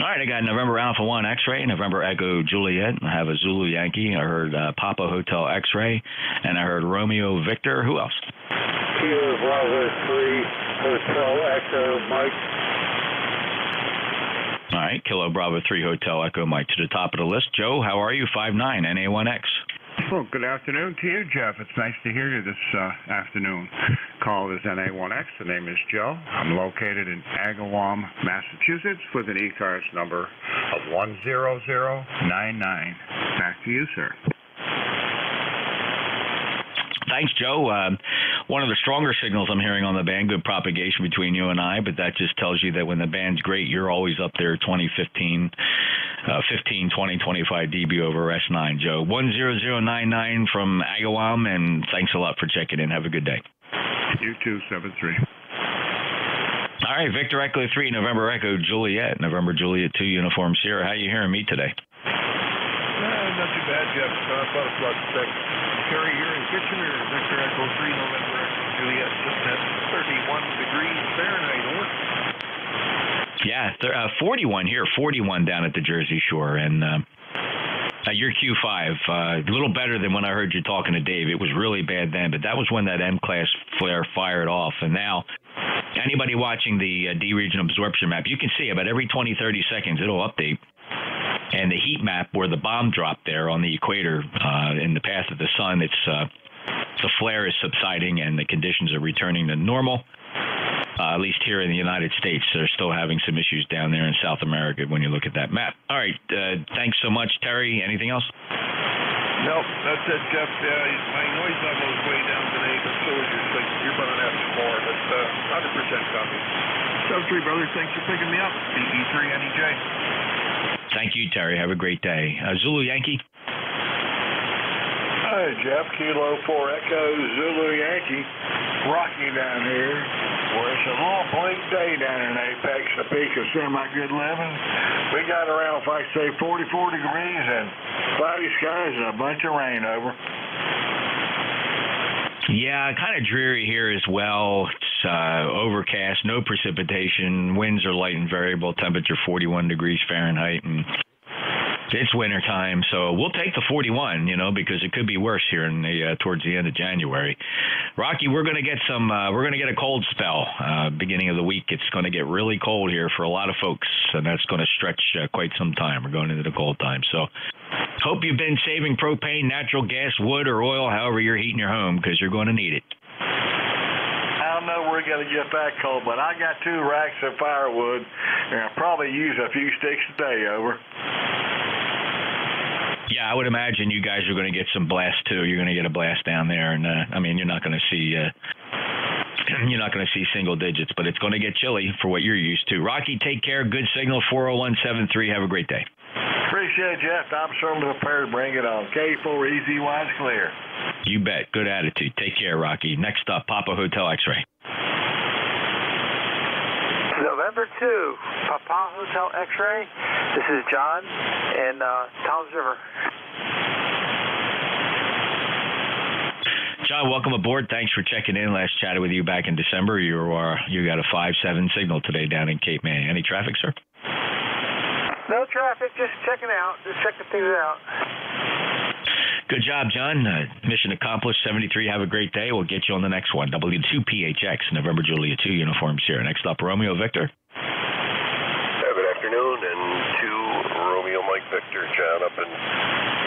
All right, I got November Alpha 1 X-ray, November Echo Juliet. I have a Zulu Yankee. I heard uh, Papa Hotel X-ray, and I heard Romeo Victor. Who else? Kilo Bravo 3, Hotel Echo Mike. All right, Kilo Bravo 3 Hotel Echo Mike to the top of the list. Joe, how are you? 5'9", NA1X. Well, good afternoon to you, Jeff. It's nice to hear you this uh, afternoon. Call is NA1X. The name is Joe. I'm located in Agawam, Massachusetts, with an e-cars number of 10099. Back to you, sir. Thanks, Joe. Uh, one of the stronger signals I'm hearing on the band, good propagation between you and I, but that just tells you that when the band's great, you're always up there 20, 15 uh, 15, 20, 25 dB over S9. Joe, 10099 from Agawam, and thanks a lot for checking in. Have a good day. You too, 7 3. All right, Victor Echo 3, November Echo Juliet, November Juliet 2, Uniform Sierra. How you hearing me today? Uh, not too bad, Jeff. Uh, I thought about the Terry here in Kitchener, Victor Echo 3, November Echo Juliet, sitting at 31 degrees Fahrenheit. Yeah, th- uh, 41 here, 41 down at the Jersey Shore, and uh, uh, your Q5, uh, a little better than when I heard you talking to Dave. It was really bad then, but that was when that M class flare fired off, and now anybody watching the uh, D region absorption map, you can see about every 20, 30 seconds it'll update. And the heat map where the bomb dropped there on the equator uh, in the path of the sun, it's uh, the flare is subsiding and the conditions are returning to normal. Uh, at least here in the United States, they're still having some issues down there in South America when you look at that map. All right, uh, thanks so much, Terry. Anything else? Nope, that's it, Jeff. Uh, my noise level is way down today, but so is your signal. You're going to have some more. That's uh, 100% copy. Sub 3, brother. Thanks for picking me up. VE3 NEJ. Thank you, Terry. Have a great day. Uh, Zulu Yankee. Hi, Jeff. Kilo 4 Echo Zulu Yankee. Rocky down here. Well, it's a long bleak day down in Apex, the peak of semi-good living. We got around, if I say, 44 degrees and cloudy skies and a bunch of rain over. Yeah, kind of dreary here as well. It's uh, overcast, no precipitation. Winds are light and variable. Temperature 41 degrees Fahrenheit, and it's winter time. So we'll take the 41, you know, because it could be worse here in the uh, towards the end of January. Rocky, we're going to get some. Uh, we're going to get a cold spell uh, beginning of the week. It's going to get really cold here for a lot of folks, and that's going to stretch uh, quite some time. We're going into the cold time, so. Hope you've been saving propane, natural gas, wood, or oil, however you're heating your home, because you're going to need it. I don't know we're going to get that cold, but I got two racks of firewood, and I'll probably use a few sticks a day over. Yeah, I would imagine you guys are going to get some blast too. You're going to get a blast down there, and uh, I mean, you're not going to see. Uh, you're not going to see single digits, but it's going to get chilly for what you're used to. Rocky, take care. Good signal, 40173. Have a great day. Appreciate it, Jeff. I'm certainly prepared to bring it on. K4 Easy Wise Clear. You bet. Good attitude. Take care, Rocky. Next up, Papa Hotel X-Ray. November 2, Papa Hotel X-Ray. This is John in uh, Toms River. John, welcome aboard. Thanks for checking in. Last chatted with you back in December. You are you got a five seven signal today down in Cape May. Any traffic, sir? No traffic, just checking out, just checking things out. Good job, John. Uh, mission accomplished. 73. Have a great day. We'll get you on the next one. W2PHX, November Julia 2 uniform Sierra. Next up, Romeo Victor. Yeah, good afternoon, and to Romeo Mike Victor, John up in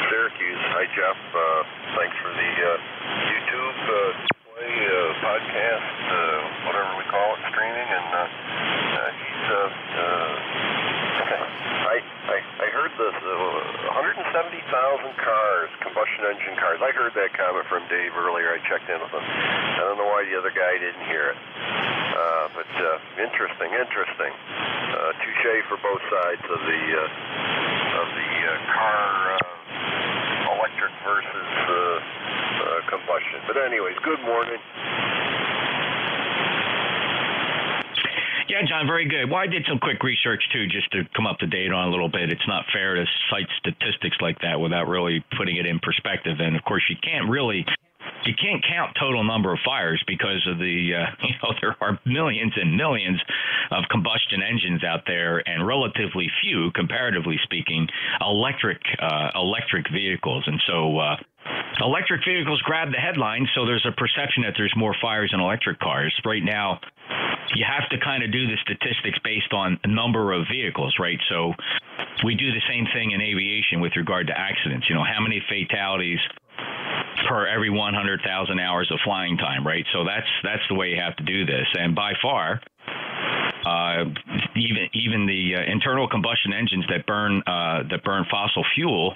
Syracuse. Hi, Jeff. Uh, thanks for the uh, YouTube uh, display, uh, podcast, 70,000 cars, combustion engine cars. I heard that comment from Dave earlier. I checked in with him. I don't know why the other guy didn't hear it. Uh, but uh, interesting, interesting. Uh, touche for both sides of the uh, of the uh, car uh, electric versus uh, uh, combustion. But anyways, good morning. Yeah, John, very good. Well, I did some quick research too, just to come up to date on a little bit. It's not fair to cite statistics like that without really putting it in perspective. And of course, you can't really you can't count total number of fires because of the uh, you know there are millions and millions of combustion engines out there and relatively few comparatively speaking electric uh, electric vehicles. And so uh, electric vehicles grab the headlines so there's a perception that there's more fires in electric cars. Right now you have to kind of do the statistics based on number of vehicles right? So we do the same thing in aviation with regard to accidents. You know how many fatalities per every 100,000 hours of flying time, right? So that's that's the way you have to do this. And by far, uh, even even the uh, internal combustion engines that burn uh, that burn fossil fuel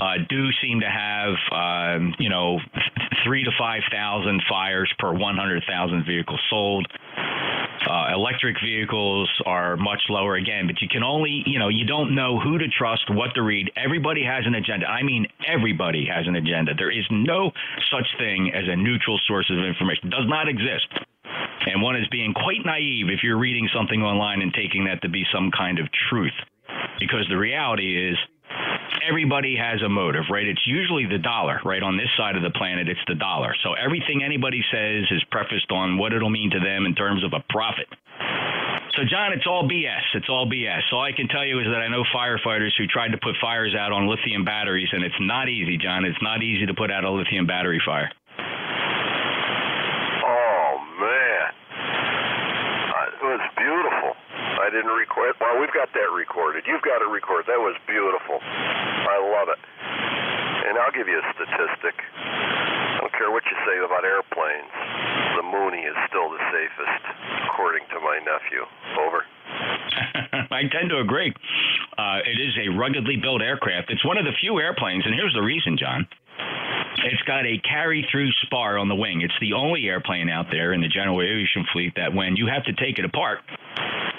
uh, do seem to have um, you know three to five thousand fires per 100,000 vehicles sold. Uh, electric vehicles are much lower again, but you can only, you know, you don't know who to trust, what to read. Everybody has an agenda. I mean, everybody has an agenda. There is no such thing as a neutral source of information. It does not exist. And one is being quite naive if you're reading something online and taking that to be some kind of truth. Because the reality is, everybody has a motive, right? It's usually the dollar, right? On this side of the planet, it's the dollar. So everything anybody says is prefaced on what it'll mean to them in terms of a profit. So, John, it's all BS. It's all BS. All I can tell you is that I know firefighters who tried to put fires out on lithium batteries, and it's not easy, John. It's not easy to put out a lithium battery fire. Oh man, uh, it was beautiful. I didn't record. Well, we've got that recorded. You've got it recorded. That was beautiful. I love it. And I'll give you a statistic. I don't care what you say about airplanes. The Mooney is still the safest, according to my nephew. Over. I tend to agree. Uh, it is a ruggedly built aircraft. It's one of the few airplanes, and here's the reason, John. It's got a carry through spar on the wing. It's the only airplane out there in the general aviation fleet that when you have to take it apart,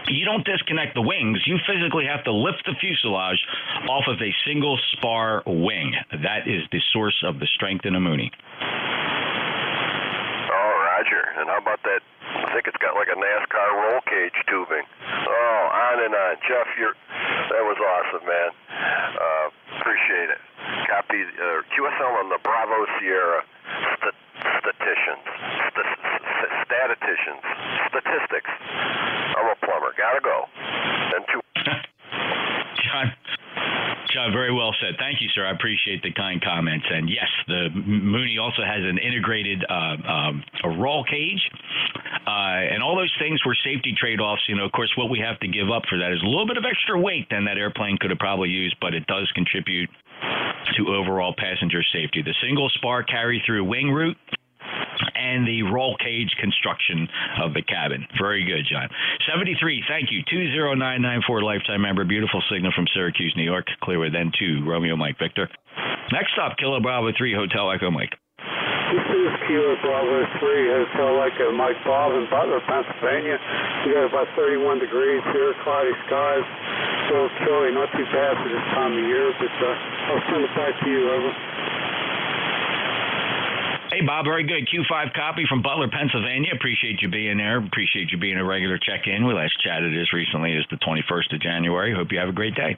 you don't disconnect the wings. You physically have to lift the fuselage off of a single spar wing. That is the source of the strength in a Mooney. Roger. And how about that? I think it's got like a NASCAR roll cage tubing. Oh, on and on. Jeff, you're that was awesome, man. Uh, appreciate it. Copy uh, QSL on the Bravo Sierra st- statisticians, st- st- statisticians, statistics. I'm a plumber. Gotta go. And two. John, John, very well said. Thank you, sir. I appreciate the kind comments. And yes, the Mooney also has an integrated uh, um, a roll cage, uh, and all those things were safety trade-offs. You know, of course, what we have to give up for that is a little bit of extra weight than that airplane could have probably used, but it does contribute to overall passenger safety. The single spar carry-through wing route and the roll cage construction of the cabin. Very good, John. 73, thank you. 20994 lifetime member. Beautiful signal from Syracuse, New York. Clear with N2, Romeo Mike Victor. Next up, Kilo Bravo 3, Hotel Echo Mike. This is Kilo Bravo 3, Hotel Echo Mike Bob in Butler, Pennsylvania. We got about 31 degrees here, cloudy skies. Still chilly, not too bad for this time of year, but uh, I'll send it back to you, over. Hey, Bob, very good. Q5 copy from Butler, Pennsylvania. Appreciate you being there. Appreciate you being a regular check in. We last chatted as recently as the 21st of January. Hope you have a great day.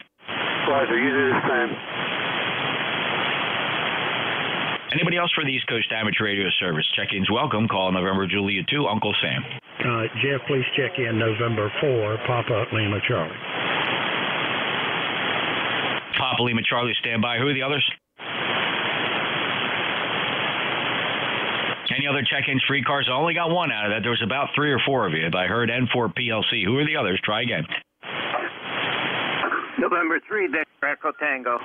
Pleasure. You do the same. Anybody else for the East Coast Amateur Radio Service? Check ins welcome. Call November Julia 2, Uncle Sam. Uh, Jeff, please check in November 4, Papa Lima Charlie. Papa Lima Charlie, stand by. Who are the others? Any other check-ins, free cars? I only got one out of that. There was about three or four of you. I heard N4 PLC. Who are the others? Try again. November 3, Victor Echo Tango.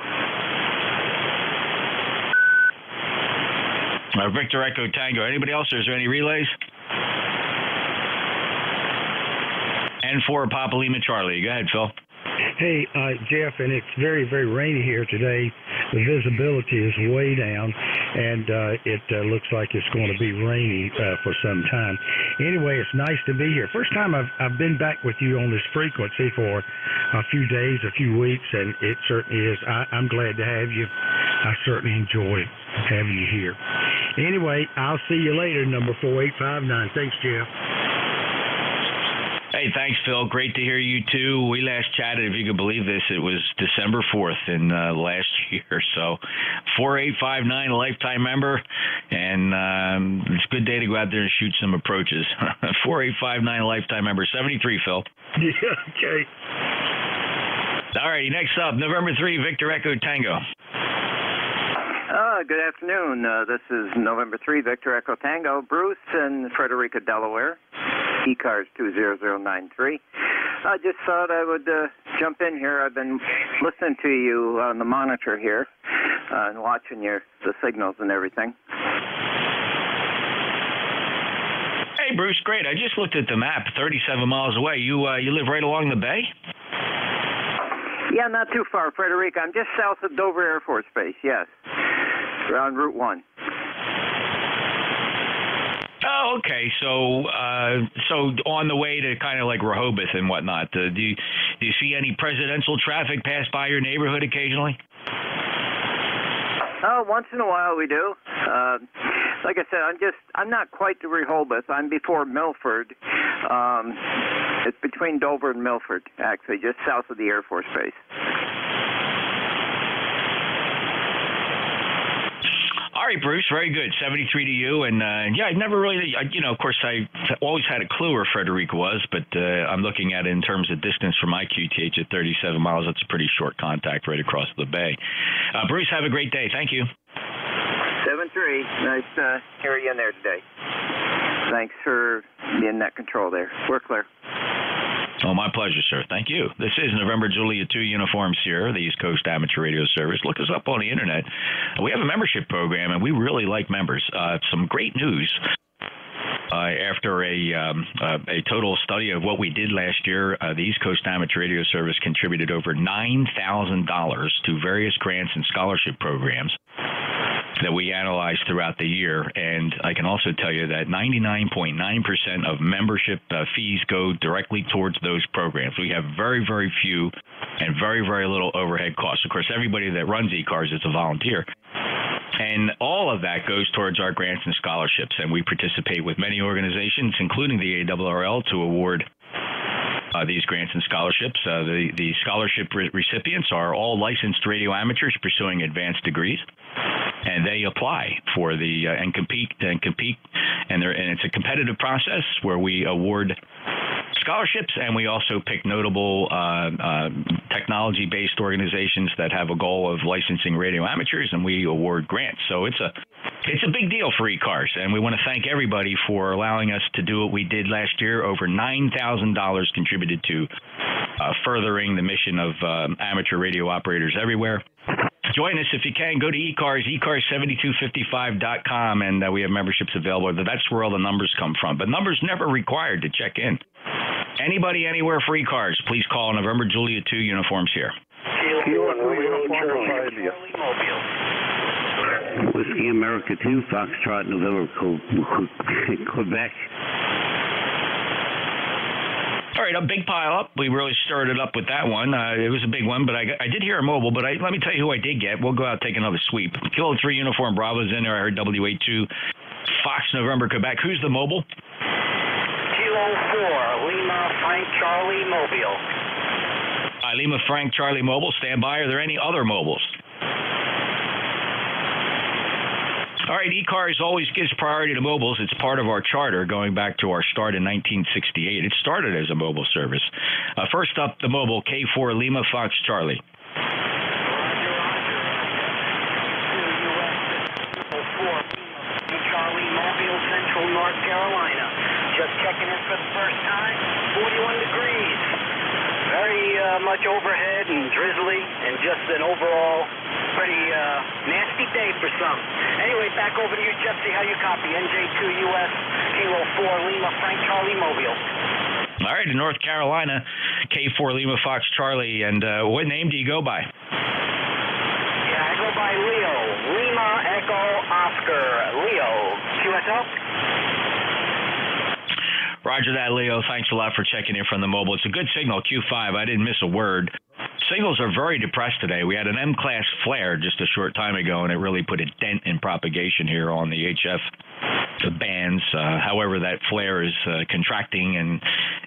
Uh, Victor Echo Tango. Anybody else? Or is there any relays? N4 Papa Lima Charlie. Go ahead, Phil. Hey, uh, Jeff, and it's very, very rainy here today. The visibility is way down, and uh, it uh, looks like it's going to be rainy uh, for some time. Anyway, it's nice to be here. First time I've, I've been back with you on this frequency for a few days, a few weeks, and it certainly is. I, I'm glad to have you. I certainly enjoy having you here. Anyway, I'll see you later, number 4859. Thanks, Jeff. Hey, thanks, Phil. Great to hear you too. We last chatted, if you could believe this, it was December 4th in uh, last year. So, 4859, lifetime member, and um, it's a good day to go out there and shoot some approaches. 4859, lifetime member. 73, Phil. Yeah, okay. All righty, next up, November 3, Victor Echo Tango. Uh, good afternoon. Uh, this is November 3, Victor Echo Tango, Bruce in Frederica, Delaware. E-Cars 20093. I just thought I would uh, jump in here. I've been listening to you on the monitor here uh, and watching your the signals and everything. Hey, Bruce, great. I just looked at the map, 37 miles away. You uh, you live right along the bay? Yeah, not too far, Frederica. I'm just south of Dover Air Force Base, yes. Around Route 1. Oh, okay. So uh, so on the way to kind of like Rehoboth and whatnot, uh, do you do you see any presidential traffic pass by your neighborhood occasionally? Oh, once in a while we do. Uh, like I said, I'm just I'm not quite to Rehoboth. I'm before Milford. Um, it's between Dover and Milford, actually, just south of the Air Force Base. All right, Bruce, very good. 73 to you. And uh, yeah, I never really, I, you know, of course, I always had a clue where Frederica was, but uh, I'm looking at it in terms of distance from my QTH at 37 miles. That's a pretty short contact right across the bay. Uh, Bruce, have a great day. Thank you. 7 3. Nice to hear you in there today. Thanks for being that control there. We're clear. Oh, my pleasure, sir. Thank you. This is November Julia 2 Uniform Sierra, the East Coast Amateur Radio Service. Look us up on the internet. We have a membership program, and we really like members. Uh, some great news. Uh, after a um, uh, a total study of what we did last year, uh, the East Coast Amateur Radio Service contributed over nine thousand dollars to various grants and scholarship programs that we analyzed throughout the year. And I can also tell you that 99.9% of membership uh, fees go directly towards those programs. We have very, very few and very, very little overhead costs. Of course, everybody that runs e-cars is a volunteer. And all of that goes towards our grants and scholarships. And we participate with many organizations, including the ARRL, to award uh, these grants and scholarships. Uh, the, the scholarship re- recipients are all licensed radio amateurs pursuing advanced degrees and they apply for the uh, and compete and compete and, and it's a competitive process where we award scholarships and we also pick notable uh, uh, technology based organizations that have a goal of licensing radio amateurs and we award grants so it's a it's a big deal for eCars, and we want to thank everybody for allowing us to do what we did last year. Over $9,000 contributed to uh, furthering the mission of um, amateur radio operators everywhere. Join us if you can. Go to eCars, ecars7255.com, and uh, we have memberships available. That's where all the numbers come from. But numbers never required to check in. Anybody, anywhere for eCars, please call November Julia 2 uniform Sierra. Whiskey America 2, Foxtrot, November, Quebec. All right, a big pile up. We really stirred it up with that one. Uh, it was a big one, but I, I did hear a mobile. But I, let me tell you who I did get. We'll go out take another sweep. Kilo 3 Uniform Bravo's in there. I heard WA2 Fox November Quebec. Who's the mobile? Kilo 4 Lima Frank Charlie Mobile. Uh, Lima Frank Charlie Mobile. Stand by. Are there any other mobiles? All right, eCars always gives priority to mobiles. It's part of our charter going back to our start in 1968. It started as a mobile service. Uh, first up, the mobile K4 Lima Fox Charlie. Charlie Mobile, Central North Carolina. Just checking in for the first time. 41 degrees. Very uh, much overhead and drizzly, and just an overall pretty uh, nasty day for some. Anyway, back over to you, Jeff. See how you copy. NJ2US Kilo 4 Lima Frank Charlie Mobile. All right, in North Carolina, K4 Lima Fox Charlie. And uh, what name do you go by? Yeah, I go by Leo. Lima Echo Oscar. Leo. QSL? Roger that, Leo. Thanks a lot for checking in from the mobile. It's a good signal, Q5. I didn't miss a word. Signals are very depressed today. We had an M class flare just a short time ago, and it really put a dent in propagation here on the HF bands. Uh, however, that flare is uh, contracting, and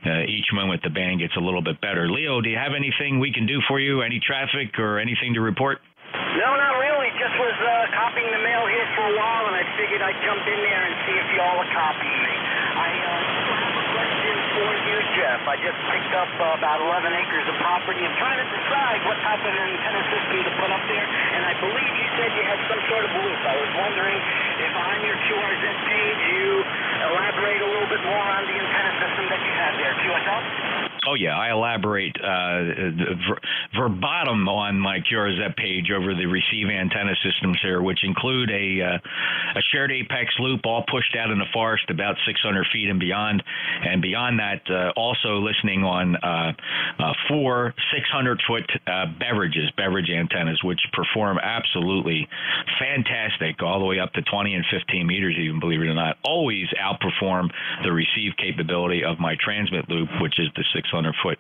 uh, each moment the band gets a little bit better. Leo, do you have anything we can do for you? Any traffic or anything to report? No, not really. Just was uh, copying the mail here for a while, and I figured I'd jump in there and see if y'all are copying me. I uh, have a question for you, I just picked up uh, about 11 acres of property. I'm trying to decide what type of antenna system to put up there, and I believe you said you had some sort of loop. I was wondering if on your QRZ page you elaborate a little bit more on the antenna system that you have there. QSL? Oh yeah, I elaborate uh, ver- verbatim on my QRZ page over the receive antenna systems here, which include a uh, a shared apex loop, all pushed out in the forest about 600 feet and beyond, and beyond that, uh, also listening on uh, uh, four 600 foot uh, beverages, beverage antennas, which perform absolutely fantastic, all the way up to 20 and 15 meters, even believe it or not. Always outperform the receive capability of my transmit loop, which is the 600 foot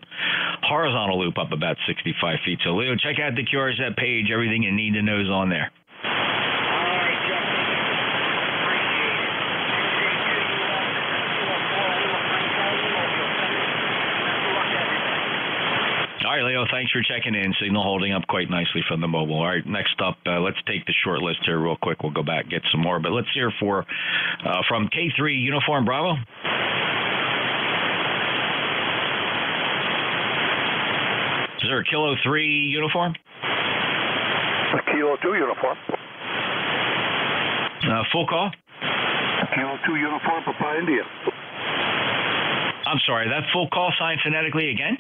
horizontal loop up about 65 feet. So, Leo, check out the QRZ page. Everything you need to know is on there. All right, Leo, thanks for checking in. Signal holding up quite nicely from the mobile. All right, next up, uh, let's take the short list here real quick. We'll go back get some more, but let's hear for uh, from K3 Uniform Bravo. Is there a Kilo 3 uniform? A Kilo 2 uniform. Uh, full call? Kilo 2 uniform, Papa India. I'm sorry, that full call sign phonetically again?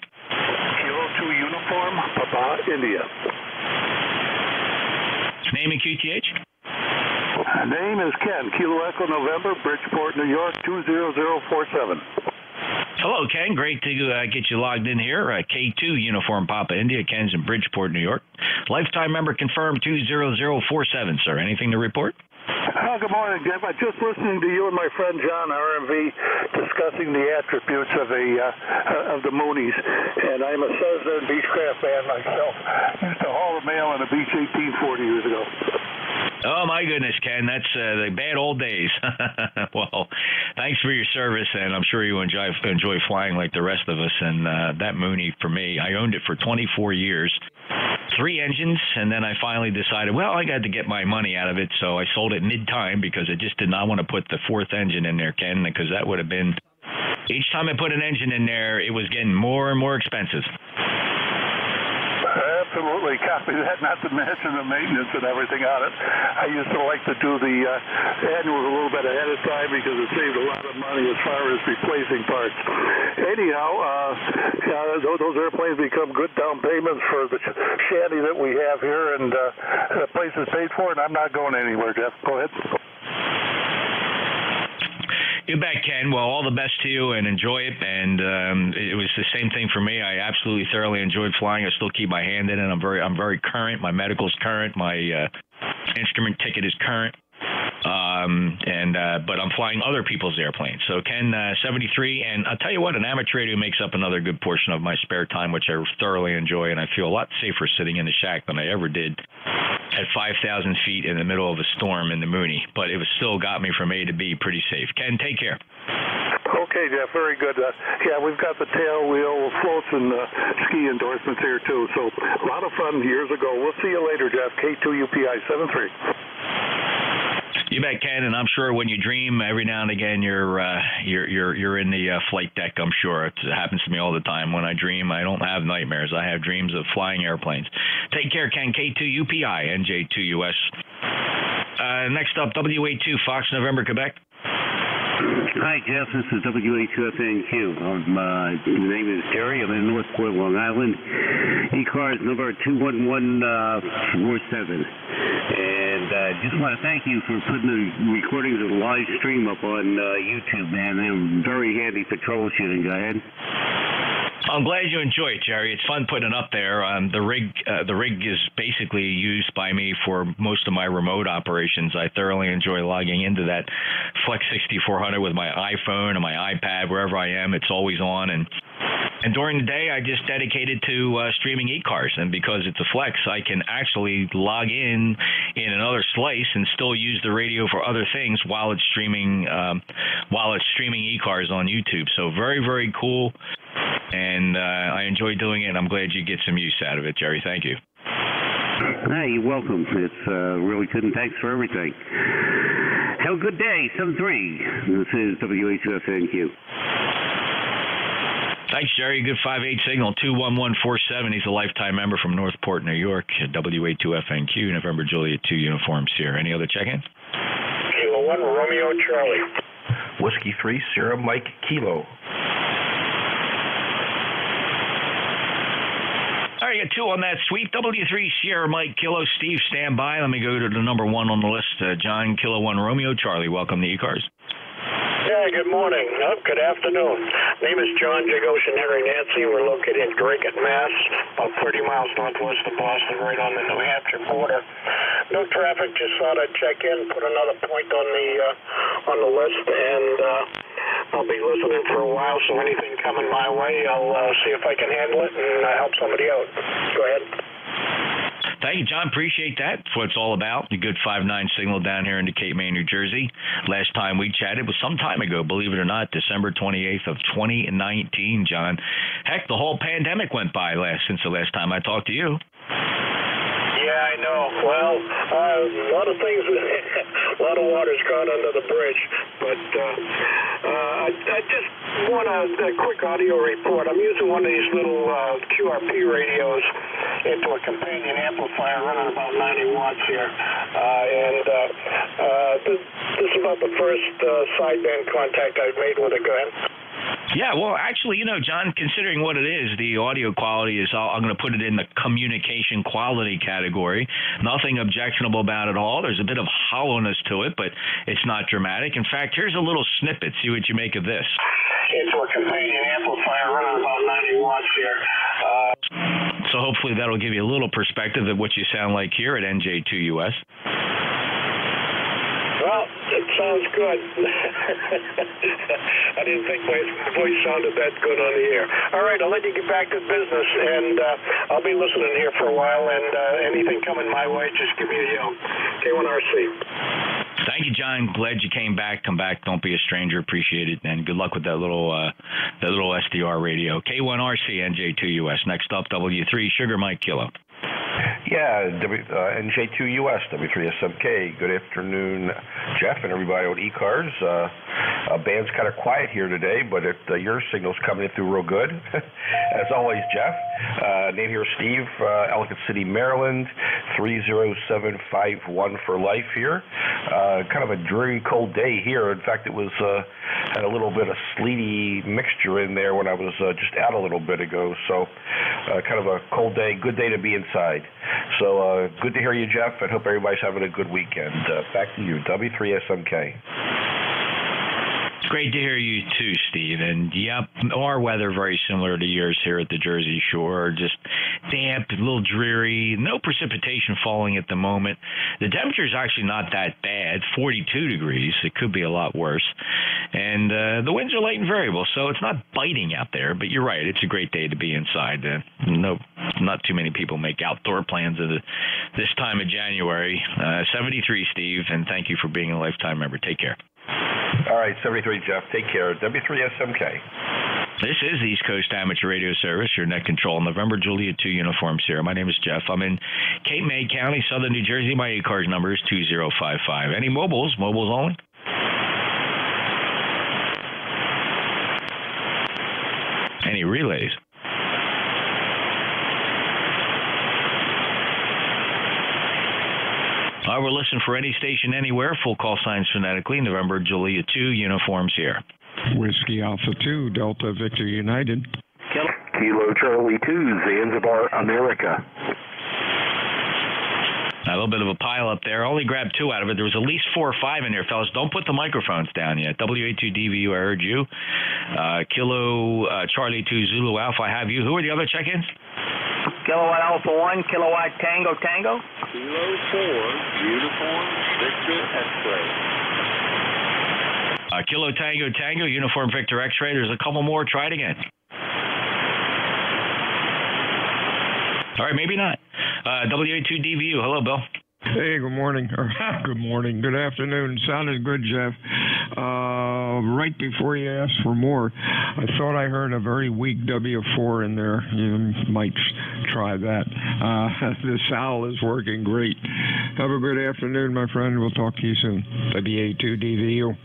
Kilo 2 uniform, Papa India. Name and QTH? Name is Ken, Kilo Echo November, Bridgeport, New York, 20047. Hello, Ken. Great to uh, get you logged in here. Uh, K2 Uniform Papa India, Ken's in Bridgeport, New York. Lifetime member confirmed 20047, sir. Anything to report? Oh, good morning, Jeff. I'm just listening to you and my friend John RMV discussing the attributes of a uh, of the Moonies, and I'm a Southern Beechcraft man myself. Used to haul the mail on a Beech 1840 years ago. Oh my goodness, Ken, that's uh, the bad old days. well, thanks for your service, and I'm sure you enjoy enjoy flying like the rest of us. And uh, that Mooney for me, I owned it for 24 years, three engines, and then I finally decided, well, I got to get my money out of it, so I sold it mid time because I just did not want to put the fourth engine in there, Ken, because that would have been each time I put an engine in there, it was getting more and more expensive. Absolutely, copy that. Not to mention the maintenance and everything on it. I used to like to do the uh, annuals a little bit ahead of time because it saved a lot of money as far as replacing parts. Anyhow, uh, yeah, those, those airplanes become good down payments for the shanty that we have here, and uh, the place is paid for, and I'm not going anywhere. Jeff, go ahead. You bet, Ken. Well, all the best to you and enjoy it. And um, it was the same thing for me. I absolutely thoroughly enjoyed flying. I still keep my hand in it. I'm very, I'm very current. My medical's current. My uh, instrument ticket is current. Um, and uh, but I'm flying other people's airplanes. So Ken, uh, 73, and I'll tell you what, an amateur radio makes up another good portion of my spare time, which I thoroughly enjoy, and I feel a lot safer sitting in the shack than I ever did at 5,000 feet in the middle of a storm in the Mooney. But it was still got me from A to B pretty safe. Ken, take care. Okay, Jeff, very good. Uh, yeah, we've got the tail wheel floats and uh, ski endorsements here too. So a lot of fun years ago. We'll see you later, Jeff. K2UPI 73. You bet, Ken, and I'm sure when you dream, every now and again you're uh, you're you're you're in the uh, flight deck. I'm sure it happens to me all the time. When I dream, I don't have nightmares. I have dreams of flying airplanes. Take care, Ken. K2UPI NJ2US. Uh, next up, WA2 Fox November Quebec. Hi, Jeff. This is WA2FNQ. Um, uh, the name is Terry. I'm in Northport, Long Island. E-cars number 21147. And uh, just want to thank you for putting the recordings of the live stream up on uh, YouTube, man. They're very handy for troubleshooting. Go ahead. I'm glad you enjoy it, Jerry. It's fun putting it up there. Um, the rig, uh, the rig is basically used by me for most of my remote operations. I thoroughly enjoy logging into that Flex 6400 with my iPhone and my iPad wherever I am. It's always on, and and during the day, I just dedicated to uh, streaming e-cars. And because it's a Flex, I can actually log in in another slice and still use the radio for other things while it's streaming um, while it's streaming e-cars on YouTube. So very very cool and uh, I enjoy doing it. I'm glad you get some use out of it, Jerry. Thank you. Hey, you're welcome. It's uh, really good, and thanks for everything. Have a good day. 7-3. This is WA2FNQ. Thanks, Jerry. Good 5-8 signal, 21147. He's a lifetime member from Northport, New York, WA2FNQ, November Juliet 2 uniform Sierra. Any other check-in? Kilo 1, Romeo Charlie. Whiskey 3, Sierra Mike Kilo. All right, you got two on that sweep. W3 Sierra Mike Kilo Steve, stand by. Let me go to the number one on the list. Uh, John Kilo One Romeo Charlie. Welcome to E-Cars. Yeah, good morning. Uh, good afternoon. Name is John J. Goshen Henry Nancy. We're located in Dracut, Mass, about 30 miles northwest of Boston, right on the New Hampshire border. No traffic. Just thought I'd check in, put another point on the uh, on the list, and uh, I'll be listening for a while. So anything coming my way, I'll uh, see if I can handle it and uh, help somebody out. Go ahead. Thank you, John. Appreciate that. That's what it's all about. A good 5 9 signal down here in Cape May, New Jersey. Last time we chatted was some time ago, believe it or not, December 28th of 2019, John. Heck, the whole pandemic went by last since the last time I talked to you. Yeah, I know. Well, uh, a lot of things, a lot of water's gone under the bridge. But uh, uh, I, I just want a, a quick audio report. I'm using one of these little uh, QRP radios into a companion amplifier running about 90 watts here. Uh, and uh, uh, this, this is about the first uh, sideband contact I've made with a gun. Yeah, well, actually, you know, John, considering what it is, the audio quality is, all, I'm going to put it in the communication quality category. Nothing objectionable about it all. There's a bit of hollowness to it, but it's not dramatic. In fact, here's a little snippet. See what you make of this. Into a companion amplifier running about 90 watts here. Uh, so hopefully that'll give you a little perspective of what you sound like here at NJ2US. Well, it sounds good. I didn't think my voice sounded that good on the air. All right, I'll let you get back to business, and uh, I'll be listening here for a while. And uh, anything coming my way, just give me a yell. K1RC. Thank you, John. Glad you came back. Come back. Don't be a stranger. Appreciate it, and good luck with that little uh, that little SDR radio. K1RC NJ2US. Next up, W3 Sugar Mike Kilo. Yeah, w, uh, NJ2US, W3SMK. Good afternoon, Jeff, and everybody on eCars. Uh, uh, band's kind of quiet here today, but it, uh, your signal's coming through real good. As always, Jeff. Uh, name here, Steve, uh, Ellicott City, Maryland, 30751 for life here. Uh, kind of a dreary, cold day here. In fact, it was uh, had a little bit of sleety mixture in there when I was uh, just out a little bit ago. So, uh, kind of a cold day, good day to be inside. So, uh, good to hear you, Jeff, and hope everybody's having a good weekend. Uh, back to you, W3SMK. It's great to hear you too, Steve. And yep, our weather very similar to yours here at the Jersey Shore. Just damp, a little dreary, no precipitation falling at the moment. The temperature is actually not that bad, 42 degrees. It could be a lot worse. And uh, the winds are light and variable, so it's not biting out there. But you're right, it's a great day to be inside. Uh, no, not too many people make outdoor plans at this time of January. Uh, 73, Steve, and thank you for being a lifetime member. Take care. All right, 73 Jeff. Take care. W3SMK. This is East Coast Amateur Radio Service, your net control, November Juliet 2 uniform Sierra. My name is Jeff. I'm in Cape May County, Southern New Jersey. My card number is 2055. Any mobiles? Mobiles only? Any relays? I will listen for any station anywhere. Full call signs phonetically. November Juliet 2 uniform Sierra. Whiskey Alpha 2, Delta Victor United. Kilo Charlie 2, Zanzibar, America. A little bit of a pile up there. Only grabbed two out of it. There was at least four or five in there, fellas. Don't put the microphones down yet. WA2DVU, I heard you. Uh, Kilo uh, Charlie 2 Zulu Alpha, I have you. Who are the other check ins? Kilowatt Alpha 1, Kilowatt Tango Tango. Kilo 4, Uniform Victor X-Ray. Uh, Kilo Tango Tango, Uniform Victor X-Ray. There's a couple more. Try it again. All right, maybe not. Uh, WA2DVU. Hello, Bill. Hey, good morning. Or good morning. Good afternoon. Sounded good, Jeff. Uh, right before you asked for more, I thought I heard a very weak W4 in there. You might try that. Uh, the SAL is working great. Have a good afternoon, my friend. We'll talk to you soon. WA2DVU.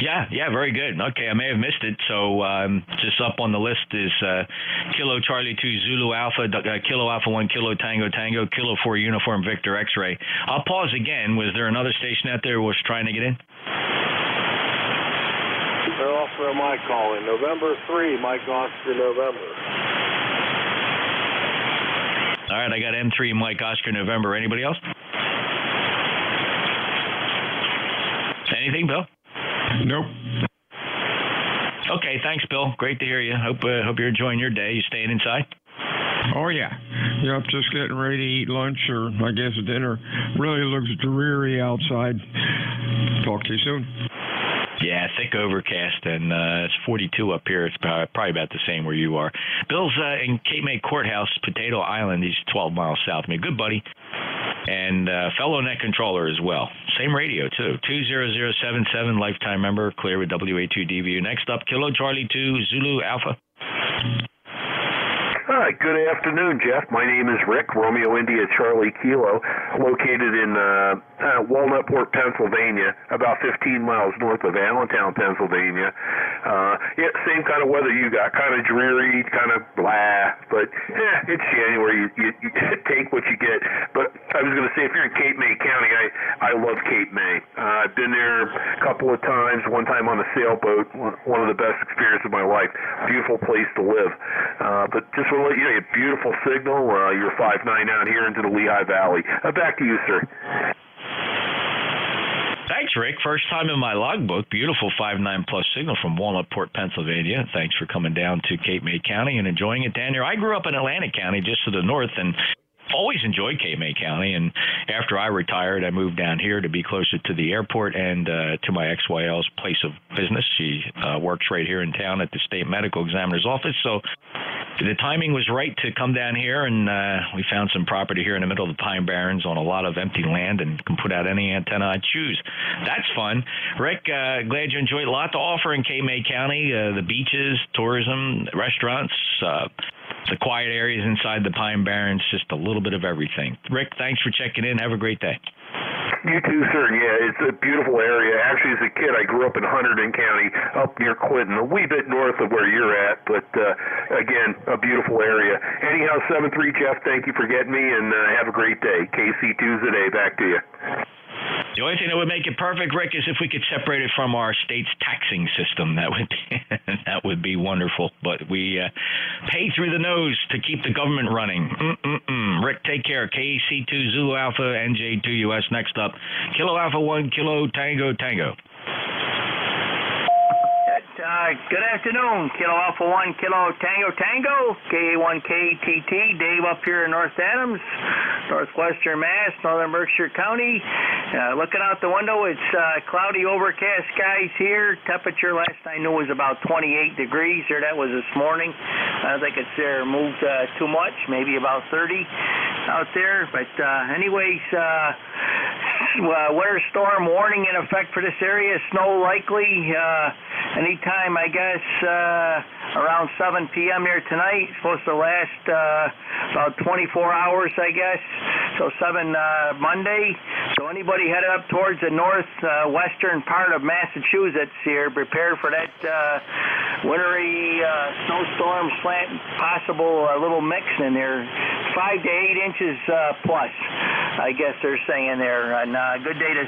Yeah, yeah, very good. Okay, I may have missed it. So um, just up on the list is uh, Kilo Charlie 2 Zulu Alpha, uh, Kilo Alpha 1 Kilo Tango Tango, Kilo 4 Uniform Victor X-Ray. I'll pause again. Was there another station out there who was trying to get in? They're also my calling. November 3, Mike Oscar, November. All right, I got M3 Mike Oscar November. Anybody else? Anything, Bill? Nope. Okay, thanks, Bill. Great to hear you. Hope uh, hope you're enjoying your day. You staying inside? Oh yeah. Yep, just getting ready to eat lunch or I guess dinner. Really looks dreary outside. Talk to you soon. Yeah, thick overcast, and uh, it's 42 up here. It's probably about the same where you are. Bill's uh, in Cape May Courthouse, Potato Island. He's 12 miles south of me. Good buddy, and uh, fellow net controller as well. Same radio too. 20077 lifetime member. Clear with WA2DVU. Next up, Kilo Charlie 2 Zulu Alpha. Hi, good afternoon, Jeff. My name is Rick, Romeo India Charlie Kilo, located in uh, uh, Walnutport, Pennsylvania, about 15 miles north of Allentown, Pennsylvania. Uh, yeah, same kind of weather you got, kind of dreary, kind of blah, but eh, it's January. You, you, you take what you get. But I was going to say, if you're in Cape May County, I I love Cape May. Uh, I've been there a couple of times. One time on a sailboat, one of the best experiences of my life. Beautiful place to live. Uh, but just want to let you know, a beautiful signal. Uh, you're five nine out here into the Lehigh Valley. Uh, back to you, sir. Thanks, Rick. First time in my logbook. Beautiful five nine plus signal from Walnutport, Pennsylvania. Thanks for coming down to Cape May County and enjoying it down here. I grew up in Atlantic County, just to the north, and always enjoyed May County. And after I retired, I moved down here to be closer to the airport and uh, to my ex-YL's place of business. She uh, works right here in town at the state medical examiner's office. So the timing was right to come down here, and uh, we found some property here in the middle of the Pine Barrens on a lot of empty land, and can put out any antenna I choose. That's fun. Rick, uh, glad you enjoyed a lot to offer in May County. Uh, the beaches, tourism, restaurants. Uh, the quiet areas inside the Pine Barrens, just a little bit of everything. Rick, thanks for checking in. Have a great day. You too, sir. Yeah, it's a beautiful area. Actually, as a kid, I grew up in Hunterdon County, up near Clinton, a wee bit north of where you're at. But uh, again, a beautiful area. Anyhow, seven three Jeff, thank you for getting me, and uh, have a great day. KC2ZA, back to you. The only thing that would make it perfect, Rick, is if we could separate it from our state's taxing system. That would be that would be wonderful. But we uh, pay through the nose to keep the government running. Mm-mm-mm. Rick, take care. KC2 Zulu Alpha NJ2 US. Next up, Kilo Alpha One Kilo Tango Tango. Uh, good afternoon, Kilo Alpha 1, Kilo Tango Tango, KA1KTT, Dave up here in North Adams, Northwestern Mass, Northern Berkshire County. Uh, looking out the window, it's uh, cloudy, overcast skies here. Temperature last I knew was about 28 degrees, or that was this morning. I don't think it's there moved uh, too much, maybe about 30 out there. But uh, anyways, uh, uh, winter storm warning in effect for this area. Snow likely uh, anytime, I guess, uh, around 7 p.m. here tonight. supposed to last uh, about 24 hours, I guess. So 7 uh, Monday. So anybody headed up towards the northwestern uh, part of Massachusetts here, prepare for that uh, wintry uh, snowstorm slant, possible uh, little mix in there. Five to eight inches uh, plus, I guess they're saying there. And uh, good day to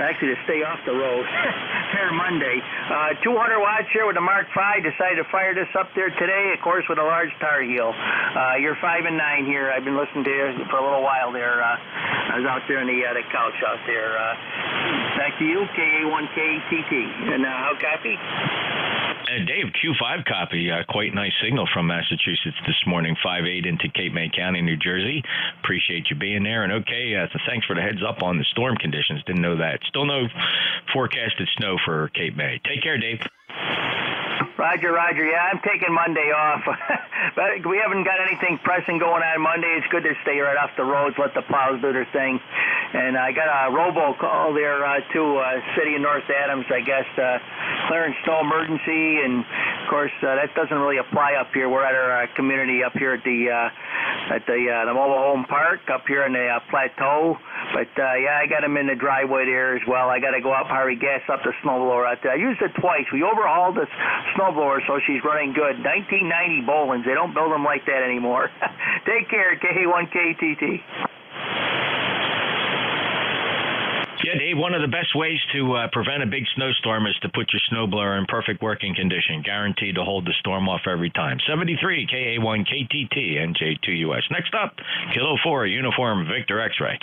actually to stay off the road here Monday. Uh, 200 watts here with a Mark V. Decided to fire this up there today, of course, with a large Tarheel. Uh, you're five and nine here. I've been listening to you for a little while there. Uh, I was out there in the, uh, the couch out there. Uh, back to you, KA1KTT. And uh, how copy? Uh, Dave, Q5 copy. Uh, quite nice signal from Massachusetts this morning, 5-8 into Cape May County, New Jersey. Appreciate you being there. And okay, uh, so thanks for the heads up on the storm conditions. Didn't know that. Still no forecasted snow for Cape May. Take care, Dave. Roger, Roger. Yeah, I'm taking Monday off. but we haven't got anything pressing going on Monday. It's good to stay right off the roads, let the plows do their thing. And I got a robo call there uh, to uh, City of North Adams, I guess, uh, clearing snow emergency. And course, uh, that doesn't really apply up here. We're at our uh, community up here at the uh, at the uh, the mobile home park up here in the uh, plateau. But uh, yeah, I got them in the driveway there as well. I got to go up, hurry, gas up the snowblower out there. I used it twice. We overhauled the snowblower, so she's running good. 1990 Bolens. They don't build them like that anymore. Take care, K1KTT. Yeah, Dave, one of the best ways to uh, prevent a big snowstorm is to put your snowblower in perfect working condition, guaranteed to hold the storm off every time. 73 KA1 KTT NJ2US. Next up, Kilo 4 Uniform Victor X ray.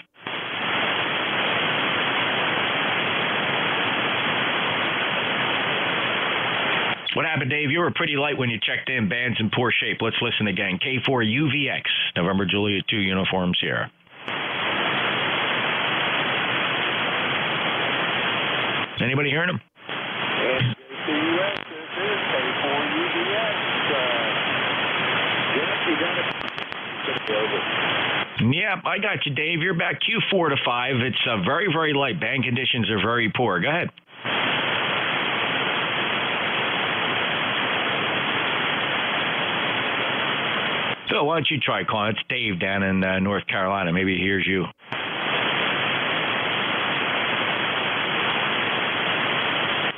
What happened, Dave? You were pretty light when you checked in. Band's in poor shape. Let's listen again. K4 UVX, November Juliet 2 uniforms Sierra. Anybody hearing him? Yeah, I got you, Dave. You're back Q4 to 5. It's uh, very, very light. Band conditions are very poor. Go ahead. Phil, why don't you try calling? It's Dave down in uh, North Carolina. Maybe he hears you.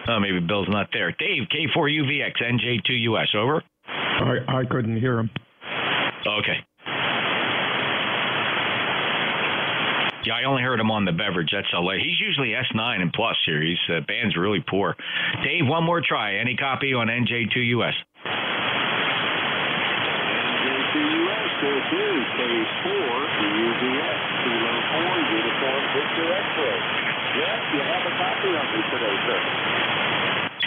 Oh, maybe Bill's not there. Dave, K4UVX, NJ2US, over. I, I couldn't hear him. Okay. Yeah, I only heard him on the beverage. That's LA. He's usually S9 and plus here. He's uh, band's really poor. Dave, one more try. Any copy on NJ2US? NJ2US, go to K4 UVX, Kilo 4, Uniform Victor X-Ray. Yes, you have a copy of me today, sir.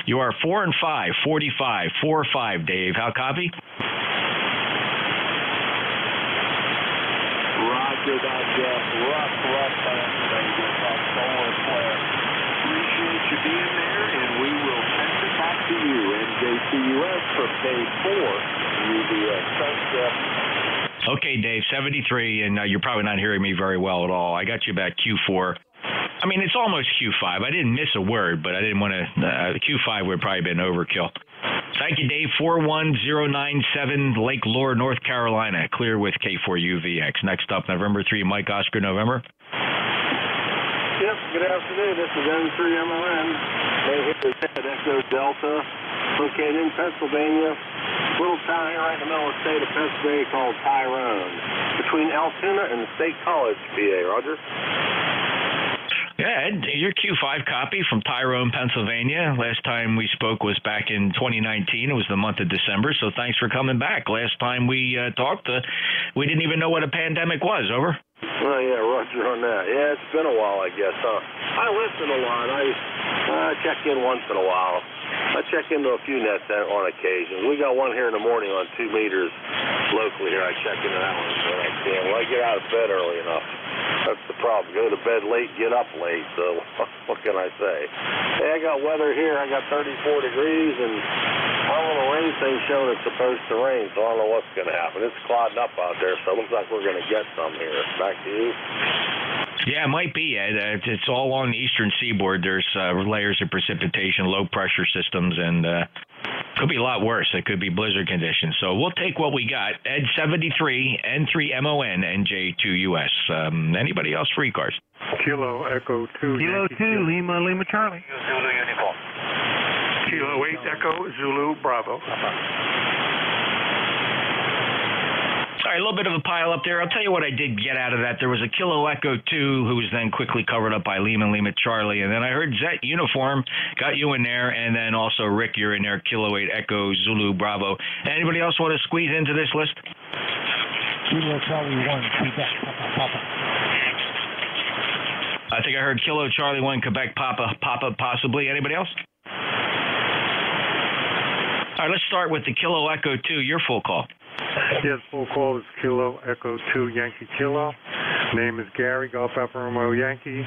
You are 4 and 5, 45, 4 5, Dave. How copy? Roger that, Jeff. Rough, rough pass today, Jeff. That's solar flare. Appreciate you being there, and we will send it back to you, NJ2US from K4 UVX. Thanks, Jeff. Okay, Dave, 73, and uh, you're probably not hearing me very well at all. I got you back Q4. I mean, it's almost Q5. I didn't miss a word, but I didn't want to. Uh, Q5 would probably been overkill. Thank you, Dave. 41097 Lake Lure, North Carolina. Clear with K4UVX. Next up, November 3, Mike Oscar, November. Yep, good afternoon. This is N3MON. They hit the Echo Delta, located in Pennsylvania. Little town here right in the middle of the state of Pennsylvania called Tyrone, between Altoona and State College, PA. Roger. Yeah, Ed, your Q5 copy from Tyrone, Pennsylvania. Last time we spoke was back in 2019. It was the month of December, so thanks for coming back. Last time we uh, talked, uh, we didn't even know what a pandemic was. Over. Oh yeah, Roger on that. Yeah, it's been a while, I guess, huh? I listen a lot. I uh, check in once in a while. I check into a few nets on occasion. We got one here in the morning on two meters locally here. I check into that one when I can. Well, I get out of bed early enough. That's the problem. Go to bed late, get up late. So what can I say? Hey, I got weather here. I got 34 degrees and I don't know rain thing showing it's supposed to rain, so I don't know what's going to happen. It's clouding up out there, so it looks like we're going to get some here. Back to you. Yeah, it might be, Uh, It's all along the eastern seaboard. There's uh, layers of precipitation, low pressure systems, and uh, could be a lot worse. It could be blizzard conditions. So we'll take what we got. Ed 73, N3MON, NJ2US. Um, anybody else free e-cars? Kilo Echo 2. Kilo Yankee 2, Lima, Lima, Charlie. Zulu uniform. Kilo 8 Echo Zulu Bravo. All right, a little bit of a pile up there. I'll tell you what I did get out of that. There was a Kilo Echo 2 who was then quickly covered up by Lima Lima Charlie. And then I heard Zet Uniform got you in there. And then also, Rick, you're in there. Kilo 8 Echo Zulu Bravo. Anybody else want to squeeze into this list? Kilo Charlie 1, Quebec, Papa, Papa. I think I heard Kilo Charlie 1 Quebec Papa Papa possibly. Anybody else? All right, let's start with the Kilo Echo 2. Your full call. Yes, full call is Kilo Echo 2 Yankee Kilo. Name is Gary, Golf Alpha Romeo Yankee,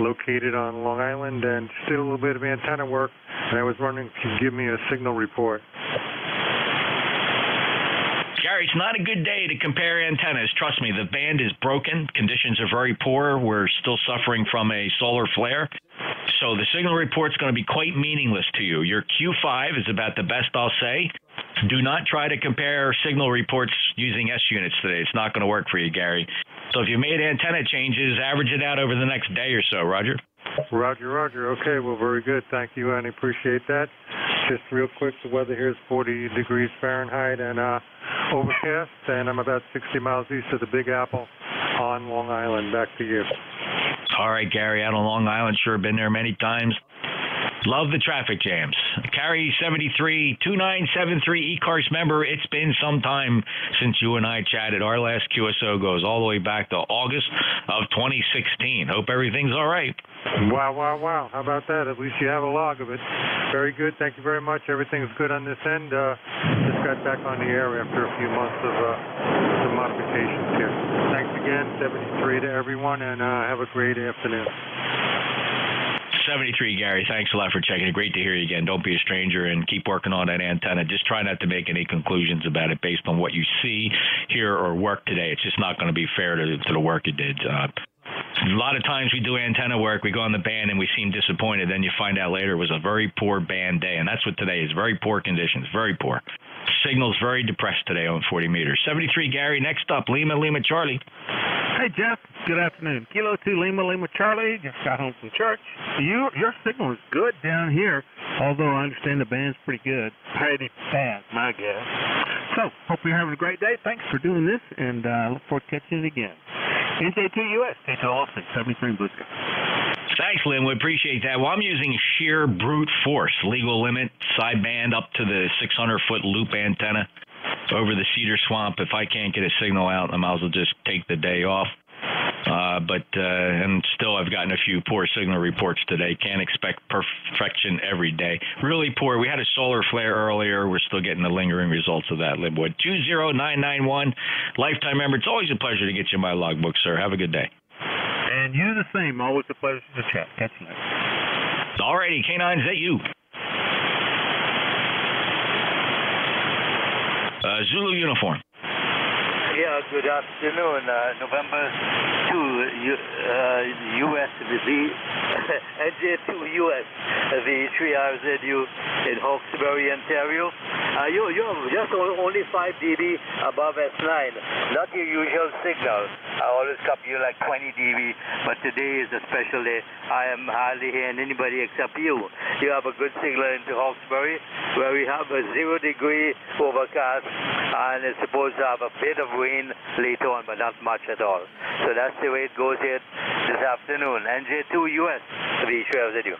located on Long Island, and did a little bit of antenna work. And I was wondering if you could give me a signal report. Gary, it's not a good day to compare antennas. Trust me, the band is broken. Conditions are very poor. We're still suffering from a solar flare. So the signal report's going to be quite meaningless to you. Your Q5 is about the best I'll say. Do not try to compare signal reports using S units today. It's not going to work for you, Gary. So if you made antenna changes, average it out over the next day or so, Roger. Roger, Roger. Okay, well, very good. Thank you, and I appreciate that. Just real quick, the weather here is 40 degrees Fahrenheit and uh, overcast, and I'm about 60 miles east of the Big Apple on Long Island. Back to you. All right, Gary, out on Long Island, sure been there many times. Love the traffic jams. Gary 73 2973 eCars member. It's been some time since you and I chatted. Our last QSO goes all the way back to August of 2016. Hope everything's all right. Wow, wow, wow. How about that? At least you have a log of it. Very good. Thank you very much. Everything's good on this end. Uh, just got back on the air after a few months of uh, some modifications here. Thanks again, 73 to everyone, and uh, have a great afternoon. 73, Gary. Thanks a lot for checking. It. Great to hear you again. Don't be a stranger and keep working on that antenna. Just try not to make any conclusions about it based on what you see, hear, or work today. It's just not going to be fair to, to the work you did. Uh, a lot of times we do antenna work, we go on the band and we seem disappointed. Then you find out later it was a very poor band day, and that's what today is. Very poor conditions, very poor. Signal's very depressed today on 40 meters. 73, Gary. Next up, Lima, Lima, Charlie. Hey Jeff, good afternoon. Kilo two Lima Lima Charlie. Just got home from church. You your signal is good down here, although I understand the band's pretty good. Pretty bad, my guess. So hope you're having a great day. Thanks for doing this, and uh, look forward to catching it again. NJ2US, K2 Austin, 73 Blue Sky. Thanks, Lynn. We appreciate that. Well, I'm using sheer brute force, legal limit, sideband up to the 600 foot loop antenna over the cedar swamp. If I can't get a signal out, I might as well just take the day off. Uh, but uh, and still, I've gotten a few poor signal reports today. Can't expect perfection every day. Really poor. We had a solar flare earlier. We're still getting the lingering results of that. Linwood two zero nine nine one, lifetime member. It's always a pleasure to get you in my logbook, sir. Have a good day. And you the same. Always a pleasure to chat. Catch you next. Alrighty, K9, is you? Uh, Zulu uniform. Yeah, good afternoon. Uh, November 2, U, uh, US, the NJ2 US, the 3RZU in Hawkesbury, Ontario. Uh, you, you're just only 5 dB above S9, not your usual signal. I always copy you like 20 dB, but today is a special day. I am hardly hearing anybody except you. You have a good signal into Hawkesbury, where we have a zero degree overcast, and it's supposed to have a bit of rain later on, but not much at all. So that's the way it goes here this afternoon. NJ2 US, to the share of you.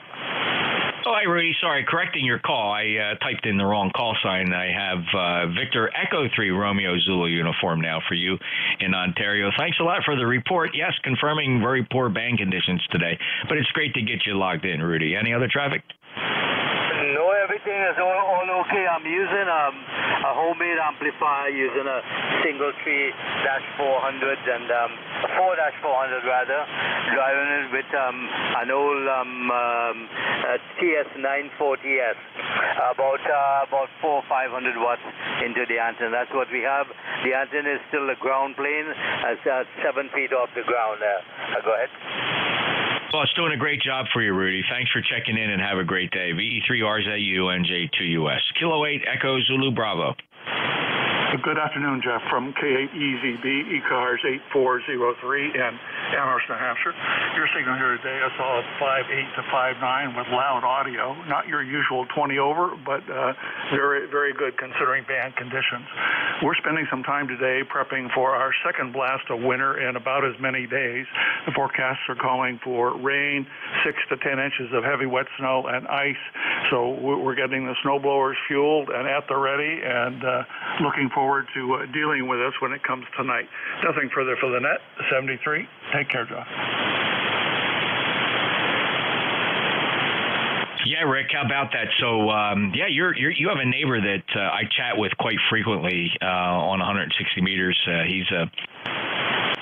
Oh, hi, Rudy. Sorry, correcting your call. I uh, typed in the wrong call sign. I have uh, Victor Echo 3 Romeo Zulu uniform now for you in Ontario. Thanks a lot for the report. Yes, confirming very poor band conditions today, but it's great to get you logged in, Rudy. Any other traffic? No, everything is all, all okay. I'm using um, a homemade amplifier, using a single tree dash 400 and um, 4 dash 400 rather, driving it with um, an old um, um, uh, TS940S, about uh, about 4 500 watts into the antenna. That's what we have. The antenna is still a ground plane, uh, seven feet off the ground there. Uh, go ahead. Well, it's doing a great job for you, Rudy. Thanks for checking in and have a great day. VE3RZU NJ2US. Kilo 8 Echo Zulu Bravo. Good afternoon, Jeff, from K8EZB eCars 8403 in Amherst, New Hampshire. Your signal here today, I saw 5.8 to 5.9 with loud audio. Not your usual 20 over, but uh, very, very good considering band conditions. We're spending some time today prepping for our second blast of winter in about as many days. The forecasts are calling for rain, 6 to 10 inches of heavy wet snow, and ice. So we're getting the snow blowers fueled and at the ready and uh, looking forward to uh, dealing with us when it comes tonight. Nothing further for the net. 73. Take care, Josh. Yeah, Rick, how about that? So, um, yeah, you're, you're you have a neighbor that uh, I chat with quite frequently uh, on 160 meters. Uh, he's a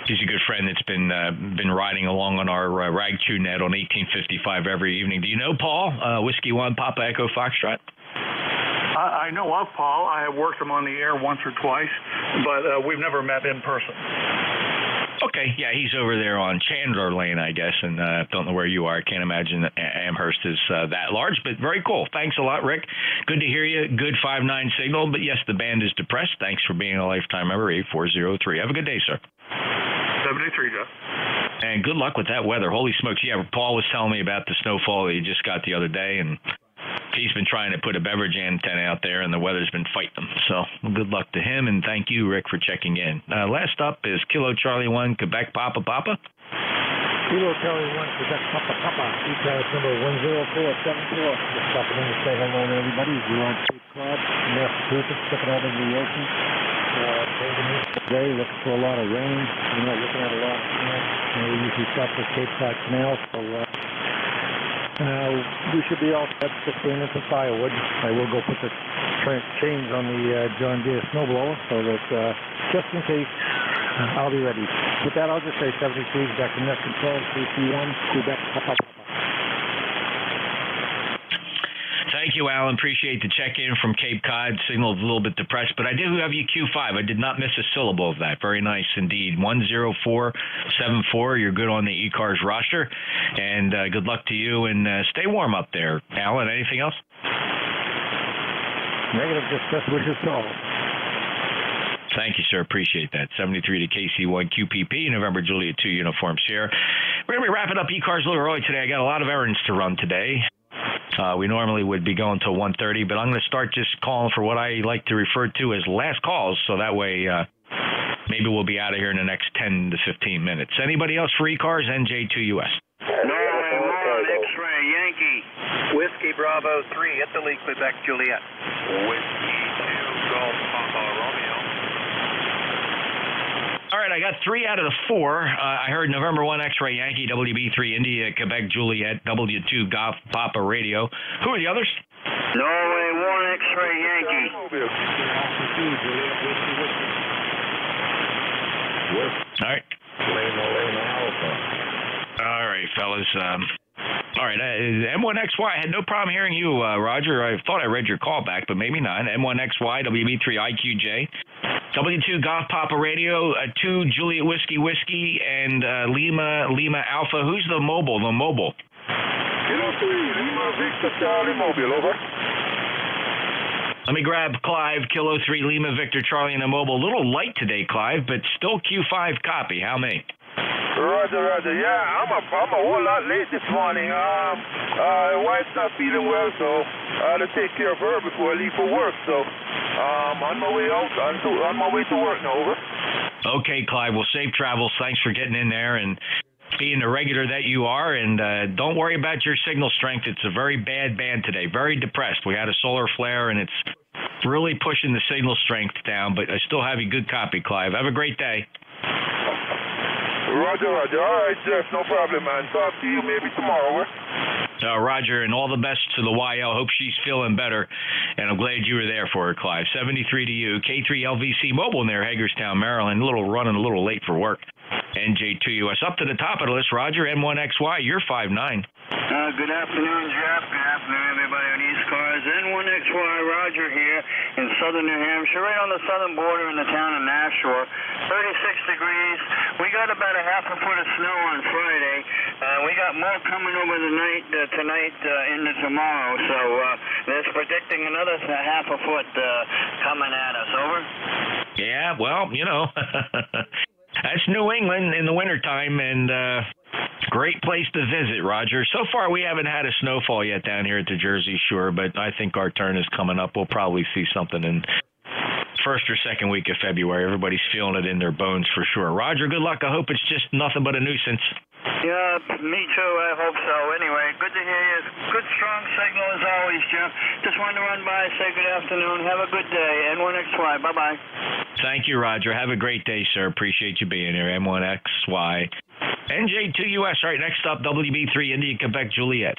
he's a good friend that's been uh, been riding along on our uh, rag chew net on 1855 every evening. Do you know Paul? Uh, Whiskey One Papa Echo Foxtrot. I, I know of Paul. I have worked him on the air once or twice, but uh, we've never met in person. Okay, yeah, he's over there on Chandler Lane, I guess, and uh, don't know where you are. I can't imagine Amherst is uh, that large, but very cool. Thanks a lot, Rick. Good to hear you. Good five nine signal, but yes, the band is depressed. Thanks for being a lifetime member. Eight four zero three. Have a good day, sir. Seventy three, Jeff. And good luck with that weather. Holy smokes! Yeah, Paul was telling me about the snowfall that he just got the other day, and he's been trying to put a beverage antenna out there, and the weather's been fighting him. So good luck to him, and thank you, Rick, for checking in. Uh, last up is Kilo Charlie One Quebec Papa Papa. Kilo Charlie 1, Quebec Papa Papa, ECARS number 10474. Just stopping in to say hello to everybody. We're on Cape Cod, Massachusetts, looking out into the ocean. Uh, today, looking for a lot of rain. We're not looking at a lot of know, we usually stop the Cape Cod Canal, so uh, uh, we should be all set. to bring in some firewood. I will go put the chains on the uh, John Deere snowblower so that uh, just in case, I'll be ready. With that, I'll just say 73 back to net control, 321, Quebec, Papa, Papa. Thank you, Alan. Appreciate the check in from Cape Cod. Signal's a little bit depressed, but I do have you Q5. I did not miss a syllable of that. Very nice indeed. 10474. You're good on the e-cars roster. And uh, good luck to you and uh, stay warm up there. Alan, anything else? Negative, just best wishes to all. Thank you, sir. Appreciate that. 73 to KC1 QPP, November Julia 2 Uniform Sierra. We're going to be wrapping up e-cars a little early today. I got a lot of errands to run today. Uh, we normally would be going till 1.30, but I'm going to start just calling for what I like to refer to as last calls, so that way uh, maybe we'll be out of here in the next 10 to 15 minutes. Anybody else for e-cars? NJ2US. Norway 1, X-ray, Yankee. Whiskey Bravo 3, hit the leak, Quebec Juliet. Whiskey 2, Golf Papa Romeo. All right, I got three out of the four. Uh, I heard November 1 X-Ray Yankee, WB3 India, Quebec Juliet, W2 Golf Papa Radio. Who are the others? Norway 1, X-ray Yankee. All right. All right, fellas. Um, all right, uh, N1XY. I had no problem hearing you, uh, Roger. I thought I read your call back, but maybe not. N1XY, WB3 IQJ, W2 Golf Papa Radio, uh, 2 Juliet Whiskey Whiskey, and uh, Lima Lima Alpha. Who's the mobile? The mobile. Kilo 3, Lima Victor Charlie Mobile, over. Let me grab Clive, Kilo 3 Lima Victor Charlie, and the mobile. A little light today, Clive, but still Q5 copy. How many? Roger, Roger. Yeah, I'm a, I'm a whole lot late this morning. Um, uh, wife's not feeling well, so I had to take care of her before I leave for work. So, um, on my way out, on, to, on my way to work now, over. Okay, Clive. Well, safe travels. Thanks for getting in there and being the regular that you are. And uh, don't worry about your signal strength. It's a very bad band today. Very depressed. We had a solar flare, and it's really pushing the signal strength down. But I still have you good copy, Clive. Have a great day. Roger, Roger. All right, Jeff. No problem, man. Talk to you maybe tomorrow. Uh, Roger, and all the best to the YL. Hope she's feeling better, and I'm glad you were there for her, Clive. 73 to you. K3LVC Mobile near Hagerstown, Maryland. A little running a little late for work. NJ2US. Up to the top of the list, Roger. N1XY, you're 5'9. Uh, good afternoon, Jeff. Good afternoon, everybody on E-Cars. N1XY Roger here in southern New Hampshire, right on the southern border in the town of Nashua. 36 degrees. We got about a half a foot of snow on Friday. Uh, we got more coming over the night uh, tonight uh, into tomorrow. So uh, that's predicting another half a foot uh, coming at us. Over. Yeah, well, you know, that's New England in the wintertime, and uh, great place to visit, Roger. So far, we haven't had a snowfall yet down here at the Jersey Shore, but I think our turn is coming up. We'll probably see something in first or second week of February. Everybody's feeling it in their bones for sure. Roger, good luck. I hope it's just nothing but a nuisance. Yeah, me too. I hope so. Anyway, good to hear you. Good, strong signal as always, Jeff. Just wanted to run by, say good afternoon. Have a good day. N1XY. Bye bye. Thank you, Roger. Have a great day, sir. Appreciate you being here. N1XY. NJ2US. All right, next up, WB3 India, Quebec, Juliet.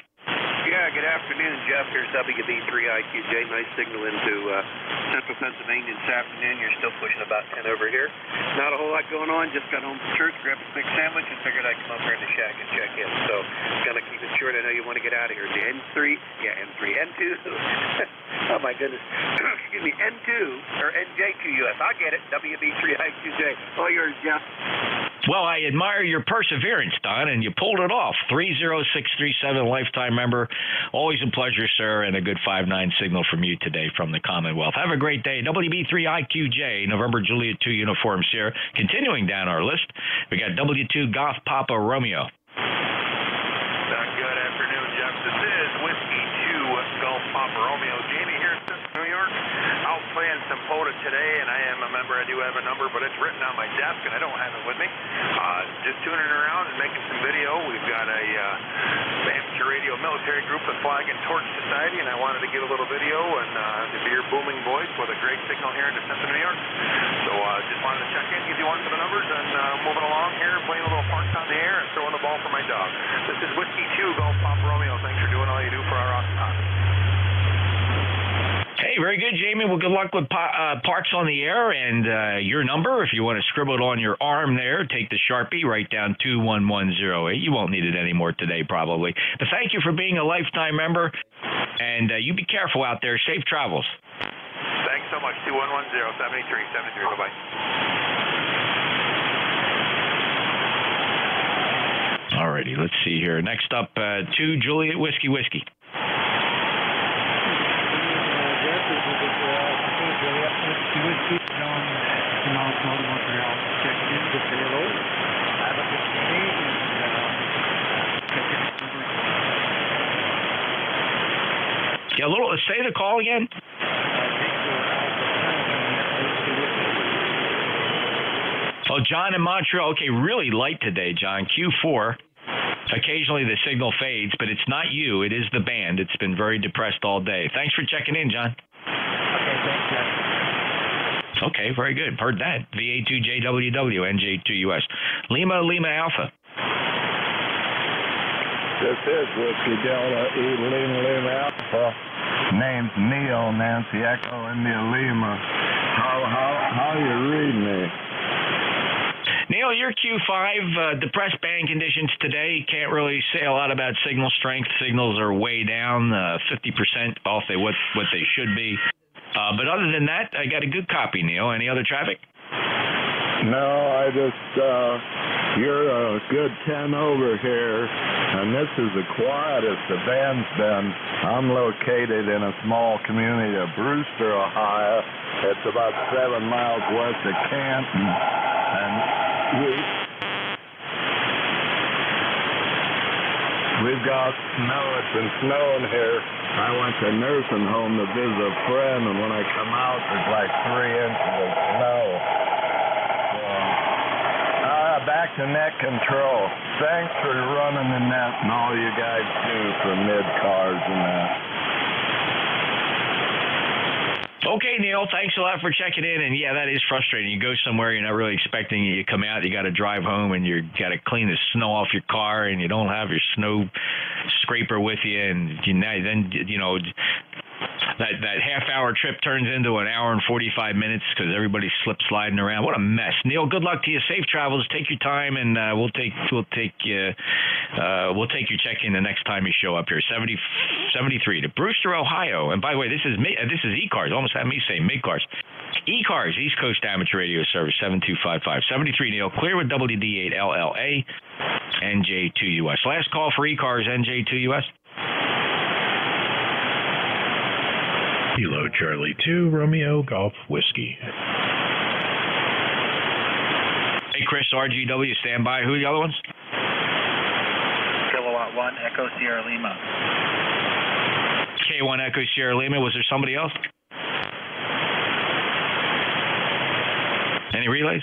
Yeah, good afternoon, Jeff. Here's WB3IQJ. Nice signal into uh, central Pennsylvania this afternoon. You're still pushing about 10 over here. Not a whole lot going on. Just got home from church, grabbed a quick sandwich, and figured I'd come up here in the shack and check in. So, gonna keep it short. I know you want to get out of here. The N3, yeah, N3, N2. oh my goodness. Excuse me, N2 or NJ2US. I get it. WB3IQJ. All yours, Jeff. Well, I admire your perseverance, Don, and you pulled it off. 30637 lifetime member. Always a pleasure, sir, and a good 5 9 signal from you today from the Commonwealth. Have a great day. WB3IQJ, November Juliet 2 uniforms here. Continuing down our list, we got W2 Golf Papa Romeo. Good afternoon, Jeff. This is Whiskey 2 Golf Papa Romeo. Jamie here in New York. Out playing some POTA today, and I am a member. I do have a number, but it's written on my desk, and I don't have it with me. Uh, just tuning around and making some video. We've got a uh, radio military group, the Flag and Torch Society, and I wanted to get a little video and uh, to hear booming voice with a great signal here in the central New York. So uh, just wanted to check in, give you one for the numbers, and uh, moving along here, playing a little parks on the air and throwing the ball for my dog. This is Whiskey 2 Golf Papa Romeo. Thanks for doing all you do for our awesome hobby. Hey, very good, Jamie. Well, good luck with uh, Parks on the Air and uh, your number. If you want to scribble it on your arm there, take the Sharpie, write down 21108. You won't need it anymore today, probably. But thank you for being a lifetime member. And uh, you be careful out there. Safe travels. Thanks so much. 2110 7373. Bye bye. Alrighty, let's see here. Next up, uh, two Juliet Whiskey Whiskey. Yeah, a little. Say the call again. Oh, John in Montreal. Okay, really light today, John. Q4. Occasionally the signal fades, but it's not you. It is the band. It's been very depressed all day. Thanks for checking in, John. Okay, thanks, Jeff. Okay, very good. Heard that. VA2JWW, NJ2US. Lima, Lima Alpha. This is Whiskey Delta E Lima Lima Alpha. Name's Neil Nancy Echo India Lima. How how how you read me? Neil, your Q5, uh, depressed band conditions today. Can't really say a lot about signal strength. Signals are way down, uh, 50% off they, what, what they should be. Uh, but other than that, I got a good copy, Neil. Any other traffic? No, I just, uh, you're a good 10 over here, and this is the quietest the band's been. I'm located in a small community of Brewster, Ohio. It's about seven miles west of Canton, and we, we've got snow. It's been snowing here. I went to nursing home to visit a friend, and when I come out, there's like three inches of snow. So, uh, back to net control. Thanks for running the net and all you guys do for mid cars and that. Okay, Neil, thanks a lot for checking in. And yeah, that is frustrating. You go somewhere you're not really expecting it. You come out, you got to drive home, and you got to clean the snow off your car, and you don't have your snow scraper with you, and you then you know that that half hour trip turns into an hour and 45 minutes because everybody's slip sliding around. What a mess. Neil, good luck to you. Safe travels. Take your time, and uh, we'll take we'll take uh, uh, we'll take your check in the next time you show up here. 70, 73 to Brewster, Ohio. And by the way, this is this is E-Cars. Almost had me say mid-cars. E-Cars, East Coast Amateur Radio Service, 7255. 73 Neil, clear with WD8 LLA, NJ2US. Last call for E-Cars, NJ2US. Kilo Charlie 2, Romeo Golf Whiskey. Hey, Chris, RGW, stand by. Who are the other ones? Kilowatt 1, Echo Sierra Lima. K1 Echo Sierra Lima. Was there somebody else? Any relays?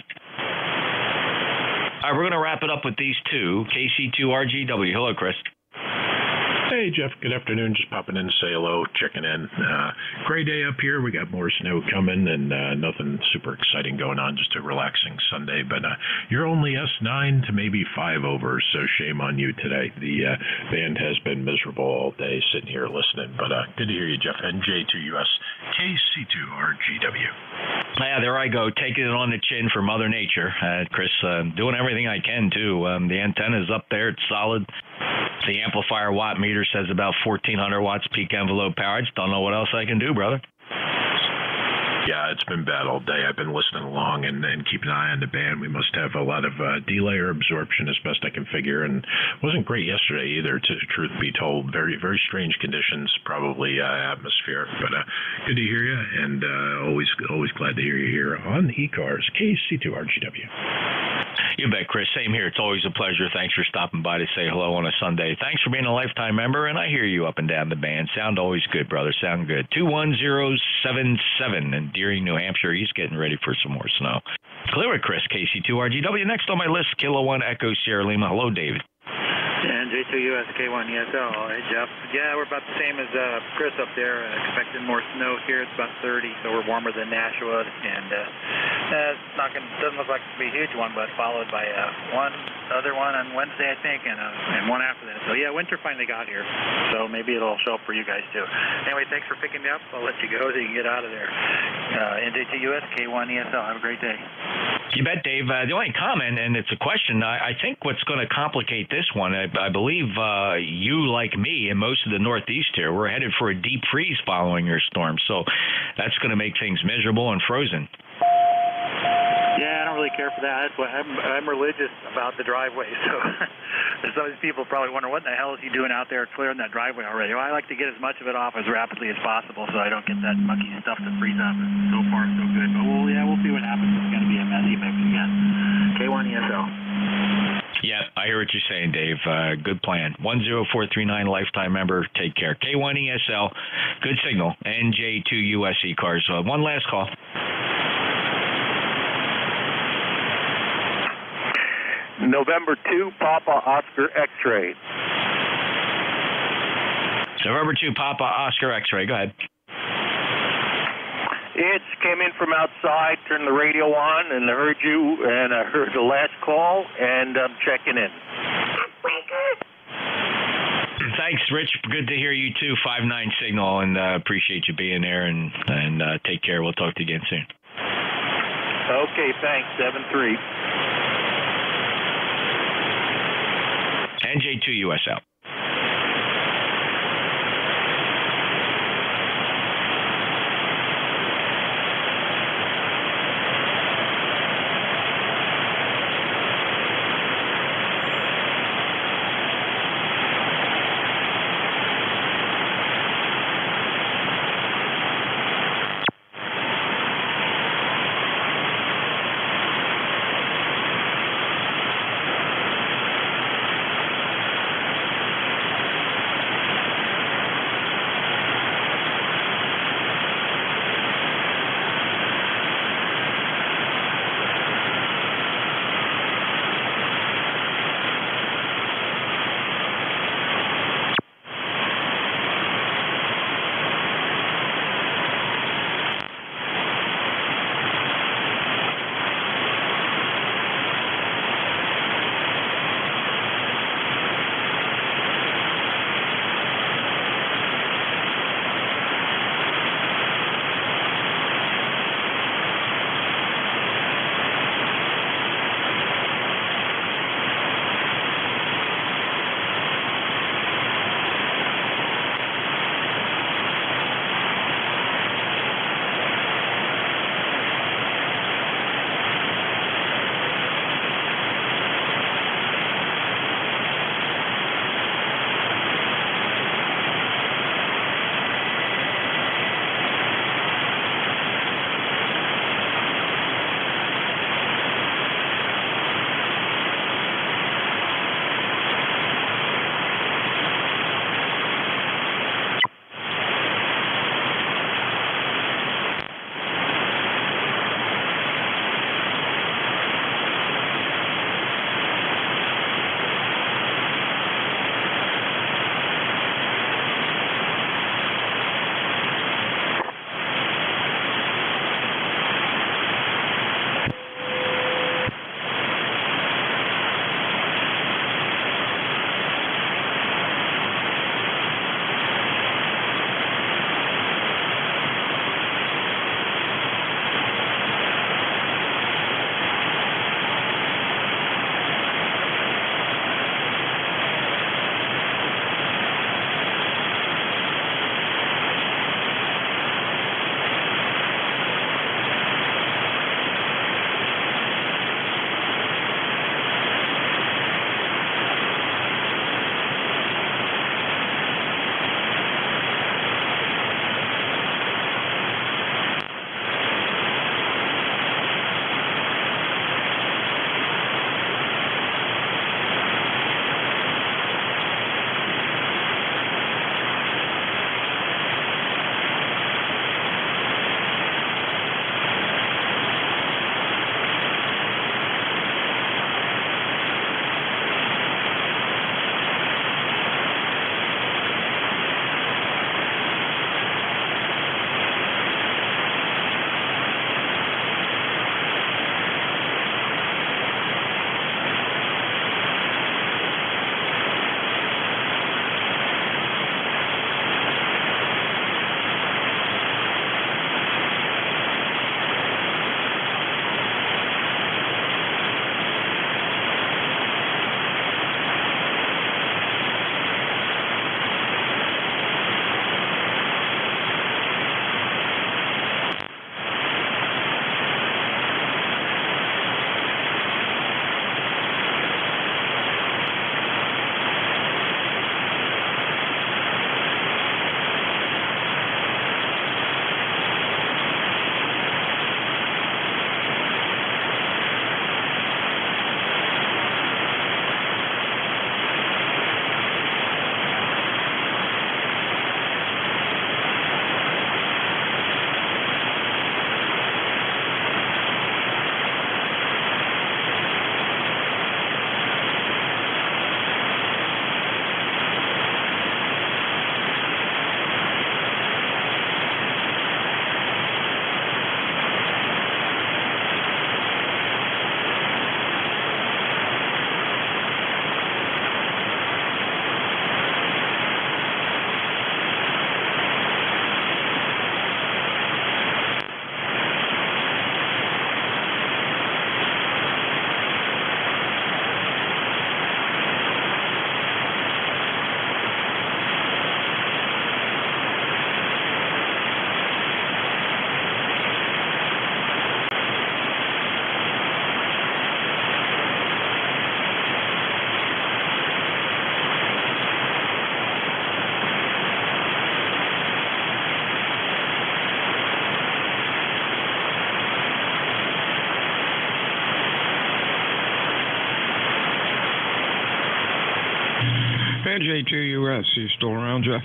All right, we're going to wrap it up with these two. KC2RGW. Hello, Chris. Hey, Jeff. Good afternoon. Just popping in to say hello, checking in. Uh, gray day up here. We got more snow coming and uh, nothing super exciting going on. Just a relaxing Sunday. But uh, you're only S9 to maybe five over, so shame on you today. The uh, band has been miserable all day sitting here listening. But uh, good to hear you, Jeff. NJ2US, KC2RGW. Yeah, there I go, taking it on the chin for Mother Nature. Uh, Chris, uh, doing everything I can too. Um, the antenna's up there; it's solid. The amplifier watt meter says about 1,400 watts peak envelope power. I just don't know what else I can do, brother. Yeah, it's been bad all day. I've been listening along and, and keeping an eye on the band. We must have a lot of uh, D layer absorption, as best I can figure, and wasn't great yesterday either. To truth be told, very very strange conditions, probably uh, atmosphere. But uh, good to hear you, and uh, always always glad to hear you here on E Cars KC2RGW. You bet, Chris. Same here. It's always a pleasure. Thanks for stopping by to say hello on a Sunday. Thanks for being a lifetime member, and I hear you up and down the band. Sound always good, brother. Sound good. 21077 in Deering, New Hampshire. He's getting ready for some more snow. Clear with Chris, KC2RGW. Next on my list, Kilo 1 Echo Sierra Lima. Hello, David. And J2USK1 ESL. Hey, Jeff. Yeah, we're about the same as uh, Chris up there. Uh, expecting more snow here. It's about 30, so we're warmer than Nashua. And uh, uh, not gonna, doesn't look like to be a huge one, but followed by uh, one other one on Wednesday, I think, and, uh, and one after that. So, yeah, winter finally got here. So maybe it'll show up for you guys, too. Anyway, thanks for picking me up. I'll let you go so you can get out of there. Uh, NJ2USK1 ESL. Have a great day. You bet, Dave. Uh, the only comment, and it's a question, I, I think what's going to complicate this one, I, I believe uh, you, like me, and most of the Northeast here, we're headed for a deep freeze following your storm. So that's going to make things miserable and frozen. Care for that. I'm, I'm religious about the driveway. So these people probably wonder what the hell is he doing out there clearing that driveway already. Well, I like to get as much of it off as rapidly as possible so I don't get that mucky stuff to freeze up. So far, so good. But we'll, yeah, we'll see what happens. It's going to be a messy mix again. K1 ESL. Yeah, I hear what you're saying, Dave. Uh, good plan. 10439 lifetime member. Take care. K1 ESL. Good signal. NJ2 USE cars. Uh, one last call. November 2, Papa Oscar X-ray. November 2, Papa Oscar X-ray. Go ahead. It came in from outside, turned the radio on, and I heard you, and I heard the last call, and I'm checking in. Thanks, Rich. Good to hear you too. Five nine signal, and uh, appreciate you being there. And and uh, take care. We'll talk to you again soon. Okay, thanks. Seven three. NJ2USL. NJ2 USL. NJ2US, you still around, Jeff?